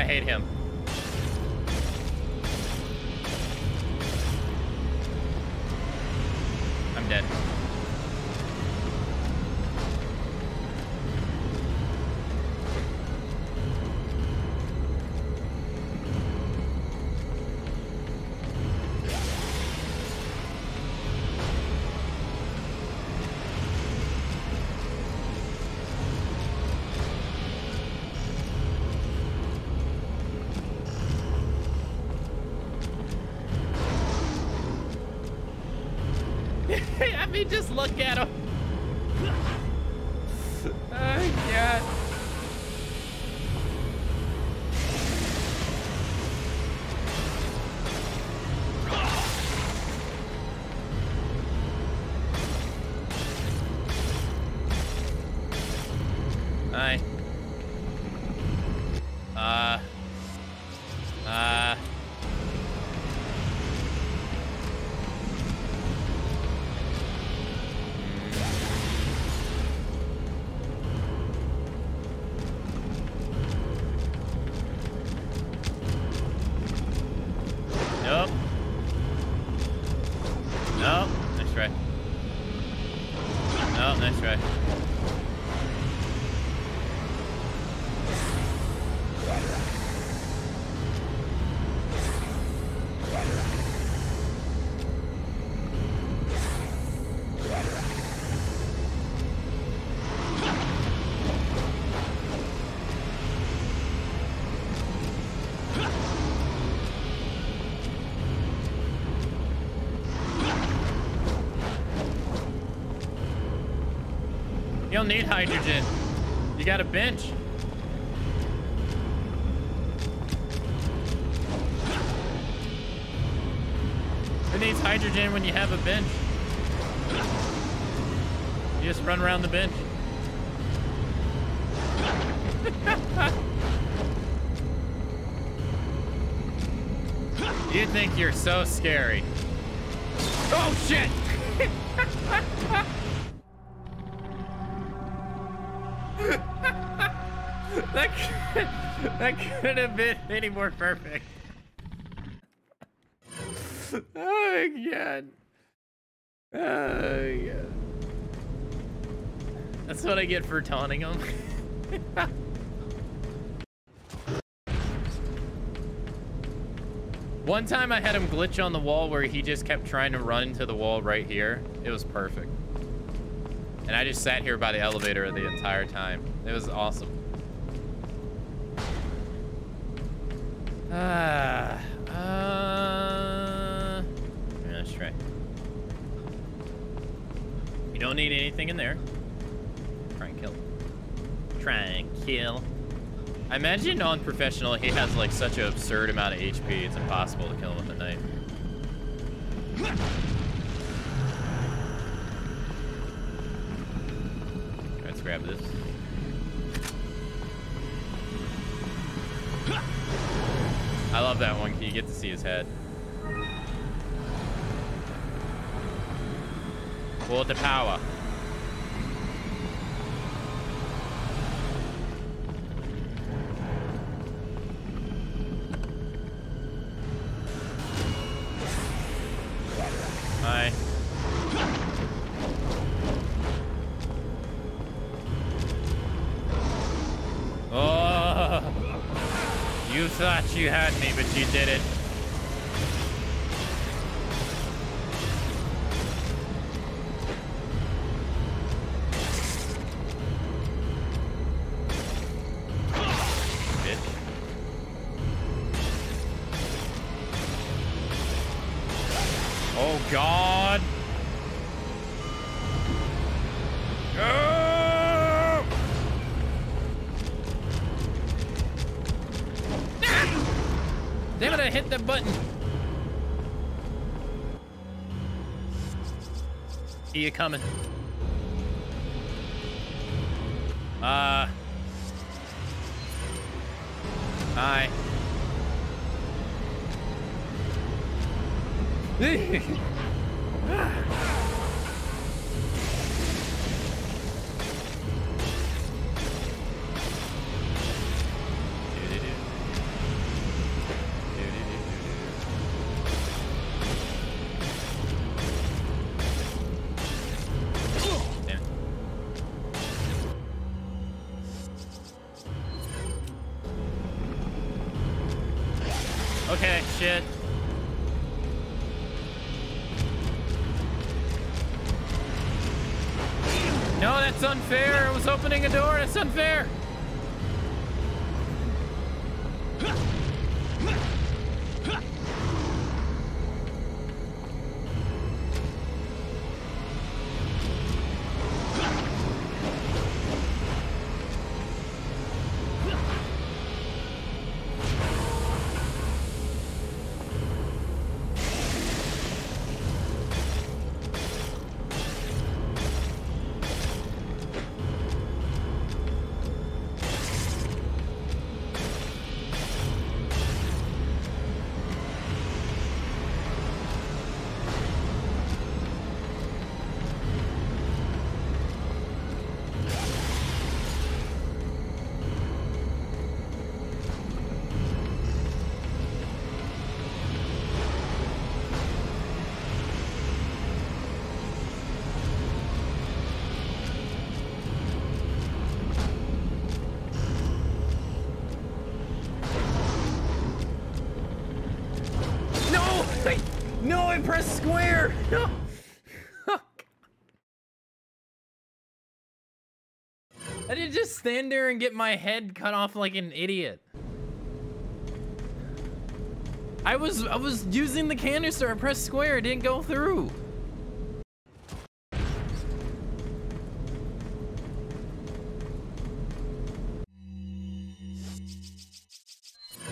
I hate him. Just look at him. Don't need hydrogen. You got a bench. Who needs hydrogen when you have a bench? You just run around the bench. you think you're so scary. Oh shit! <laughs> that couldn't have been any more perfect. oh god. Oh god. That's what I get for taunting him. <laughs> One time I had him glitch on the wall where he just kept trying to run into the wall right here. It was perfect. And I just sat here by the elevator the entire time. It was awesome. Ah, uh, yeah, let's try. You don't need anything in there. Try and kill. Try and kill. I imagine on professional he has like such an absurd amount of HP. It's impossible to kill him with a knife. See his head. Pull the power. Coming. I didn't just stand there and get my head cut off like an idiot. I was I was using the canister. I pressed square. It didn't go through.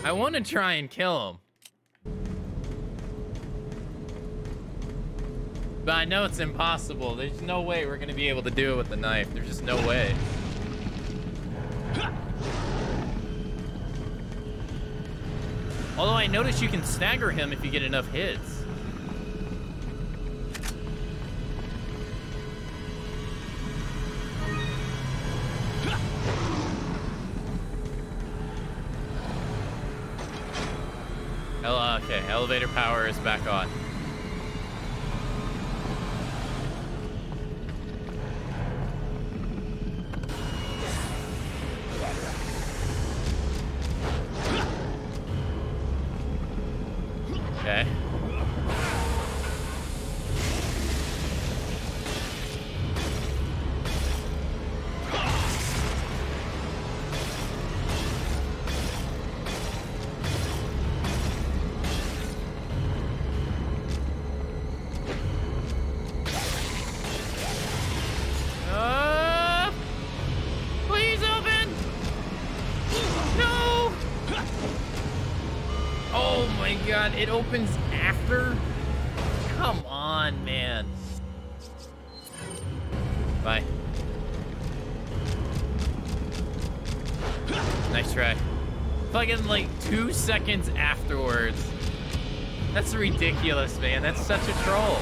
I want to try and kill him. But I know it's impossible. There's no way we're going to be able to do it with the knife. There's just no way. Although I notice you can stagger him if you get enough hits. Ele- uh, okay, elevator power is back on. Seconds afterwards. That's ridiculous, man. That's such a troll.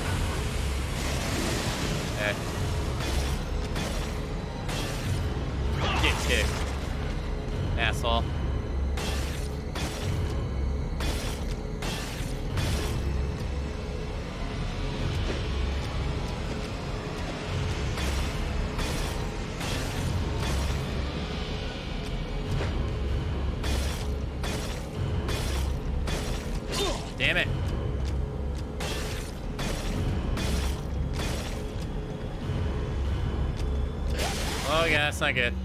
That's not good.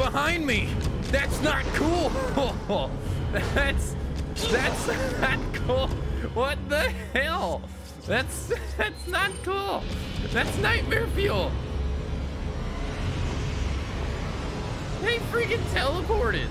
Behind me. That's not cool. <laughs> That's that's not cool. What the hell? That's that's not cool. That's nightmare fuel. They freaking teleported.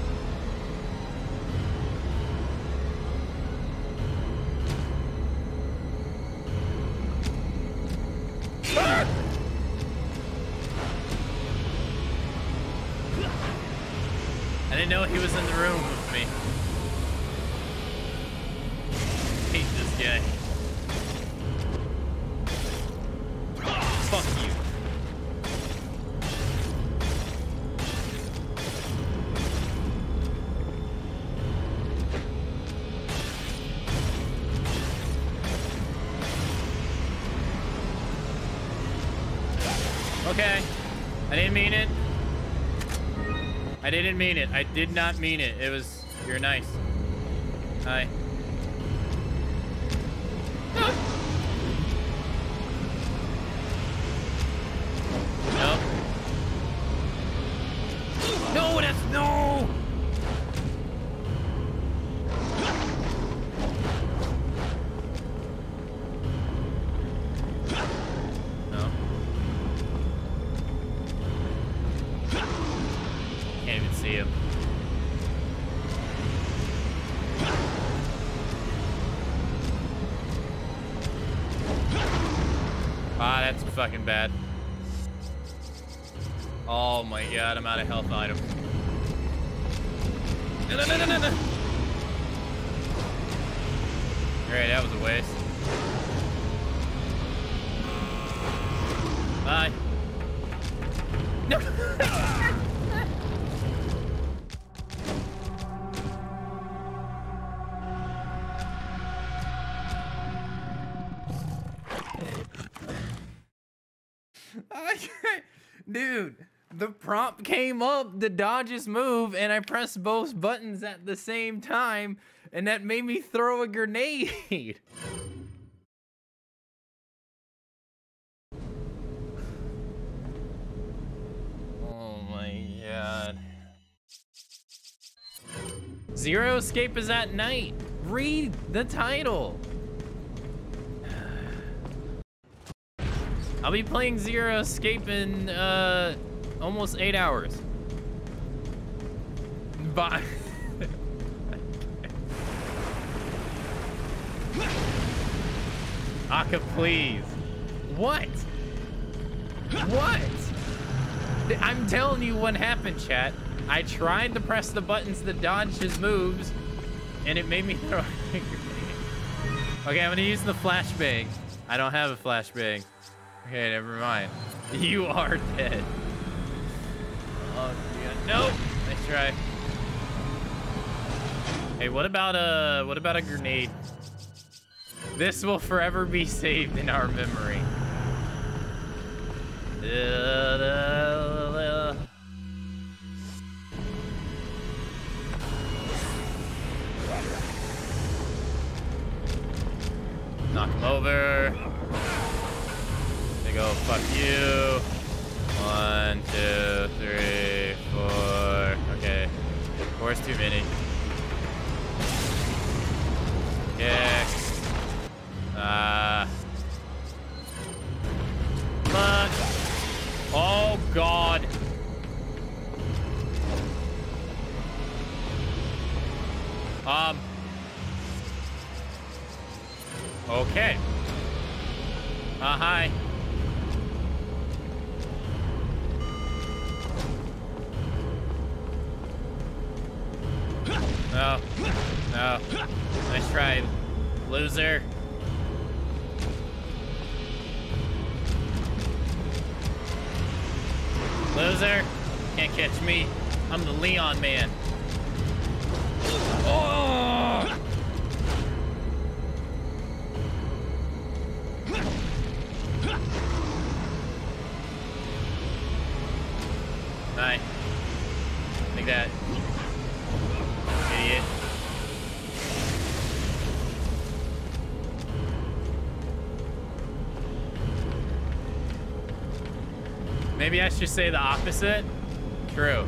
Mean it. I did not mean it. It was. You're nice. Up, the dodges move, and I pressed both buttons at the same time, and that made me throw a grenade. <laughs> oh my god. Zero Escape is at night. Read the title. <sighs> I'll be playing Zero Escape in uh, almost eight hours. Aka, please. What? What? I'm telling you what happened, chat. I tried to press the buttons to dodge his moves, and it made me <laughs> throw. Okay, I'm gonna use the flashbang. I don't have a flashbang. Okay, never mind. <laughs> You are dead. Oh, yeah. Nope. Nice try. Hey, what about a what about a grenade? This will forever be saved in our memory. Knock him over. They go, fuck you. One, two, three, four. Okay. Four's too many. Kick. Ah. Punch. Oh, God. Um. Okay. Uh, hi. No. No. Nice try, loser. Loser. Can't catch me. I'm the Leon man. Oh! Bye. Like that. Idiot. Maybe I should say the opposite. True.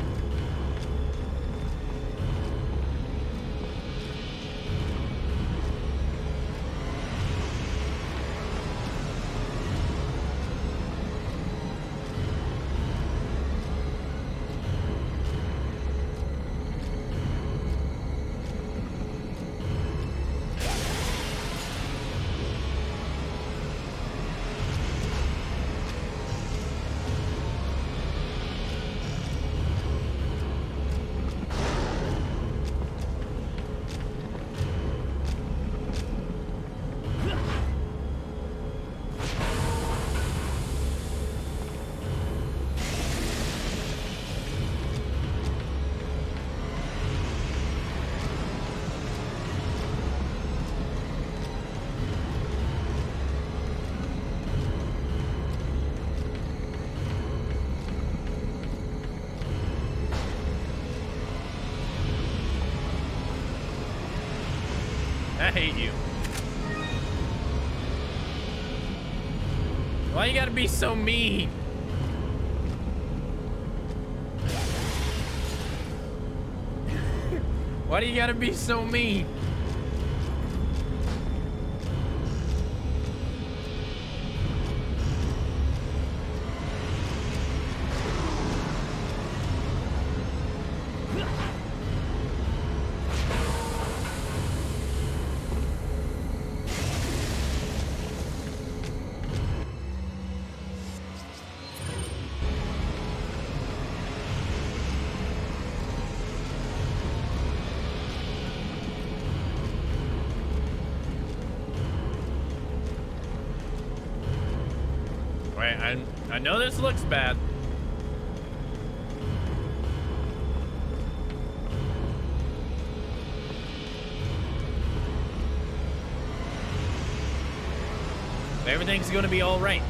Hate you. Why you gotta be so mean? <laughs> Why do you gotta be so mean? Know this looks bad. Everything's gonna be all right.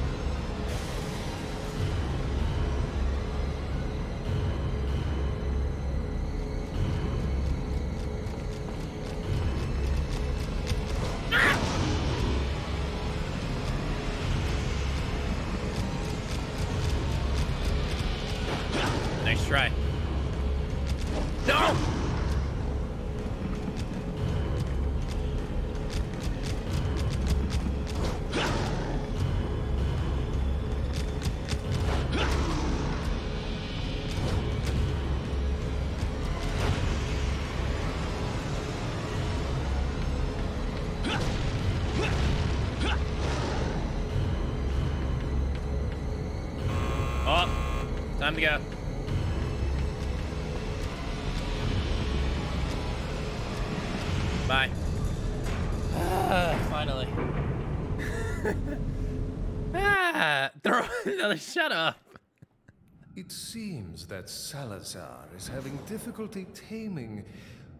That Salazar is having difficulty taming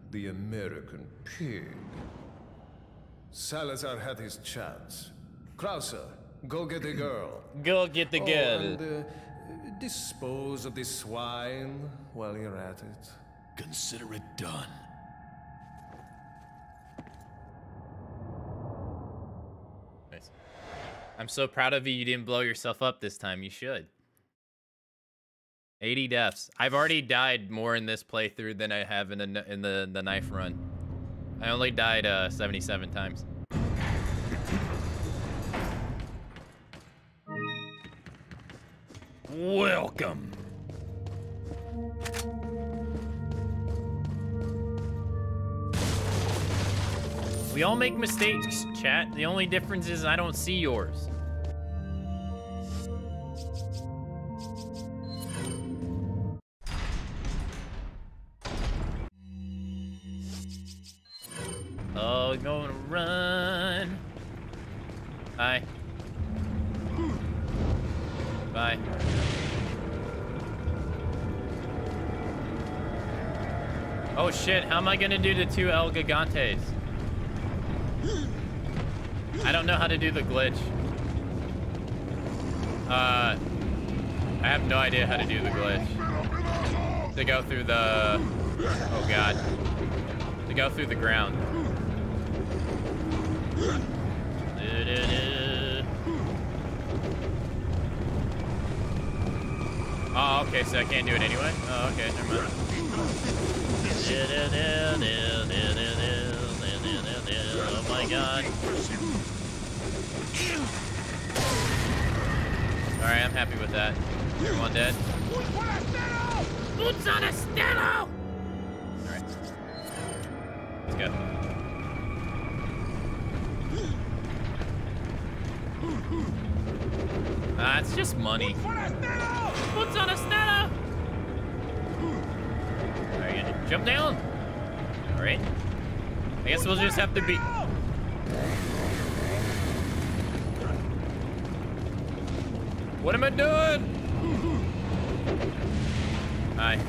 the American pig. Salazar had his chance. Krauser, go get the girl. <clears throat> Go get the Oh, girl. and uh, dispose of this swine while you're at it. Consider it done. Nice. I'm so proud of you. You didn't blow yourself up this time. You should. 80 deaths. I've already died more in this playthrough than I have in the in the the knife run. I only died uh, 77 times. Welcome. We all make mistakes, chat. The only difference is I don't see yours. Gonna run. Bye. Bye. Oh shit, how am I gonna do the two El Gigantes? I don't know how to do the glitch. Uh, I have no idea how to do the glitch. To go through the, oh god. To go through the ground. <laughs> Oh, okay, so I can't do it anyway? Oh, okay, never mind. Oh my god. Alright, I'm happy with that. Everyone dead? Boots on a stelo! Alright. Let's go. Ah, it's just money. Boots on a stelo! Alright, jump down! Alright. I guess we'll just have to be... What am I doing? Hi.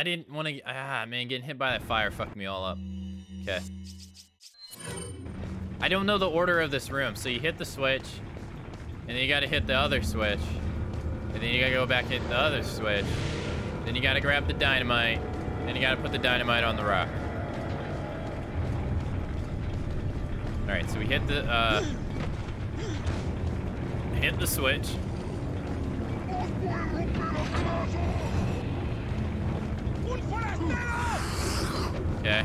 I didn't want to ah man getting hit by that fire fucked me all up. Okay. I don't know the order of this room. So you hit the switch and then you got to hit the other switch. And then you got to go back hit the other switch. Then you got to grab the dynamite. Then you got to put the dynamite on the rock. All right, so we hit the uh hit the switch. Okay.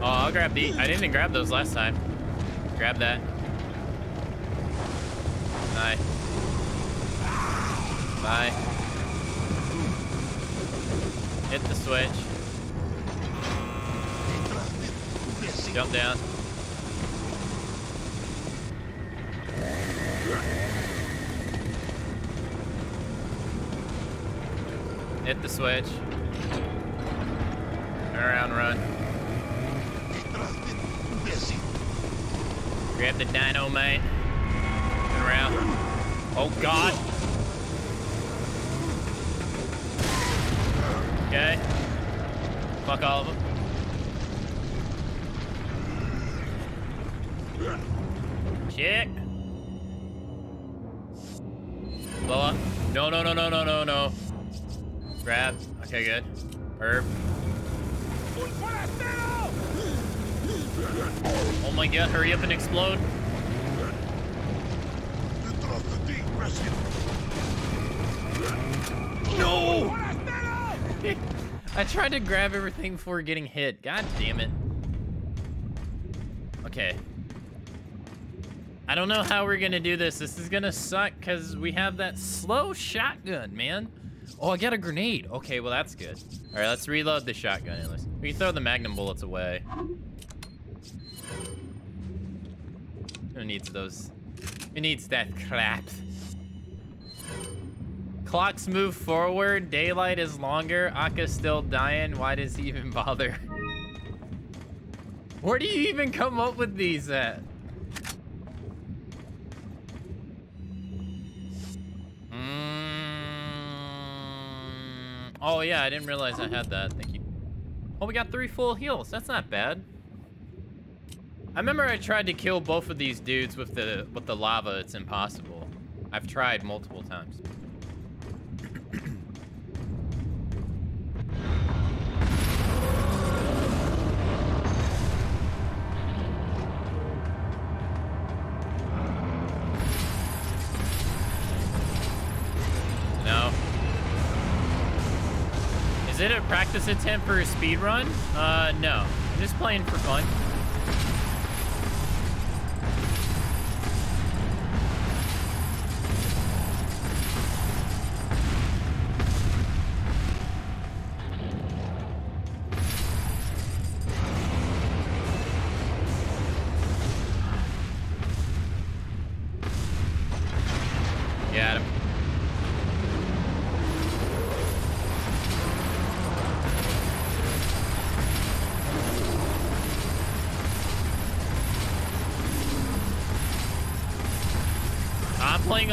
Oh, I'll grab the... I didn't grab those last time. Grab that. Bye. Bye. Hit the switch. Jump down. Hit the switch. Around, run. Grab the dynamite. Turn around. Oh God. Okay. Fuck all of them. Shit. Blow up. No, no, no, no, no, no, no. Grab. Okay, good. Herb. Oh my god, hurry up and explode. No! I tried to grab everything before getting hit. God damn it. Okay. I don't know how we're gonna do this. This is gonna suck because we have that slow shotgun, man. Oh, I got a grenade. Okay, well that's good. All right, let's reload the shotgun. at least. We can throw the magnum bullets away. Who needs those? Who needs that crap? Clocks move forward. Daylight is longer. Aka's still dying. Why does he even <laughs> bother? Where do you even come up with these at? Mm. Oh yeah, I didn't realize I had that. Thank you. Oh, we got three full heals. That's not bad. I remember I tried to kill both of these dudes with the with the lava. It's impossible. I've tried multiple times. No. Is it a practice attempt for a speed run? Uh, no. I'm just playing for fun.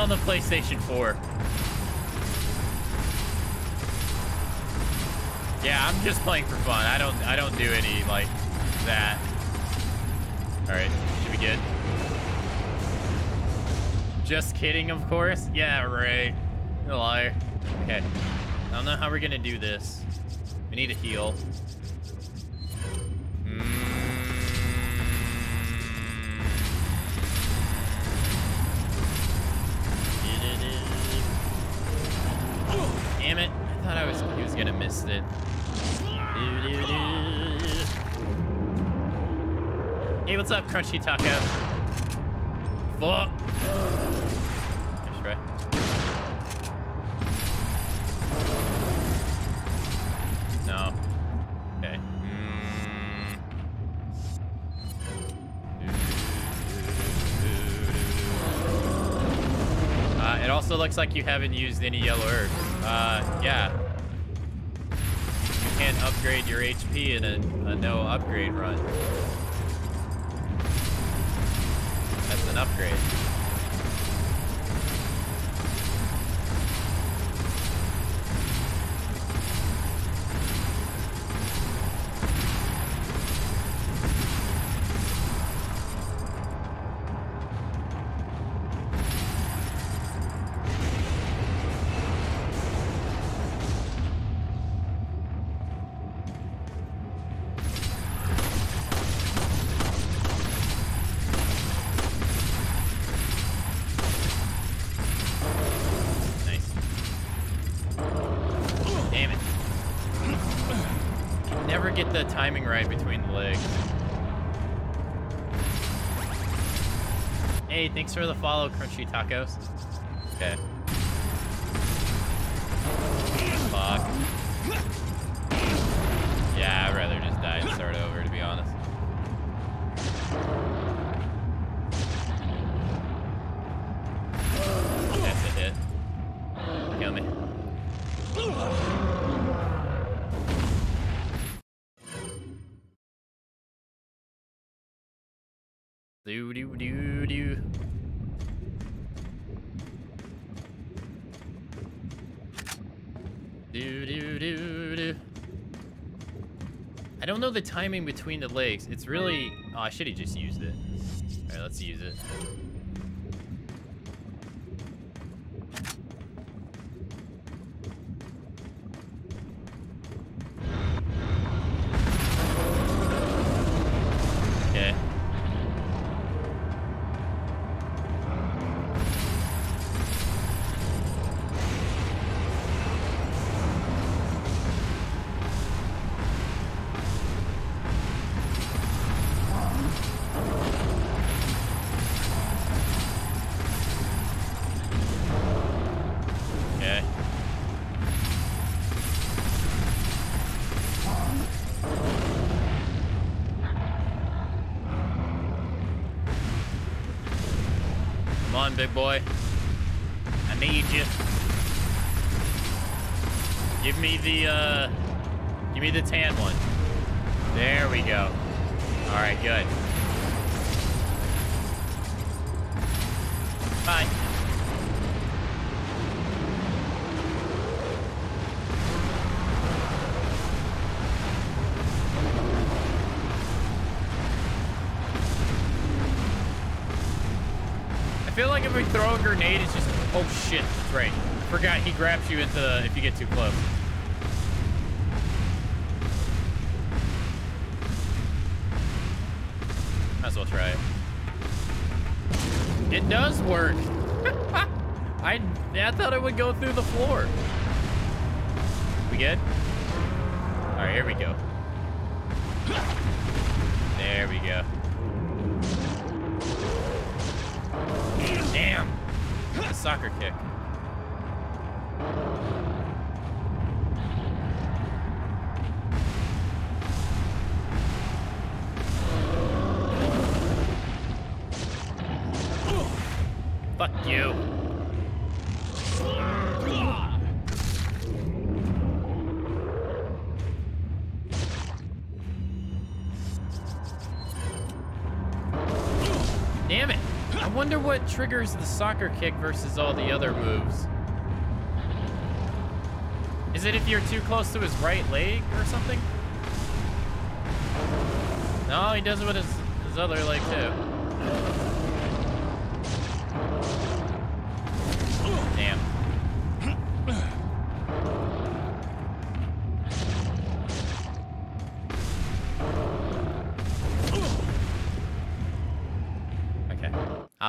On the PlayStation 4. Yeah, I'm just playing for fun. I don't I don't do any like that. Alright, should be good. Just kidding, of course. Yeah, right. You're a liar. Okay. I don't know how we're gonna do this. We need a heal. Crunchy Taco? Fuck. Right. No. Okay. Mm. Uh, it also looks like you haven't used any yellow herb. Uh, yeah. You can't upgrade your HP in a, a no upgrade run. Thanks for the follow, Crunchy Tacos. The timing between the legs. It's really. Oh, I should have just used it. All right, let's use it. You into if you get too close. Might as well try it. It does work. <laughs> I, I thought it would go through the floor. We good? Triggers the soccer kick versus all the other moves. Is it if you're too close to his right leg or something? No, he does it with his, his other leg too.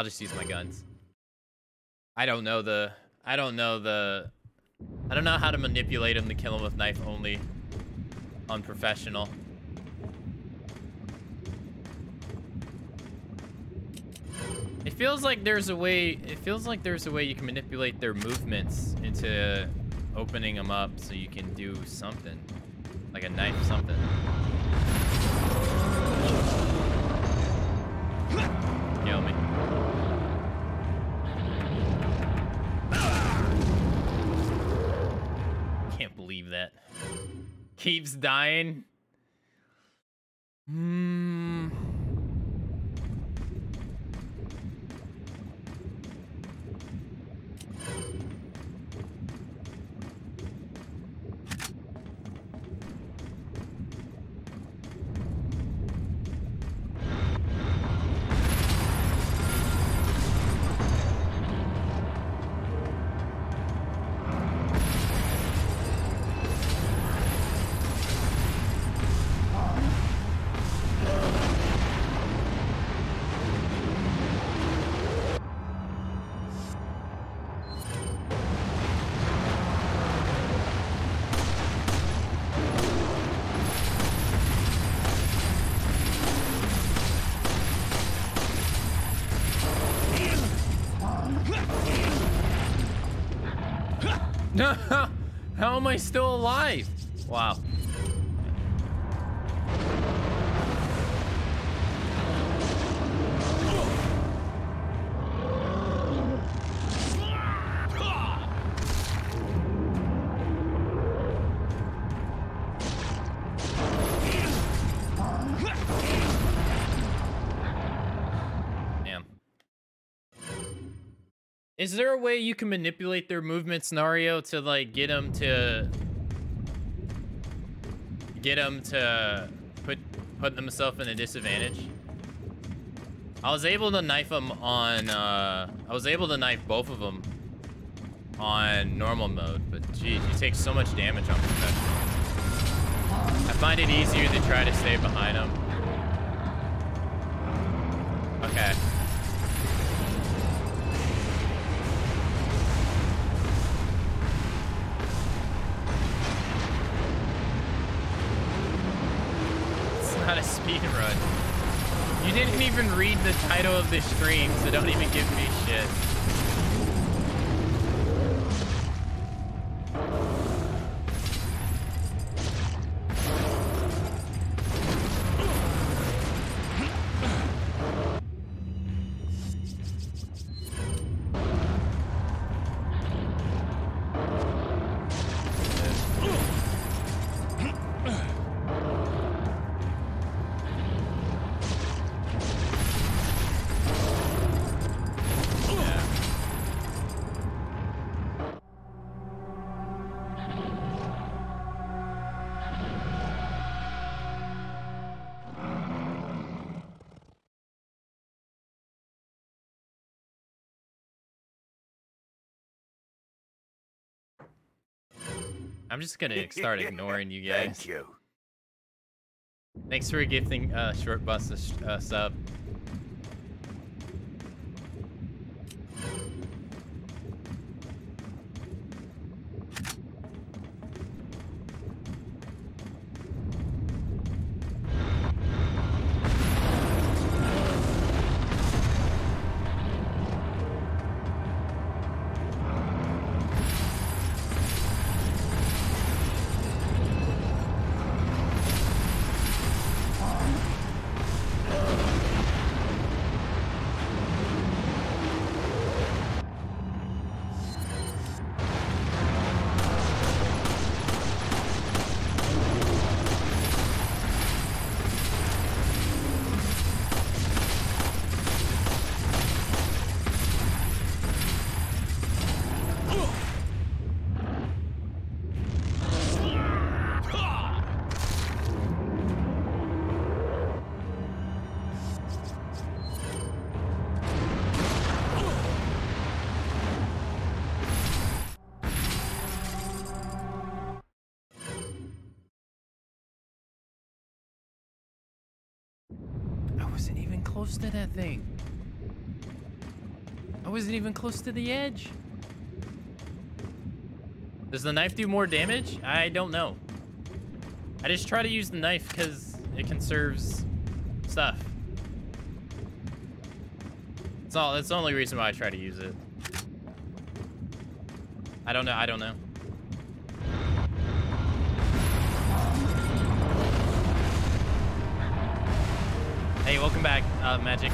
I'll just use my guns. I don't know the I don't know the I don't know how to manipulate him to kill him with knife only. Unprofessional. It feels like there's a way it feels like there's a way you can manipulate their movements into opening them up so you can do something. Like a knife something. Keeps dying. Hmm. alive. Wow. Is there a way you can manipulate their movement scenario to like get them to get them to put put themselves in a disadvantage? I was able to knife them on uh I was able to knife both of them on normal mode, but geez, you take so much damage on professional. I find it easier to try to stay behind them. Okay. A speed run. You didn't even read the title of the stream, so don't even give me shit. I'm just gonna <laughs> start ignoring you guys. Thank you. Thanks for gifting uh, Short Bus a uh, sub. Thing. I wasn't even close to the edge. Does the knife do more damage? I don't know. I just try to use the knife because it conserves stuff. It's all. That's the only reason why I try to use it. I don't know. I don't know. Uh, Magic.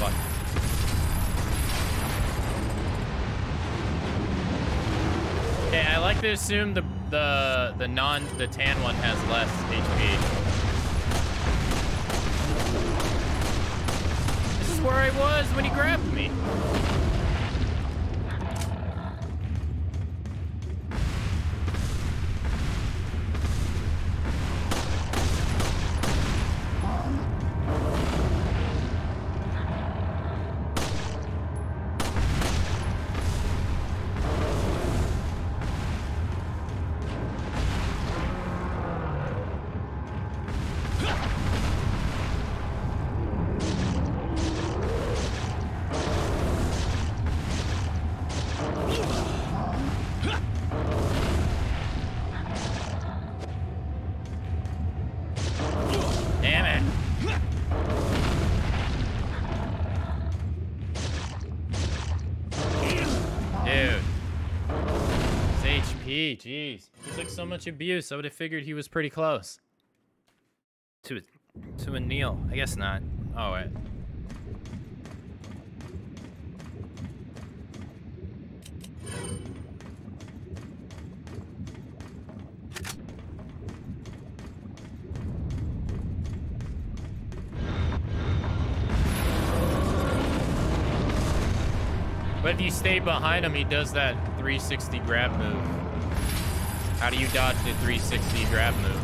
Oh. Okay, I like to assume the the the non the tan one has less HP. This is where I was when he grabbed me. much abuse. I would have figured he was pretty close. To to a kneel. I guess not. Oh wait. But if you stay behind him, he does that 360 grab move. How do you dodge the 360 grab move?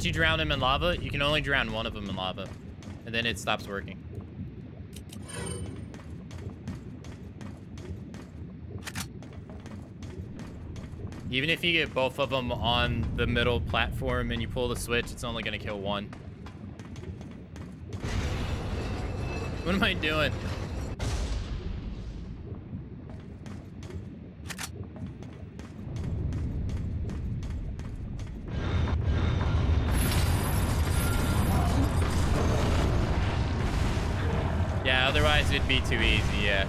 Can't you drown him in lava? You can only drown one of them in lava. And then it stops working. Even if you get both of them on the middle platform and you pull the switch, it's only going to kill one. What am I doing? Too easy, yeah.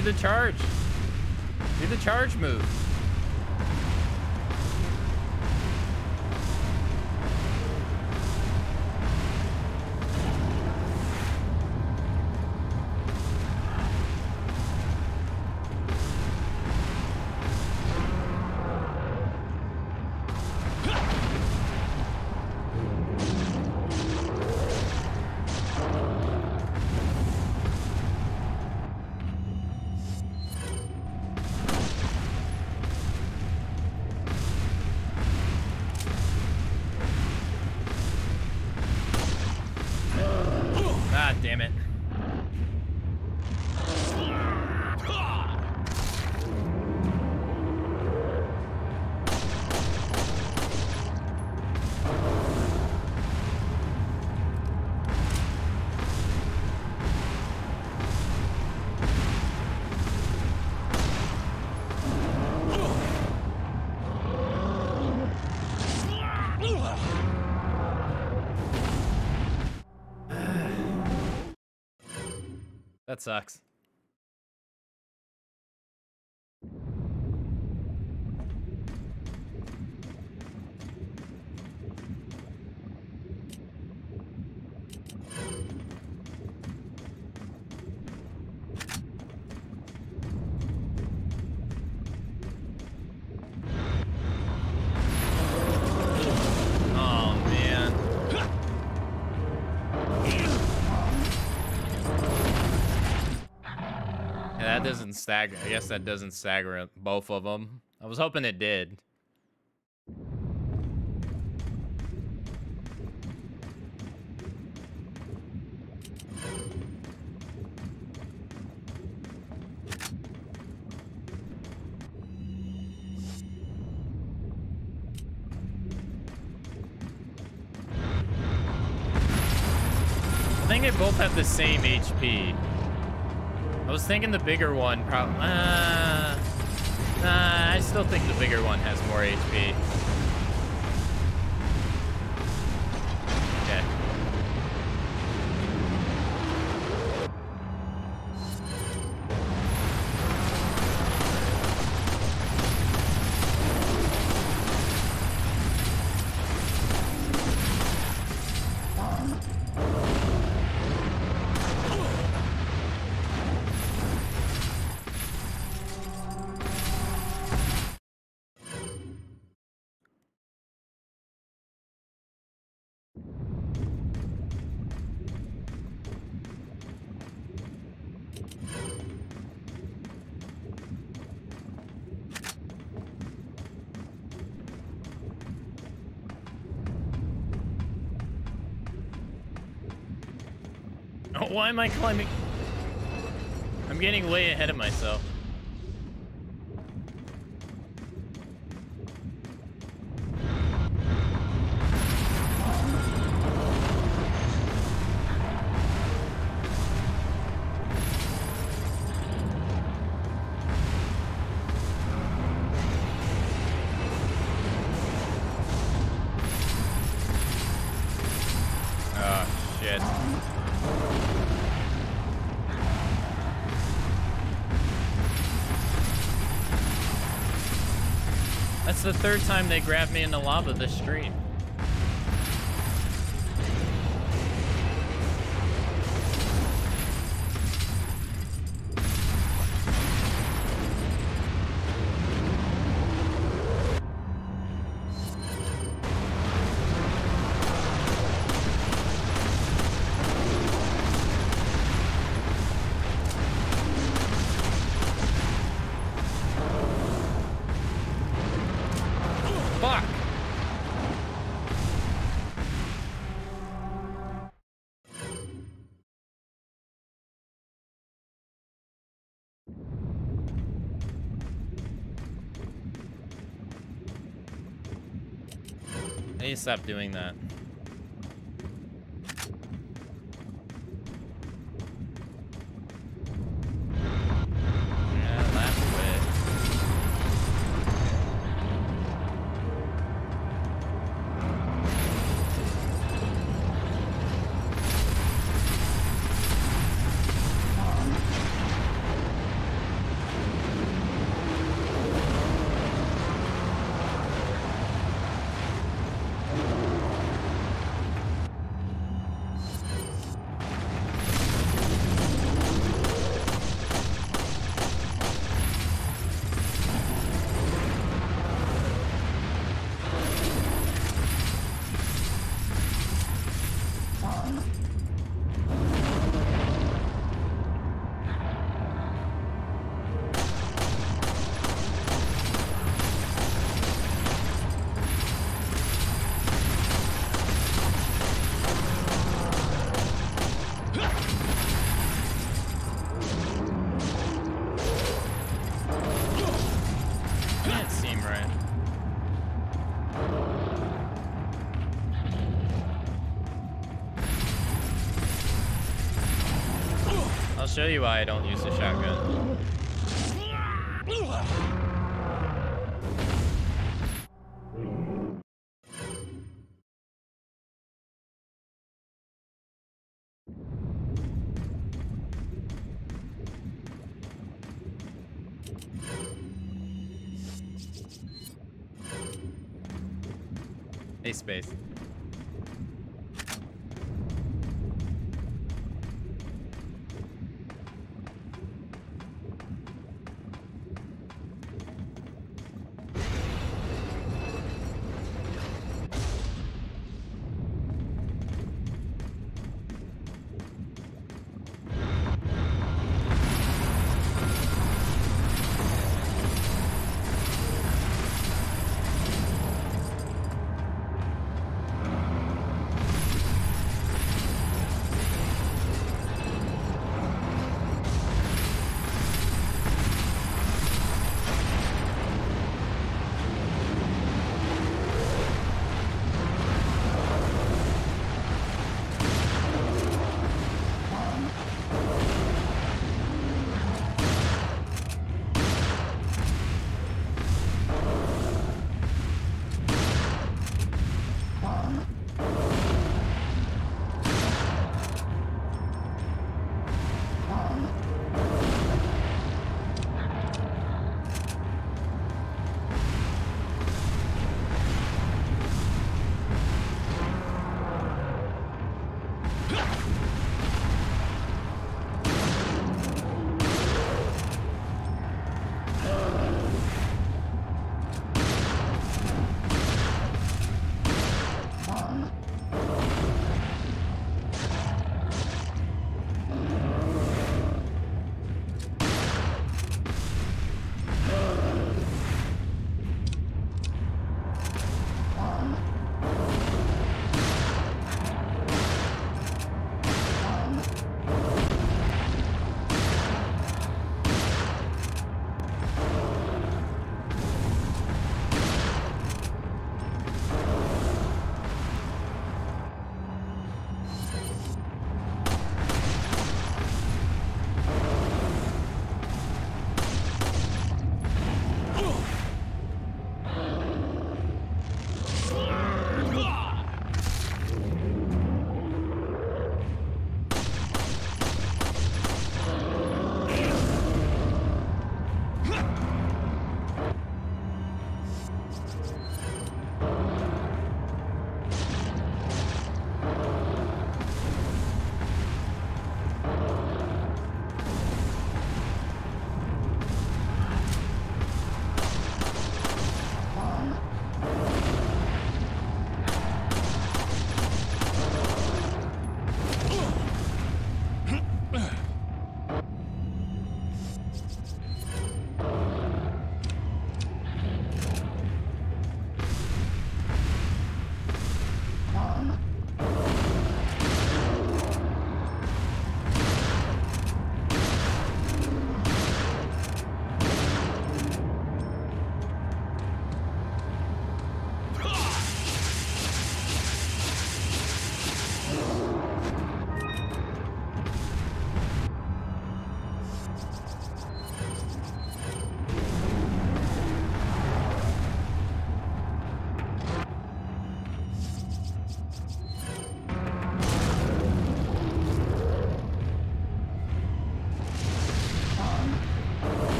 Do the charge. Do the charge move. Sucks. Doesn't stagger. I guess that doesn't stagger both of them. I was hoping it did. I think they both have the same HP. I was thinking the bigger one probably. Uh, nah, I still think the bigger one has more HP. Am I climbing? I'm getting way ahead of myself. The third time they grabbed me in the lava this stream. Stop doing that. Show you why I don't use the shotgun. Hey, space.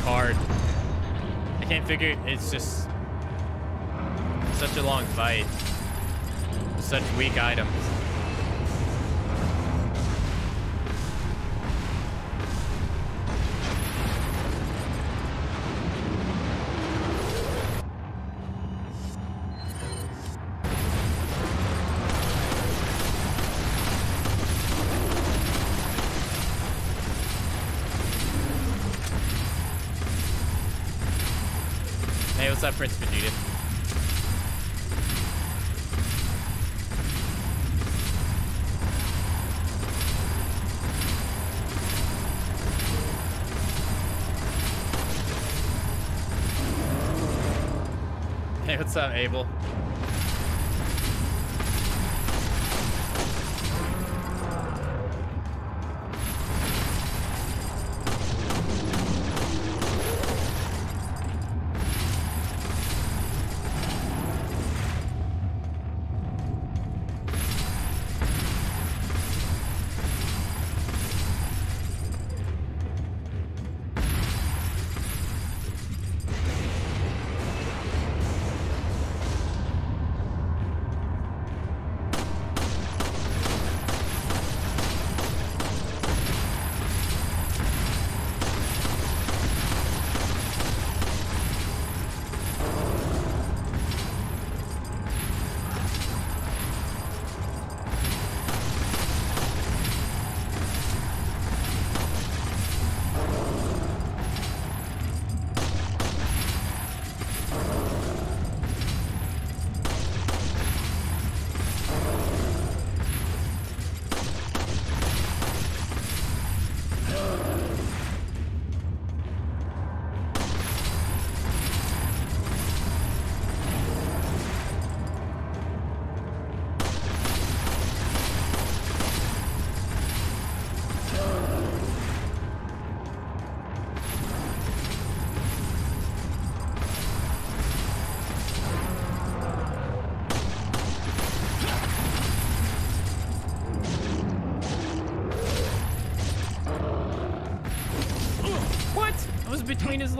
Hard. I can't figure. It's just such a long fight. Such weak items. What's up, Prince Vegeta? Hey, what's up, Abel?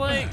Was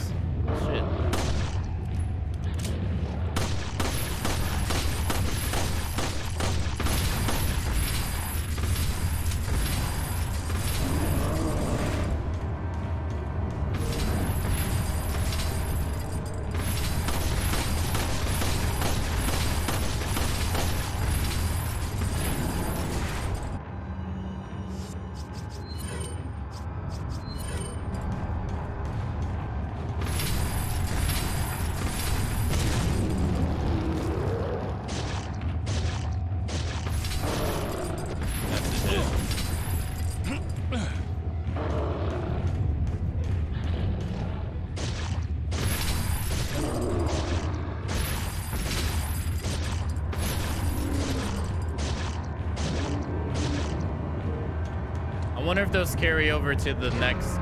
if those carry over to the next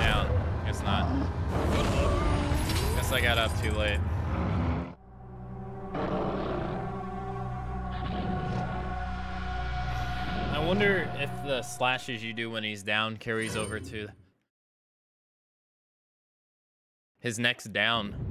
down. Guess not. Guess I got up too late. I wonder if the slashes you do when he's down carries over to his next down.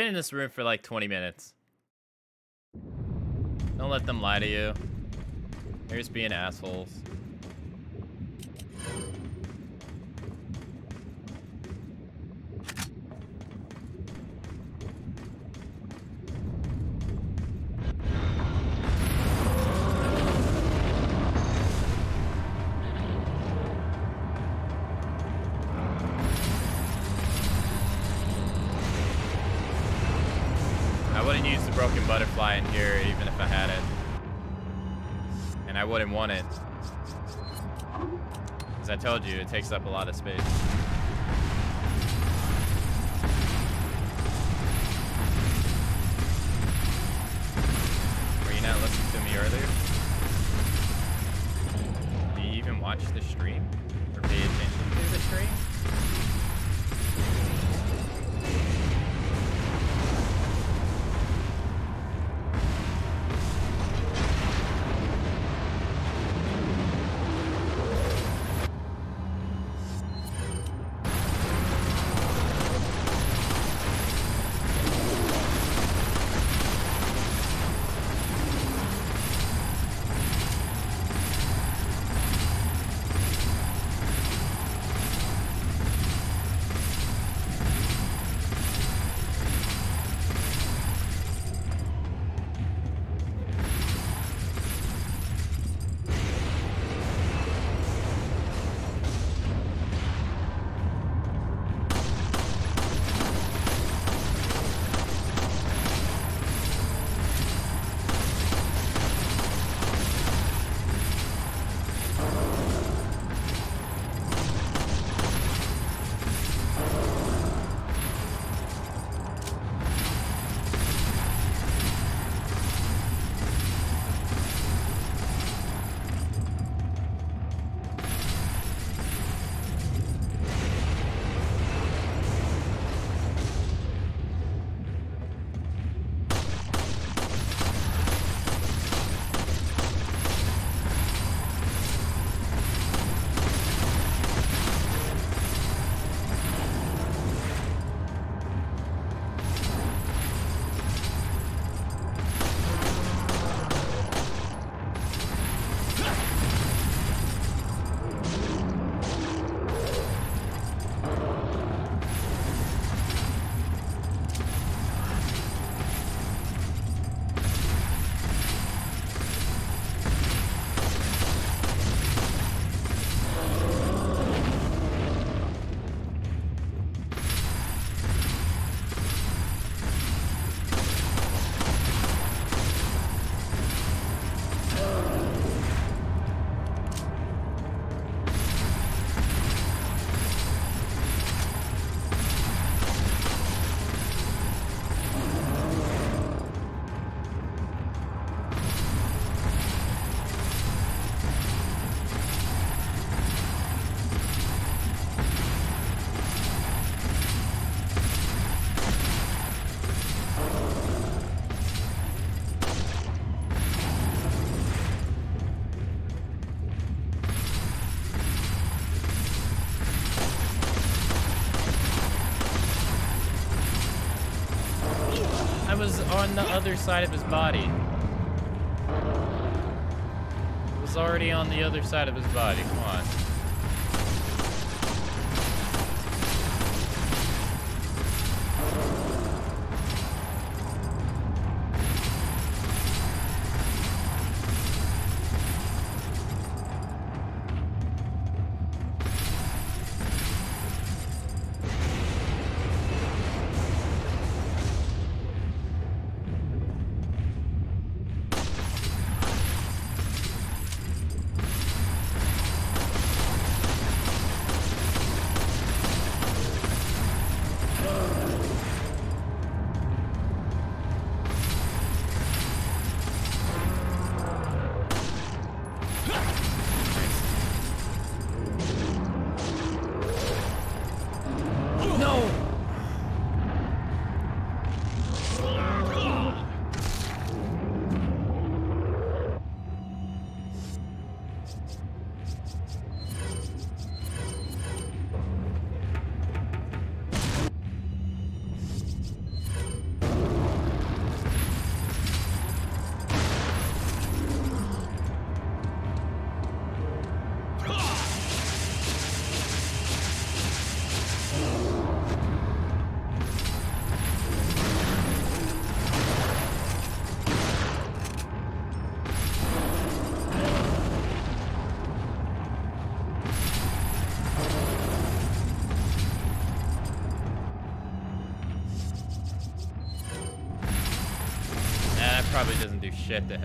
Been in this room for like 20 minutes. Don't let them lie to you. They're just being assholes. Use the broken butterfly in here even if I had it. And I wouldn't want it. As I told you, it takes up a lot of space. Were you not listening to me earlier? Do you even watch the stream? On the other side of his body. I was already on the other side of his body. Shit to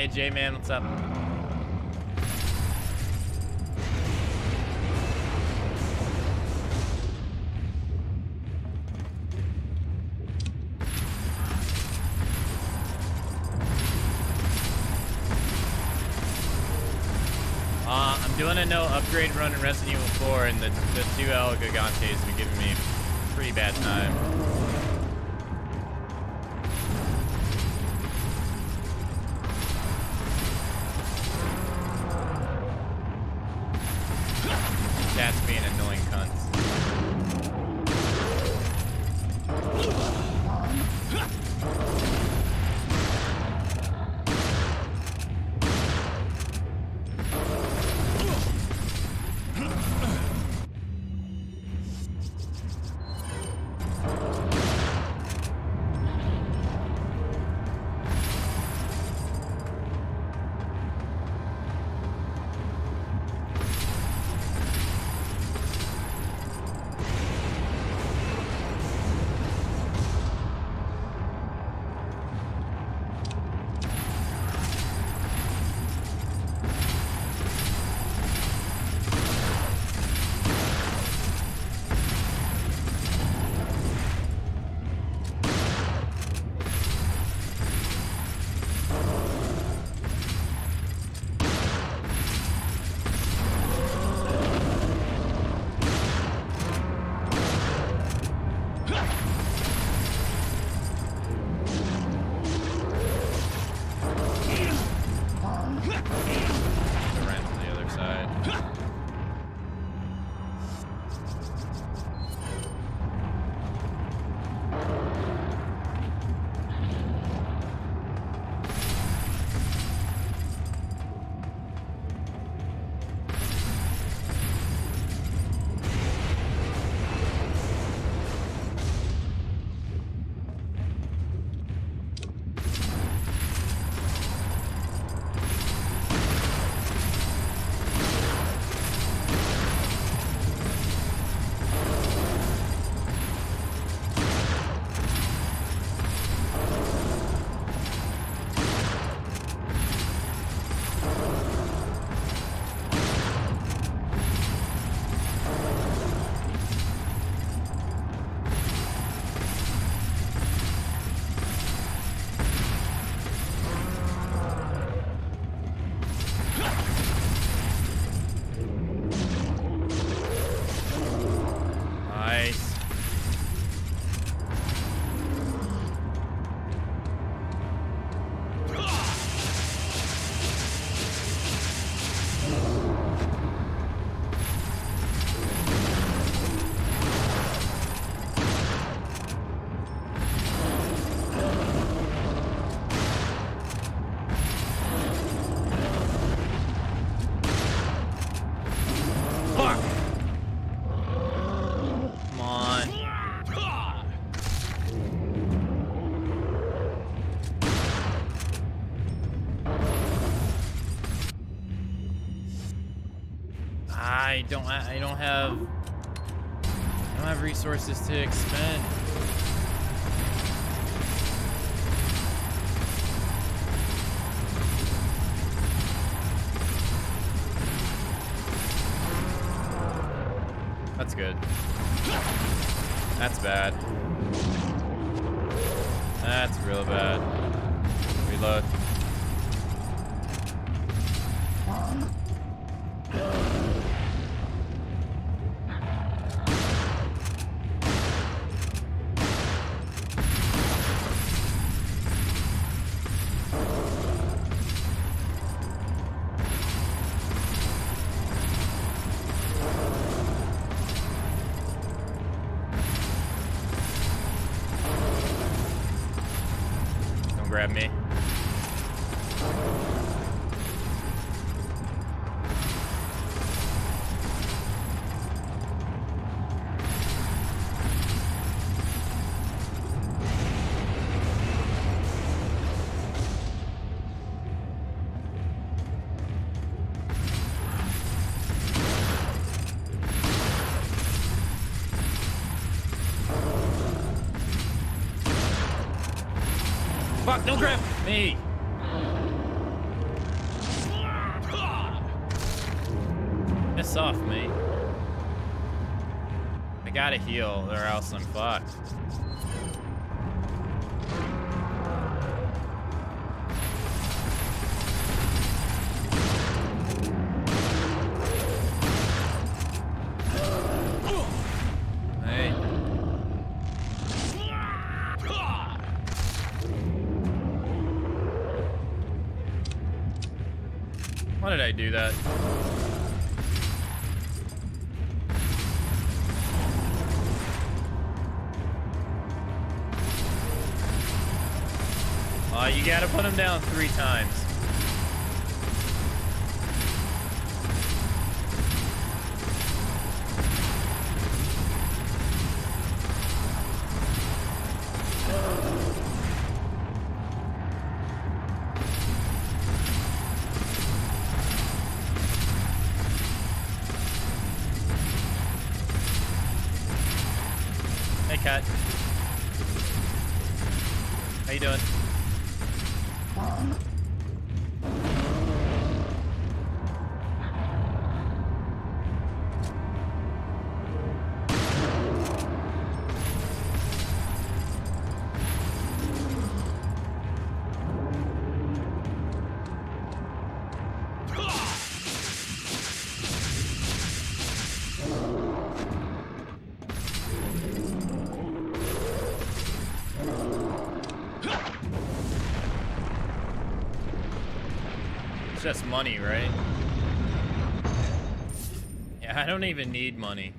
Hey, J-Man, what's up? Uh, I'm doing a no upgrade run in Resident Evil 4, and the, the two El Gigantes been giving me pretty bad time. Have. I don't have resources to expend. Don't grab me. Piss off, me. I gotta heal, or else I'm fucked. I do that? Oh, you gotta put him down three times. Money, right? Yeah, I don't even need money.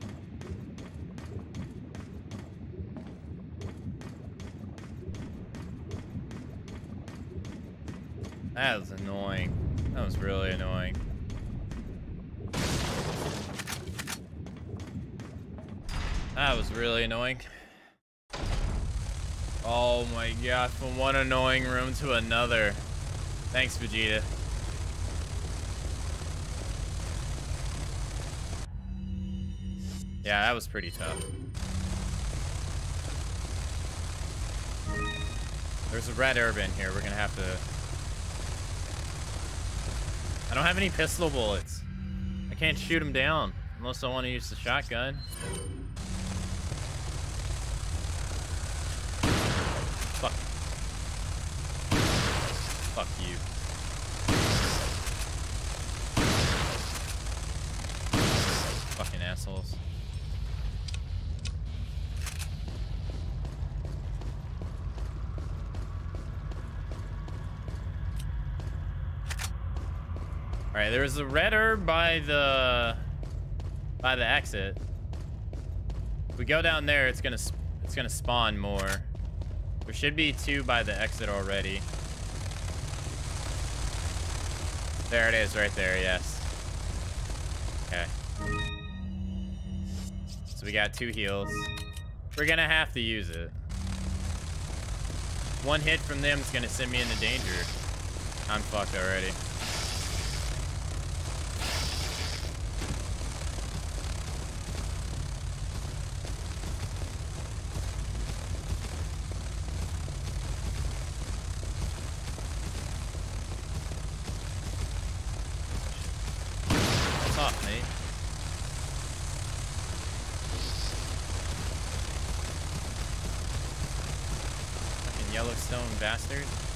That was annoying. That was really annoying. That was really annoying. Oh my god, from one annoying room to another. Thanks, Vegeta. Was pretty tough. There's a red in here. We're gonna have to... I don't have any pistol bullets. I can't shoot him down. Unless I want to use the shotgun. Fuck. Fuck you. Fucking assholes. All right, there's a red herb by the by the exit. If we go down there, it's gonna it's gonna spawn more. There should be two by the exit already. There it is, right there. Yes. Okay. So we got two heals. We're gonna have to use it. One hit from them is gonna send me into danger. I'm fucked already. What's up, mate? Yellowstone bastard.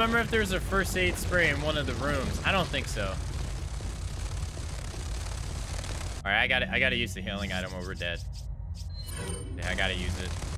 Remember if there's a first aid spray in one of the rooms. I don't think so. Alright, I gotta I gotta use the healing item or we're dead. Yeah, I gotta use it.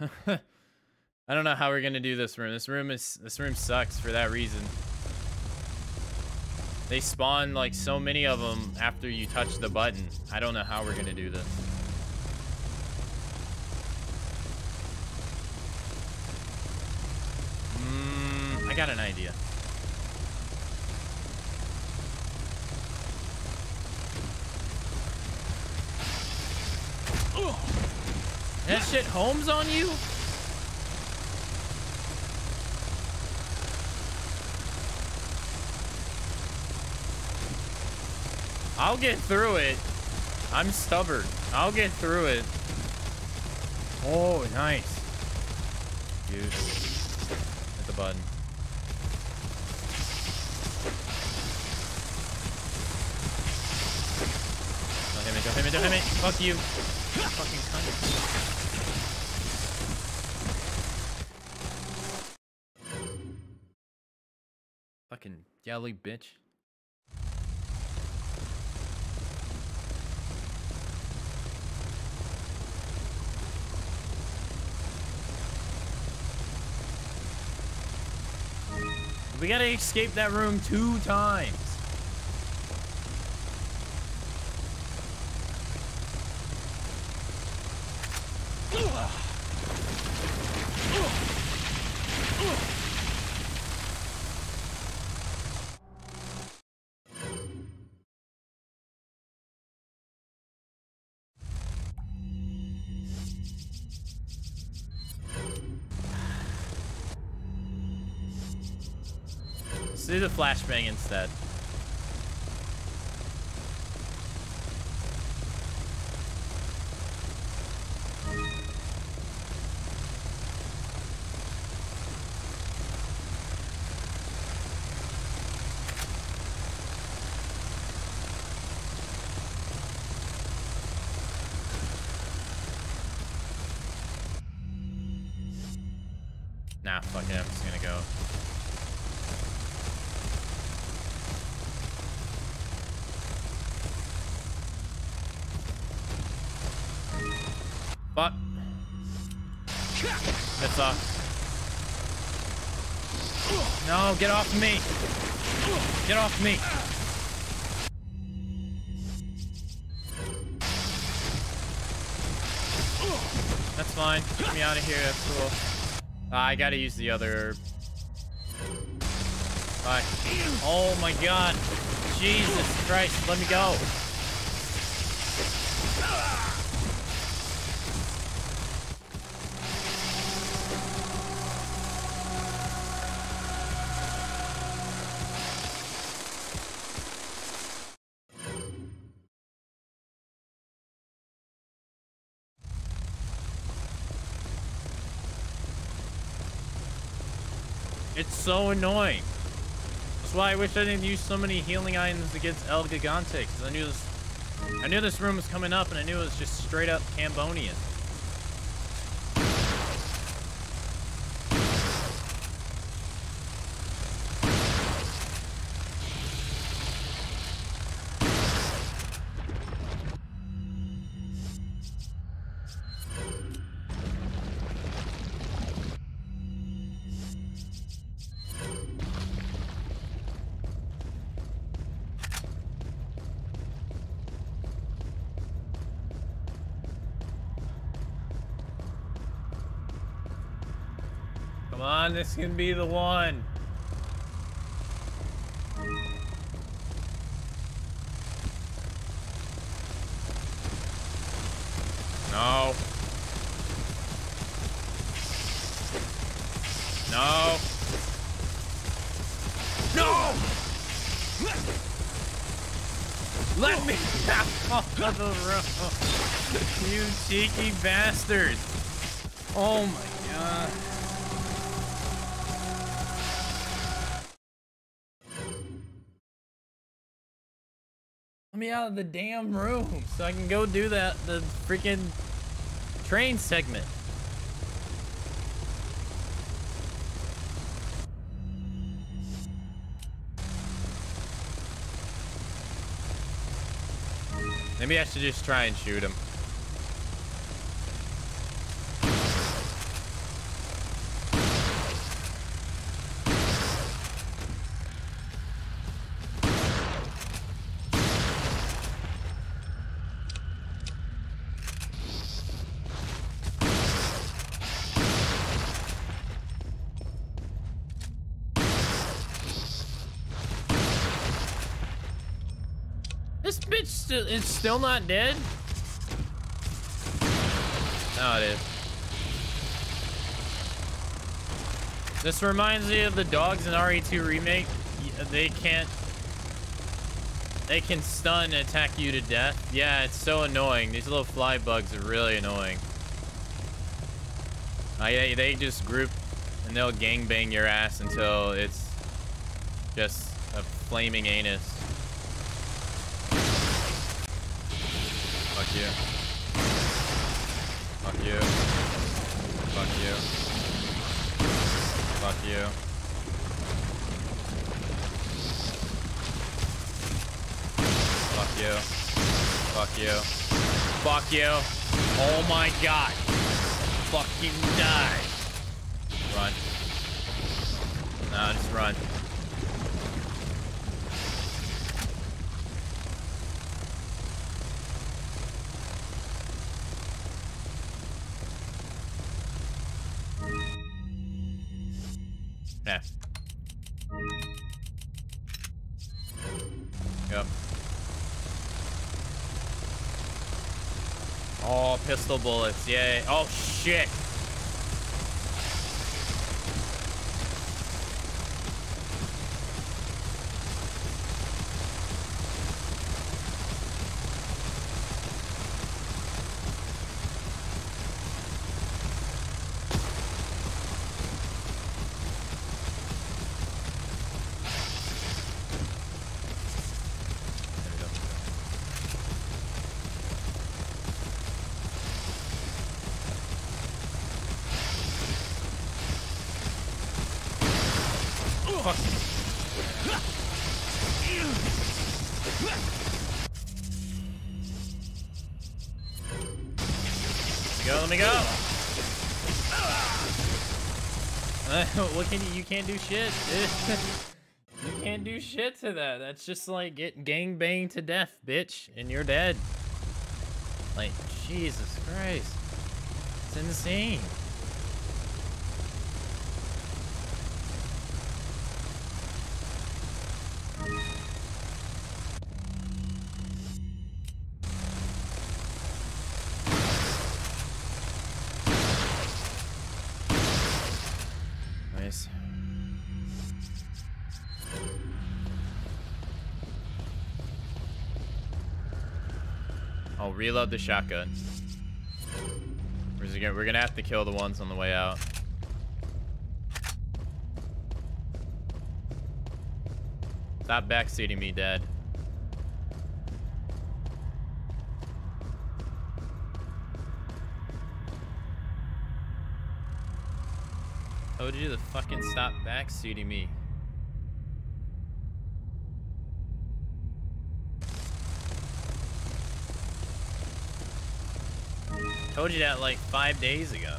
<laughs> I don't know how we're gonna do this room. This room is this room sucks for that reason. They spawn like so many of them after you touch the button. I don't know how we're gonna do this. Mm, I got an idea. That shit homes on you? I'll get through it. I'm stubborn. I'll get through it. Oh, nice. Use. Hit the button. Don't hit me, don't hit me, don't hit me. Fuck you. Fucking cunt. Fucking yelly bitch. We gotta escape that room two times. Let's do the flashbang instead. Off me. That's fine. Get me out of here. That's cool. Uh, I gotta use the other. Bye. Oh my god. Jesus Christ. Let me go. So annoying. That's why I wish I didn't use so many healing items against El Gigante, because I knew this I knew this room was coming up and I knew it was just straight up Cambonian. This can be the one. No. No. No! Let me out of the room. You cheeky bastard. Oh my out of the damn room so I can go do that the freaking train segment. Maybe I should just try and shoot him. This bitch still not dead? No, it is. This reminds me of the dogs in RE2 remake. They can't. They can stun and attack you to death. Yeah, it's so annoying. These little fly bugs are really annoying. Yeah, they just group and they'll gangbang your ass until it's just a flaming anus. Fuck you. Fuck you. Fuck you. Fuck you. Fuck you. Fuck you. Fuck you. Oh my god. Fucking die. Run. No, just run. Pistol bullets. Yay. Oh, shit. Can't do shit. <laughs> you can't do shit to that. That's just like get gang banged to death, bitch, and you're dead. Like, Jesus Christ. It's insane. Reload the shotgun. We're gonna- we're gonna have to kill the ones on the way out. Stop backseating me, Dad. How would you do the fucking stop backseating me. Told you that like five days ago.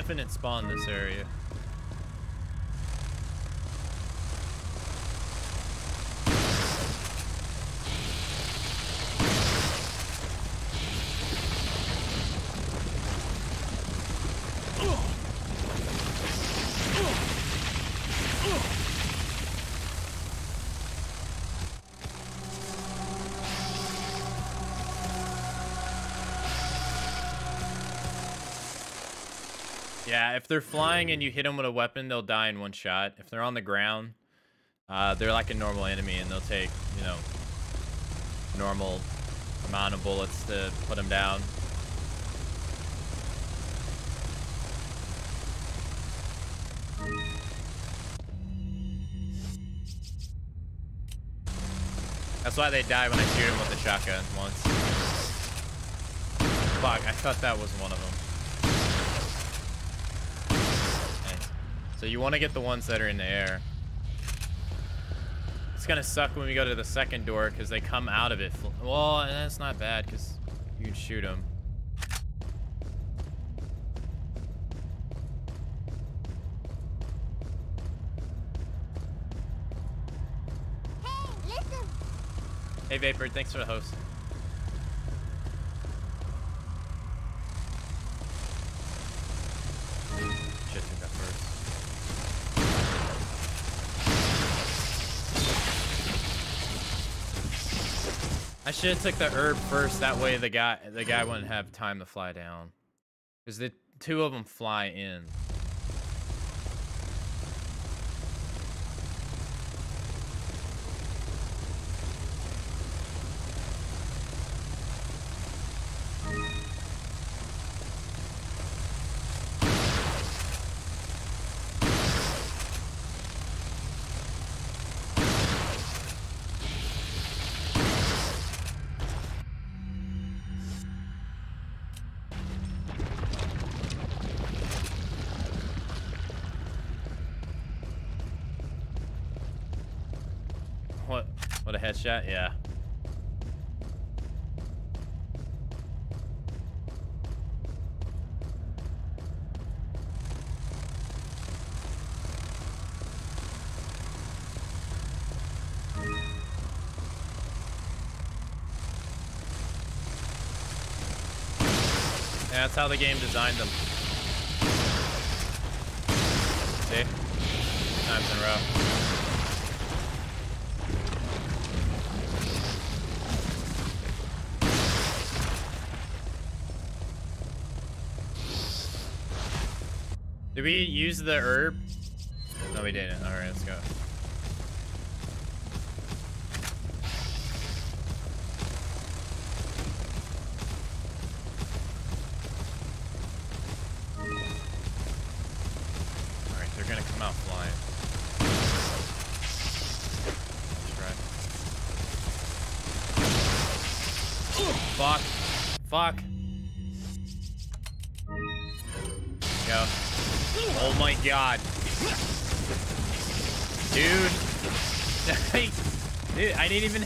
Infinite spawn this area. If they're flying and you hit them with a weapon, they'll die in one shot. If they're on the ground, uh, they're like a normal enemy and they'll take, you know, normal amount of bullets to put them down. That's why they die when I shoot them with the shotgun once. Fuck, I thought that was one of them. Nice. So you want to get the ones that are in the air. It's gonna suck when we go to the second door because they come out of it. Well, that's not bad because you can shoot them. Hey, listen. Hey Vapor, thanks for the host. Should have took the herb first. That way the guy the guy wouldn't have time to fly down. Because the two of them fly in. Yeah. Yeah, that's how the game designed them. See? Times in a row. Did we use the herb? No, we didn't. All right, let's go.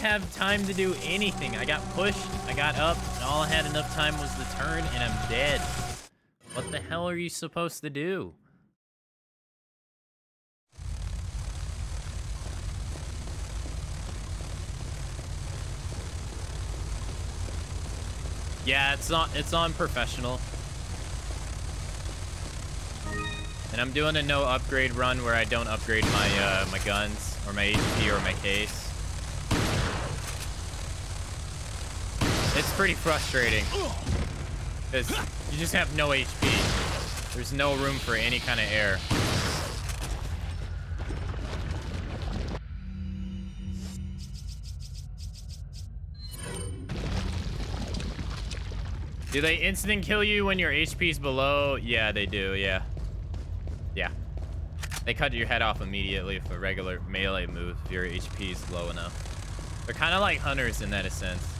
Have time to do anything. I got pushed, I got up, and all I had enough time was the turn, and I'm dead. What the hell are you supposed to do? Yeah, it's on it's on professional. And I'm doing a no upgrade run where I don't upgrade my uh, my guns or my HP or my case. It's pretty frustrating. Because you just have no HP. There's no room for any kind of air. Do they instant kill you when your HP's below? Yeah, they do, yeah. Yeah. They cut your head off immediately for a regular melee move if your HP is low enough. They're kind of like hunters in that sense.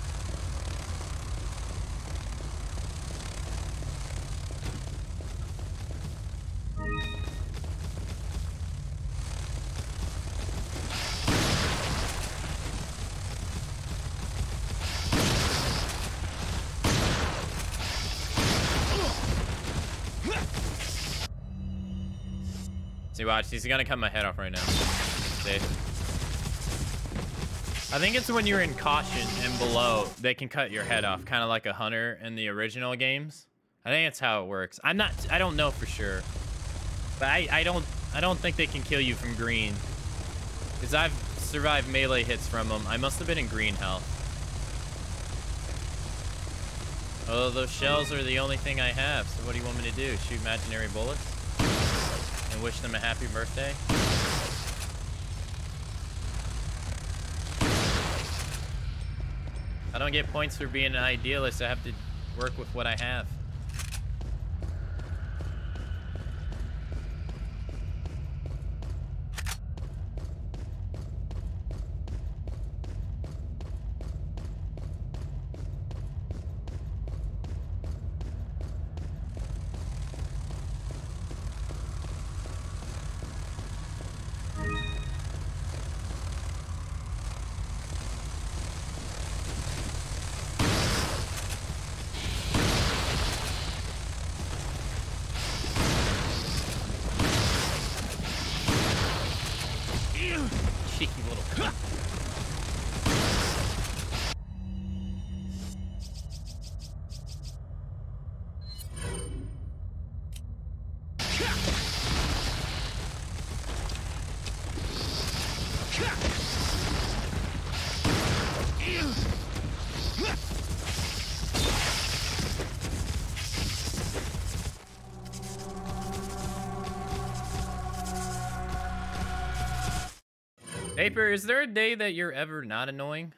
He's gonna cut my head off right now. I think it's when you're in caution and below, they can cut your head off, kind of like a hunter in the original games. I think that's how it works. I'm not. I don't know for sure, but I. I don't. I don't think they can kill you from green, because I've survived melee hits from them. I must have been in green health. Oh, those shells are the only thing I have. So what do you want me to do? Shoot imaginary bullets? And wish them a happy birthday? I don't get points for being an idealist. I have to work with what I have. Is there a day that you're ever not annoying?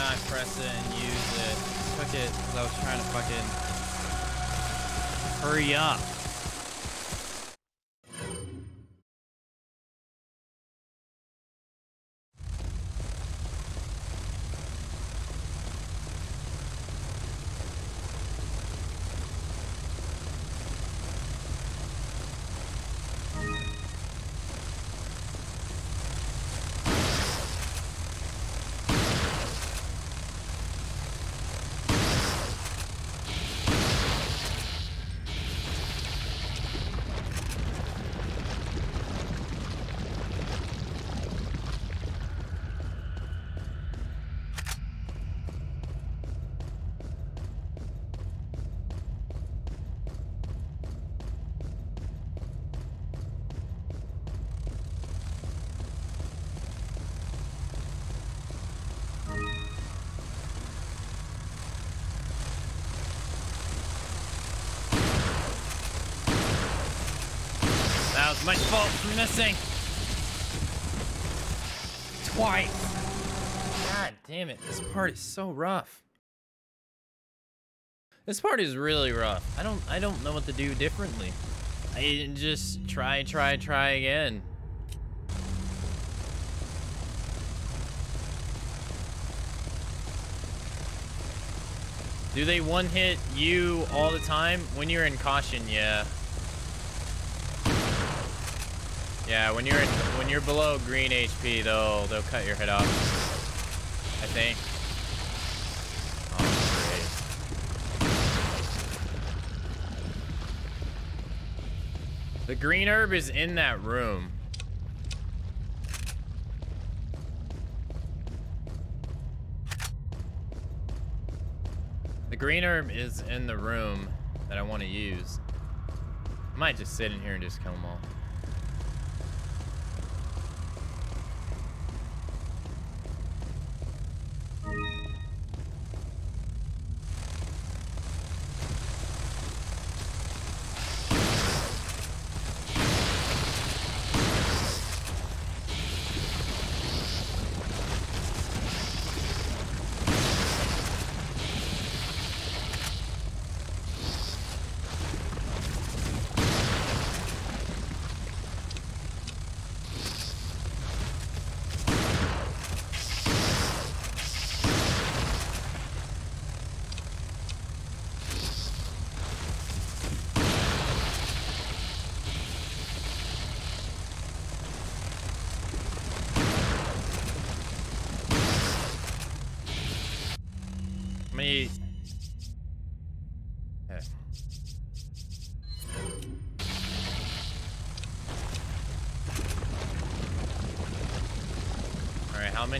Not press it and use it? Took it because I was trying to fucking hurry up. Was my fault for missing. Twice. God damn it. This part is so rough. This part is really rough. I don't I don't know what to do differently. I just try, try, try again. Do they one hit you all the time? When you're in caution, yeah. Yeah, when you're in, when you're below green HP, they'll they'll cut your head off. I think. Oh. The green herb is in that room. The green herb is in the room that I want to use. I might just sit in here and just kill them all.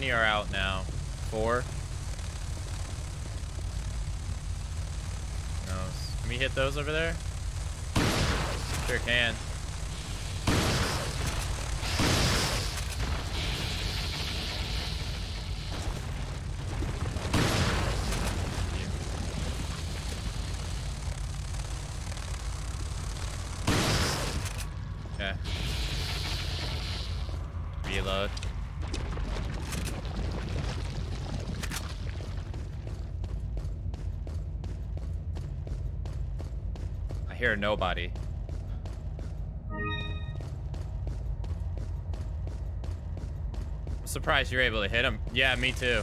Many are out now? Four? No. Can we hit those over there? Sure can. Okay. Reload. Nobody. I'm surprised you're able to hit him. Yeah, me too.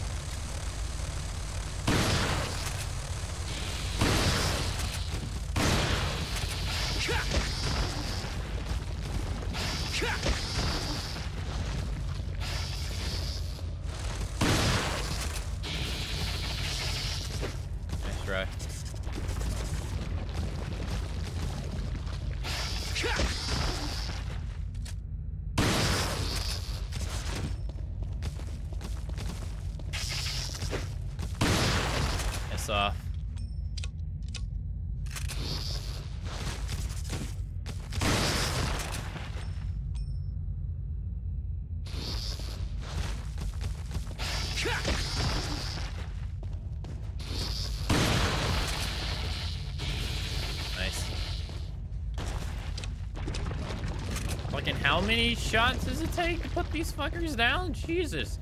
Many shots does it take to put these fuckers down? Jesus.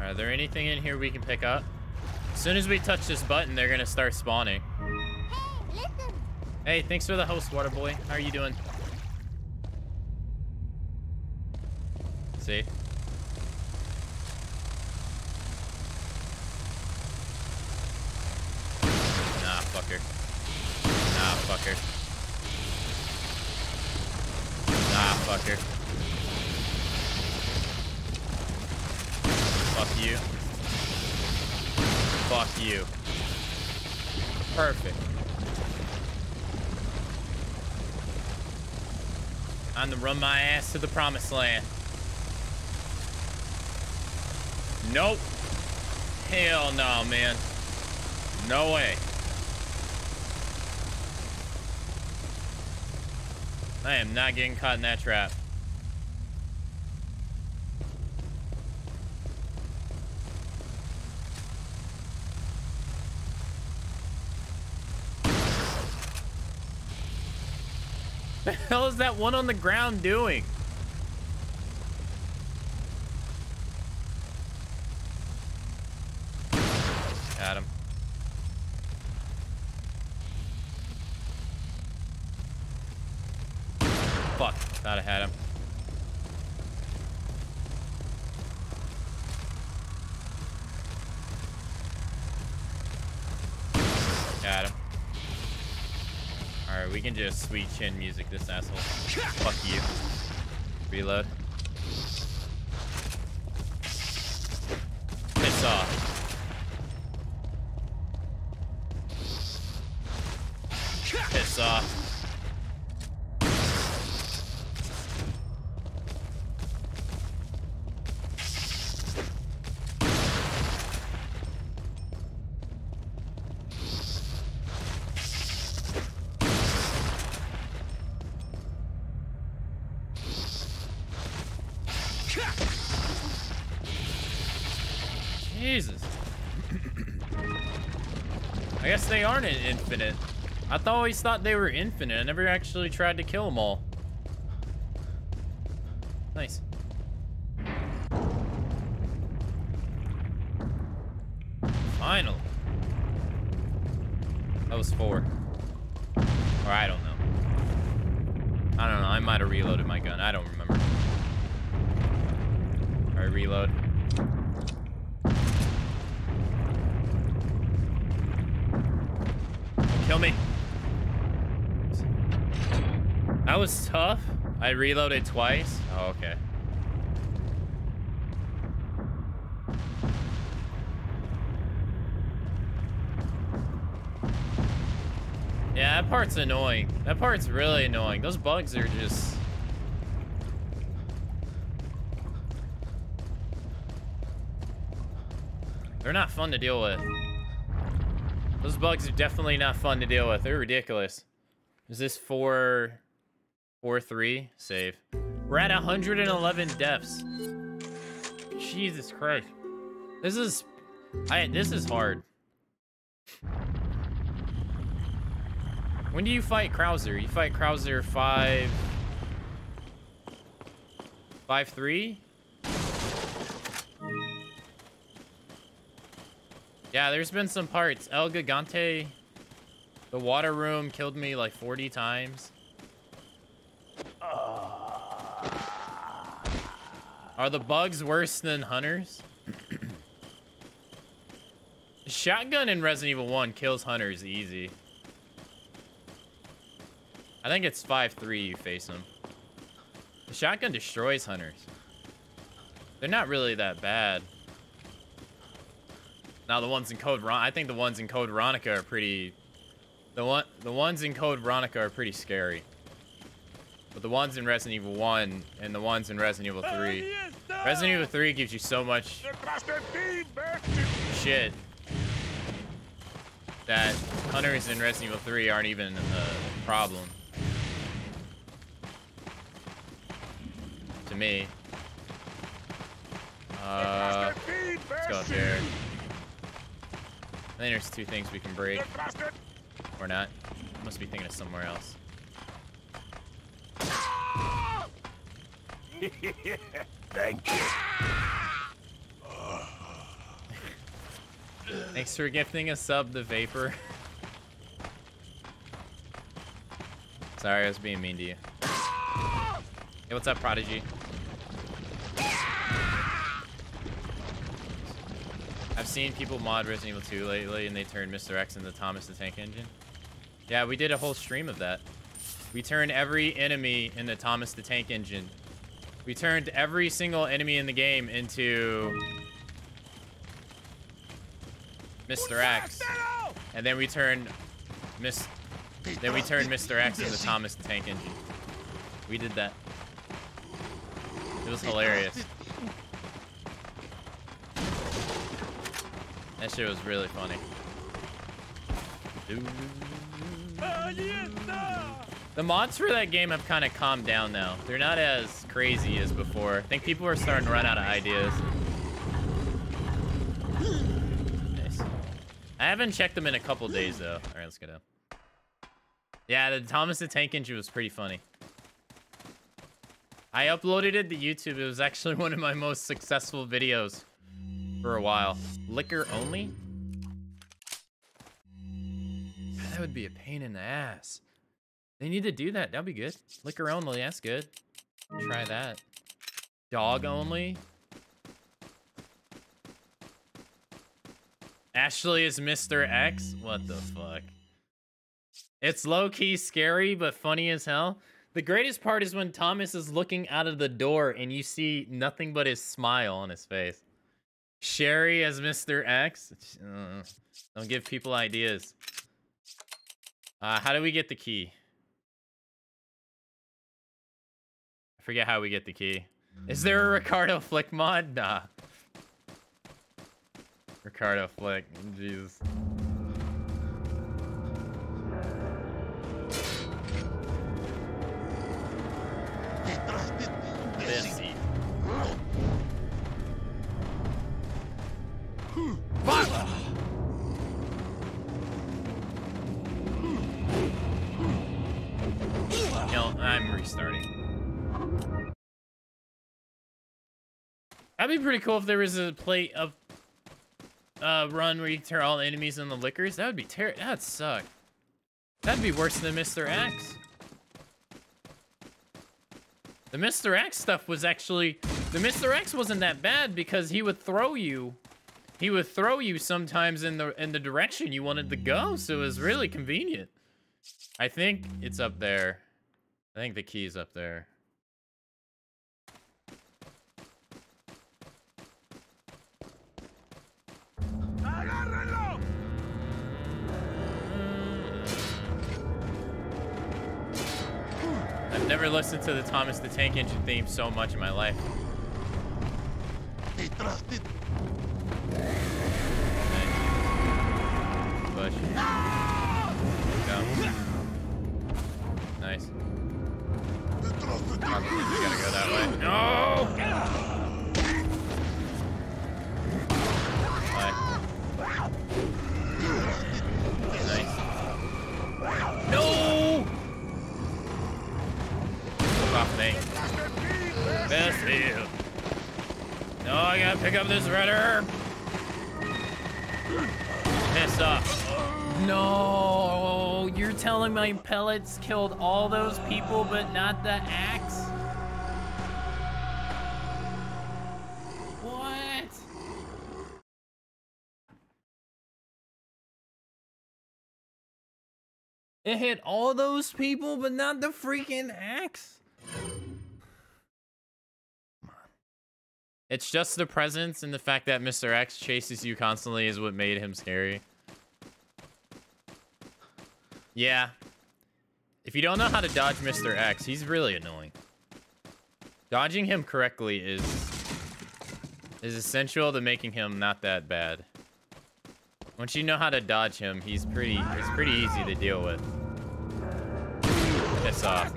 Are there anything in here we can pick up? As soon as we touch this button, they're gonna start spawning. Hey, listen. Hey, thanks for the host, water boy. How are you doing? to the promised land. Nope. Hell no, man. No way. I am not getting caught in that trap. <laughs> the hell is that one on the ground doing? Sweet chin music this asshole. Fuck you. Reload. Aren't infinite. I always thought they were infinite. I never actually tried to kill them all. Reloaded twice. Oh, okay. Yeah, that part's annoying. That part's really annoying. Those bugs are just... They're not fun to deal with. Those bugs are definitely not fun to deal with. They're ridiculous. Is this 4... 4-3? Save. We're at 111 deaths. Jesus Christ. This is... I, this is hard. When do you fight Krauser? You fight Krauser five, five three. Yeah, there's been some parts. El Gigante, the water room killed me like 40 times. Are the bugs worse than hunters? Shotgun in Resident Evil 1 kills hunters easy. I think it's 5-3 you face them. The shotgun destroys hunters. They're not really that bad. Now the ones in Code Ron I think the ones in Code Veronica are pretty the one the ones in Code Veronica are pretty scary. But the ones in Resident Evil 1 and the ones in Resident Evil 3. Resident Evil 3 gives you so much shit that hunters in Resident Evil 3 aren't even a problem. To me. Uh, let's go up there. I think there's two things we can break. Or not. Must be thinking of somewhere else. Thank you. Thanks for gifting a sub, the Vapor. Sorry, I was being mean to you. Hey, what's up, Prodigy? I've seen people mod Resident Evil 2 lately, and they turned Mr. X into Thomas the Tank Engine. Yeah, we did a whole stream of that. We turned every enemy into Thomas the Tank Engine. We turned every single enemy in the game into Mr. X. And then we turned Miss then we turned Mr. X into Thomas the Tank Engine. We did that. It was hilarious. That shit was really funny. The mods for that game have kind of calmed down now. They're not as crazy as before. I think people are starting to run out of ideas. Nice. I haven't checked them in a couple days though. All right, let's go down. Yeah, the Thomas the Tank Engine was pretty funny. I uploaded it to YouTube. It was actually <laughs> one of my most successful videos for a while. Licker only? That would be a pain in the ass. They need to do that. That'd be good. Licker only, that's good. Try that. Dog only? Ashley is Mr. X? What the fuck? It's low-key scary, but funny as hell. The greatest part is when Thomas is looking out of the door and you see nothing but his smile on his face. Sherry as Mr. X? Don't give people ideas. Uh, how do we get the key? Forget how we get the key. Is there a mm. Ricardo Flick mod? Nah. Ricardo Flick. Jeez. This seat. No, I'm restarting. That'd be pretty cool if there was a plate of uh, run where you tear all enemies in the Lickers. That would be ter- That'd suck. That'd be worse than Mr. X. The Mr. X stuff was actually... The Mr. X wasn't that bad because he would throw you... He would throw you sometimes in the in the direction you wanted to go, so it was really convenient. I think it's up there. I think the key's up there. Listened to the Thomas the Tank Engine theme so much in my life. Go. Nice. We gotta go that way. No! Best field. No, I gotta pick up this redder. Piss off. No, you're telling my pellets killed all those people, but not the axe? What? It hit all those people, but not the freaking axe? It's just the presence and the fact that Mr. X chases you constantly is what made him scary. Yeah. If you don't know how to dodge Mr. X, he's really annoying. Dodging him correctly is is essential to making him not that bad. Once you know how to dodge him, he's pretty he's pretty easy to deal with. Piss off.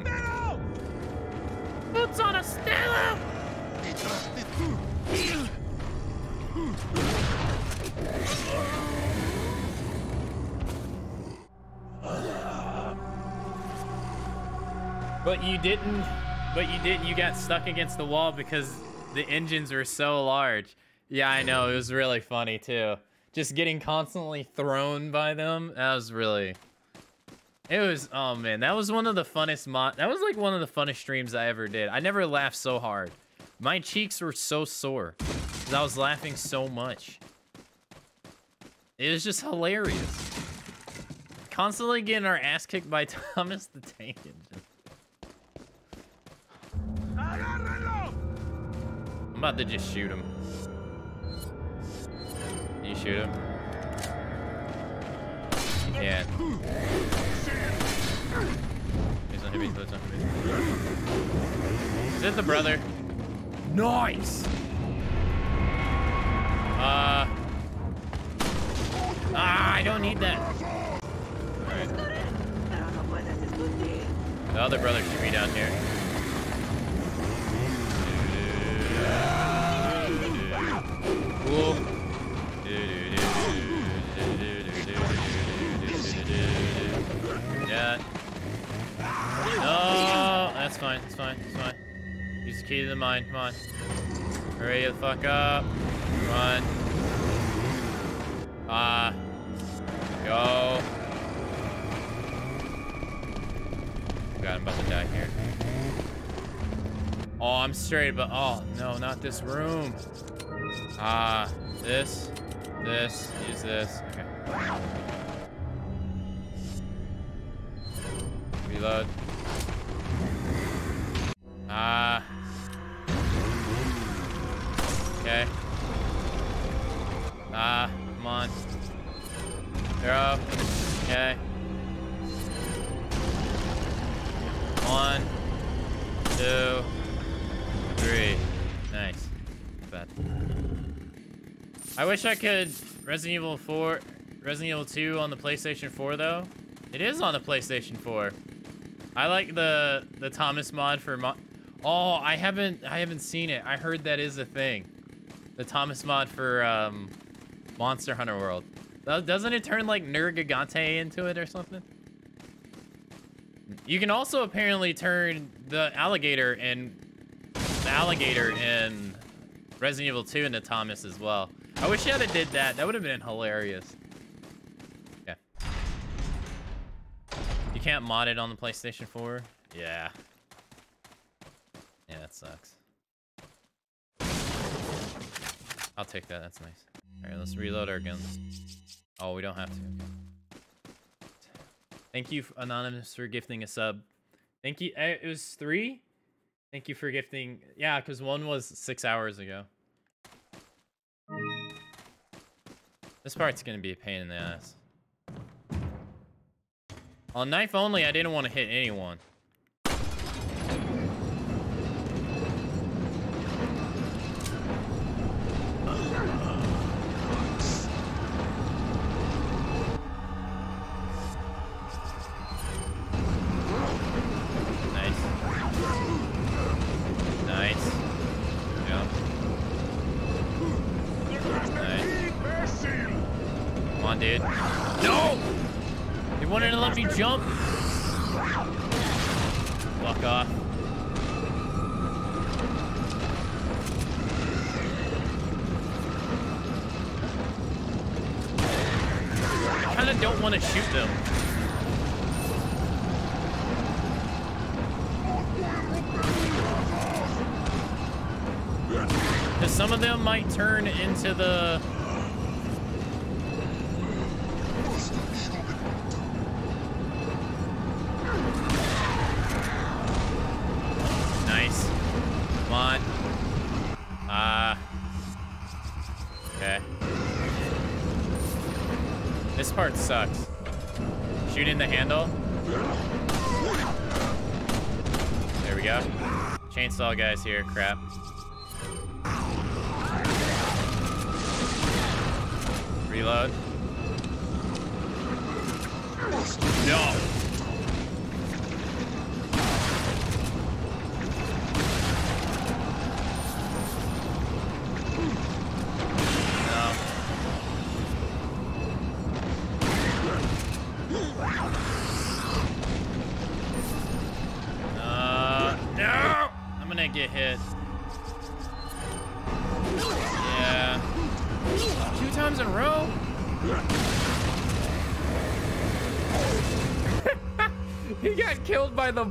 Boots on a stella! But you didn't. But you didn't. You got stuck against the wall because the engines were so large. Yeah, I know. It was really funny too. Just getting constantly thrown by them. That was really. It was. Oh man, that was one of the funnest mod. That was like one of the funnest streams I ever did. I never laughed so hard. My cheeks were so sore because I was laughing so much. It was just hilarious. Constantly getting our ass kicked by <laughs> Thomas the Tank Engine. I'm about to just shoot him. You shoot him? Please don't hit me. Is it the brother? Nice! Uh... Ah, I don't need that. The other brother should be down here. Cool. Yeah. No, that's fine. It's fine. It's fine. He's defeated the mine. Come on. Hurry the fuck up. Come. Ah. go. God, I'm about to die here. Oh, I'm straight, but oh no, not this room. Ah, this, this, use this. Okay. Reload. Ah. Okay. Ah, come on. Throw. Okay. One, two, three. Nice. Bad. I wish I could Resident Evil 4, Resident Evil 2 on the PlayStation 4 though. It is on the PlayStation 4. I like the the Thomas mod for mo Oh, I haven't I haven't seen it. I heard that is a thing. The Thomas mod for um, Monster Hunter World. Doesn't it turn like Nergigante into it or something? You can also apparently turn the alligator and the alligator in Resident Evil 2 into Thomas as well. I wish you had did that. That would have been hilarious. Yeah. You can't mod it on the PlayStation 4? Yeah. Yeah, that sucks. I'll take that. That's nice. All right, let's reload our guns. Oh, we don't have to. Okay. Thank you, Anonymous, for gifting a sub. Thank you. eh, It was three? Thank you for gifting. Yeah, because one was six hours ago. This part's going to be a pain in the ass. On knife only, I didn't want to hit anyone. Guys here, crap.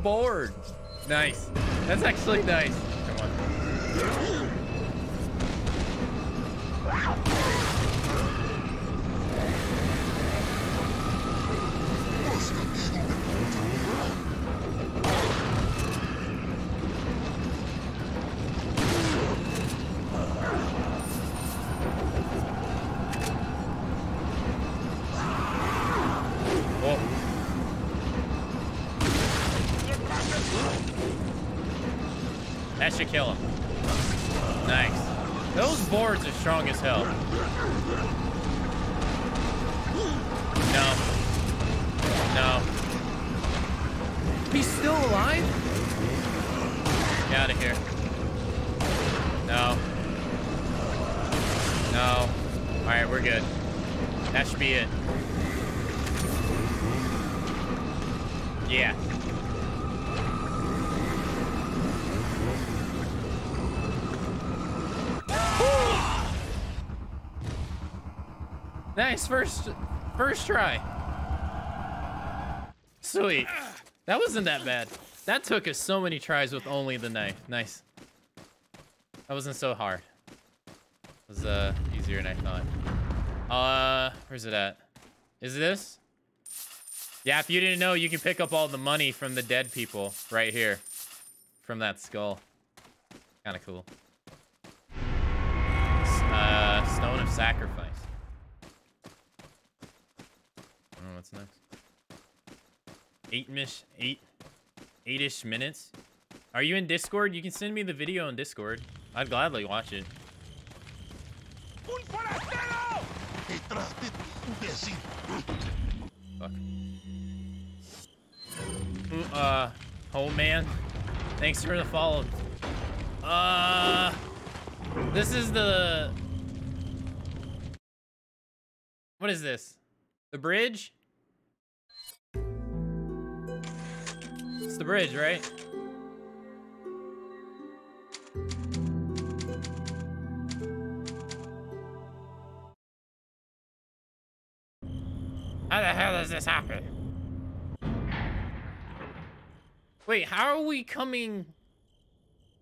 Board. Nice. That's actually nice. First, first try. Sweet. That wasn't that bad. That took us so many tries with only the knife. Nice. That wasn't so hard. It was uh, easier than I thought. Uh, where's it at? Is this? Yeah, if you didn't know, you can pick up all the money from the dead people right here. From that skull. Kind of cool. Uh, Stone of Sacrifice. I don't know what's next. Eight mish, eight, eight-ish minutes. Are you in Discord? You can send me the video on Discord. I'd gladly watch it. Fuck. Uh, oh man. Thanks for the follow. Uh, this is the. What is this? The bridge? It's the bridge, right? How the hell does this happen? Wait, how are we coming...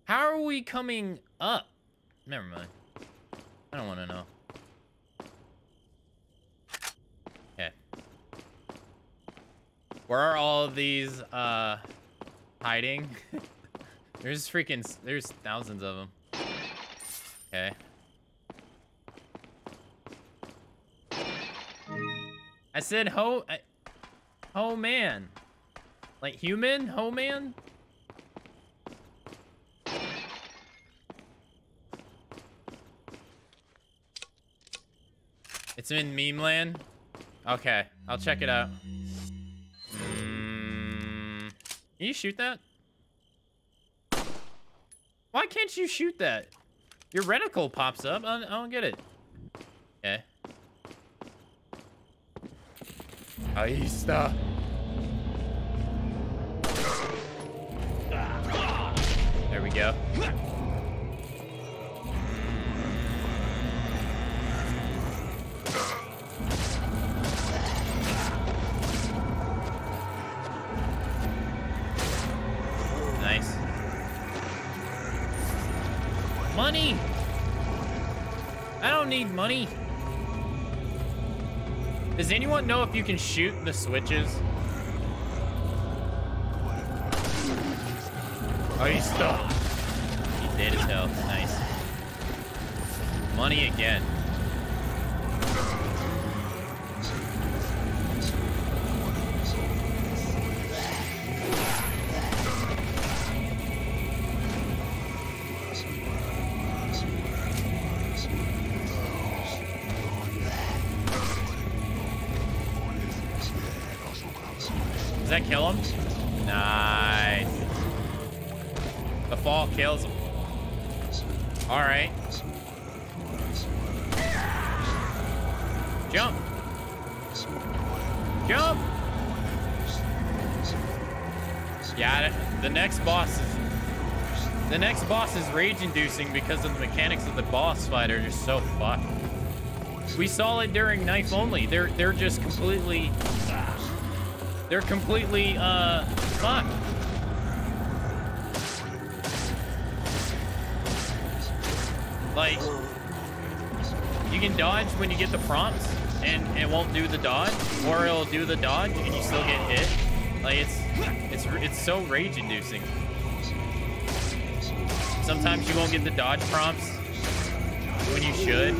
How are we coming up? Never mind. I don't want to know. Okay. Where are all these, uh, hiding? there's freaking... There's thousands of them. Okay. I said ho... I, ho man. Like human? Ho man? It's in meme land? Okay, I'll check it out. Can you shoot that? Why can't you shoot that? Your reticle pops up. I don't, I don't get it. Okay. Ahí está. There we go. Need money. Does anyone know if you can shoot the switches? Oh, he's stuck. He did his hell. Nice. Money again. Rage-inducing because of the mechanics of the boss fight are just so fucked. We saw it during knife only. They're they're just completely they're completely uh fucked. Like you can dodge when you get the prompts and it won't do the dodge, or it'll do the dodge and you still get hit. Like it's it's it's so rage inducing. Sometimes you won't get the dodge prompts when you should.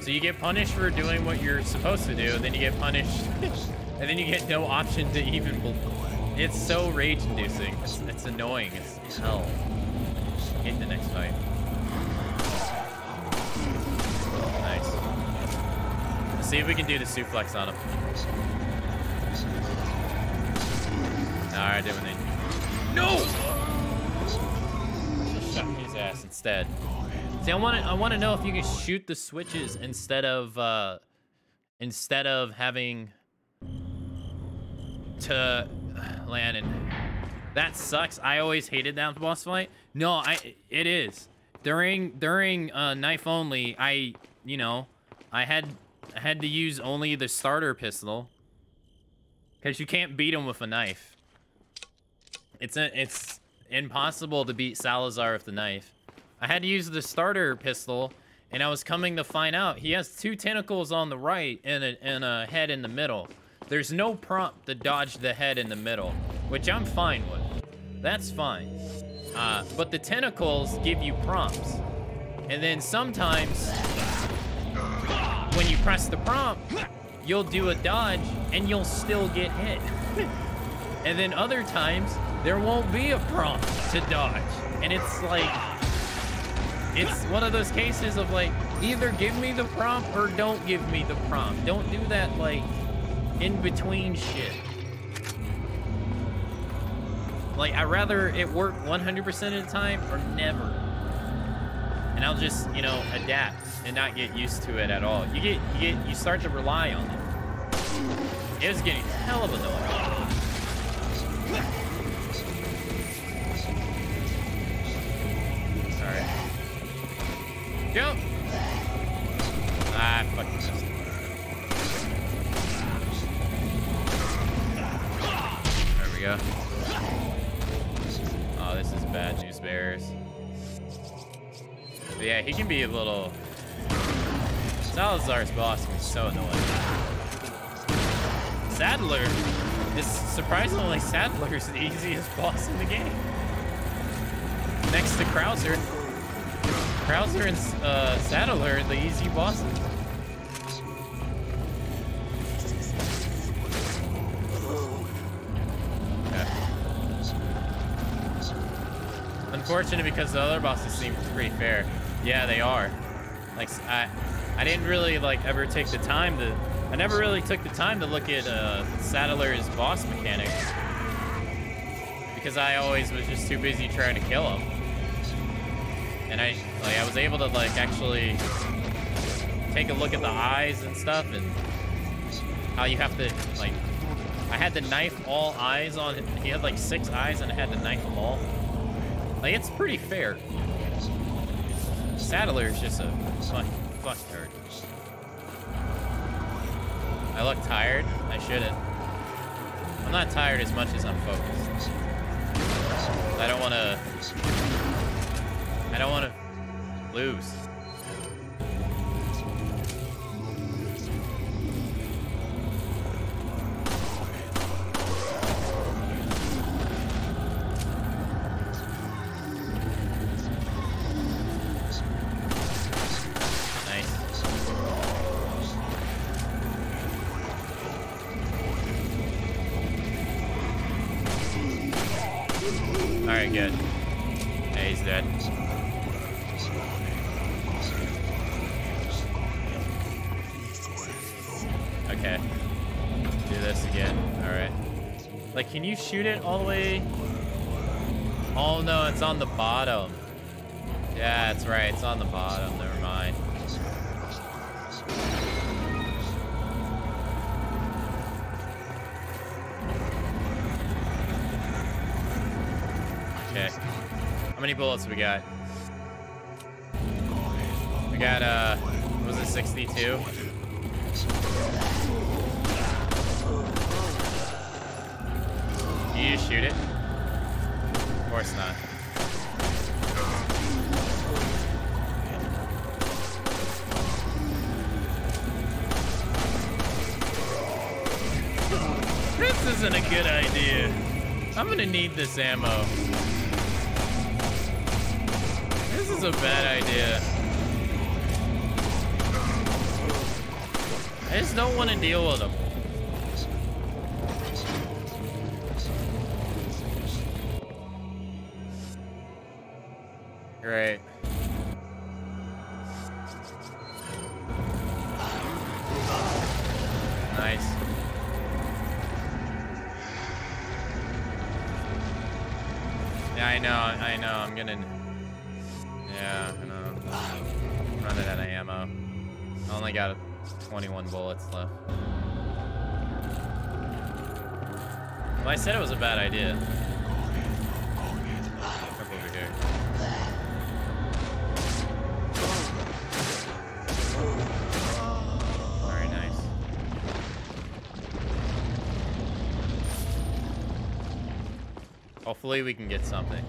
So you get punished for doing what you're supposed to do, and then you get punished, <laughs> and then you get no option to even. <laughs> It's so rage inducing. It's, it's annoying. It's hell. Hit the next fight. Nice. Let's see if we can do the suplex on him. Alright, did we? No! Instead. See, I want to I want to know if you can shoot the switches instead of uh instead of having to land and that sucks. I always hated that boss fight. No, I it is. During during uh knife only, I, you know, I had I had to use only the starter pistol because you can't beat him with a knife. It's a, it's impossible to beat Salazar with the knife. I had to use the starter pistol, and I was coming to find out he has two tentacles on the right and a, and a head in the middle. There's no prompt to dodge the head in the middle, which I'm fine with. That's fine. Uh, but the tentacles give you prompts. And then sometimes when you press the prompt, you'll do a dodge and you'll still get hit. <laughs> and then other times, there won't be a prompt to dodge. And it's like, it's one of those cases of like, either give me the prompt or don't give me the prompt. Don't do that like in between shit. Like, I'd rather it work 100% of the time or never. And I'll just, you know, adapt and not get used to it at all. You get, you get, you start to rely on it. It was getting hell of a annoying. Jump! Ah, fuck this. There we go. Oh, this is bad juice bears. But yeah, he can be a little... Salazar's boss be so annoying. Saddler is surprisingly Saddler's <laughs> the easiest boss in the game. Next to Krauser. Krauser and uh, Saddler are the easy bosses. Okay. Unfortunate because the other bosses seem pretty fair. Yeah, they are. Like I, I didn't really like ever take the time to. I never really took the time to look at uh, Saddler's boss mechanics because I always was just too busy trying to kill him. And I, like, I was able to like actually take a look at the eyes and stuff and how you have to like. I had to knife all eyes on. He had like six eyes and I had to knife them all. Like it's pretty fair. Saddler is just a fuck, fuck turd. I look tired. I shouldn't. I'm not tired as much as I'm focused. I don't want to. I don't want to lose. All the way? Oh no, it's on the bottom. Yeah, that's right. It's on the bottom. Never mind. Okay. How many bullets we got? We got, uh, was it 62? You just shoot it? Of course not. This isn't a good idea. I'm gonna need this ammo. This is a bad idea. I just don't want to deal with them. I said it was a bad idea. Very nice. Hopefully we can get something.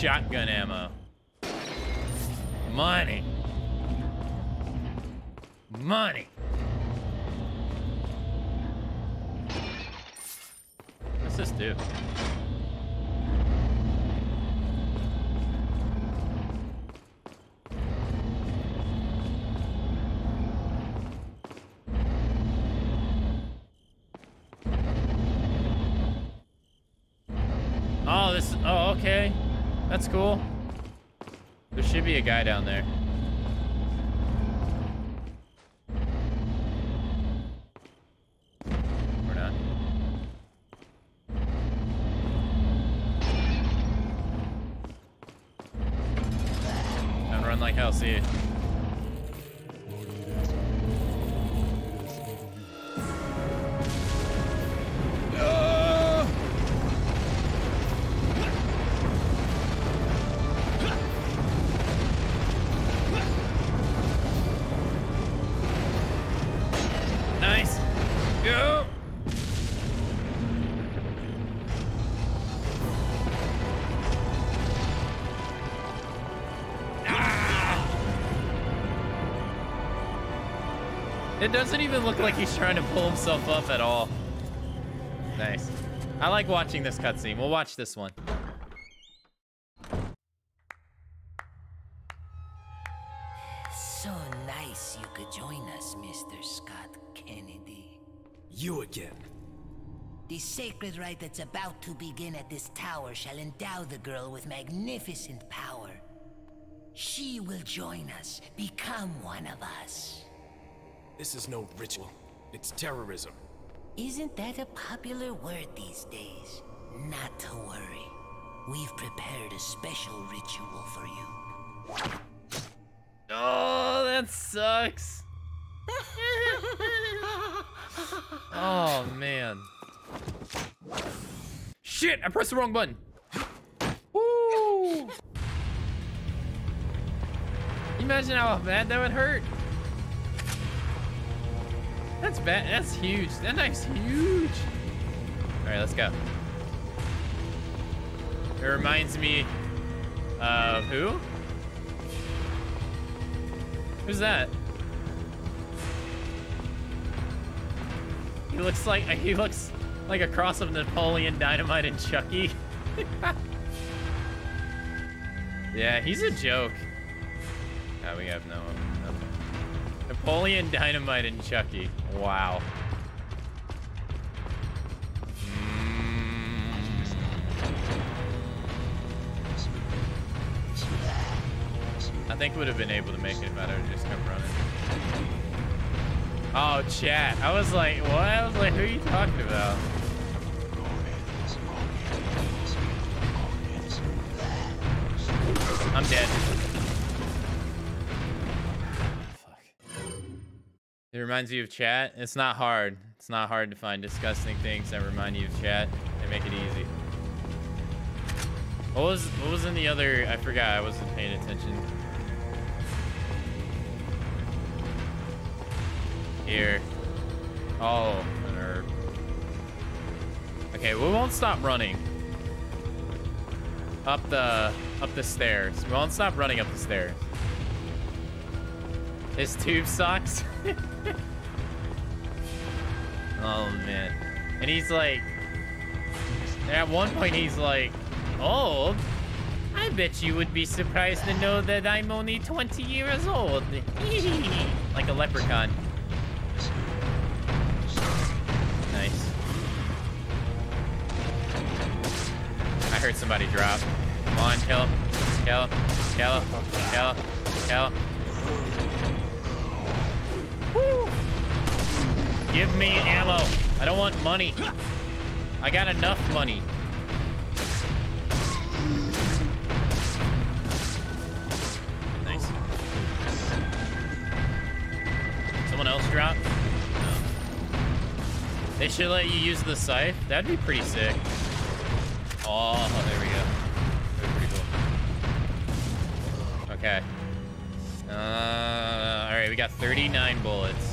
Shotgun ammo. Money. Money. That's cool. There should be a guy down there. It doesn't even look like he's trying to pull himself up at all. Nice. I like watching this cutscene. We'll watch this one. So nice you could join us, Mr. Scott Kennedy. You again. The sacred rite that's about to begin at this tower shall endow the girl with magnificent power. She will join us, become one of us. This is no ritual. It's terrorism. Isn't that a popular word these days? Not to worry. We've prepared a special ritual for you. Oh, that sucks. oh, man. Shit, I pressed the wrong button. Woo! Imagine how bad that would hurt. That's bad. That's huge. That knife's huge. All right, let's go. It reminds me of who? Who's that? He looks like <laughs> he looks like a cross of Napoleon Dynamite and Chucky. <laughs> yeah, he's a joke. Ah, we have no nothing. Napoleon Dynamite and Chucky. Wow. I think would have been able to make it if I'd have just kept running. Oh, chat. I was like, what? I was like, who are you talking about? I'm dead. It reminds you of chat. It's not hard. It's not hard to find disgusting things that remind you of chat. They make it easy. What was what was in the other? I forgot. I wasn't paying attention. Here. Oh, an herb. Okay, we won't stop running. Up the up the stairs. We won't stop running up the stairs. His tube sucks. <laughs> oh man. And he's like at one point he's like, Oh, I bet you would be surprised to know that I'm only 20 years old. <laughs> like a leprechaun. Nice. I heard somebody drop. Come on, kill. Kill. Kill. Kill. Kill. Woo! Give me ammo. I don't want money. I got enough money. Nice. Someone else drop? No. They should let you use the scythe. That'd be pretty sick. Oh, there we go. Pretty cool. Okay. Uh, all right, we got 39 bullets.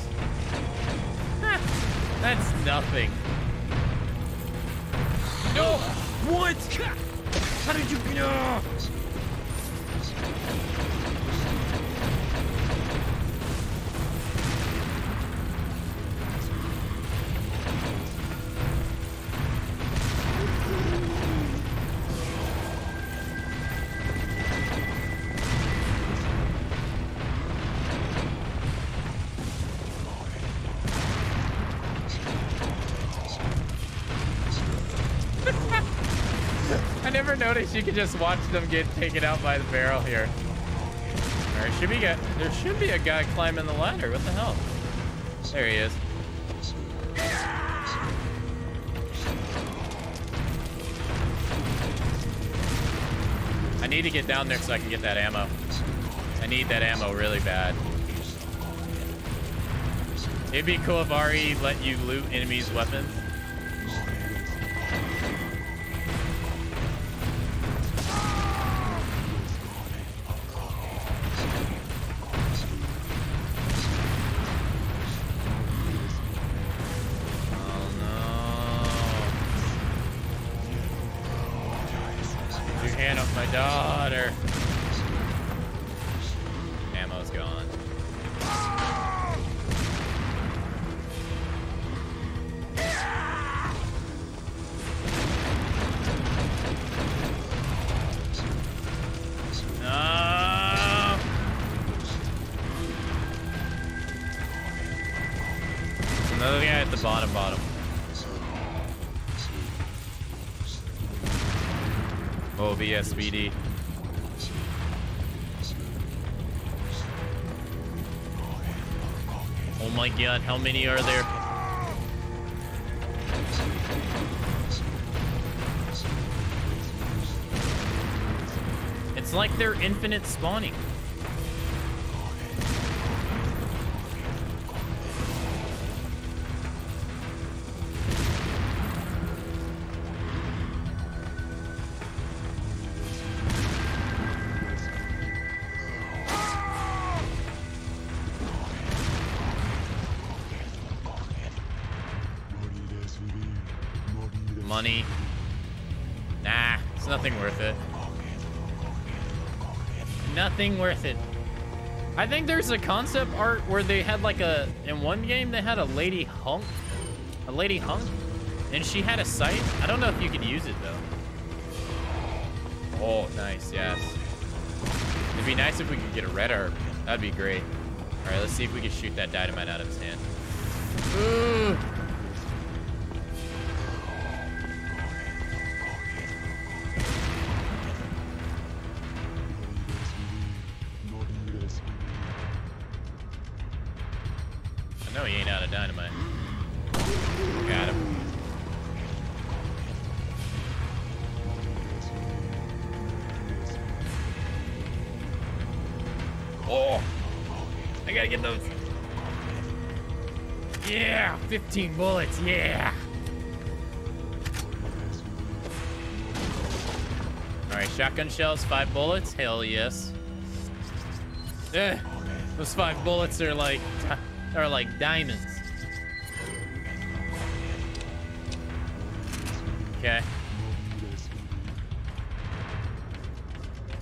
Ha, <laughs> That's nothing. No! What? How did you... No! Could just watch them get taken out by the barrel here. There should be a, there should be a guy climbing the ladder. What the hell? There he is. I need to get down there so I can get that ammo. I need that ammo really bad. It'd be cool if RE let you loot enemies' weapons. VSBD. Oh my god, how many are there? It's like they're infinite spawning. Nothing worth it. I think there's a concept art where they had like a in one game they had a lady hunk, a lady hunk, and she had a sight. I don't know if you could use it though. Oh, nice, yes. It'd be nice if we could get a red herb. That'd be great. All right, let's see if we can shoot that dynamite out of his hand. Ooh. Gotta get those. Yeah, 15 bullets, yeah. All right, shotgun shells, five bullets, hell yes. Eh, those five bullets are like, are like diamonds. Okay.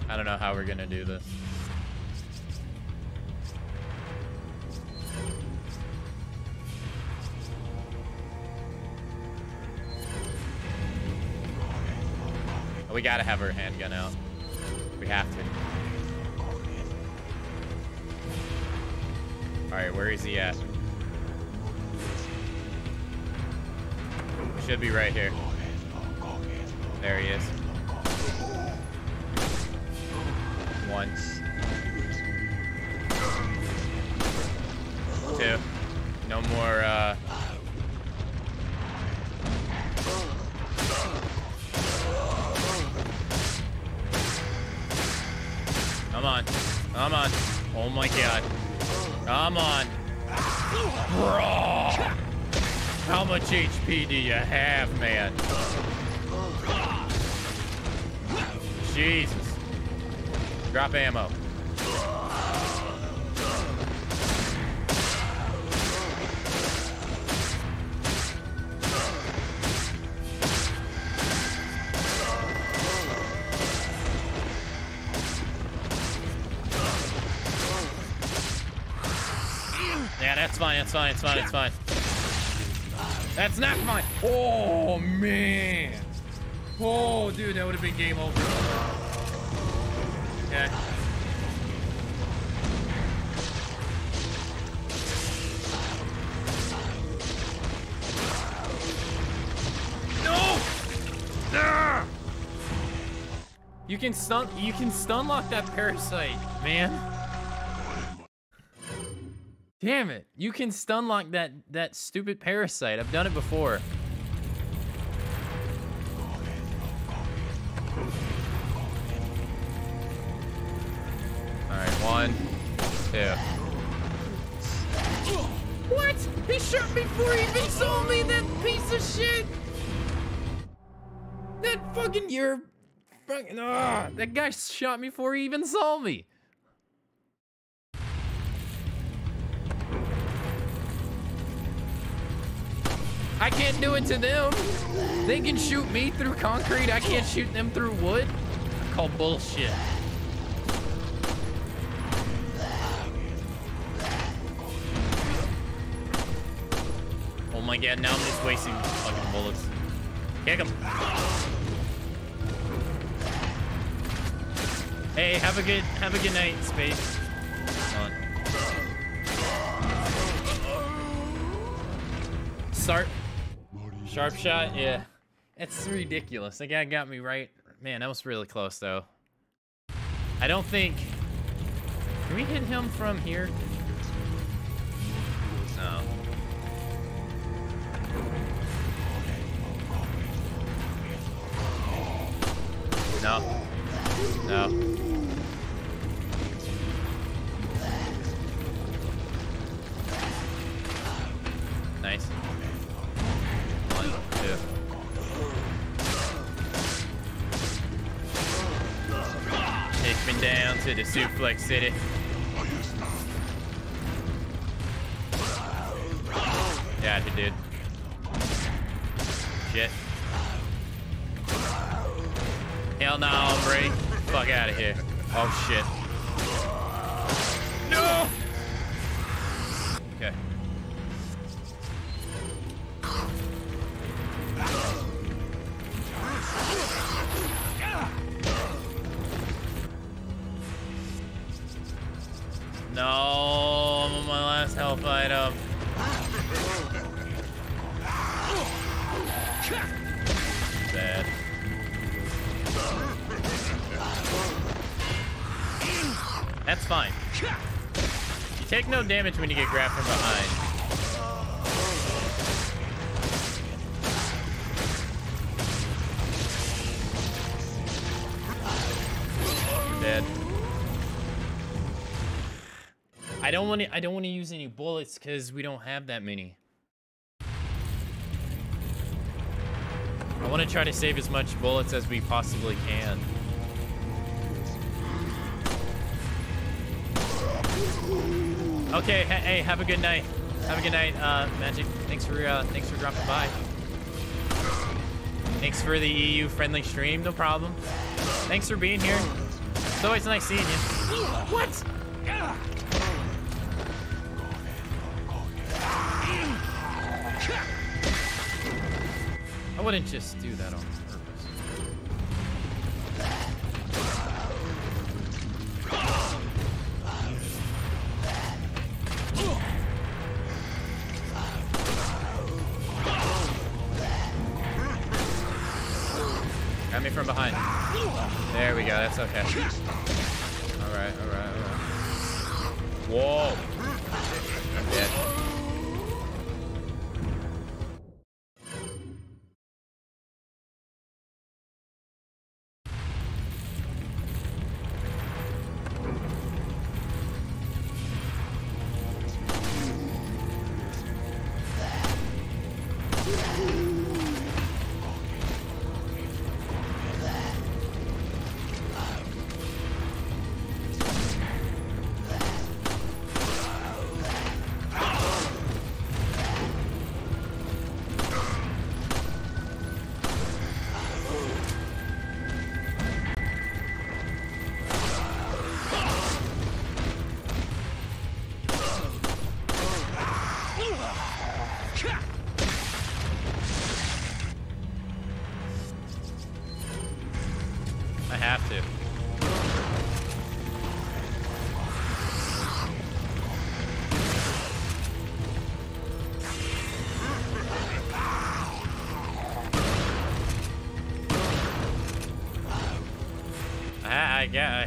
I don't know how we're gonna do this. We gotta have our handgun out. We have to. All right, where is he at? Should be right here. There he is. One. Drop ammo. Yeah, that's fine, that's fine, it's fine, it's fine. That's not fine. Oh man. Oh dude, that would have been game over. Can stun you can stun lock that parasite, man. Damn it. You can stun lock that that stupid parasite. I've done it before. Alright, one, two. What? He shot me before he even saw me, that piece of shit! That fucking you're fucking ah, that guy shot me before he even saw me. I can't do it to them. They can shoot me through concrete. I can't shoot them through wood. I call bullshit. Oh my god, now I'm just wasting fucking bullets. Kick him. Hey, have a good have a good night, Space. Start. Sharp shot, yeah. It's ridiculous. That guy got me right. Man, that was really close though. I don't think. Can we hit him from here? No. No. No. Nice. One, two. Take me down to the suplex city. Yeah, he did. Shit. Hell no, hombre. Fuck out of here. Oh shit. No! Damage when you get grabbed from behind. I don't want to. I don't want to use any bullets because we don't have that many. I want to try to save as much bullets as we possibly can. Okay, hey, have a good night. Have a good night, uh, Magic. Thanks for uh, thanks for dropping by. Thanks for the EU friendly stream. No problem. Thanks for being here. It's always nice seeing you. What? I wouldn't just do that on okay.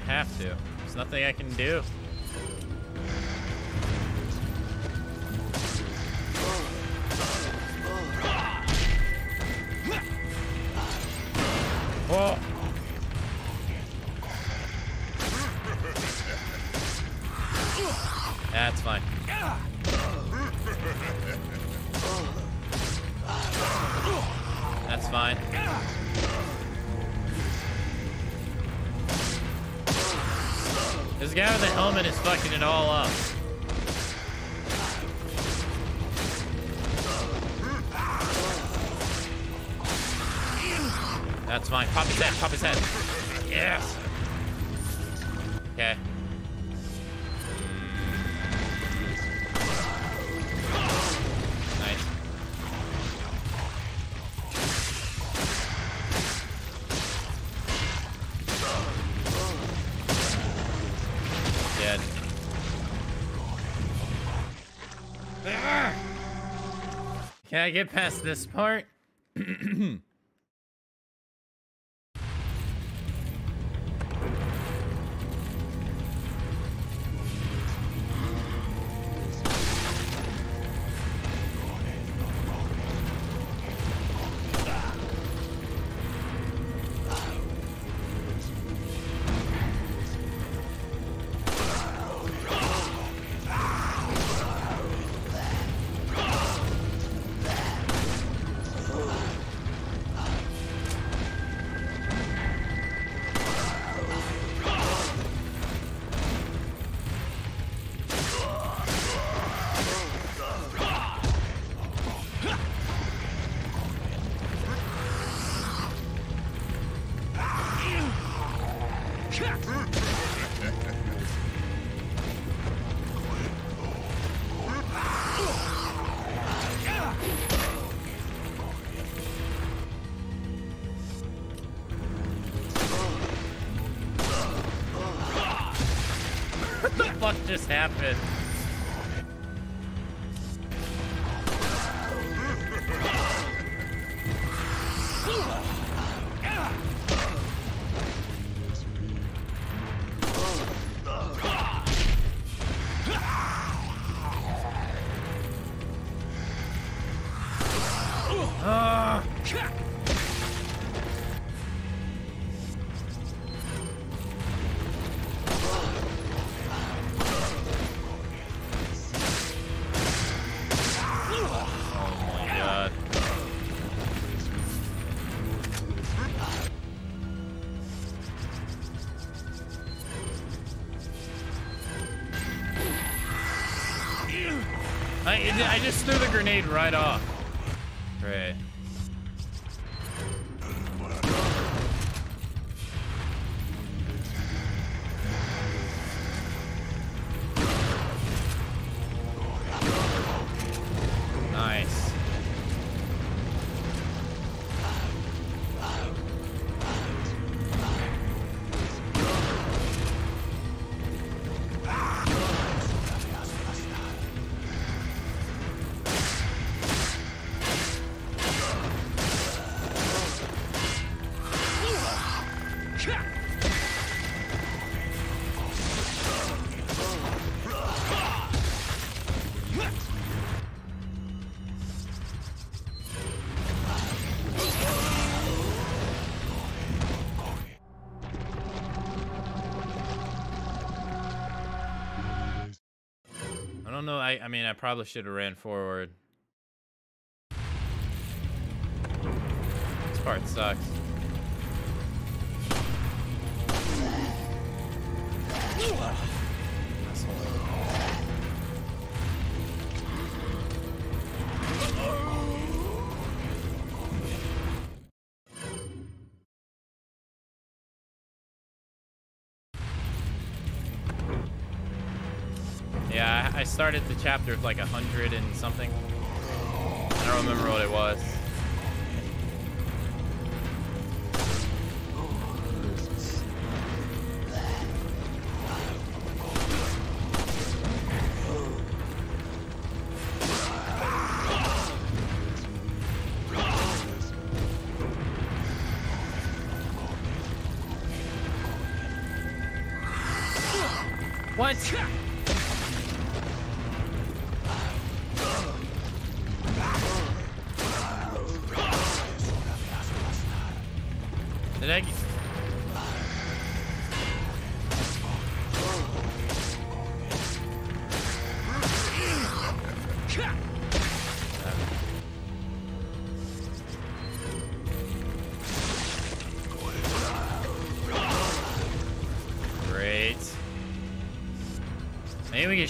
Have to. There's nothing I can do. Can I get past this part? Fuck I, just threw the grenade right off. Mean, I probably should have ran forward. Started the chapter with like a hundred and something. I don't remember what it was.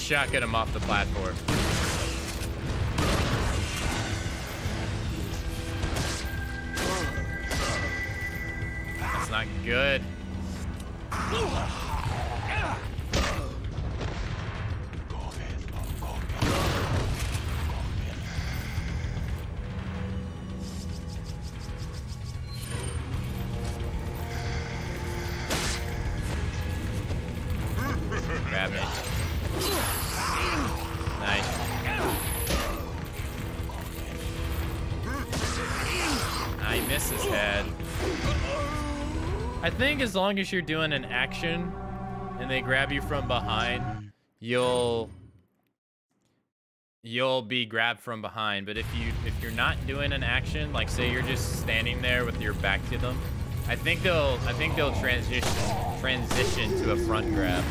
Shotgun him off the platform. Think as long as you're doing an action and they grab you from behind, you'll you'll be grabbed from behind. But if you if you're not doing an action, like say you're just standing there with your back to them, I think they'll I think they'll transition transition to a front grab.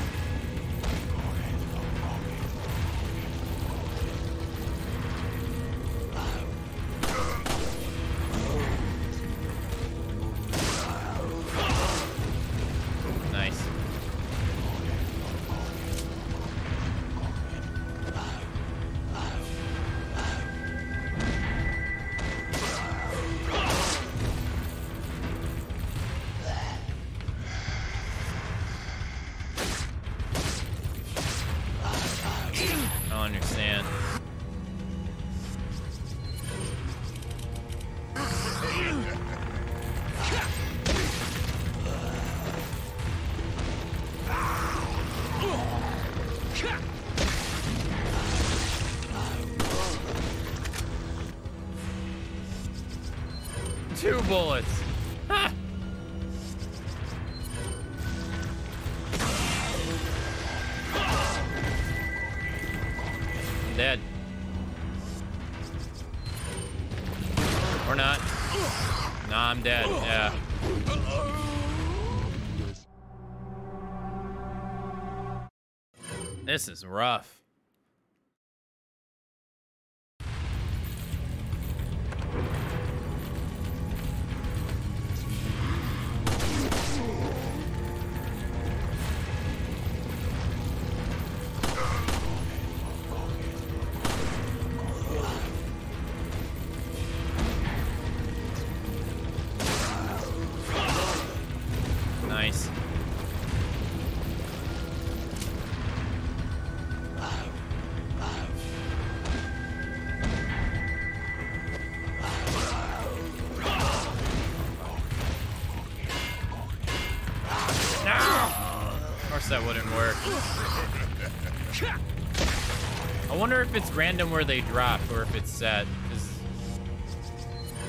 This is rough. Wonder if it's random where they drop or if it's set.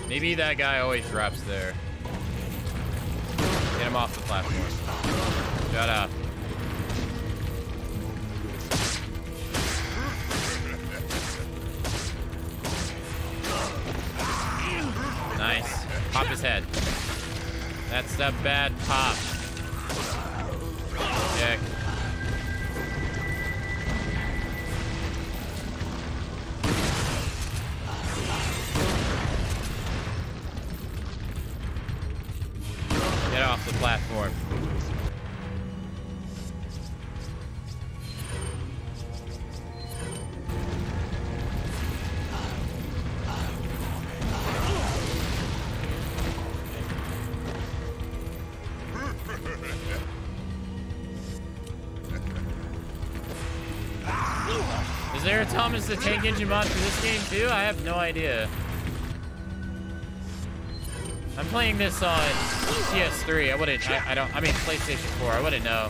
maybe that guy always drops there. Get him off the platform. Shut up. Nice. Pop his head. That's the bad pop. The Tank Engine mod for this game too? I have no idea. I'm playing this on PS3. I wouldn't. I, I don't. I mean PlayStation 4. I wouldn't know.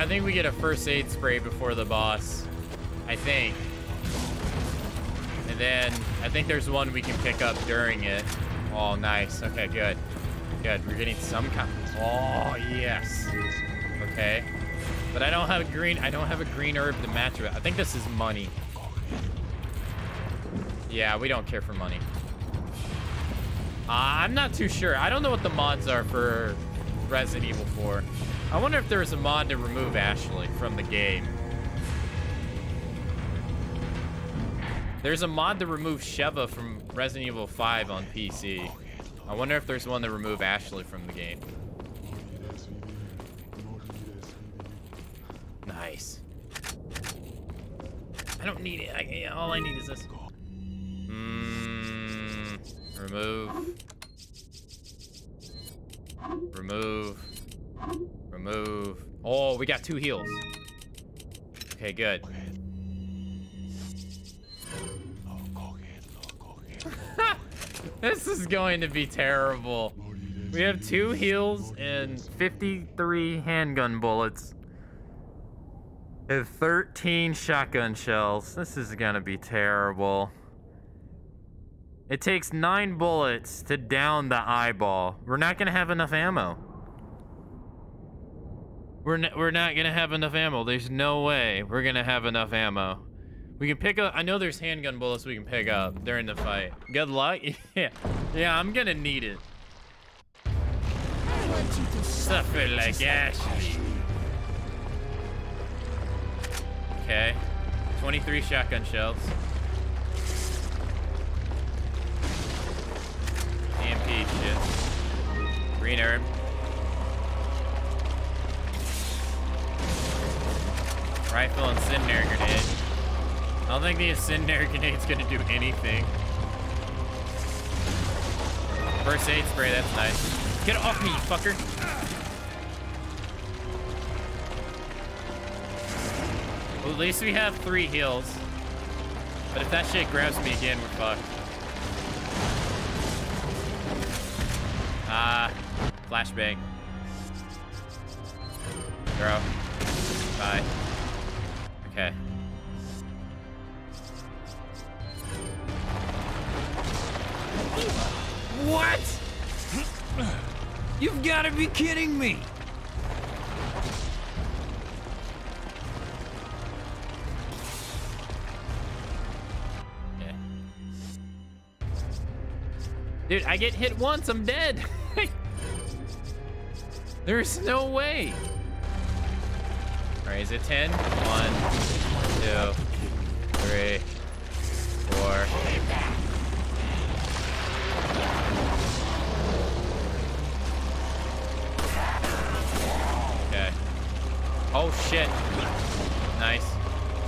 I think we get a first aid spray before the boss. I think. And then I think there's one we can pick up during it. Oh nice. Okay, good. Good. We're getting some kind Oh yes. Okay. But I don't have a green I don't have a green herb to match it. I think this is money. Yeah, we don't care for money. Uh, I'm not too sure. I don't know what the mods are for Resident Evil 4. I wonder if there's a mod to remove Ashley from the game. There's a mod to remove Sheva from Resident Evil 5 on PC. I wonder if there's one to remove Ashley from the game. Nice. I don't need it. I, all I need is this. Two heals. Okay, good. <laughs> this is going to be terrible. We have two heals and 53 handgun bullets. And 13 shotgun shells. This is gonna be terrible. It takes nine bullets to down the eyeball. We're not gonna have enough ammo. We're, n we're not gonna have enough ammo. There's no way we're gonna have enough ammo. We can pick up, I know there's handgun bullets we can pick up during the fight. Good luck. <laughs> Yeah, yeah, I'm gonna need it. Suffer like Ashley. Okay. 23 shotgun shells. EMP shit. Green herb. Rifle and incendiary grenade. I don't think the incendiary <laughs> grenade's gonna do anything. First aid spray, that's nice. Get off me, you fucker. Well, at least we have three heals. But if that shit grabs me again, we're fucked. Ah, flashbang. Throw. Bye. Okay. What? You've got to be kidding me. Okay. Dude, I get hit once, I'm dead. <laughs> There's no way. Right, is it 10? One, two, three, four. Okay. Oh, shit. Nice.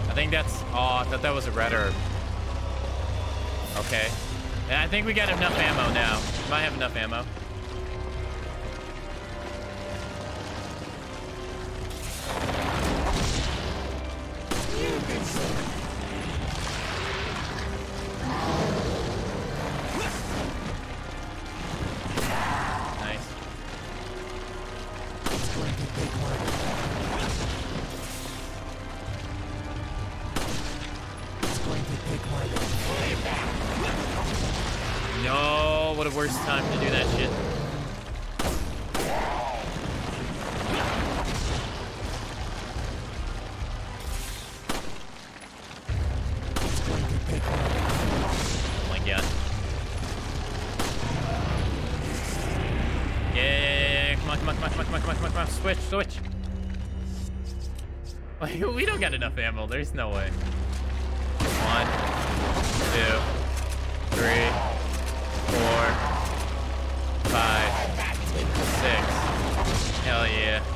I think that's... Oh, I thought that was a red herb. Okay. Yeah, I think we got enough ammo now. Might have enough ammo. No, what a worse time to do that shit. <laughs> we don't got enough ammo, there's no way. One, two, three, four, five, six. Hell yeah.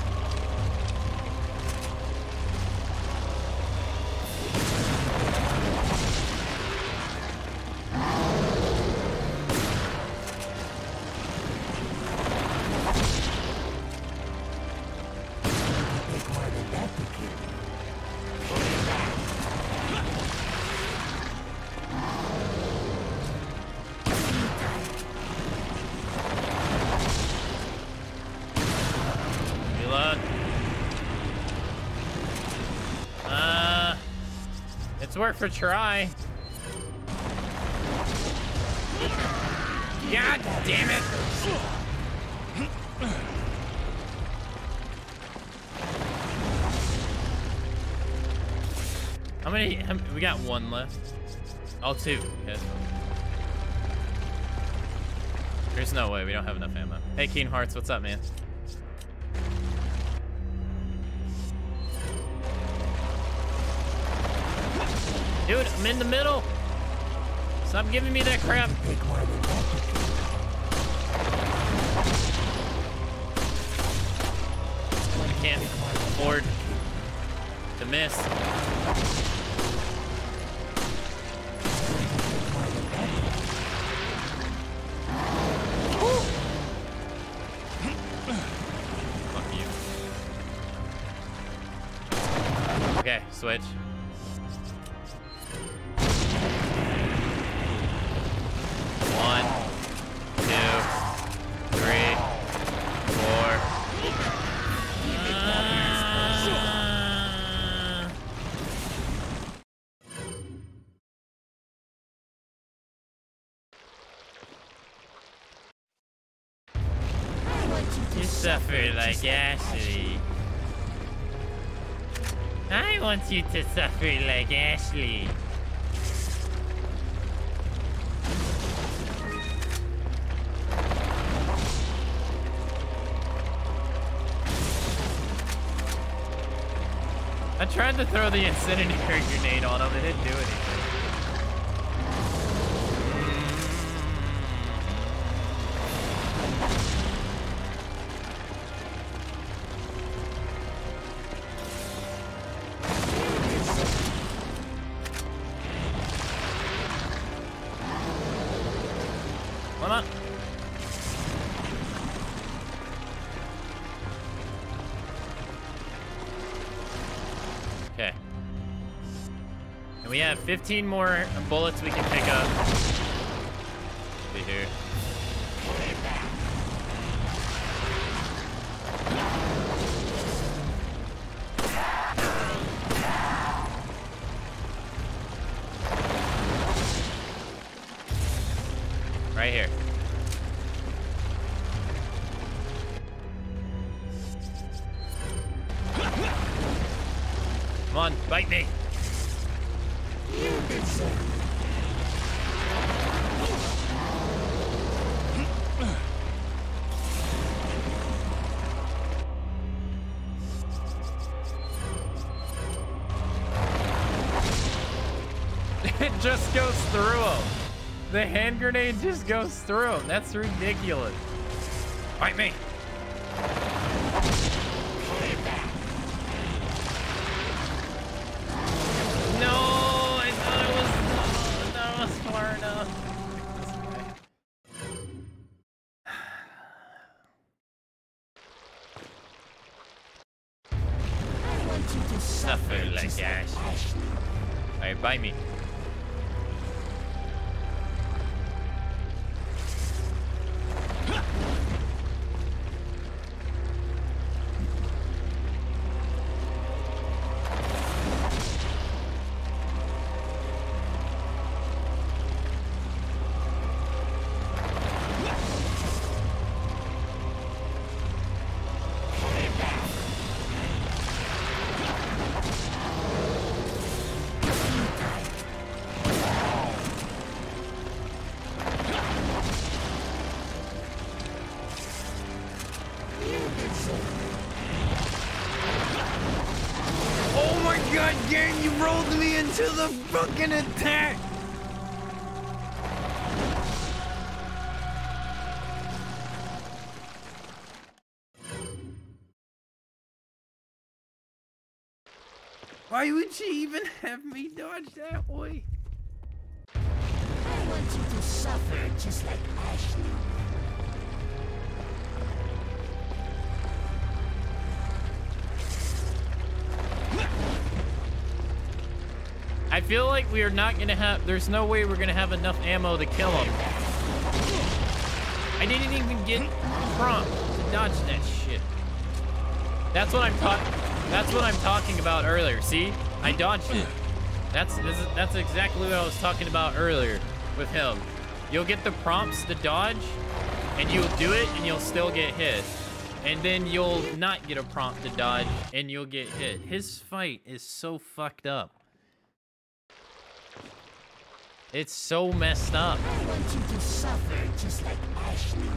Worth a try. God damn it! How many? How, we got one left. Oh, two. Yes. There's no way we don't have enough ammo. Hey, Keen Hearts, what's up, man? I'm in the middle. Stop giving me that crap. I can't afford to miss. Like Ashley. I want you to suffer like Ashley. I tried to throw the incendiary grenade on him. It didn't do anything. 15 more bullets we can pick up. Be here. Grenade just goes through him. That's ridiculous. Fight me. Why would she even have me dodge that way? I want you to suffer just like Ashley. I feel like we are not gonna have. There's no way we're gonna have enough ammo to kill him. I didn't even get prompt to dodge that shit. That's what I'm talking. That's what I'm talking about earlier. See, I dodged it. That's that's exactly what I was talking about earlier with him. You'll get the prompts to dodge, and you'll do it, and you'll still get hit. And then you'll not get a prompt to dodge, and you'll get hit. His fight is so fucked up. It's so messed up. I want you to suffer just like Ashley.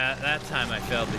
That time I failed the